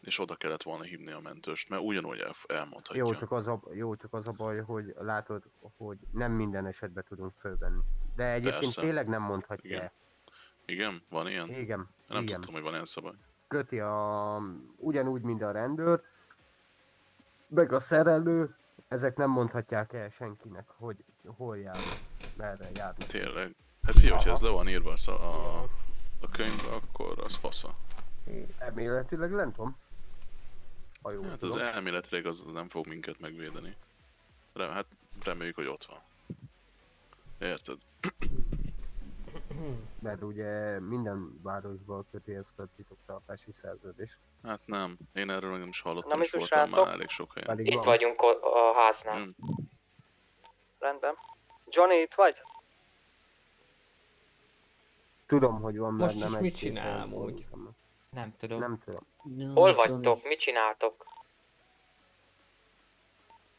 És oda kellett volna hívni a mentőst, mert ugyanúgy el, elmondhatja. Jó csak, az a, jó, csak az a baj, hogy látod, hogy nem minden esetben tudunk fölvenni. De egyébként Persze. tényleg nem mondhatja Igen. el. Igen? Van ilyen? Igen, Nem igen. tudtam, hogy van ilyen szabály. Köti a... ugyanúgy, mint a rendőr, meg a szerelő, ezek nem mondhatják el senkinek, hogy hol jár, merre járni. Tényleg. Hát figyelj, hogyha ez le van írva a, a, a könyvbe, akkor az fasza. Elméletileg nem tudom. Ha jól Hát az elméletileg az nem fog minket megvédeni. Rem, hát reméljük, hogy ott van. Érted? Mert ugye minden városban köti ezt a titoktartási szerződést. Hát nem, én erről még nem is hallottam, Nem és voltam srácok? már elég sok helyen. Pedig Itt van. vagyunk a, háznál. Hmm. Rendben. Johnny, itt vagy? Tudom, hogy van, Most nem is egy mit csinál amúgy? Nem tudom. Nem tudom. Hol vagytok? Mit csináltok?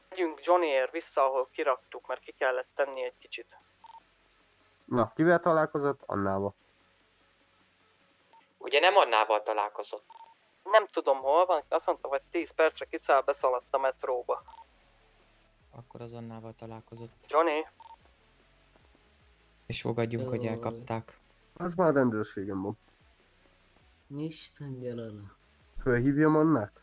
Megyünk Johnnyért vissza, ahol kiraktuk, mert ki kellett tenni egy kicsit. Na, kivel találkozott? Annával. Ugye nem Annával találkozott? Nem tudom hol van, azt mondta, hogy 10 percre kiszáll, beszaladt a metróba. Akkor az Annával találkozott. Johnny, És fogadjunk, hogy elkapták. Az már rendőrségem van. Isten gyerele. Fölhívjam Annát?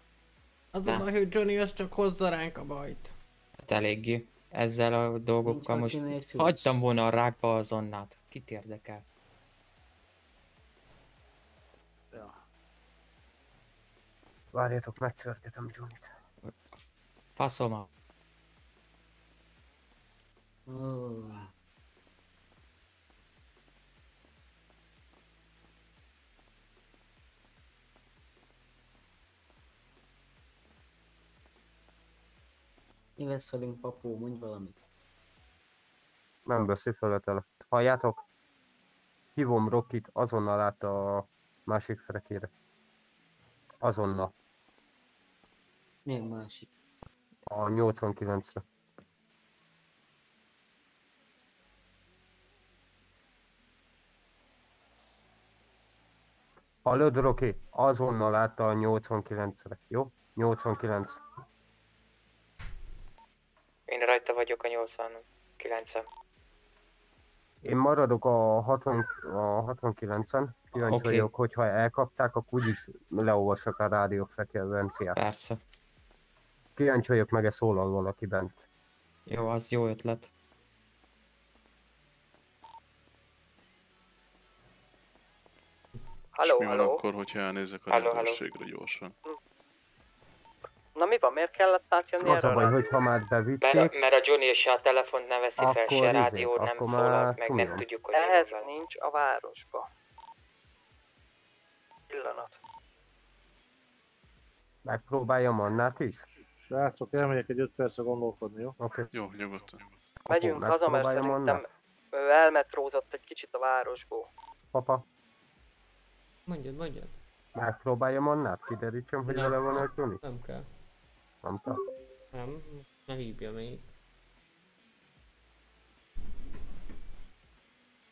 Az a baj, hogy Johnny az csak hozza ránk a bajt. Hát eléggé. Ezzel a dolgokkal most hagytam volna a rákba az Annát. Kit érdekel? Várjatok, megcsörgetem Johnnyt. Faszom a... Ó, Mi lesz velünk, papó? Mondj valamit. Nem veszi fel a telefont. Halljátok? Hívom Rockit azonnal át a másik frekére. Azonnal. Milyen másik? A 89-re. Hallod, Rocky? Azonnal át a 89-re, jó? 89. Rajta vagyok a 89-en. Én maradok a, 60, a 69-en. Kíváncsi Oké. vagyok, hogyha elkapták, akkor úgyis leolvassak a rádiófrekvenciát. Persze. Kíváncsi vagyok, meg-e szólal valaki bent. Jó, az jó ötlet. Halló, és mi van halló. akkor, hogyha elnézek a rendőrségre gyorsan? Na mi van, miért kellett átjönni Az a baj, hogy ha már Mert, bevitték, a- mert a Johnny se a telefont nem veszi fel, se izé, rádiót nem szólal, meg nem tudjuk, hogy Ehhez nincs a városba. Pillanat. megpróbáljam Annát is. Srácok, elmegyek egy 5 percre gondolkodni, jó? Oké. Jó, nyugodtan. Megyünk haza, mert szerintem ő elmetrózott egy kicsit a városból. Papa, Mondjad, mondjad. megpróbáljam Annát, kiderítsem, hogy vele van a Johnny. Nem kell. Nem. Nem, ne hívja még.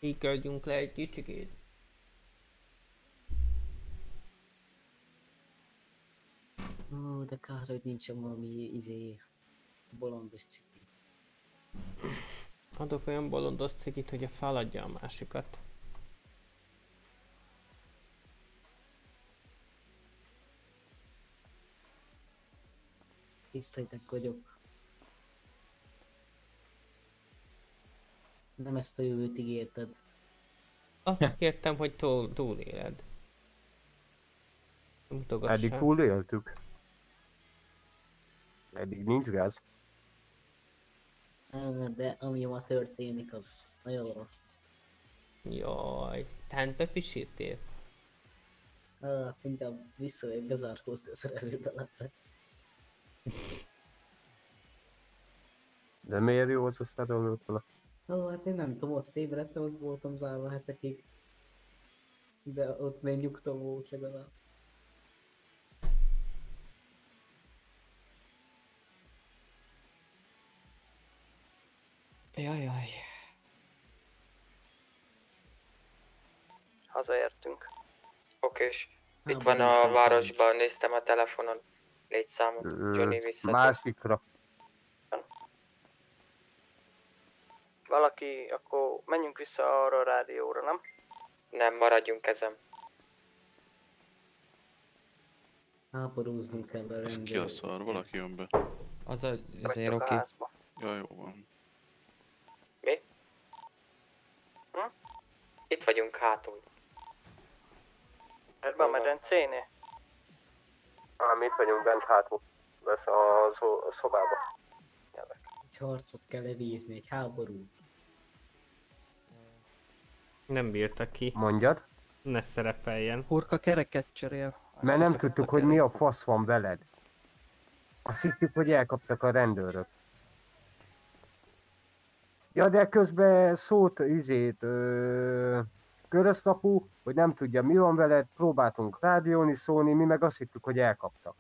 Híkadjunk le egy kicsikét. Ó, de kár, hogy nincsen valami izé bolondos ciki. Adok olyan bolondos cikit, hogy a feladja a másikat. Tisztaitek vagyok. Nem ezt a jövőt ígérted. Azt kértem, hogy túl, túléled. Mutogassál. Eddig túléltük. Eddig nincs gáz. De ami ma történik, az nagyon rossz. Jaj, tánta fisítél? Ah, inkább visszamegyek bezárkózni a szerelőtelepre. De miért jó az a szerelőtele? Ó, hát én nem tudom, ott ébredtem, ott voltam zárva hetekig. De ott még nyugtom volt legalább. Jajjaj. Hazaértünk. Okés. Itt van a városban, néztem a telefonon. Létszámot. Johnny Ö, visszatér. Másikra. Valaki, akkor menjünk vissza arra a rádióra, nem? Nem, maradjunk ezen. Háborúznunk kell a Ez ki a szar? Valaki jön be. Az a, azért oké. Ja, jó van. Mi? Hm? Itt vagyunk hátul. Ebben a medencénél? Ám itt vagyunk bent hátul. Vesz a, a szobába. Egy harcot kell levívni, egy háborút. Nem bírta ki. Mondjad? Ne szerepeljen. Hurka kereket cserél. Mert nem tudtuk, hogy mi a fasz van veled. Azt hittük, hogy elkaptak a rendőrök. Ja, de közben szólt izét, ö, köröztapu, hogy nem tudja mi van veled, próbáltunk rádióni szólni, mi meg azt hittük, hogy elkaptak.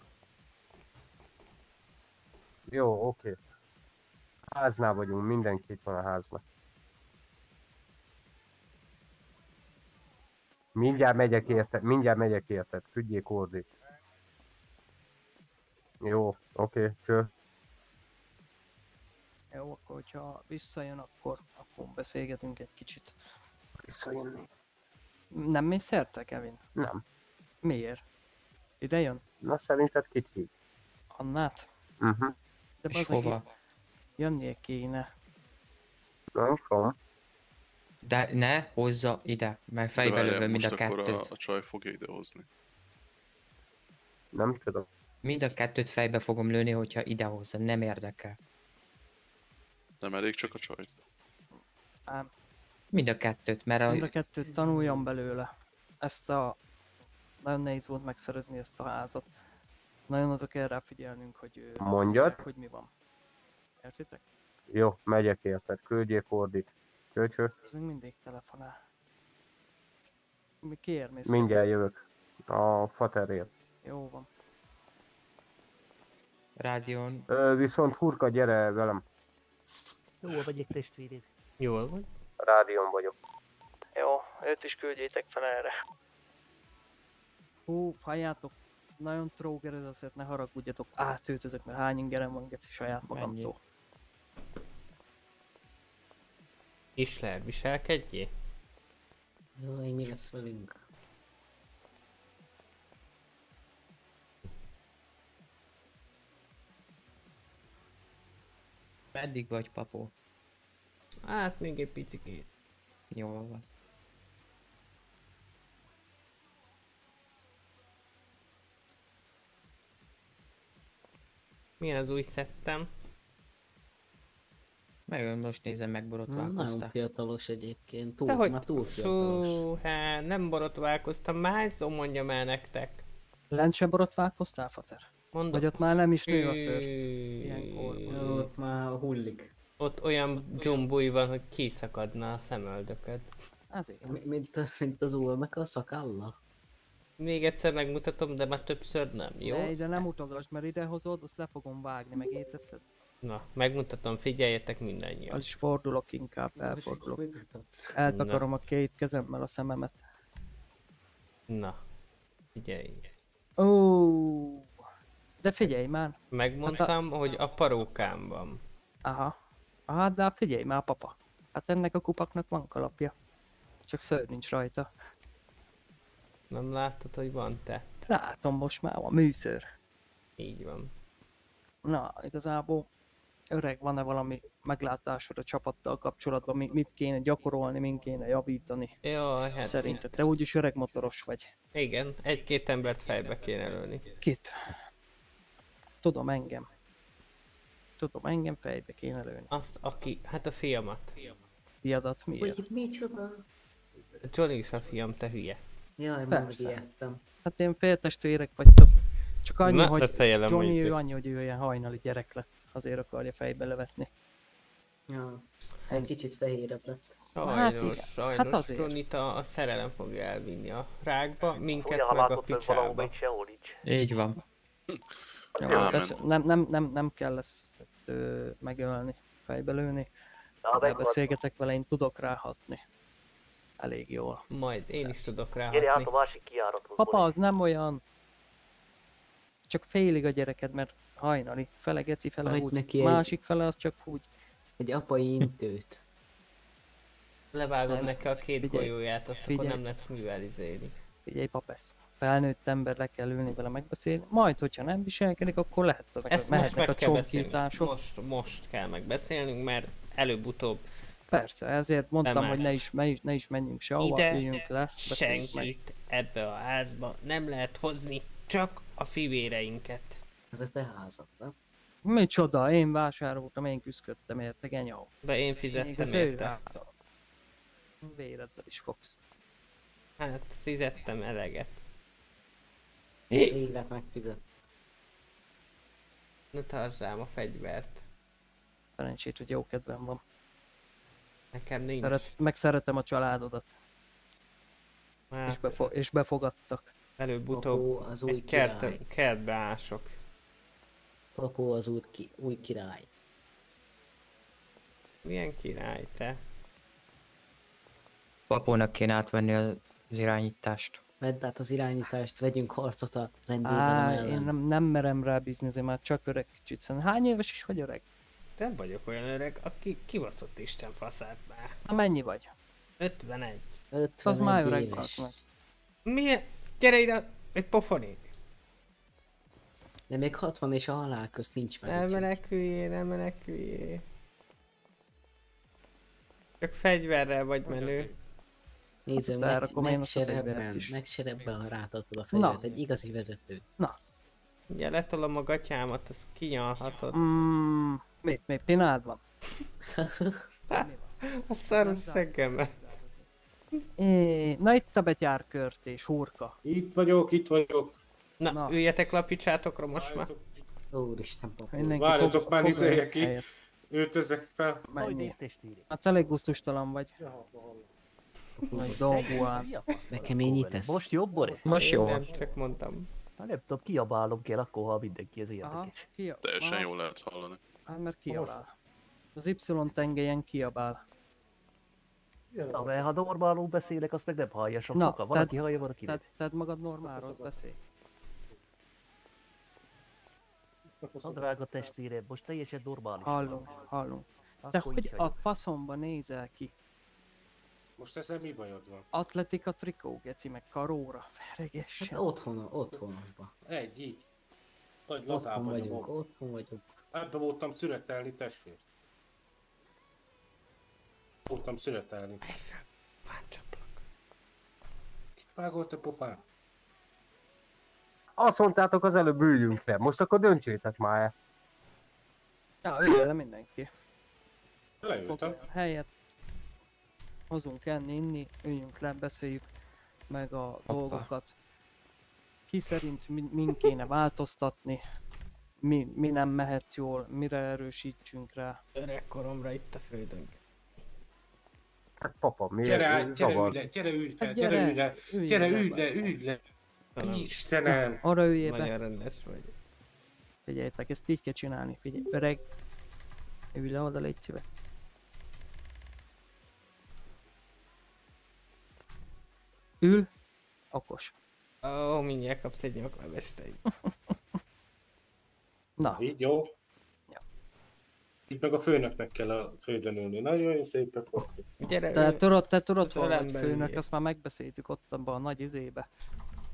Jó, oké. Háznál vagyunk, mindenki itt van a háznak. Mindjárt megyek érted, mindjárt megyek érted, küldjék ordit. Jó, oké, cső. Jó, akkor hogyha visszajön, akkor, akkor beszélgetünk egy kicsit. Visszajönni? Nem mész szerte, Kevin? Nem. Miért? Ide jön? Na szerinted kit hív? Annát? Uh-huh. De És hova? Jönnie kéne. Nem tudom. De ne hozza ide, mert fejbe lövöm mind a kettőt. a, a csaj fogja idehozni. Nem tudom. Mind a kettőt fejbe fogom lőni, hogyha idehozza, nem érdekel. Nem elég csak a csajt. Ám, Mind a kettőt, mert mind a a... kettőt tanuljam belőle. Ezt a... Nagyon nehéz volt megszerezni ezt a házat. Nagyon oda kell rá figyelnünk, hogy... Mondjad. Hogy mi van. Értitek? Jó, megyek érted, küldjék ordit. Cső, cső. Ez még mindig telefonál. Mi kiért mész? Mindjárt jövök. A faterért. Jó van. Rádión... Ö, viszont hurka, gyere velem. Jó vagyok testvérem. Jól van. A rádión vagyok. Jó, őt is küldjétek fel erre. Hú, halljátok, nagyon tróger ez azért, ne haragudjatok, átöltözök, mert hány ingerem van geci saját magamtól. Isler, viselkedjé? Jaj, mi lesz velünk? Meddig vagy, papó? Hát még egy picikét. Jól van. Milyen az új szettem? Meg most nézem meg Na, Nagyon fiatalos egyébként. Túl, Te hogy? már túl fiatalos. Hát nem borotválkoztam, már hányszor mondjam el nektek? Lent sem borotválkoztál, fater? Mondom. Vagy ott már nem is nő a szőr? Ilyen Ilyenkor. Ott már hullik. Ott olyan dzsumbúj van, hogy kiszakadna a szemöldököd. Azért. Mi- Mint, mint az úrnak a szakalla. Még egyszer megmutatom, de már többször nem, jó? Ne, ide nem utogass, mert ide hozod, azt le fogom vágni, meg értetted? Na, megmutatom, figyeljetek mindannyian. El is fordulok inkább, elfordulok. Eltakarom a két kezemmel a szememet. Na, figyelj. Ó, de figyelj már. Megmondtam, hogy a parókám van. Aha. Aha, de hát figyelj már, papa. Hát ennek a kupaknak van kalapja. Csak szőr nincs rajta. Nem láttad, hogy van te? Látom most már, a műszőr. Így van. Na, igazából Öreg, van-e valami meglátásod a csapattal kapcsolatban, mi, mit kéne gyakorolni, min kéne javítani? Jaj, hát... Szerinted, te úgyis öreg motoros vagy. Igen, egy-két embert fejbe kéne lőni. Kit? Tudom engem. Tudom, engem fejbe kéne lőni. Azt, aki, hát a fiamat. Fiadat miért? Hogy micsoda? Johnny is a fiam, te hülye. Jaj, Persze. megijedtem. Hát én féltestvérek vagytok. Csak annyi, Na, hogy Johnny mondjuk. ő annyi, hogy ő olyan hajnali gyerek lett. Azért akarja fejbe levetni. Ja. Egy kicsit fehérebb lett. Sajnos, Hát igen, sajnos hát azért. Johnnyt a, a szerelem fogja elvinni a rákba, minket Ugye, ha meg a picsába. Így van. Ja, Ámen. persze, nem, nem, nem, nem kell ezt ö, megölni, fejbe lőni. ha beszélgetek vele, én tudok ráhatni. Elég jól. Majd én is tudok Gyere át ráhatni. a másik kiárathoz. Papa, az nem olyan. Csak félig a gyereked, mert hajnali. Fele geci, fele Hagy úgy. neki egy- Másik fele az csak úgy. Egy apai intőt. Levágod Nem. neki a két Figyelj, golyóját, azt figyelj. akkor nem lesz mivel izélni. Figyelj, papesz. Felnőtt ember le kell ülni vele megbeszélni, majd, hogyha nem viselkedik, akkor lehet, Ezt mehetnek a csonkítások. Most, most kell megbeszélnünk, mert előbb-utóbb Persze, ezért mondtam, Nem hogy ne is, ne is, ne is menjünk sehova, ide üljünk le, beszéljünk meg. senkit ebbe a házba nem lehet hozni, csak a fivéreinket. Ez a te házad, nem? Micsoda, én vásároltam, én küzdöttem érte, genyó. De én fizettem ő érte. Véreddel is fogsz. Hát fizettem eleget. Az élet megfizet. Ne tartsd rám a fegyvert. Szerencsét, hogy jó kedvem van. Nekem nincs. Szeret, megszeretem a családodat. Hát, És, befo- és befogadtak. Előbb-utóbb az új egy kert, kertbe ások. Papó az új, ki, új király. Milyen király te? Papónak kéne átvenni az irányítást. Vedd át az irányítást, vegyünk harcot a rendvédelem Á, ellen. én nem, nem merem rá bízni, azért már csak öreg kicsit. Szerintem hány éves is vagy öreg? Nem vagyok olyan öreg, aki kibaszott Isten faszát már. Na mennyi vagy? 51. 51 Az már öreg meg. Milyen? Gyere ide, egy pofoni. De még 60 és a halál közt nincs meg. Nem meneküljél, nem meneküljél. Csak fegyverrel vagy menő. Nézzük, Azt meg, elrakom én azt a fegyvert megserebben, megserebben, ha rátartod a fegyvert, egy igazi vezető. Ugye letolom a gatyámat, azt kinyalhatod. Mm, mit, mit, pinád van? A szaros seggemet. É, na itt a betyárkörtés, hurka. Itt vagyok, itt vagyok. Na, Na. üljetek le a picsátokra most már. Úristen. Mindenki Várjatok már, izéljek ki. helyet. Öltözzek fel. Mennyi? Hát elég gusztustalan vagy. Nagy dolgú áll. Bekeményítesz? Most jobb, Boris? Most jó. Nem, csak mondtam. Nem tudom, kiabálom kell akkor, ha mindenki ez Aha, érdekes. ki, Teljesen aha, jól lehet hallani. Hát mert kiabál. Az Y tengelyen kiabál. Na, mert ha normálul beszélek, azt meg nem hallja sok Na, sokan. Van, aki hallja, van, aki nem. Tedd, tedd magad normálról, beszélj. Na, drága testvérem, most teljesen normális. Hallunk, hallunk. De hogy a faszomba nézel ki? Most ezzel mi bajod van? Atletika trikó, geci, meg karóra. Feregessen. Hát otthon, otthonosba. Egy, így. Nagy Otthon lazában vagyunk, nyomom. otthon vagyunk. Ebbe voltam születelni, testvér. Voltam születelni. Kit vágolt a pofán? Azt mondtátok az előbb üljünk le, most akkor döntsétek már el. Ja, üljön le mindenki. Leültem. Helyet. Hozunk enni, inni, üljünk le, beszéljük meg a dolgokat. Ki szerint mi, min kéne változtatni, mi, mi nem mehet jól, mire erősítsünk rá. Öregkoromra itt a földön. Hát papa, miért? Gyere, át, gyere, ülj le, gyere, ülj fel, Hát gyere, gyere, ülj le, ülj gyere, le, ülj le, ülj le. Istenem! Arra üljél Nagyon be. rendes vagy. Figyeljetek, ezt így kell csinálni, figyelj, öreg. Ülj le oda, légy szíves. Ül, okos. Ó, mindjárt kapsz egy nyaklevest te is. Na. Így jó? Itt meg a főnöknek kell a földön ülni. Nagyon szépek voltak. Gyere, Te tudod, te tudod, hol vagy főnök, üljél. azt már megbeszéltük ott abban a nagy izébe.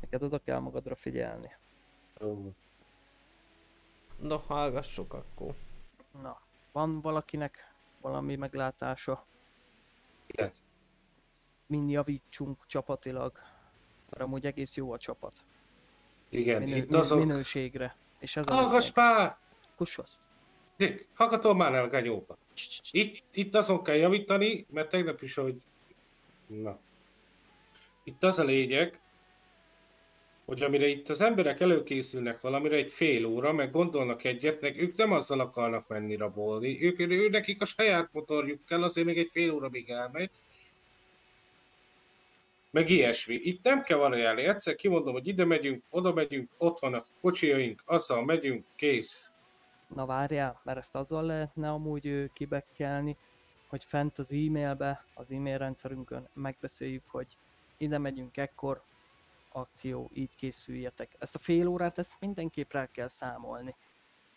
Neked oda kell magadra figyelni. Ó. No, hallgassuk akkor. Na, Van valakinek valami meglátása? Igen. Min javítsunk csapatilag? Mert amúgy egész jó a csapat. Igen, Minő, itt azok... Minőségre. És ez Hallgass már! Kussasz. Dick, hallgatol már el, ganyóba. Itt, itt azon kell javítani, mert tegnap is, hogy... Na. Itt az a lényeg, hogy amire itt az emberek előkészülnek valamire egy fél óra, meg gondolnak egyet, meg ők nem azzal akarnak menni rabolni, ők, ő, nekik a saját motorjuk kell, azért még egy fél óra még elmegy. Meg ilyesmi. Itt nem kell variálni, egyszer kimondom, hogy ide megyünk, oda megyünk, ott vannak kocsijaink, azzal megyünk, kész. Na várjál, mert ezt azzal lehetne amúgy kibekkelni, hogy fent az e-mailbe, az e-mail rendszerünkön megbeszéljük, hogy ide megyünk ekkor, akció, így készüljetek. Ezt a fél órát, ezt mindenképp rá kell számolni.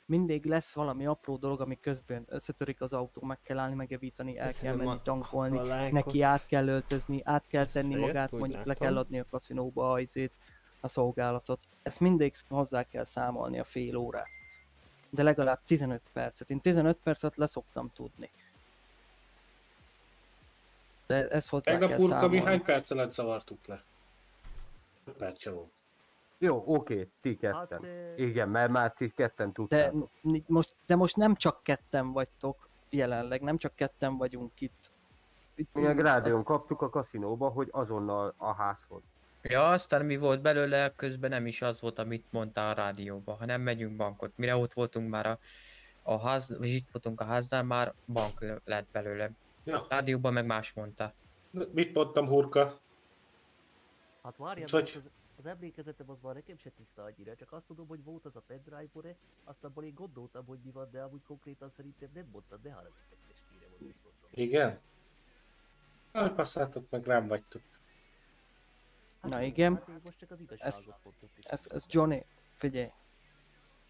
Mindig lesz valami apró dolog, ami közben összetörik az autó, meg kell állni, megjavítani, el kell Köszönöm menni tankolni, a neki át kell öltözni, át kell tenni Összejött, magát, mondjuk le kell adni a kaszinóba a izét, a szolgálatot. Ezt mindig hozzá kell számolni a fél órát. De legalább 15 percet. Én 15 percet leszoktam tudni. De ez hozzá Tegnap kell urka, mi hány perc alatt zavartuk le? Perc volt. Jó, oké, ti ketten. Igen, mert már ti ketten De, tudtátok. n- most, de most nem csak ketten vagytok jelenleg, nem csak ketten vagyunk itt. itt Mi a rádión kaptuk a kaszinóba, hogy azonnal a házhoz. Ja, aztán mi volt belőle, közben nem is az volt, amit mondta a rádióban, hanem megyünk bankot. Mire ott voltunk már a, a ház, vagy itt voltunk a háznál, már bank le- lett belőle. Ja. A rádióban meg más mondta. Mit mondtam, hurka? Hát várjál, az, emlékezetem az már nekem se tiszta annyira, csak azt tudom, hogy volt az a pendrive azt abból én gondoltam, hogy mi van, de amúgy konkrétan szerintem nem mondtad, de haragudj meg testvérem, hogy ezt mondom. Igen? Ahogy passzátok meg, rám vagytok. Na igen. Hát most csak az Ez, mondtam. ez, ez Johnny, figyelj.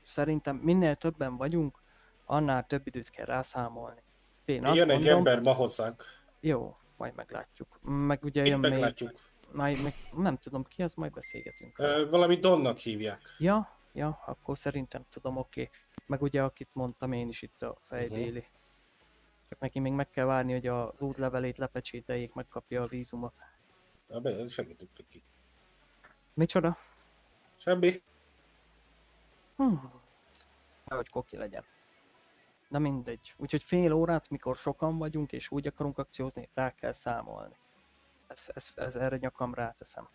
Szerintem minél többen vagyunk, annál több időt kell rászámolni. Én azt Jön egy mondom, ember ma hozzánk. Jó, majd meglátjuk. Meg ugye Itt jön még... Majd még, nem tudom ki, az majd beszélgetünk. Ö, valami Donnak hívják. Ja, ja, akkor szerintem tudom, oké. Okay. Meg ugye, akit mondtam én is itt a fejbéli. Csak neki még meg kell várni, hogy az útlevelét lepecsételjék, megkapja a vízumot. Na, be, segítünk neki. Micsoda? Semmi. Hm. Hogy koki legyen. Na mindegy. Úgyhogy fél órát, mikor sokan vagyunk és úgy akarunk akciózni, rá kell számolni. Ez, ez, ez erre nyakam ráteszem.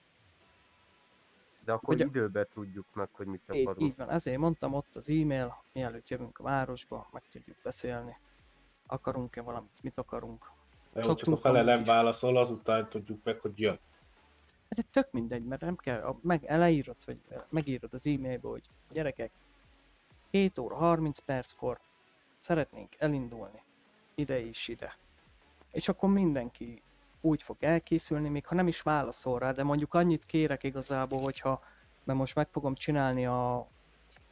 De akkor Ugye- időben tudjuk meg, hogy mit akarunk. így van, ezért mondtam ott az e-mail, mielőtt jövünk a városba, meg tudjuk beszélni. Akarunk-e valamit, mit akarunk. Jó, csak a Szoktunk fele amúgy nem is. válaszol, azután tudjuk meg, hogy jön. Hát ez tök mindegy, mert nem kell, a- meg eleírod, vagy megírod az e-mailbe, hogy gyerekek, 7 óra 30 perckor szeretnénk elindulni ide és ide. És akkor mindenki úgy fog elkészülni, még ha nem is válaszol rá, de mondjuk annyit kérek igazából, hogyha, mert most meg fogom csinálni a,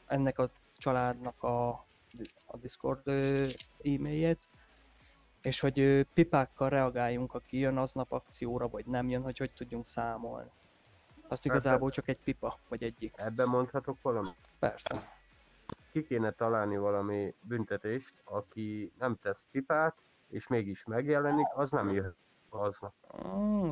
ennek a családnak a, a Discord e-mailjét, és hogy pipákkal reagáljunk, aki jön aznap akcióra, vagy nem jön, hogy hogy tudjunk számolni. Azt igazából csak egy pipa, vagy egy X. Ebben mondhatok valamit? Persze. Ki kéne találni valami büntetést, aki nem tesz pipát, és mégis megjelenik, az nem jöhet aznap. Mm,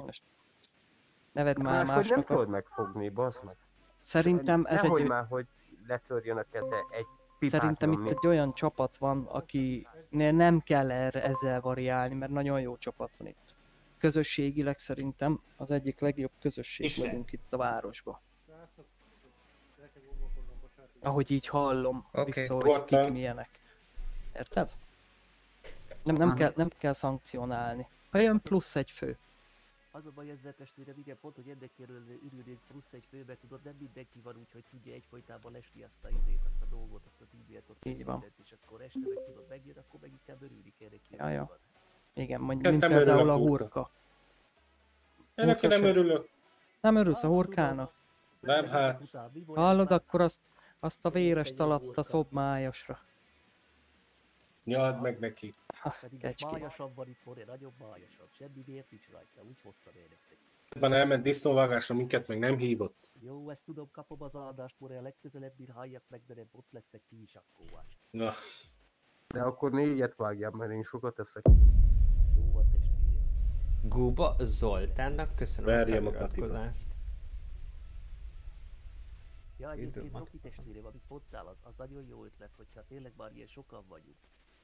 neved már Máshogy nem másnak tudod a... megfogni, bazd meg. Szerintem ez Nehogy egy... már, hogy letörjön a keze egy pipát Szerintem nyomni. itt egy olyan csapat van, aki nem kell erre ezzel variálni, mert nagyon jó csapat van itt. Közösségileg szerintem az egyik legjobb közösség Isten. vagyunk itt a városban. Ahogy így hallom Oké. vissza, hogy kik nem? milyenek. Érted? Nem, nem, Aha. kell, nem kell szankcionálni. Jön plusz egy fő. Az a baj ezzel testvérem, igen, pont, hogy ennek kell ürülni plusz egy főbe, tudod, nem mindenki van úgy, hogy tudja egyfolytában lesni azt a izét, azt a dolgot, azt az e-mailt, ott Így van. mindent, és akkor este meg tudod megjön, akkor meg inkább örülni kell neki. Ja, ja. Igen, mondjuk, Hát mint nem például a Hurka. neki nem örülök. Nem örülsz a hurkának? Nem, hát. Hallod, akkor azt, azt a vérest alatt a szobmájasra. Nyald meg neki. Pedig kecski. májasabb van itt, More, nagyobb májasabb, semmi miért nincs rajta, úgy hoztam én nektek. Ebben elment disznóvágásra, minket meg nem hívott. Jó, ezt tudom, kapom az áldást, More, a legközelebb, halljak meg, de nem ott lesznek ti is akkor. Na, De akkor négyet vágjál, mert én sokat eszek. Guba Zoltánnak köszönöm Verjem a feliratkozást. Ja, egyébként. Rocky testvérem, amit mondtál, az, az nagyon jó ötlet, hogyha tényleg már ilyen sokan vagyunk.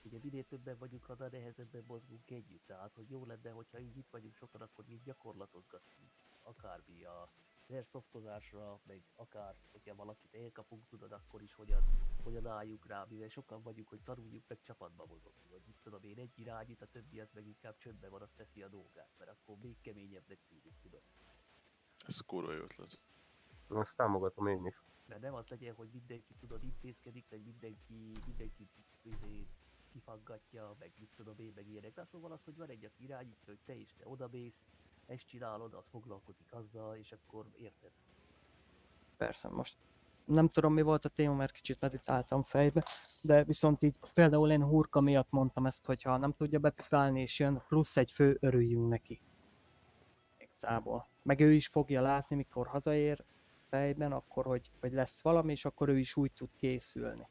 Ugye minél többen vagyunk, annál nehezebben mozgunk együtt. Tehát, hogy jó lenne, hogyha így itt vagyunk sokan, akkor így gyakorlatozgatni. Akármi a airsoftozásra, meg akár, hogyha valakit elkapunk, tudod, akkor is hogyan, hogyan álljunk rá, mivel sokan vagyunk, hogy tanuljuk meg csapatba mozogni. Vagy mit tudom én, egy irányít, a többi az meg inkább csöndben van, az teszi a dolgát, mert akkor még keményebbnek tűnik, tudod. Ez kurva jó ötlet. Azt támogatom én is. Mert nem az legyen, hogy mindenki tudod intézkedik, meg mindenki, mindenki izé, kifaggatja, meg mit tudom én, meg ilyenek. De szóval az, hogy van egy, aki irányítja, hogy te is te odamész, ezt csinálod, az foglalkozik azzal, és akkor érted. Persze, most nem tudom mi volt a téma, mert kicsit meditáltam fejbe, de viszont így például én hurka miatt mondtam ezt, hogy ha nem tudja bepipálni és jön, plusz egy fő, örüljünk neki. Igazából. Meg ő is fogja látni, mikor hazaér fejben, akkor, hogy, hogy lesz valami, és akkor ő is úgy tud készülni.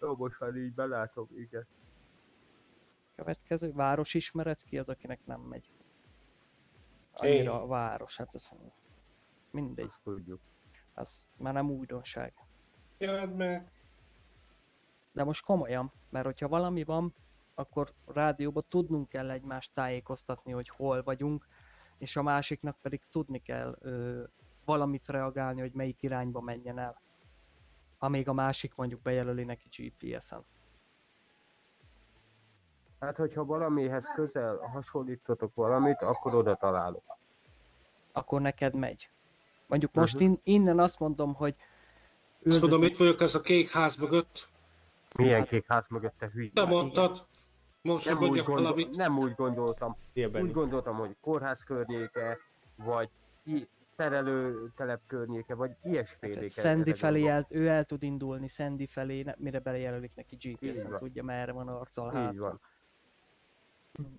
Jó, most már így belátom, igen. Következő városismeret, ki az, akinek nem megy? Annyira Én. a város, hát ez mindegy. Ezt tudjuk. Az már nem újdonság. Jelent meg. De most komolyan, mert hogyha valami van, akkor rádióban tudnunk kell egymást tájékoztatni, hogy hol vagyunk, és a másiknak pedig tudni kell ö, valamit reagálni, hogy melyik irányba menjen el. Amíg a másik mondjuk bejelöli neki GPS-en. Hát, hogyha valamihez közel hasonlítotok valamit, akkor oda találok. Akkor neked megy. Mondjuk most Mhm. in, innen azt mondom, hogy Azt mondom, itt vagyok ez a kék ház mögött. Milyen kék ház mögött te hülye? Te mondtad. Most nem úgy, gondol, valamit. nem úgy gondoltam. Benni. Úgy gondoltam, hogy kórház környéke, vagy i- szerelőtelep környéke, vagy ilyesféléke. Tehát Sandy felé el, ő el tud indulni, Sandy felé, mire belejelölik neki GPS-en, tudja merre van arccal Így hát. van.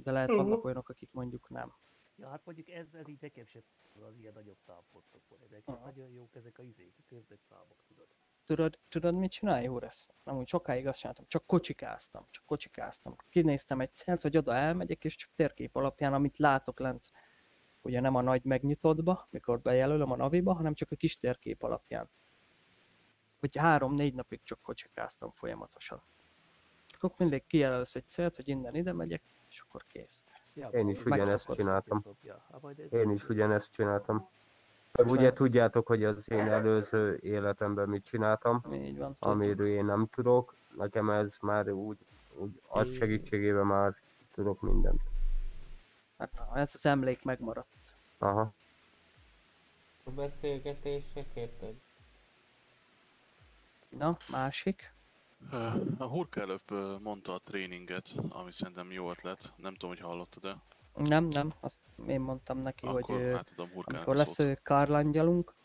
De lehet Mhm. vannak olyanok, akik mondjuk nem. Ja, hát mondjuk ez, ez így nekem sem az ilyen nagyobb támpontokon. Ezek nagyon jók ezek a izék, a körzetszámok, tudod. Tudod, tudod mit csinálj, Jóres? Nem úgy sokáig azt csináltam, csak kocsikáztam, csak kocsikáztam. Kinéztem egy célt, hogy oda elmegyek, és csak térkép alapján, amit látok lent, ugye nem a nagy megnyitottba, mikor bejelölöm a naviba, hanem csak a kis térkép alapján. Hogy három-négy napig csak kocsikáztam folyamatosan. És akkor mindig kijelölsz egy célt, hogy innen ide megyek, és akkor kész. Én is ugyanezt csináltam. Én is ugyanezt csináltam. Meg ugye tudjátok, hogy az én előző életemben mit csináltam, Így van, amiről én nem tudok. Nekem ez már úgy, úgy az segítségével már tudok mindent. Hát, ez az emlék megmaradt. Aha. A beszélgetések, érted? Na, másik. A Hurka előbb mondta a tréninget, ami szerintem jó ötlet. Nem tudom, hogy hallottad-e. Nem, nem, azt én mondtam neki, Akkor hogy átadom amikor a lesz szót. ö, kárlángyalunk,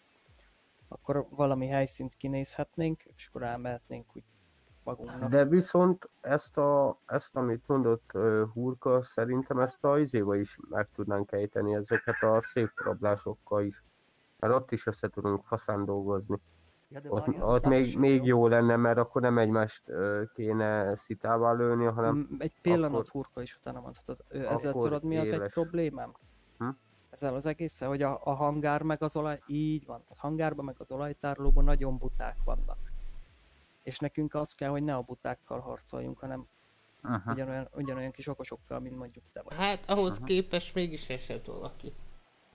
akkor valami helyszínt kinézhetnénk, és akkor elmehetnénk úgy magunknak. De viszont ezt, a, ezt amit mondott uh, Hurka, szerintem ezt a izéba is meg tudnánk ejteni, ezeket a szép rablásokkal is. Mert ott is össze tudunk faszán dolgozni. Ja, de ott várjál, ott még, még jó lenne, mert akkor nem egymást uh, kéne szitává lőni, hanem M- Egy pillanat, akkor- hurka is utána mondhatod. Ö, Ezzel tudod mi az egy problémám? Hm? Ezzel az egészen, hogy a, a hangár meg az olaj, így van, a hangárban meg az olajtárolóban nagyon buták vannak. És nekünk az kell, hogy ne a butákkal harcoljunk, hanem Aha. ugyanolyan, ugyanolyan kis okosokkal, mint mondjuk te vagy. Hát ahhoz képest mégis esett valaki.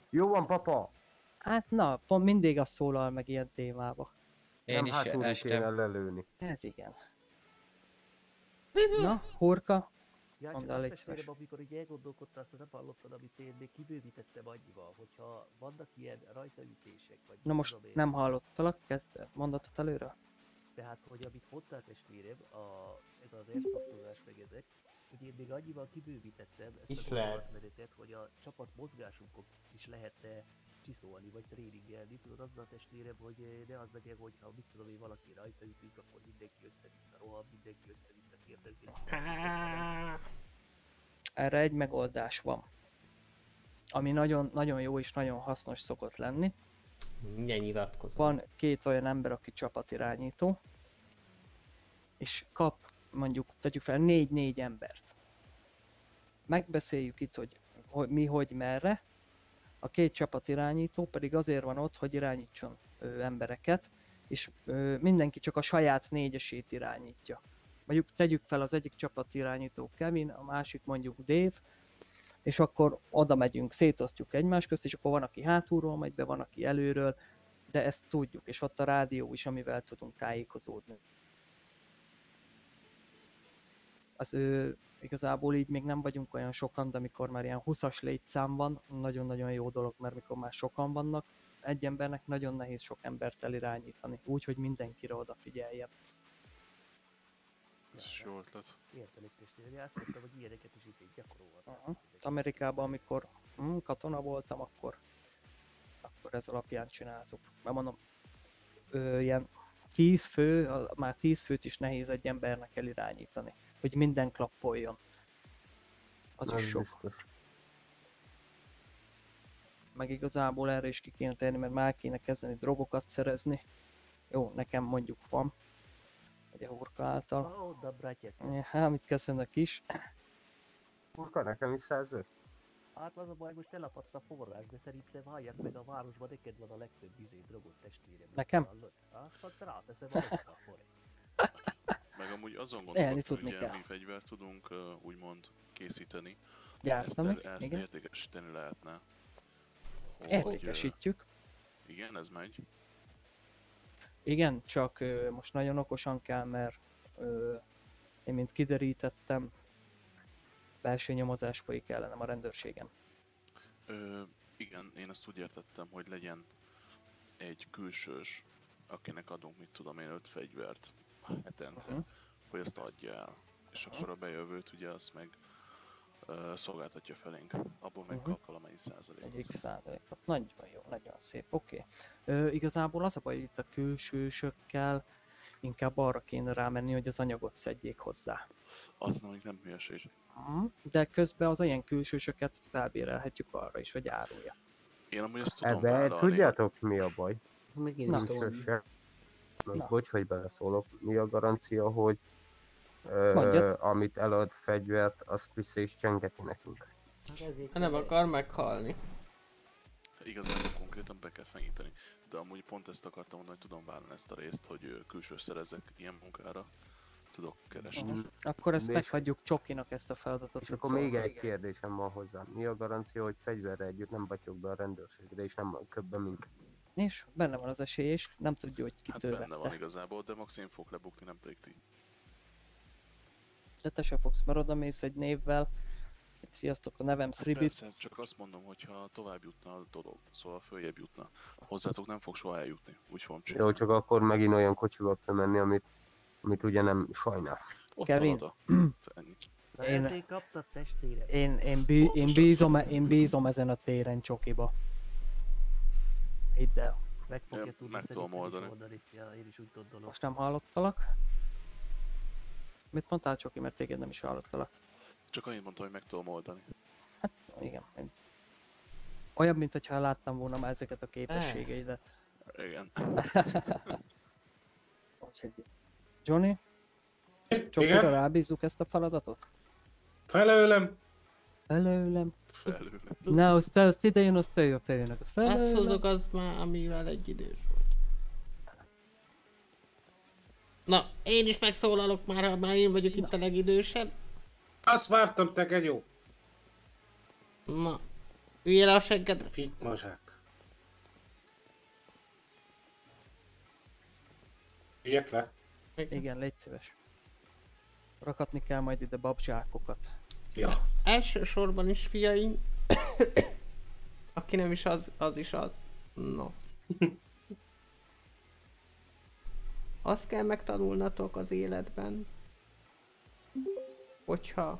Jó van, papa! Hát na, pont mindig az szólal meg ilyen témába. Én nem is hátulról estem. kéne lelőni. Ez igen. Na, hurka, Ja, Mondd csak el, azt légy szíves. amikor így elgondolkodtál, azt nem hallottad, amit én még kibővítettem annyival, hogyha vannak ilyen rajtaütések, vagy na most nem hallottalak, kezd mondatot előre. Tehát, hogy amit mondtál testvérem, a, ez az airsoftozás meg ezek, hogy én még annyival kibővítettem ezt Is a gondolatmenetet, hogy a csapat mozgásunkon is lehetne csiszolni, vagy tréningelni, tudod, azzal testvérem, hogy ne az legyen, hogy ha mit tudom én, valaki rajta ütünk, akkor mindenki össze-vissza rohan, mindenki össze-vissza kérdezni. Erre egy megoldás van. Ami nagyon, nagyon jó és nagyon hasznos szokott lenni. Mindjárt nyilatkozom. Van két olyan ember, aki csapatirányító, és kap mondjuk tegyük fel négy-négy embert. Megbeszéljük itt, hogy, hogy mi, hogy, merre. A két csapat irányító pedig azért van ott, hogy irányítson ö, embereket, és ö, mindenki csak a saját négyesét irányítja. Mondjuk tegyük fel az egyik csapat irányító Kevin, a másik mondjuk Dave, és akkor oda megyünk, szétosztjuk egymás közt, és akkor van, aki hátulról megy be, van, aki előről, de ezt tudjuk, és ott a rádió is, amivel tudunk tájékozódni. Az ő, igazából így még nem vagyunk olyan sokan, de amikor már ilyen 20-as létszám van, nagyon-nagyon jó dolog, mert mikor már sokan vannak, egy embernek nagyon nehéz sok embert elirányítani, úgy, hogy mindenkire odafigyeljen. Ez is jó ötlet. Értem itt testvére, azt mondtam, hogy ilyeneket is itt gyakorolhat. Aha. Amerikában, amikor hm, katona voltam, akkor, akkor ez alapján csináltuk. Mert mondom, ö, ilyen 10 fő, már 10 főt is nehéz egy embernek elirányítani, hogy minden klappoljon. Az Ez is sok. biztos. Meg igazából erre is ki kéne tenni, mert már kéne kezdeni drogokat szerezni. Jó, nekem mondjuk van. Ugye Hurka által. Ó, da bratya, Ja, mit köszönök is. Urka, nekem is százöt? Hát az a baj, most elapadt a forrás, de szerintem hallják meg a városban, neked van a legtöbb izé drogot testvérem. Nekem? Azt mondta, ráteszem a forrás. Meg amúgy azon gondolkodtam, hogy kell. mi fegyvert tudunk uh, úgymond készíteni. Gyártani, Ezt, ezt értékesíteni lehetne. Hogy, Értékesítjük. ö, Igen, ez megy. Igen, csak ö, most nagyon okosan kell, mert ö, én mint kiderítettem, belső nyomozás folyik ellenem a rendőrségen. Ö, igen, én azt úgy értettem, hogy legyen egy külsős, akinek adunk, mit tudom én, öt fegyvert hetente, Mhm. hogy azt adja el. És akkor a bejövőt ugye azt meg ö, szolgáltatja felénk. Abból meg Mhm. kap valamennyi százalékot. Egy százalékot. Nagyon jó, nagyon szép, oké. Okay. Igazából az a baj, hogy itt a külsősökkel inkább arra kéne rámenni, hogy az anyagot szedjék hozzá. Az nem, nem hülyeség. Mhm. De közben az olyan külsősöket felbérelhetjük arra is, hogy árulja. Én amúgy azt tudom Ebbe vállalni. tudjátok mi a baj? Megint Na. Most Na. bocs, hogy beleszólok. Mi a garancia, hogy Mondjad. amit elad fegyvert, azt vissza is csengeti nekünk? Hát nem akar meghalni. Igazából konkrétan be kell fenyíteni. De amúgy pont ezt akartam mondani, hogy tudom vállalni ezt a részt, hogy külső szerezek ilyen munkára. Tudok keresni. Mhm. Akkor ezt És- meghagyjuk Csokinak ezt a feladatot. És akkor még egy kérdésem van hozzá. Mi a garancia, hogy fegyverre együtt nem batyog be a rendőrségre, és nem köp be minket? És benne van az esély, és nem tudja, hogy Hát kitől benne van vette. igazából, de max én fogok lebukni, nem pedig ti. De te se fogsz, mert oda mész egy névvel. Sziasztok, a nevem Hát Sribit. persze, csak azt mondom, hogyha tovább jutna a dolog, szóval följebb jutna, hozzátok nem fog soha eljutni, úgy fogom Jó, csinálni. csak akkor megint olyan kocsiba kell menni, amit, amit ugye nem sajnálsz. Ott Kevin. ennyi. Én- kaptad testvérem. Én, én, bí, én, bízom, e- én bízom ezen a téren Csokiba. Hidd el. Meg fogja Ja, tudni meg tudom oldani. Ja, én is úgy gondolom. Most nem hallottalak. Mit mondtál Csoki, mert téged nem is hallottalak. Csak annyit mondtam, hogy meg tudom oldani. Igen. én- Olyan, mint hogyha láttam volna már ezeket a képességeidet. Igen. Johnny? Csokira Igen? rábízzuk ezt a feladatot? Felőlem? Felőlem. Felőlem. Ne, az, te, azt ide jön, az te jön, te jönnek, az Ezt felőlem. hozok az már, amivel egy idős volt. Na, én is megszólalok már, ha már én vagyok itt a legidősebb. Azt vártam, te genyó. Na, üljél le a seggedet. Fit mazsák. Üljek le. Igen, légy szíves. Rakatni kell majd ide babzsákokat. Ja. Elsősorban is fiaim. Aki nem is az, az is az. No. Azt kell megtanulnatok az életben, hogyha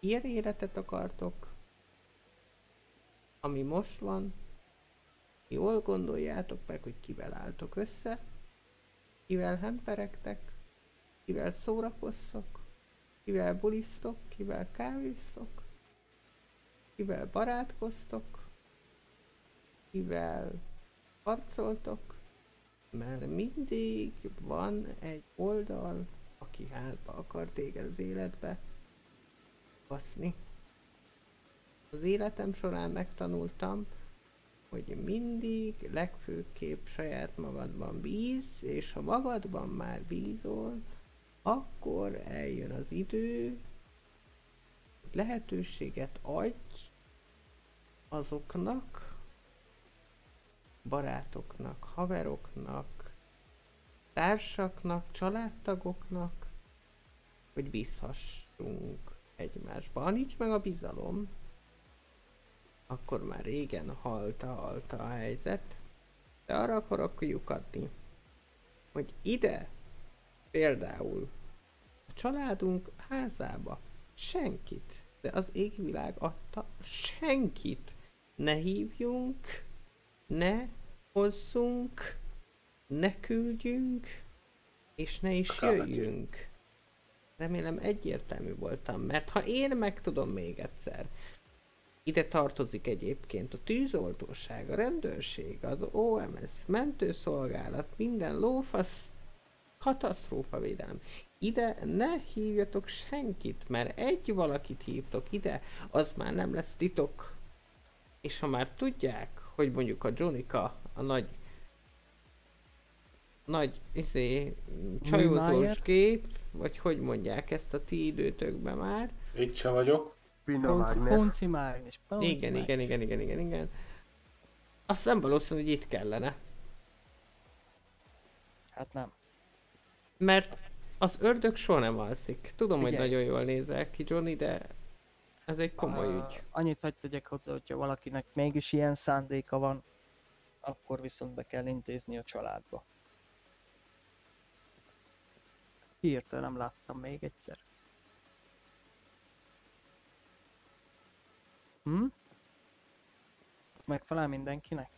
ilyen életet akartok, ami most van, jól gondoljátok meg, hogy kivel álltok össze, kivel hemperegtek, kivel szórakoztok, kivel bulisztok, kivel kávéztok, kivel barátkoztok, kivel harcoltok, mert mindig van egy oldal, aki hátba akar téged az életbe baszni. Az életem során megtanultam, hogy mindig legfőképp saját magadban bíz, és ha magadban már bízol, akkor eljön az idő, lehetőséget adj azoknak, barátoknak, haveroknak, társaknak, családtagoknak, hogy bízhassunk egymásba. Ha nincs meg a bizalom, akkor már régen halta, halta a helyzet. De arra akarok lyukadni, hogy ide például a családunk házába senkit, de az égvilág adta senkit ne hívjunk, ne hozzunk, ne küldjünk, és ne is jöjjünk. Remélem egyértelmű voltam, mert ha én megtudom még egyszer, ide tartozik egyébként a tűzoltóság, a rendőrség, az OMS, mentőszolgálat, minden lófasz, katasztrófavédelem. Ide ne hívjatok senkit, mert egy valakit hívtok ide, az már nem lesz titok. És ha már tudják, hogy mondjuk a Jonika, a nagy nagy izé, csajozós gép, vagy hogy mondják ezt a ti időtökben már. Itt se vagyok. Punci, punci mágnes. Igen, igen, igen, igen, igen, igen. Azt nem valószínű, hogy itt kellene. Hát nem. Mert az ördög soha nem alszik. Tudom, hogy Figyelj. nagyon jól nézel ki, Johnny, de ez egy komoly Ah, ügy. Annyit hagyd tegyek hozzá, hogyha valakinek mégis ilyen szándéka van, akkor viszont be kell intézni a családba. Hirtelen nem láttam még egyszer. Hm? Megfelel mindenkinek?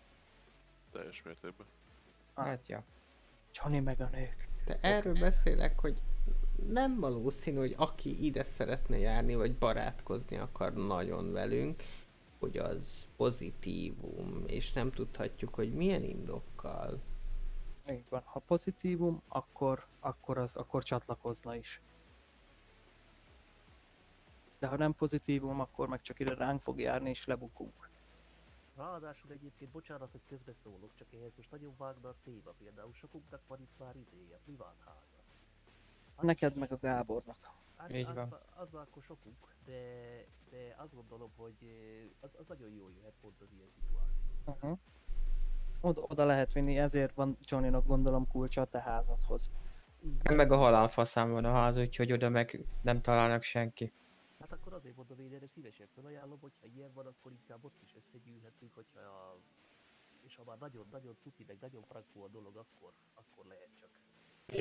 Teljes mértékben. Hát ja. Johnny meg a nők. De erről beszélek, hogy nem valószínű, hogy aki ide szeretne járni, vagy barátkozni akar nagyon velünk, hogy az pozitívum, és nem tudhatjuk, hogy milyen indokkal. Így van. Ha pozitívum, akkor, akkor, az, akkor csatlakozna is. De ha nem pozitívum, akkor meg csak ide ránk fog járni és lebukunk. Ráadásul egyébként bocsánat, hogy közbeszólok, csak ehhez most nagyon vágna a téma. Például sokunknak van itt már izéje, privát háza. Neked meg a Gábornak. Hát, Így az, van. ma- Az már akkor sokunk, de, de azt gondolom, hogy az, az nagyon jól jöhet pont az ilyen szituáció. Uh-huh. Oda, oda lehet vinni, ezért van Johnnynak gondolom kulcsa a te házadhoz. Nem meg a halálfaszán van a ház, úgyhogy oda meg nem találnak senki. Hát akkor azért mondom, én erre szívesen felajánlom, hogyha ilyen van, akkor inkább ott is összegyűlhetünk, hogyha a... és ha már nagyon-nagyon tuti, meg nagyon frankó a dolog, akkor, akkor lehet csak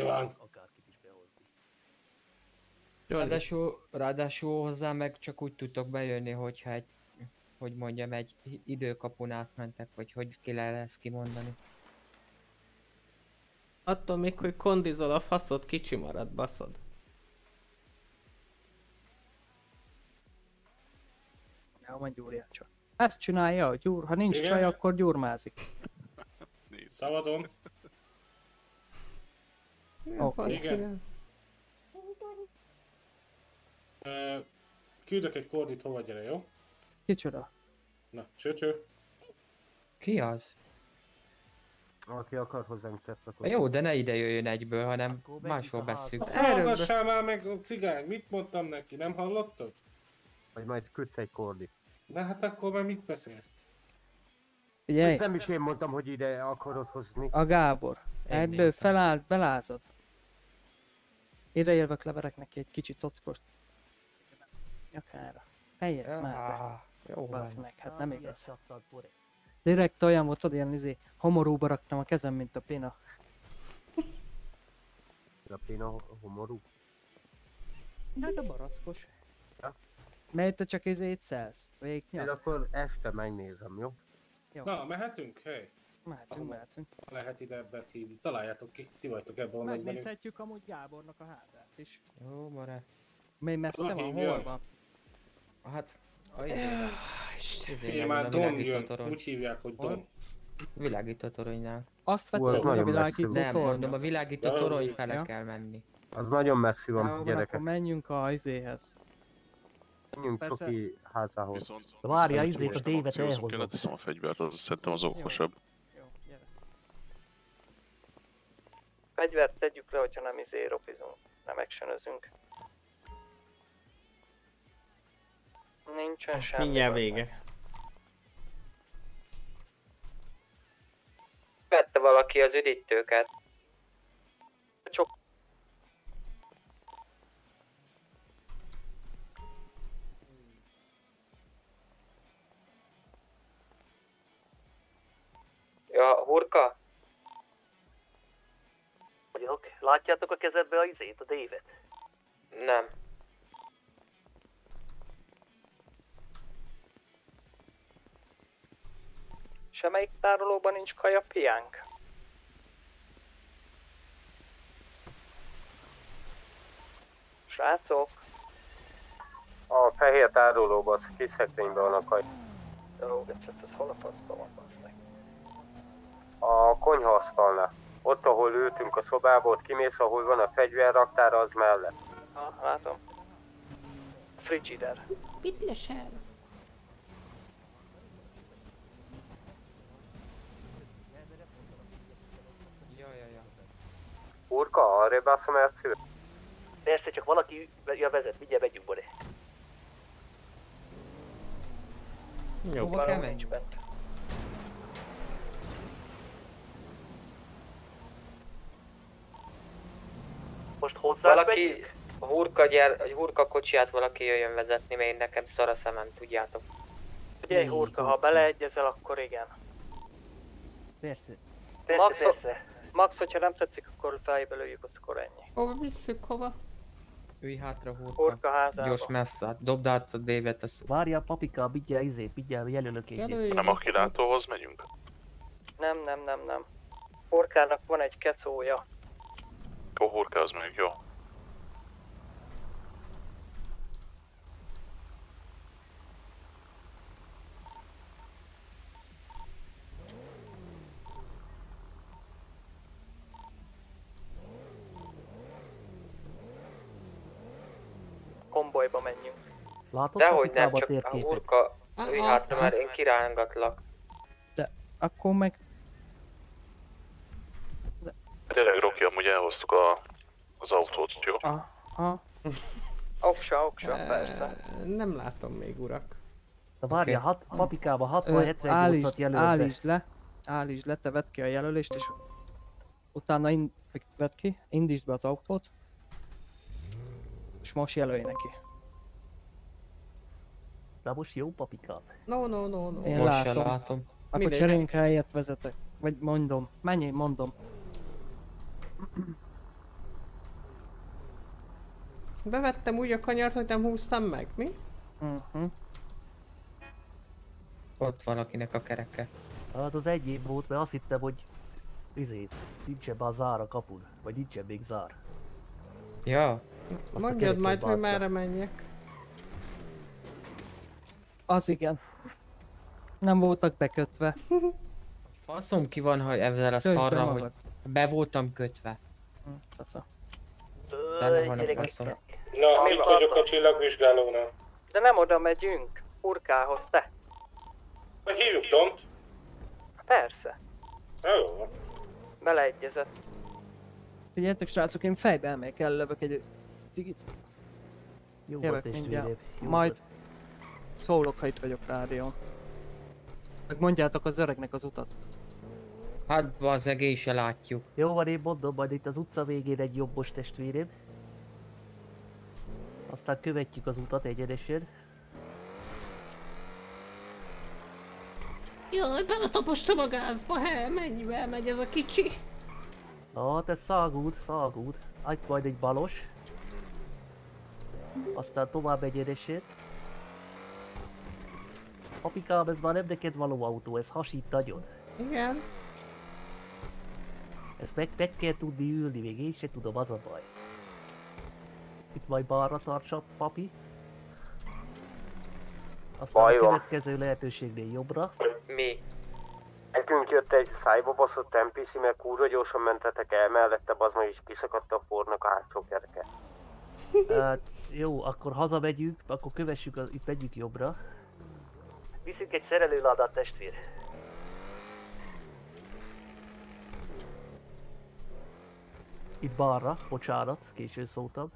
van. akárkit is behozni. Ráadásul, ráadásul hozzá meg csak úgy tudtok bejönni, hogyha egy, hogy mondjam, egy időkapun átmentek, vagy hogy ki le lesz kimondani. Attól még, hogy kondizol a faszod, kicsi marad, baszod. Ja, majd gyúrját csak. Ezt csinálja, a gyúr. Ha nincs Igen. csaj, akkor gyurmázik. Szabadon. Oké. Igen. Ö, Küldök egy kordit, hova gyere, jó? Kicsoda? Na, csöcső. Ki az? Aki akar hozzánk csatlakozni. Jó, de ne ide jöjjön egyből, hanem máshol beszünk. Hallgassál már meg, a cigány, mit mondtam neki, nem hallottad? Vagy majd küldsz egy kordit. Na hát akkor már mit beszélsz? Figyelj, Nem is én mondtam, hogy ide akarod hozni. a Gábor. Egyből felállt, belázad. Ide jövök, leverek neki egy kicsit tockos. Nyakára. Fejezd már be. Jó Basz van. meg, hát nem igaz. Direkt olyan volt, tudod, ilyen izé, homorúba raktam a kezem, mint a pina. A pina homorú. De a barackos. Mert te csak izét szelsz. Én akkor este megnézem, jó? Jó. Na, mehetünk? Hely. Mehetünk, mehetünk. Lehet ide ebbe hívni. Találjátok ki, ti vagytok ebben a nagyban. Megnézhetjük amúgy Gábornak a házát is. Jó, mare. Még messze Na, van, hol van? Hát, a izének. Figyelj már, Don jön, úgy hívják, hogy Don. Világító toronynál. Azt vettem, hogy a világító van. Nem, mondom, a világító torony fele kell menni. Az nagyon messzi van, gyerekek. akkor menjünk a izéhez. Menjünk Persze. Csoki házához. Viszont, Várja, viszont a akciózunk, elhozom. Leteszem a fegyvert, az szerintem az okosabb. Fegyvert tegyük le, hogyha nem izé ropizunk, nem actionözünk. Nincsen semmi. Mindjárt vége. Vette valaki az üdítőket. Ja, hurka? Vagyok. Látjátok a kezedbe a izét, a David? Nem. Semmelyik tárolóban nincs kaja piánk? Srácok, A fehér tárolóban, az kis szekrényben van a kaj. jó, ez, hol a faszban van. A konyhaasztalnál. Ott, ahol ültünk a szobába, ott kimész, ahol van a fegyverraktár, az mellett. Ha, látom. Frigider. Mit lesel? Urka, arra bászom el sző. Persze, csak valaki ja, vezet, mindjárt megyünk Bori. Jó, Hova kell menni? Most hozzá Valaki, a hurka, gyár, a hurka kocsiját valaki jöjjön vezetni, mert én nekem szar a szemem, tudjátok. Figyelj, Hurka, ha beleegyezel, akkor igen. Persze. Max, Max, hogyha nem tetszik, akkor fejbe lőjük, azt akkor ennyi. Hova visszük, hova? Ülj hátra, hurka. Hurka házába. Gyors messze, dobd át a David, az... Várjál, papika, mindjárt izé, mindjárt jelölök egy. Jelölj. Nem a kilátóhoz megyünk? Nem, nem, nem, nem. Hurkának van egy kecója. Ó, hurka, az még jó. Konbolyba menjünk. Látod, Dehogy nem, csak a hurka, ülj hátra, ah. mert én kirángatlak. De akkor meg... Tényleg, Rocky, amúgy elhoztuk a, az autót, jó? Aha. Oksa, oksa, persze. Nem látom még, urak. De várjál, hat, papikába Ö, 60-78-at állítsd, jelölt be. állítsd le, állítsd le, te vedd ki a jelölést, és utána in, vedd ki, indítsd be az autót, és most jelölj neki. Na most jó papika. No, no, no, no. Én Most látom. látom. Akkor cseréljünk helyet vezetek. Vagy mondom, menj, mondom. Bevettem úgy a kanyart, hogy nem húztam meg, mi? Uh-huh. Ott valakinek a kereke. Az az egy év volt, mert azt hittem, hogy izét, nincsen a zár a kapun, vagy nincsen még zár. Ja. Azt Mondjad majd, hogy vágta. merre menjek. Az igen. Nem voltak bekötve. Faszom ki van, hogy ezzel a be szarra, magad. hogy be voltam kötve. Caca. Benne van a faszom. Na, itt vagyok a csillagvizsgálónál. De nem oda megyünk, Urkához, te. Meg hívjuk Tomt. Persze, jó. beleegyezett. Figyeljetek srácok, én fejbe elmegyek, ellövök egy cigit. Jó Jövök volt, mindjárt. jó Majd szólok, ha itt vagyok rádión. Meg mondjátok az öregnek az utat. Hát az egész se látjuk. Jó van, én mondom, majd itt az utca végén egy jobbos testvérem. Aztán követjük az utat egyenesen. Jaj, beletapostam a gázba, he, mennyivel megy ez a kicsi? Na, te szágút, szágút. Itt majd egy balos. Aztán tovább egyenesen. Apikám, ez már nem neked való autó, ez hasít nagyon. Igen. Ezt meg, meg kell tudni ülni, még én se tudom, az a baj. Itt majd balra tartsa, papi. Aztán Baj a következő lehetőségnél jobbra. Mi? Nekünk jött egy szájba baszott NPC, meg kurva gyorsan mentetek el, mellette az meg is kiszakadt a fornak a hátsó kereke. Hát, jó, akkor hazamegyünk, akkor kövessük, az, itt megyünk jobbra. Viszünk egy szerelőládát, testvér. Itt balra, bocsánat, későn szóltam.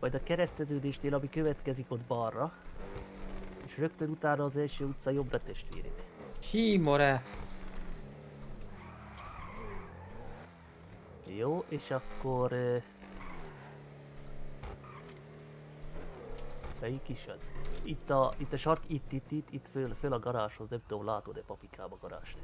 Majd a kereszteződésnél, ami következik ott balra, és rögtön utána az első utca jobbra testvérek. Hí, Jó, és akkor... ö, Melyik is az? Itt a, itt a sark, itt, itt, itt, itt föl, föl a garázshoz, nem tudom, látod-e papikám a garást?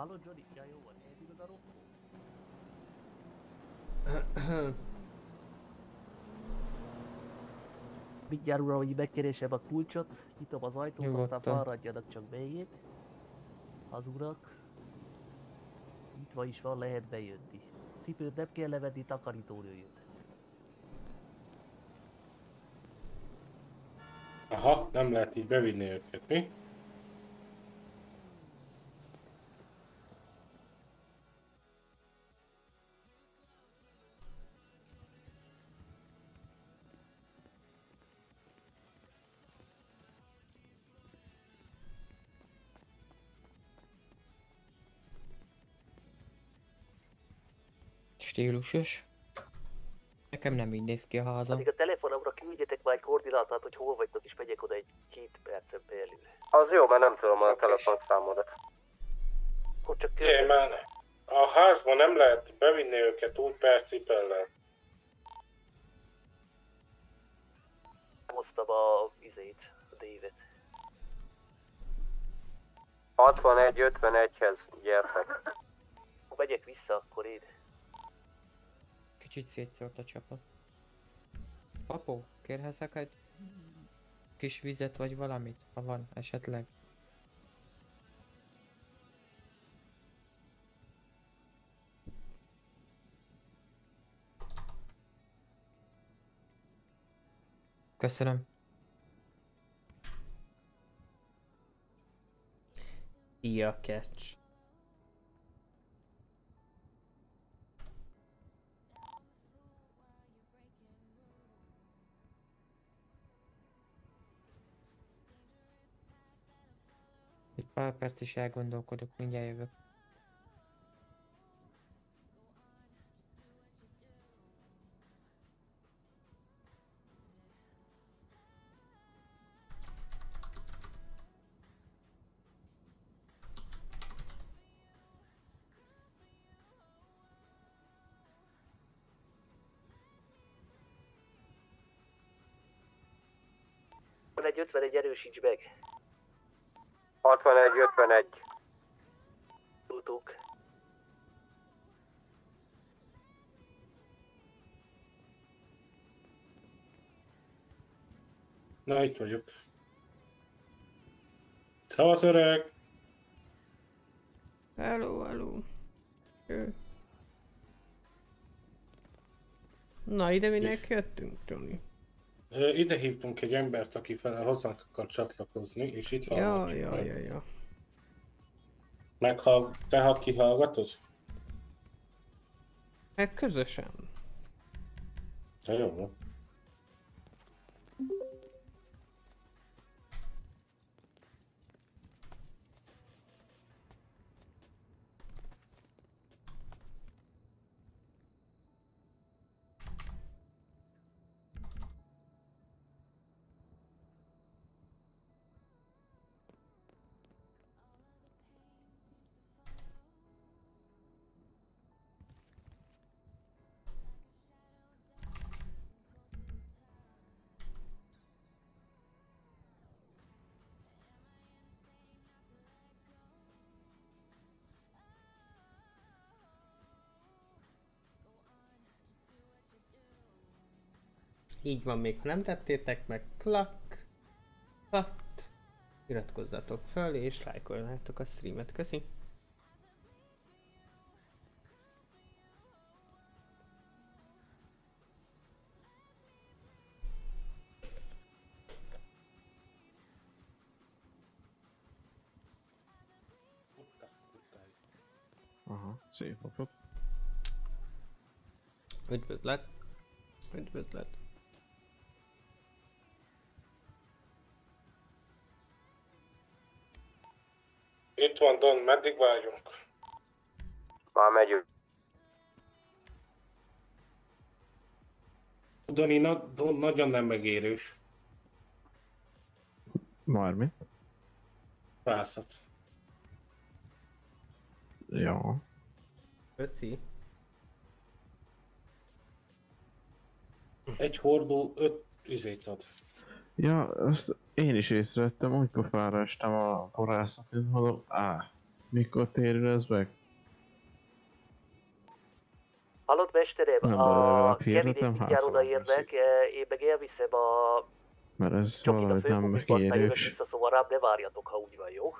Halló Johnny, ja jó van, elhívod a rokkó? Mindjárt uram, hogy megkeresem a kulcsot, nyitom az ajtót, aztán Nyugodtan. felradjanak csak beljét. Az urak. Nyitva is van, lehet bejönni. Cipőt nem kell levenni, takarítónő jön. Aha, nem lehet így bevinni őket, mi? Stílusos. Nekem nem így néz ki a háza. Addig a telefonomra küldjetek már egy koordinátát, hogy hol vagytok, és megyek oda egy két percen belül. Az jó, mert nem tudom a telefonszámodat. Akkor csak Figyelj már, a házban nem lehet bevinni őket úgy per cipellel. hoztam a izét, a David. 61-51-hez gyertek. Ha megyek vissza, akkor én. Kicsit szétszórt a csapat. Papó, kérhetek egy kis vizet vagy valamit, ha van esetleg? Köszönöm. Ia catch. Pár perc is elgondolkodok, mindjárt jövök. Van egy 51 erősíts meg. 61-51. Tudtuk. Na, itt vagyok. Szavasz öreg! Hello, hello. Ö. Na, ide minek jöttünk, Johnny? Ide hívtunk egy embert, aki fel hozzánk akar csatlakozni, és itt Ja, hallgatjuk ja, meg. ja, ja. Meghall... Te ha kihallgatod? Meg közösen. Te jó Így van, még ha nem tettétek meg, klak, klak, iratkozzatok föl és lájkoljátok a streamet. Köszi! Aha, szép napot. Üdvözlet! Üdvözlet! Van Don, meddig vágyunk? Már megyünk. Dani, na, Don nagyon nem megérős. Mármi? Rászat. Ja. Köszi. Egy hordó, öt izét ad. Ja, azt én is észrevettem, úgy pofára estem a porászatin, mondom, á, mikor térül ez meg? Hallott mesterem, Nem, a Kevin mindjárt hát, odaérnek, eh, én meg elviszem a Mert ez a valahogy nem megérős. vissza, szóval rám ne várjatok, ha úgy van, jó?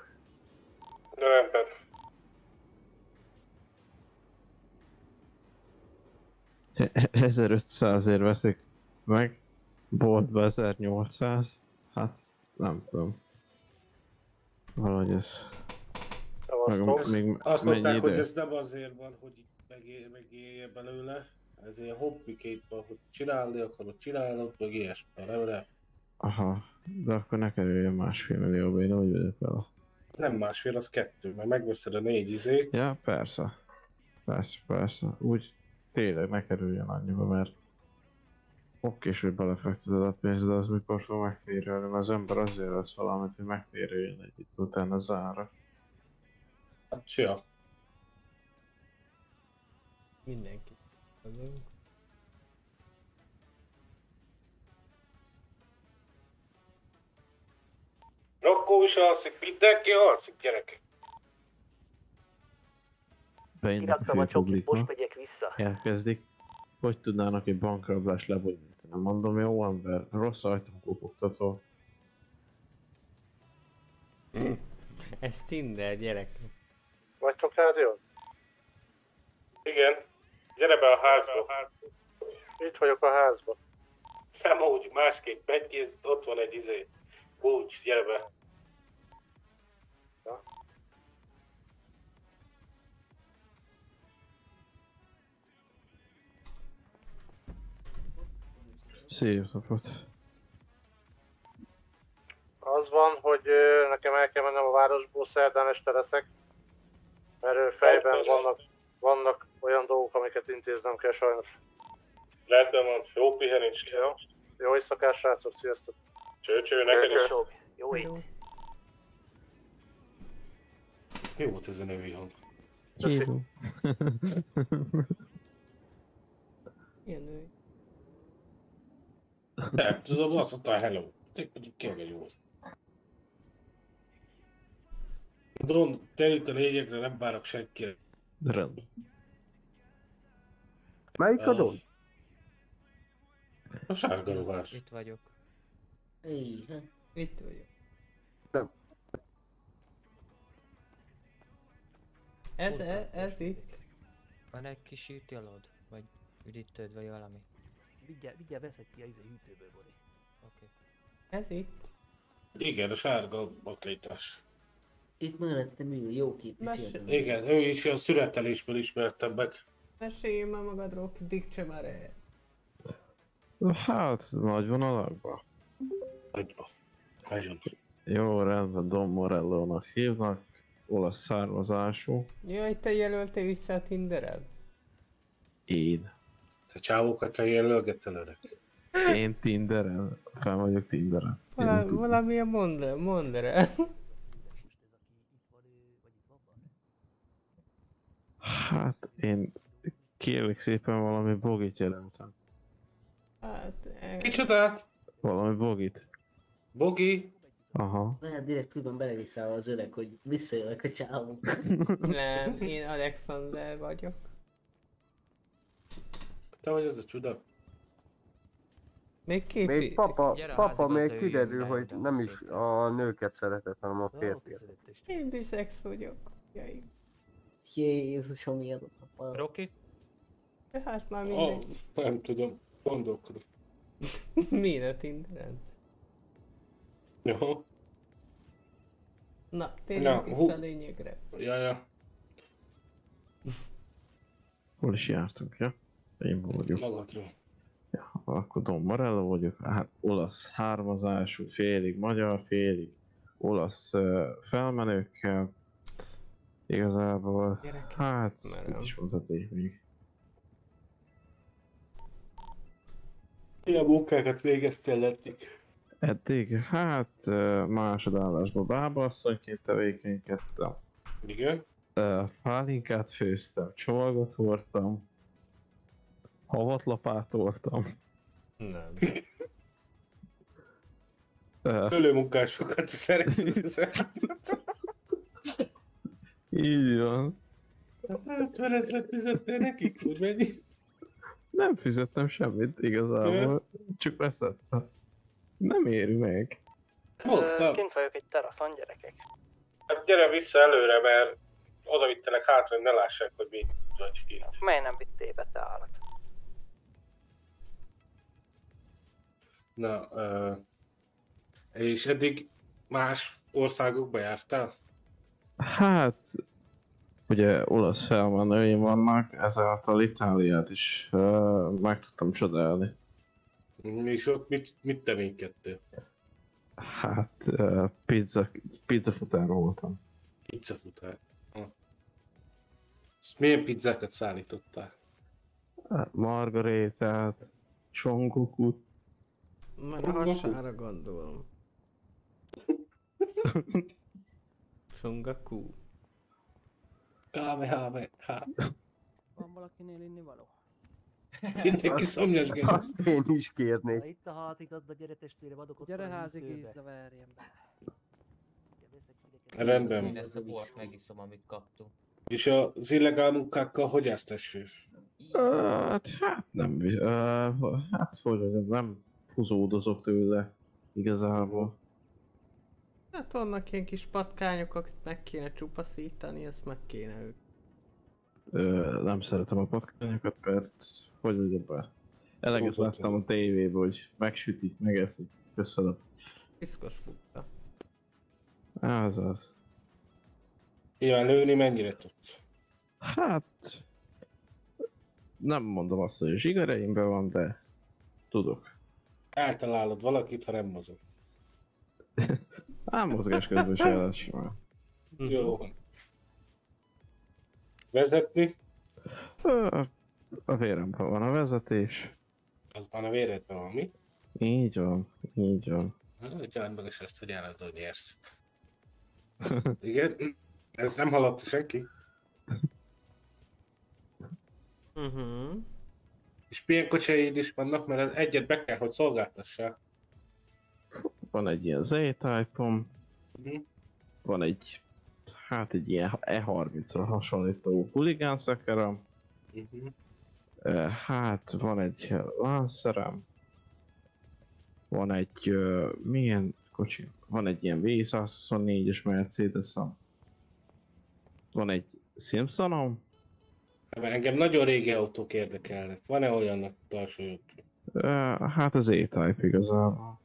De rendben. E- 1500 ért veszik meg, boltba 1800, hát nem tudom. Valahogy ez... Meg, még Azt mondták, hogy idő? ez nem azért van, hogy itt megé- megélje belőle. Ez ilyen hobbiként van, hogy csinálni akarod, csinálod, meg ilyesmi, nem? nem? Aha, de akkor ne kerüljön másfél millióba, én úgy vagyok vele. Nem másfél, az kettő, mert megveszed a négy izét. Ja, persze. Persze, persze. Úgy tényleg ne kerüljön annyiba, mert oké, hogy belefekteted a pénzt, de az mikor fog megtérülni, mert az ember azért lesz valamit, hogy megtérüljön egy itt utána zára. Hát, ja. Mindenki. Rakkó is alszik, mindenki alszik, gyerekek. Bejönnek a Kiraktam a csokit, főpublikba, most megyek vissza. elkezdik. Hogy tudnának egy bankrablást lebonyolítani? Mondom, jó ember, rossz ajtón kopogtató. Ez Tinder, gyerek. Vagytok rádió? Igen. Gyere be a házba. Itt vagyok a házban. Nem úgy, másképp. Betyéz, ott van egy izé. Kulcs, gyere be. Szép napot. Az van, hogy nekem el kell mennem a városból, szerdán este leszek. Mert fejben vannak, vannak olyan dolgok, amiket intéznem kell sajnos. Rendben van, jó pihenést. Jó. Jó éjszakás, srácok, sziasztok. Cső, cső, neked is. Sok. Jó ég. Mi volt ez a női hang? Kívül. Ilyen nő. Nem tudom, azt mondta hello. Kérlek jó. Don, tegyük a lényegre, nem várok senkire. Rend. Melyik a Don? A sárga ruhás. Itt vagyok. Hát. Itt vagyok. Nem. Ez, ez, ez itt. Van egy kis ütélod? Vagy üdítőd, vagy valami? Mindjárt, mindjárt veszed ki a izé hűtőből, Bori. Oké. Ez itt. Igen, a sárga atlétás. Itt mellettem ül, jó kép. Mes- Igen, ő is a születelésből ismertem meg. Mesélj már magadról, dikcse már el. Hát, nagy vonalakban. Nagyba. Nagyon. Jó, rendben, Don Morello-nak hívnak. Olasz származású. Jaj, te jelöltél vissza a Tinderel? Én. Te csávókat te jelölgetelőnek. Én Tinderen. Fel vagyok Tinderen. Vala, valamilyen mondd el. Hát, én kérlek szépen valami bogit jelentem. Hát, eh, Kicsodát? Valami bogit. Bogi? Aha. Lehet direkt úgy van beleviszáll az öreg, hogy visszajönnek a csávok. nem, én Alexander vagyok. Te vagy az a csuda? Még két Még papa, Gyere papa még kiderül, hogy nem is a nőket szeretett, hanem a férfiak. Én biszex vagyok. Jaj. Jézusom, milyen a papa. Rocky? Hát már mindegy. nem tudom, gondolkodok. Miért a Tinderen? Jó. Na, térjünk Na, vissza a lényegre. Ja, ja. Hol is jártunk, ja? Én vagyok. Magadról. Ja, akkor Don Morello vagyok, hát olasz hármazású, félig magyar, félig olasz uh, felmenőkkel. Igazából, Gyerekek, hát, merem. mit is mondhaték még. Ilyen munkákat végeztél eddig. Eddig, hát másodállásban bábasszonyként tevékenykedtem. Igen. Pálinkát főztem, csomagot hordtam, havat lapátoltam. Nem. Ölőmunkásokat szeretsz. Így van. 50 ezeret fizettél nekik, hogy mennyi? Nem fizettem semmit igazából, csak veszettem. Nem éri meg. Mondtam. Kint vagyok egy teraszon, gyerekek. Hát gyere vissza előre, mert oda vittelek hátra, hogy ne lássák, hogy mi vagy kint. Miért nem vittél be te állat? Na, és eddig más országokba jártál? Hát, ugye olasz felmenőim vannak, ezáltal Itáliát is uh, meg tudtam csodálni. És ott mit, mit tevékenykedtél? Hát, uh, pizza, pizza futár voltam. Pizzafutár. Hm. Ezt milyen pizzákat szállítottál? Margarétát, Songokut. Már a hasára gondolom. Songaku. Kamehameha. Van valakinél inni való? Mindenki szomjas Azt én is Ha kérnék. itt a hátigazda, gyere testvére, vadok ott Gyere van a házi hűtőbe. gízle, verjen be. Rendben. Én ezt a bort megiszom, amit kaptunk. És az illegál munkákkal hogy testvére? Uh, hát, hát nem, uh, hát mondjam, nem húzódozok tőle igazából. Hát vannak ilyen kis patkányok, akit meg kéne csupaszítani, ezt meg kéne ők. Ö, nem szeretem a patkányokat, mert hogy mondjam be. Eleget Túl láttam a tévébe, hogy megsütik, megeszik. Köszönöm. Piszkos bukta. Az az. Igen, lőni mennyire tudsz? Hát... Nem mondom azt, hogy zsigereimben van, de tudok. Eltalálod valakit, ha nem mozog. Ám mozgás közben se lehet simán. Jó van. Vezetni? A véremben van a vezetés. Az már a véredben van, mi? Így van, így van. Ugyan meg is ezt, hogy állandóan nyersz. Igen? Ez nem hallotta senki? Uh-huh. És milyen kocsiaid is vannak, mert egyet be kell, hogy szolgáltassál. Van egy ilyen Z-Type-om, Mhm. van egy, hát egy ilyen E30-ra hasonlító huligán szekerem, Mhm. Ö, hát van egy Lancerem, van egy, ö, milyen kocsi? Van egy ilyen V124-es mercedes van egy Simpsonom, Mert engem nagyon régi autók érdekelnek. Van-e olyannak tartsójuk? Hát az E-Type igazából.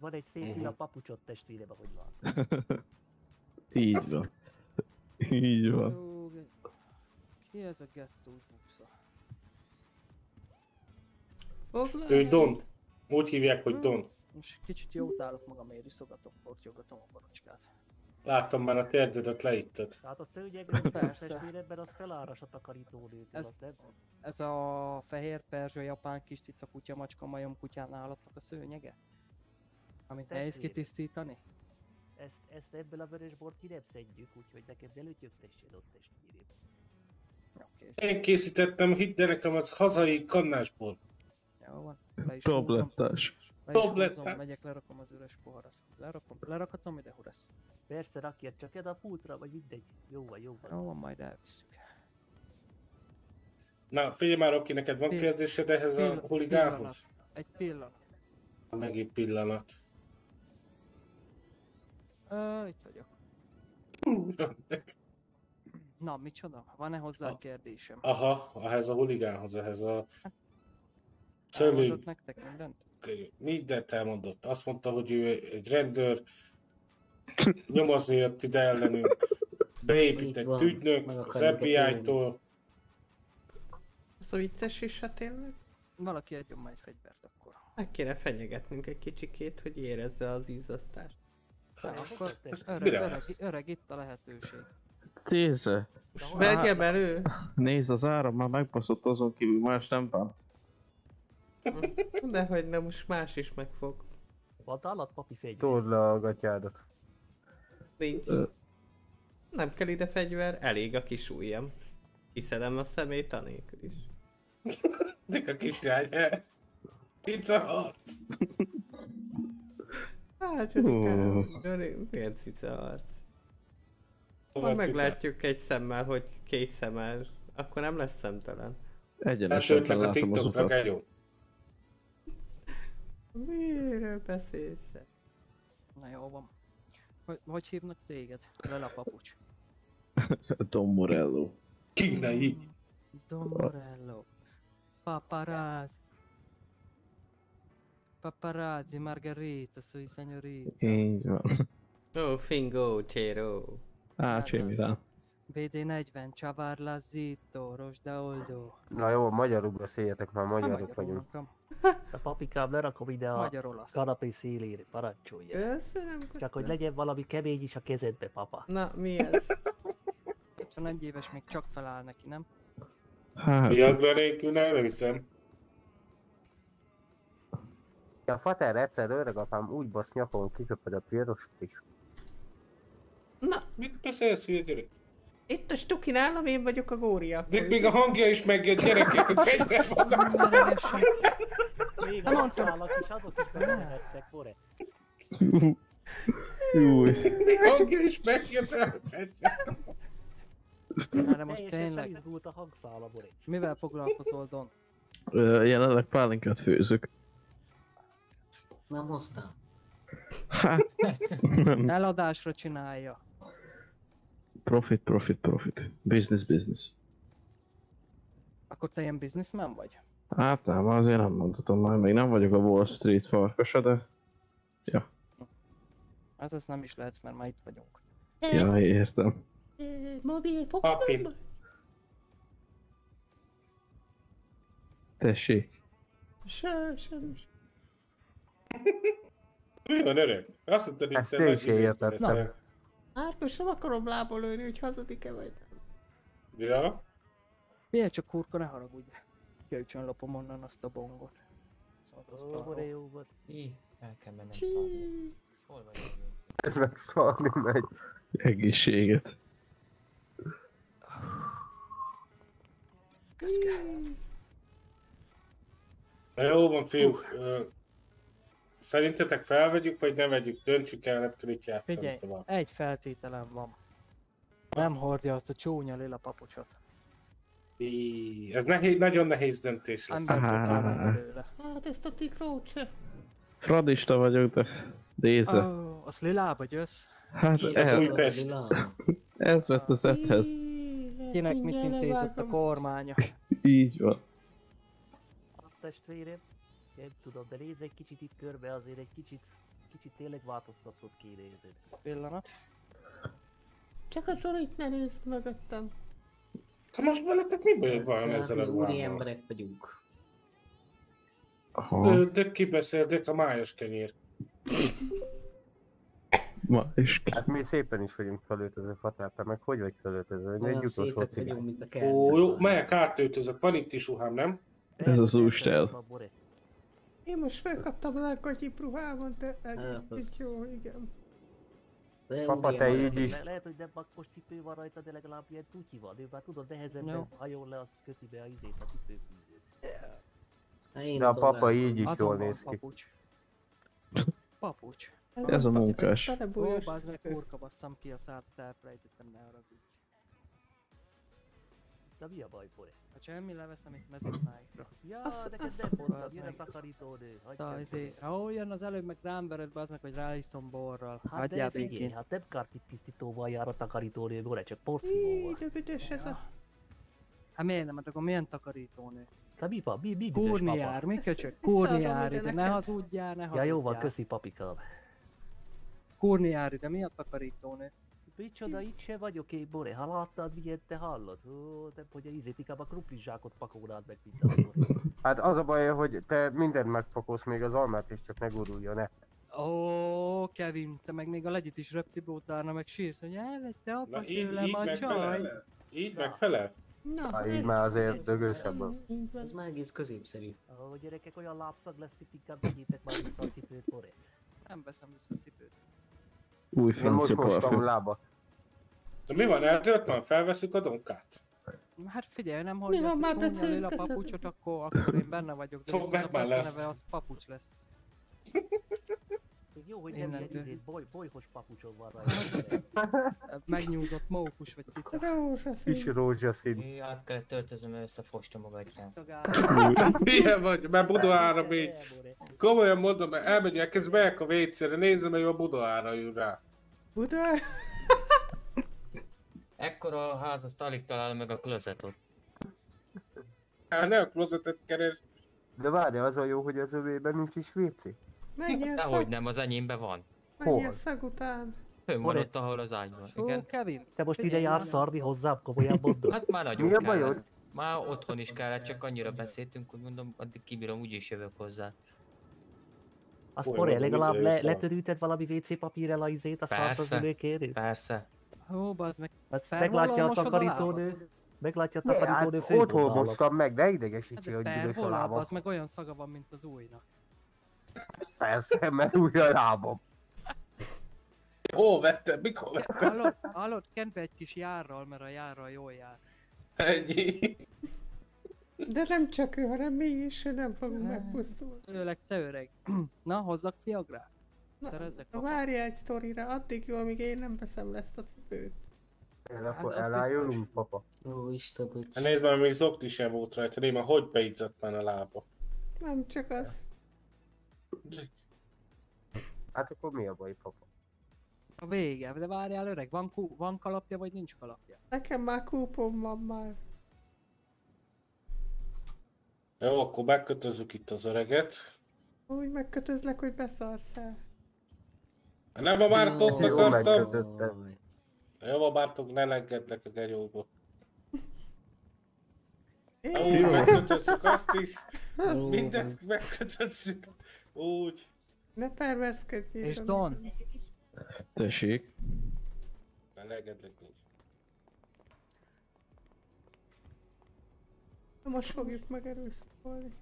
Van egy szép Mhm. lila papucsot testvérebe, hogy van. Így van. Így van. Jó, Ki ez a gettós buksa? Ő Don. Úgy hívják, hogy Don. Most kicsit jót állok magamért, iszogatok, portyogatom a baracskát. Láttam már a térdedet leittad. Tehát a hogy Persze. testvéredben az feláras a takarítónőtől, Ez, az nem? ez a fehér perzsa, japán kis cica kutya, macska, majom kutyán nálatok a szőnyege? Amit nehéz kitisztítani? Ezt, ezt ebből a vörösbort ki nem szedjük, úgyhogy neked ne lötyögtessél ott testvérében. Én készítettem, hidd el nekem, az hazai kannásból. Jó van, le is Tablettás. Le is húzom, megyek, lerakom az üres poharat. Lerakom, lerakhatom ide, Huresz? Persze, rakjad csak ide a pultra, vagy mindegy. Jó van, jó van. Jó van, majd elvisszük. Na, figyelj már, Roki, neked van Pill- kérdésed ehhez a Pill- huligánhoz? pillanat. Egy pillanat. Megint pillanat. Ö, itt vagyok. Na, micsoda? Van-e hozzá kérdésem? Aha, ehhez a huligánhoz, ehhez a... Elmondott Szőlő... nektek mindent? Mindent elmondott. Azt mondta, hogy ő egy rendőr, nyomozni jött ide ellenünk, beépített van, ügynök meg az FBI-tól. Az a vicces is, hát tényleg? Valaki adjon már egy fegyvert akkor. Meg kéne fenyegetnünk egy kicsikét, hogy érezze az izzasztást. Na, akkor öreg, öreg, öreg, itt a lehetőség. Tíze. Vegye belő! Nézd, az áram már megbaszott azon kívül, más nem bánt. De hogy nem, most más is megfog. Van állat papi fegyver? Told le a gatyádat. Nincs. Nem kell ide fegyver, elég a kis ujjam. Kiszedem a szemét anélkül is. Dik a kislány, eh? Cica harc! Hát, milyen cica arc. Cica? meglátjuk egy szemmel, hogy két szemmel, akkor nem lesz szemtelen. Egyenesen Letöltlek a TikTokra. Genyó. Miről beszélsz? Na jó van. Hogy, hogy hívnak téged? Lele a papucs. Don Morello. Kínai. Don Morello. Paparazzi. Paparazzi, Margarita, sui signorita. Így van. Oh, Fingo, Cero. Á, csémilán. VD40, Csavar Lazito, Rosda Oldo. Na jó, magyarul beszéljetek, már magyarok magyarul vagyunk. akarom. A papikám lerakom ide a kanapé szélére, parancsolja. Köszönöm, Csak hogy legyen valami kemény is a kezedbe, papa. Na, mi ez? 51 éves még csak feláll neki, nem? Hát, Viagra nélkül nem hiszem. A fater egyszer öregapám úgy basz nyakon kiköpöd a piros is. Mit beszélsz, hülye gyerek? Itt a stuki nálam, én vagyok a gória. Dik még a hangja is megjött gyerekek, hogy fegyver vannak. Még a hangszálak is, azok is bemehettek, Bore. Júj. Még hangja is megjött el, hogy fegyver. Erre most tényleg. a hangszála, Bore. Mivel foglalkozol, Don? Jelenleg pálinkát főzök. Nem hoztál? Hát, nem. Eladásra csinálja. Profit, profit, profit. Business, business. Akkor te ilyen businessman vagy? Hát nem, azért nem mondhatom majd, még nem vagyok a Wall Street farkasa, de... Ja, Hát ez nem is lehetsz, mert már itt vagyunk. ja, értem. Mobil Papi. Tessék. Se, sem. Mi van öreg? Azt mondtad, Ezt itt én is értettem. Most nem akarom lából lőni, hogy hazudik-e vagy nem. Ja? Figyelj csak, kurka, ne haragudj. Kölcsön lopom onnan azt a bongot. Szóval Bore, jó volt. El kell mennem szalni. Hol vagy? Ez meg szalni megy. Egészséget. Na jó van, fiúk. Ö, Szerintetek felvegyük, vagy nem vegyük? Döntsük el, nem kell itt játszani Figyelj, tovább. egy feltételem van. Nem hordja azt a csúnya lila papucsot. Í, Ez nehéz, nagyon nehéz döntés lesz. Hát ezt a tikrócse. Fradista vagyok, de... Déze. Ó, azt lilába győz. Hát ez, ez vett az ethez. Kinek mit intézett a kormánya? Így van. A testvérem, nem tudom, de nézz egy kicsit itt körbe, azért egy kicsit, kicsit tényleg változtatnod kéne érzed. Pillanat. Csak a Johnnyt ne nézd mögöttem. Ha most veletek mi baj van ezzel a úri ruhával? emberek vagyunk. Aha. De ki beszél, de a májas kenyér. Ma is. Hát mi szépen is vagyunk felöltöző, fater, te meg hogy vagy felöltöző? Egy Olyan utolsó vagyunk, mint a Ó, kertben. jó, melyek átöltözök, van itt is ruhám, nem? Ez az ústel. Én most felkaptam a lánkotyi ruhában, de Hát, az- jó, igen. De Papa, te így is. Le- lehet, hogy nem bakpos cipő van rajta, de legalább ilyen tutyi van. Ő már tudod, nehezebben Jó. hajol le, azt köti be a izét, a cipőfűzőt. Hát én De a papa így is jól néz ki. papucs. Papucs. Ez a munkás. Ó, bazd meg, kurka basszam ki a szádat, elfelejtettem, ne haragudj. De mi a baj, Bore? Ha semmi, leveszem itt mezőtájra. Ja, Azt- neked nem mondtam, az jön a takarítónő. Azt a, izé, ahol jön az előbb, meg rám verett be aznak, hogy ráiszom borral. Hát de Hagyjál figyelj, békén. hát nem kárpit tisztítóval jár a takarítónő, Bore, csak porszívóval. Így a büdös ez a... Hát miért nem? Hát akkor milyen takarítónő? Hát mi van? Mi, mi papa? jár, mi Kurni ide jár ide, ne hazudjál, ne Ja hazudjál. jó van, köszi papikám. Kurni jár ide, mi a takarítónő? Micsoda, itt se vagyok én, Bore, ha láttad, milyen te hallod? Ó, nem, hogy a izét inkább a krumplizsákot pakolnád meg, mint Hát az a baj, hogy te mindent megpakolsz, még az almát is, csak ne guruljon ne. Ó, Kevin, te meg még a legyit is röptibe utána meg sírsz, hogy elvette apa Na tőlem így a csajt. Így megfelel? Na, Ha így már azért dögösebb. Ez már egész középszerű. Ó, gyerekek, olyan lábszag lesz itt, inkább vegyétek már vissza a cipőt, Bore. Nem veszem vissza a cipőt. Új francia most mostam parfüm. lábat. De mi van, eltört már? Felveszük a donkát? Hát figyelj, nem van, ezt a már csúnya lila becézkedted? papucsot, akkor, akkor én benne vagyok, de viszont a neve az papucs lesz. Még jó, hogy nem ilyen izét, boly, bolyhos papucsod van rajta. Megnyúzott mókus vagy cica. Kis rózsaszín. Ő át kellett töltözöm, mert összefostam a gatyám. Milyen vagy? Mert Budoára még. Komolyan mondom, mert elmegyek, ez megyek a WC-re, nézem, hogy a Budoára jön rá. Buda? Ekkora a ház, azt alig talál meg a klozetot. Hát ne a klozetet keres. De várja, az a jó, hogy az övében nincs is WC. Menjél Dehogy szag, nem, az enyémben van. menjél szag után. Fönn van ott, ahol az ágy van. Igen. Kevin, Te most ide jársz szarni hozzám, komolyan mondod? Hát már nagyon Mi a kellett. bajod? Már otthon is kellett, csak annyira beszéltünk, hogy mondom, addig kibírom, úgyis jövök hozzá. Azt mondom, legalább le, letörülted valami WC papírrel a izét, a szart az Persze. ülőkérét? Persze. Ó, bazd meg. Azt meglátja a takarítónő, meglátja a Ne, hát takarítónő otthon mostam meg, ne Hát idegesítsél, hogy de büdös a lábam. az meg olyan szaga van, mint az újnak. Persze, mert új a lábam. Ó, vettem, mikor vettem? Hallod, hallod, kent be egy kis járral, mert a járral jól jár. Ennyi. De nem csak ő, hanem mi is, nem fogunk megpusztulni. Főleg te öreg. Na, hozzak fiagrát? Na, Szerezzek Na, várjál egy sztorira, addig jó, amíg én nem veszem lesz a cipőt. Én akkor az elájulunk, papa. Ó, Isten, bocs. Hát nézd már, még zokti sem volt rajta, néma, hogy beidzott már a lába. Nem csak az. Hát akkor mi a baj, papa? A vége, de várjál öreg, van, ku- van kalapja vagy nincs kalapja? Nekem már kúpom van már. Jó, akkor megkötözzük itt az öreget. Úgy megkötözlek, hogy beszarsz el. Nem a Mártot Jó, akartam. Jó, a Mártok, ne engedlek a genyóba. Ó, megkötözzük azt is. Mindent megkötözzük. Úgy. Ne perverszkedjél. És. Don, Tessék. Ne engedlek nincs. Most fogjuk megerőszakolni.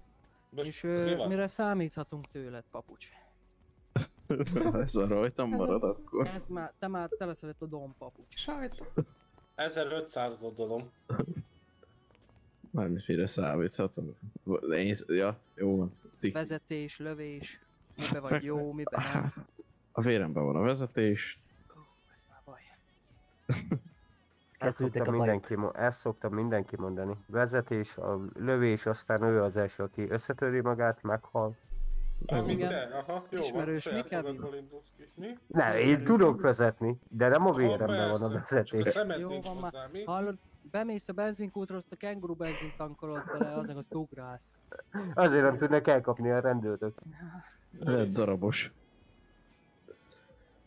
És mi ö, mire számíthatunk tőled, papucs? Ez van rajtam marad akkor. Ez már, te már te leszel itt a Don papucs. Sajt. 1500 gondolom. Mire számíthatom. Én, ja, jó van. Tik. Vezetés, lövés, mibe vagy jó, mibe nem. A véremben van a vezetés. Ez már baj. Ezt szoktam, a mindenki, ezt szoktam mindenki mondani. Vezetés, a lövés, aztán ő az első, aki összetöri magát, meghal. Igen. te, aha, jó Ismerős, van, mi saját kell, magadból indulsz ki. Mi? Ne, én tudok vezetni, de nem a véremben van a vezetés. Csak a szemed Jó van hozzá, már. mi? Hallod, bemész a benzinkútra, azt a kenguru benzint tankolod bele, azon azt ugrálsz. Azért nem tudnak elkapni a rendőrök. Egy darabos.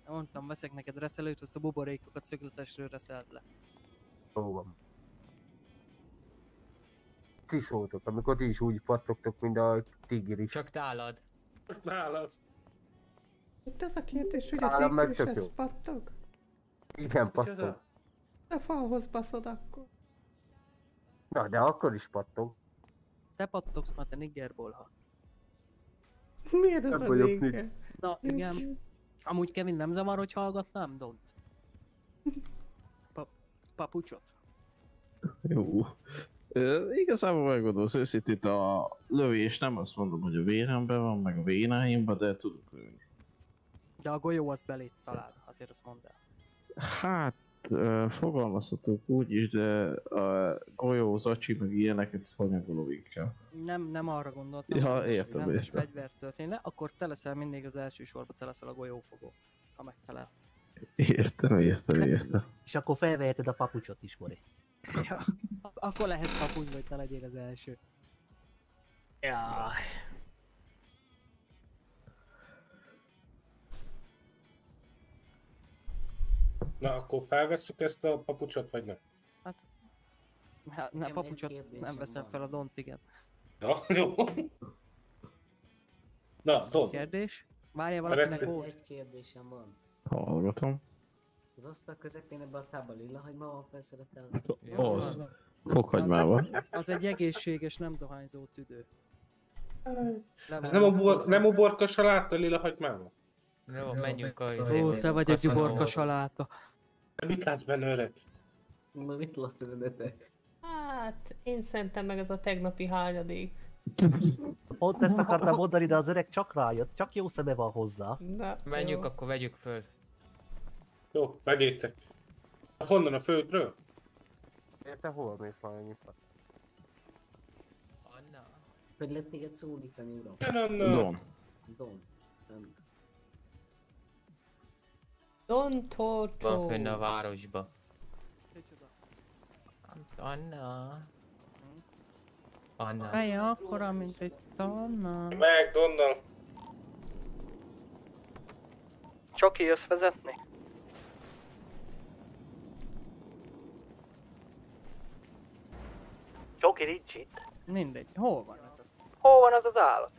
Mondtam, veszek neked reszelőt, azt a buborékokat szögletesről reszeld le. Jó van. Ti szóltok, amikor ti is úgy pattogtok, mint a tigris. Csak nálad. Nálad. Itt az a kérdés, hogy a tigris pattog? Igen, pattog. A falhoz baszod akkor. Na, de akkor is pattog. Te pattogsz, már te niggerbolha. Miért az Nem a néger? Na, igen. Amúgy Kevin nem zavar, hogy hallgatnám Dont? Pa papucsot? Jó. Ö, igazából megmondom őszintén, a lövés nem azt mondom, hogy a véremben van, meg a vénáimban, de tudok lőni. De a golyó az belét talál, azért azt mondd el. Hát, ö, fogalmazhatók úgy is, de a golyó, zacsi, meg ilyeneket hanyagoló inkább. Nem, nem arra gondoltam, Ja, hogy értem, rendes értem. fegyver történne, akkor te leszel mindig az első sorba, te leszel a golyófogó, ha megtalál. Értem, értem, értem. És akkor felveheted a papucsot is, Mori. Ja. Ak- akkor lehet kapuny, vagy te legyél az első. Jaj. Na, akkor felvesszük ezt a papucsot, vagy nem? Hát, ne, papucsot nem veszem fel a Dontigen. Ja, jó. Na, Don. Kérdés? Várja valakinek volt? Egy kérdésem van. Hallgatom. Az asztal közepén ebben a tábla lila hagyma van felszeretelve? Az. Fokhagymával. Az egy egészséges, nem dohányzó tüdő. Ez nem a, bor, nem a borka saláta lila hagymával? Jó, menjünk a Ó, te vagy egy uborka saláta. Mit látsz benne, öreg? Ma mit látod önötek? Hát, én szerintem meg ez a tegnapi hányadék. Pont ezt akartam mondani, de az öreg csak rájött, csak jó szeme van hozzá. Na, Menjünk, akkor vegyük föl. Jó, vegyétek. Honnan a földről? Te hol mész valami? Hogy lehet téged szólítani, uram? Nem, nem. Don. Don. Nem. Don Torto. Van fönn a városba. Anna. Anna. Feje akkora, mint egy tonna. Meg, Donnal. Csoki, jössz vezetni? Csoki nincs itt. Mindegy, hol van ez? Hol van az az állat?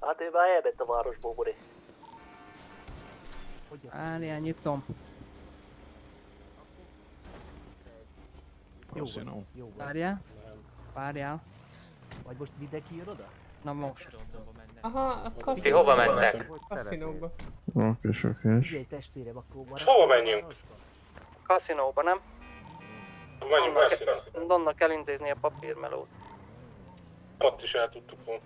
Hát ő már elment a városból, Mori. Várjál, nyitom. Jó van, jó van. Várjál. Várjál. Vagy most mindenki jön oda? Na most. Aha, a Ti kaszinóba. hova mentek? Kaszinóba. Oké, oké. Figyelj testvérem, akkor már... Hova menjünk? Kaszinóba, nem? Kaszinóba. Donnak kell intézni a papírmelót. Ott is el tudtuk volna.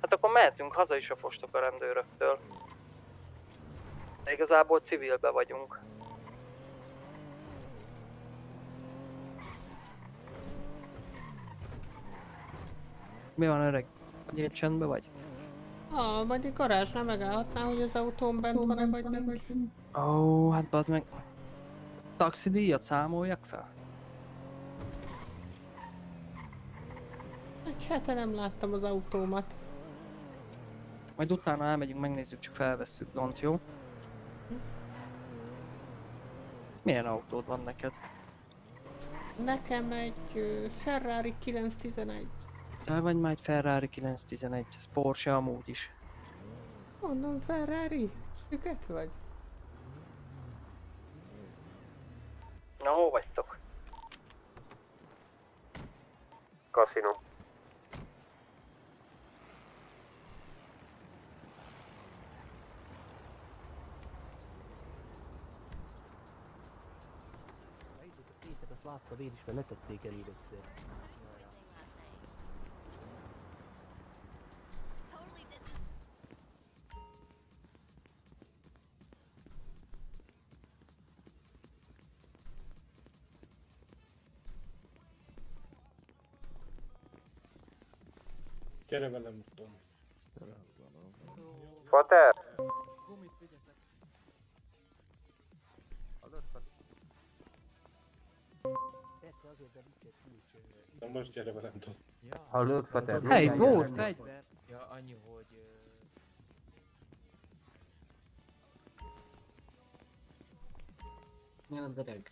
Hát akkor mehetünk haza is a fostok a rendőröktől. De igazából civilbe vagyunk. Mi van öreg? Egy csendben vagy? Ah, vagy egy garázsnál megállhatná, hogy az autón bent van-e, vagy nem. Ó, oh, hát bazd meg. Taxidíjat számoljak fel? Egy hete nem láttam az autómat. Majd utána elmegyünk, megnézzük, csak felvesszük Dont, jó? Milyen autód van neked? Nekem egy Ferrari 911. Te vagy már egy Ferrari 911, ez Porsche amúgy is. Mondom, Ferrari? Süket vagy? Na, hol vagytok? Kaszinó. Láttam én is, mert letették elég egyszer. Gyere velem, Don. Fater! Na most gyere velem, Don. Hallod, Fater? Hey, mindjárt volt fegyver! Ja, annyi, hogy... Mi a drag?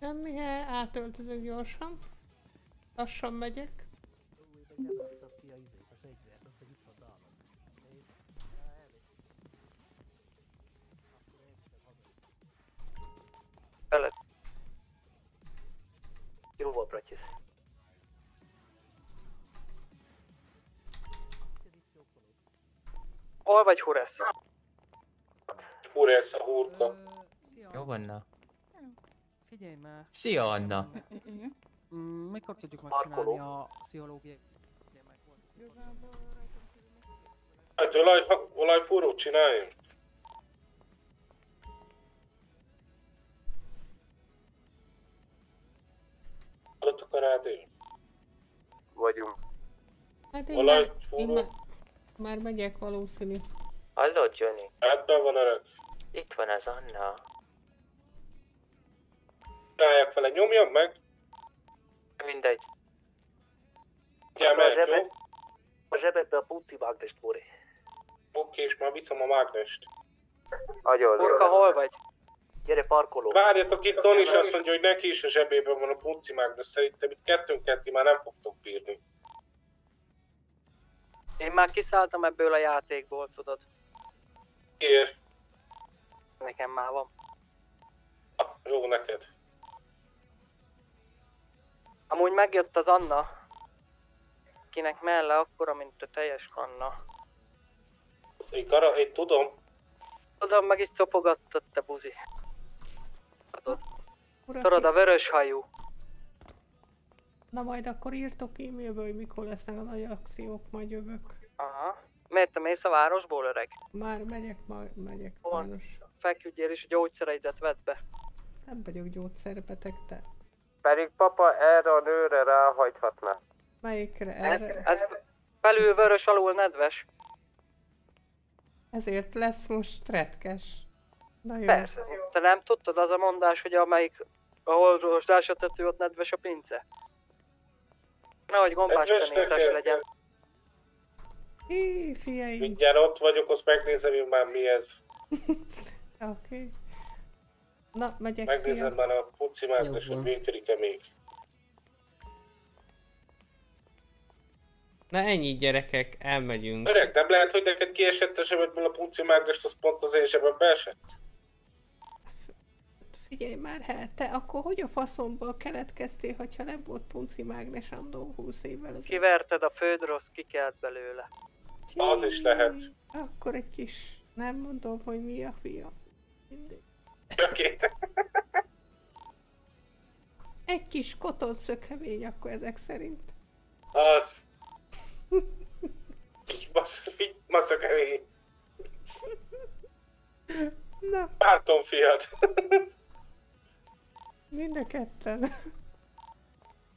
Semmi, átöltözök gyorsan. Lassan megyek. Nem raktam ki a izét, a fegyvert, azt meg itt van nálam. Veled. Jó volt, Bratyis. Hol vagy Huresz? Úr, ez a hurka. Jó van, na. Figyelj már. Szia, Anna. Igen. Mm, mikor tudjuk megcsinálni a pszichológiai Hát olaj, olajfúrót csináljunk. Hallottak a rádió? Vagyunk. Hát én, Olaj, már, én már, már megyek valószínű. Hallod, Johnny? Rendben van öreg. Itt van az Anna. Csinálják vele, nyomjam meg. Mindegy. Gyere, a, meg, jó? Zsebedbe a putti mágnest, Bori. Oké, és már viszem a mágnest. Agyol. Urka, hol vagy? Gyere, parkoló. Várjatok, itt Tony is azt mondja, hogy neki is a zsebében van a puci mágnes, szerintem itt kettőnket ti már nem fogtok bírni. Én már kiszálltam ebből a játékból, tudod. Ér, Nekem már van. jó neked. Amúgy megjött az Anna, kinek melle akkora, mint a teljes kanna. Én, gara, én tudom, Tudom, meg is copogattad, te buzi. Tudod, a vörös hajú. Na majd akkor írtok e-mailbe, hogy mikor lesznek a nagy akciók, majd jövök. Aha. Miért te mész a városból, öreg? Már megyek, majd megyek. Sajnos. Feküdjél és a gyógyszereidet vedd be. Nem vagyok gyógyszerbeteg, te. Pedig papa erre a nőre ráhagyhatná. Melyikre? Ez, Erre? ez felül vörös, alul nedves. Ezért lesz most retkes. Na jó. Persze. Te nem tudtad az a mondás, hogy amelyik, ahol rozsdás a tető, ott nedves a pince? Nehogy gombás tenészes legyen. Hí, fiaim. mindjárt ott vagyok, azt megnézem, hogy már mi ez. Oké. Okay. Na, megyek, Megnézem szia. már a puci mágnes, Jó hogy még. Na ennyi gyerekek, elmegyünk. Öreg, nem lehet, hogy neked kiesett a zsebedből a puci mágnes, az pont az én zsebembe esett? Figyelj már, hát te akkor hogy a faszomból keletkeztél, hogyha nem volt punci mágnes andó 20 évvel ezelőtt? Kiverted a földrossz, kikelt belőle. Az is lehet. Akkor egy kis... Nem mondom, hogy mi a fia. Mindegy. Oké. Egy kis koton szökevény akkor ezek szerint. Az. Maszak elé. Na, Párton fiad. mind a ketten.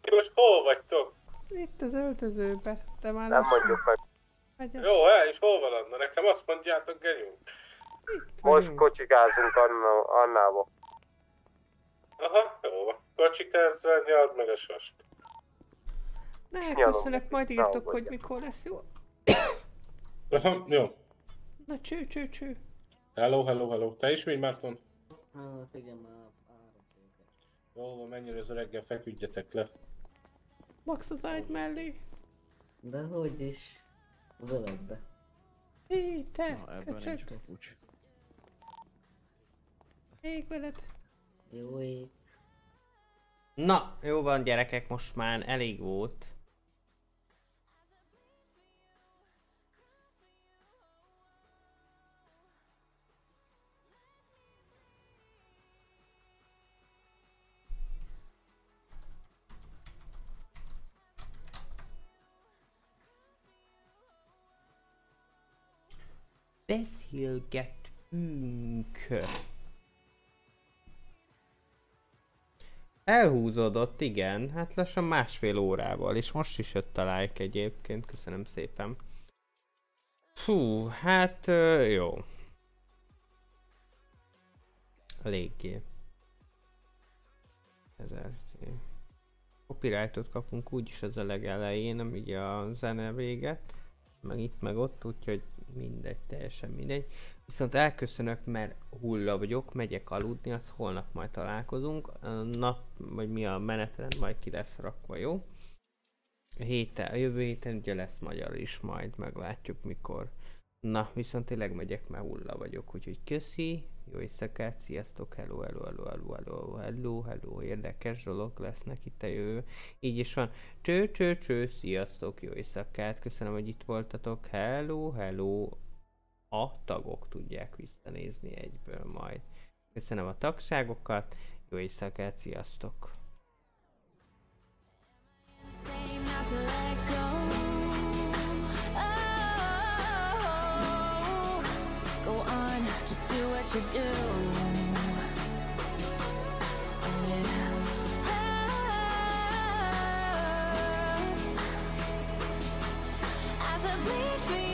Ti most hol vagytok? Itt az öltözőbe. Te már Nem mondjuk meg. megyek. Jó, el és hol van Anna? Nekem azt mondjátok, genyunk. Most kocsikázunk Anna, Annába. Aha, jó van. Kocsikázzel, nyald meg a sast. Na, elköszönök, neki, majd írtok, hogy mikor lesz jó. Aha, jó. Na, cső, cső, cső. Hello, hello, hello. Te is még, Márton? Hát igen, már. Jó van, mennyire az öreggel, feküdjetek le. Max az ágy mellé. De hogy is. Az övetbe. Hé, te, Na, ebben nincs köcsög. papucs. Ég veled. Jó ég. Na, jó van gyerekek, most már elég volt. Beszélgetünk. Elhúzódott, igen. Hát lassan másfél órával, és most is jött a like egyébként, köszönöm szépen. Fú, hát jó. Eléggé. Ezer. Copyrightot kapunk úgyis az a legelején, nem a zene véget. Meg itt, meg ott, úgyhogy mindegy, teljesen mindegy. Viszont elköszönök, mert hulla vagyok, megyek aludni, az holnap majd találkozunk. A nap, vagy mi a menetrend, majd ki lesz rakva, jó? A, héten, a jövő héten ugye lesz magyar is, majd meglátjuk mikor. Na, viszont tényleg megyek, mert hulla vagyok, úgyhogy köszi, jó éjszakát, sziasztok, hello, hello, hello, hello, hello, hello, hello, érdekes dolog lesznek itt a jövő. Így is van. Cső, cső, cső, sziasztok, jó éjszakát, köszönöm, hogy itt voltatok, hello, hello, a tagok tudják visszanézni egyből majd. Köszönöm a tagságokat, jó éjszakát, sziasztok! Say not to let go. done, just do what you do. When it hurts. As I bleed for you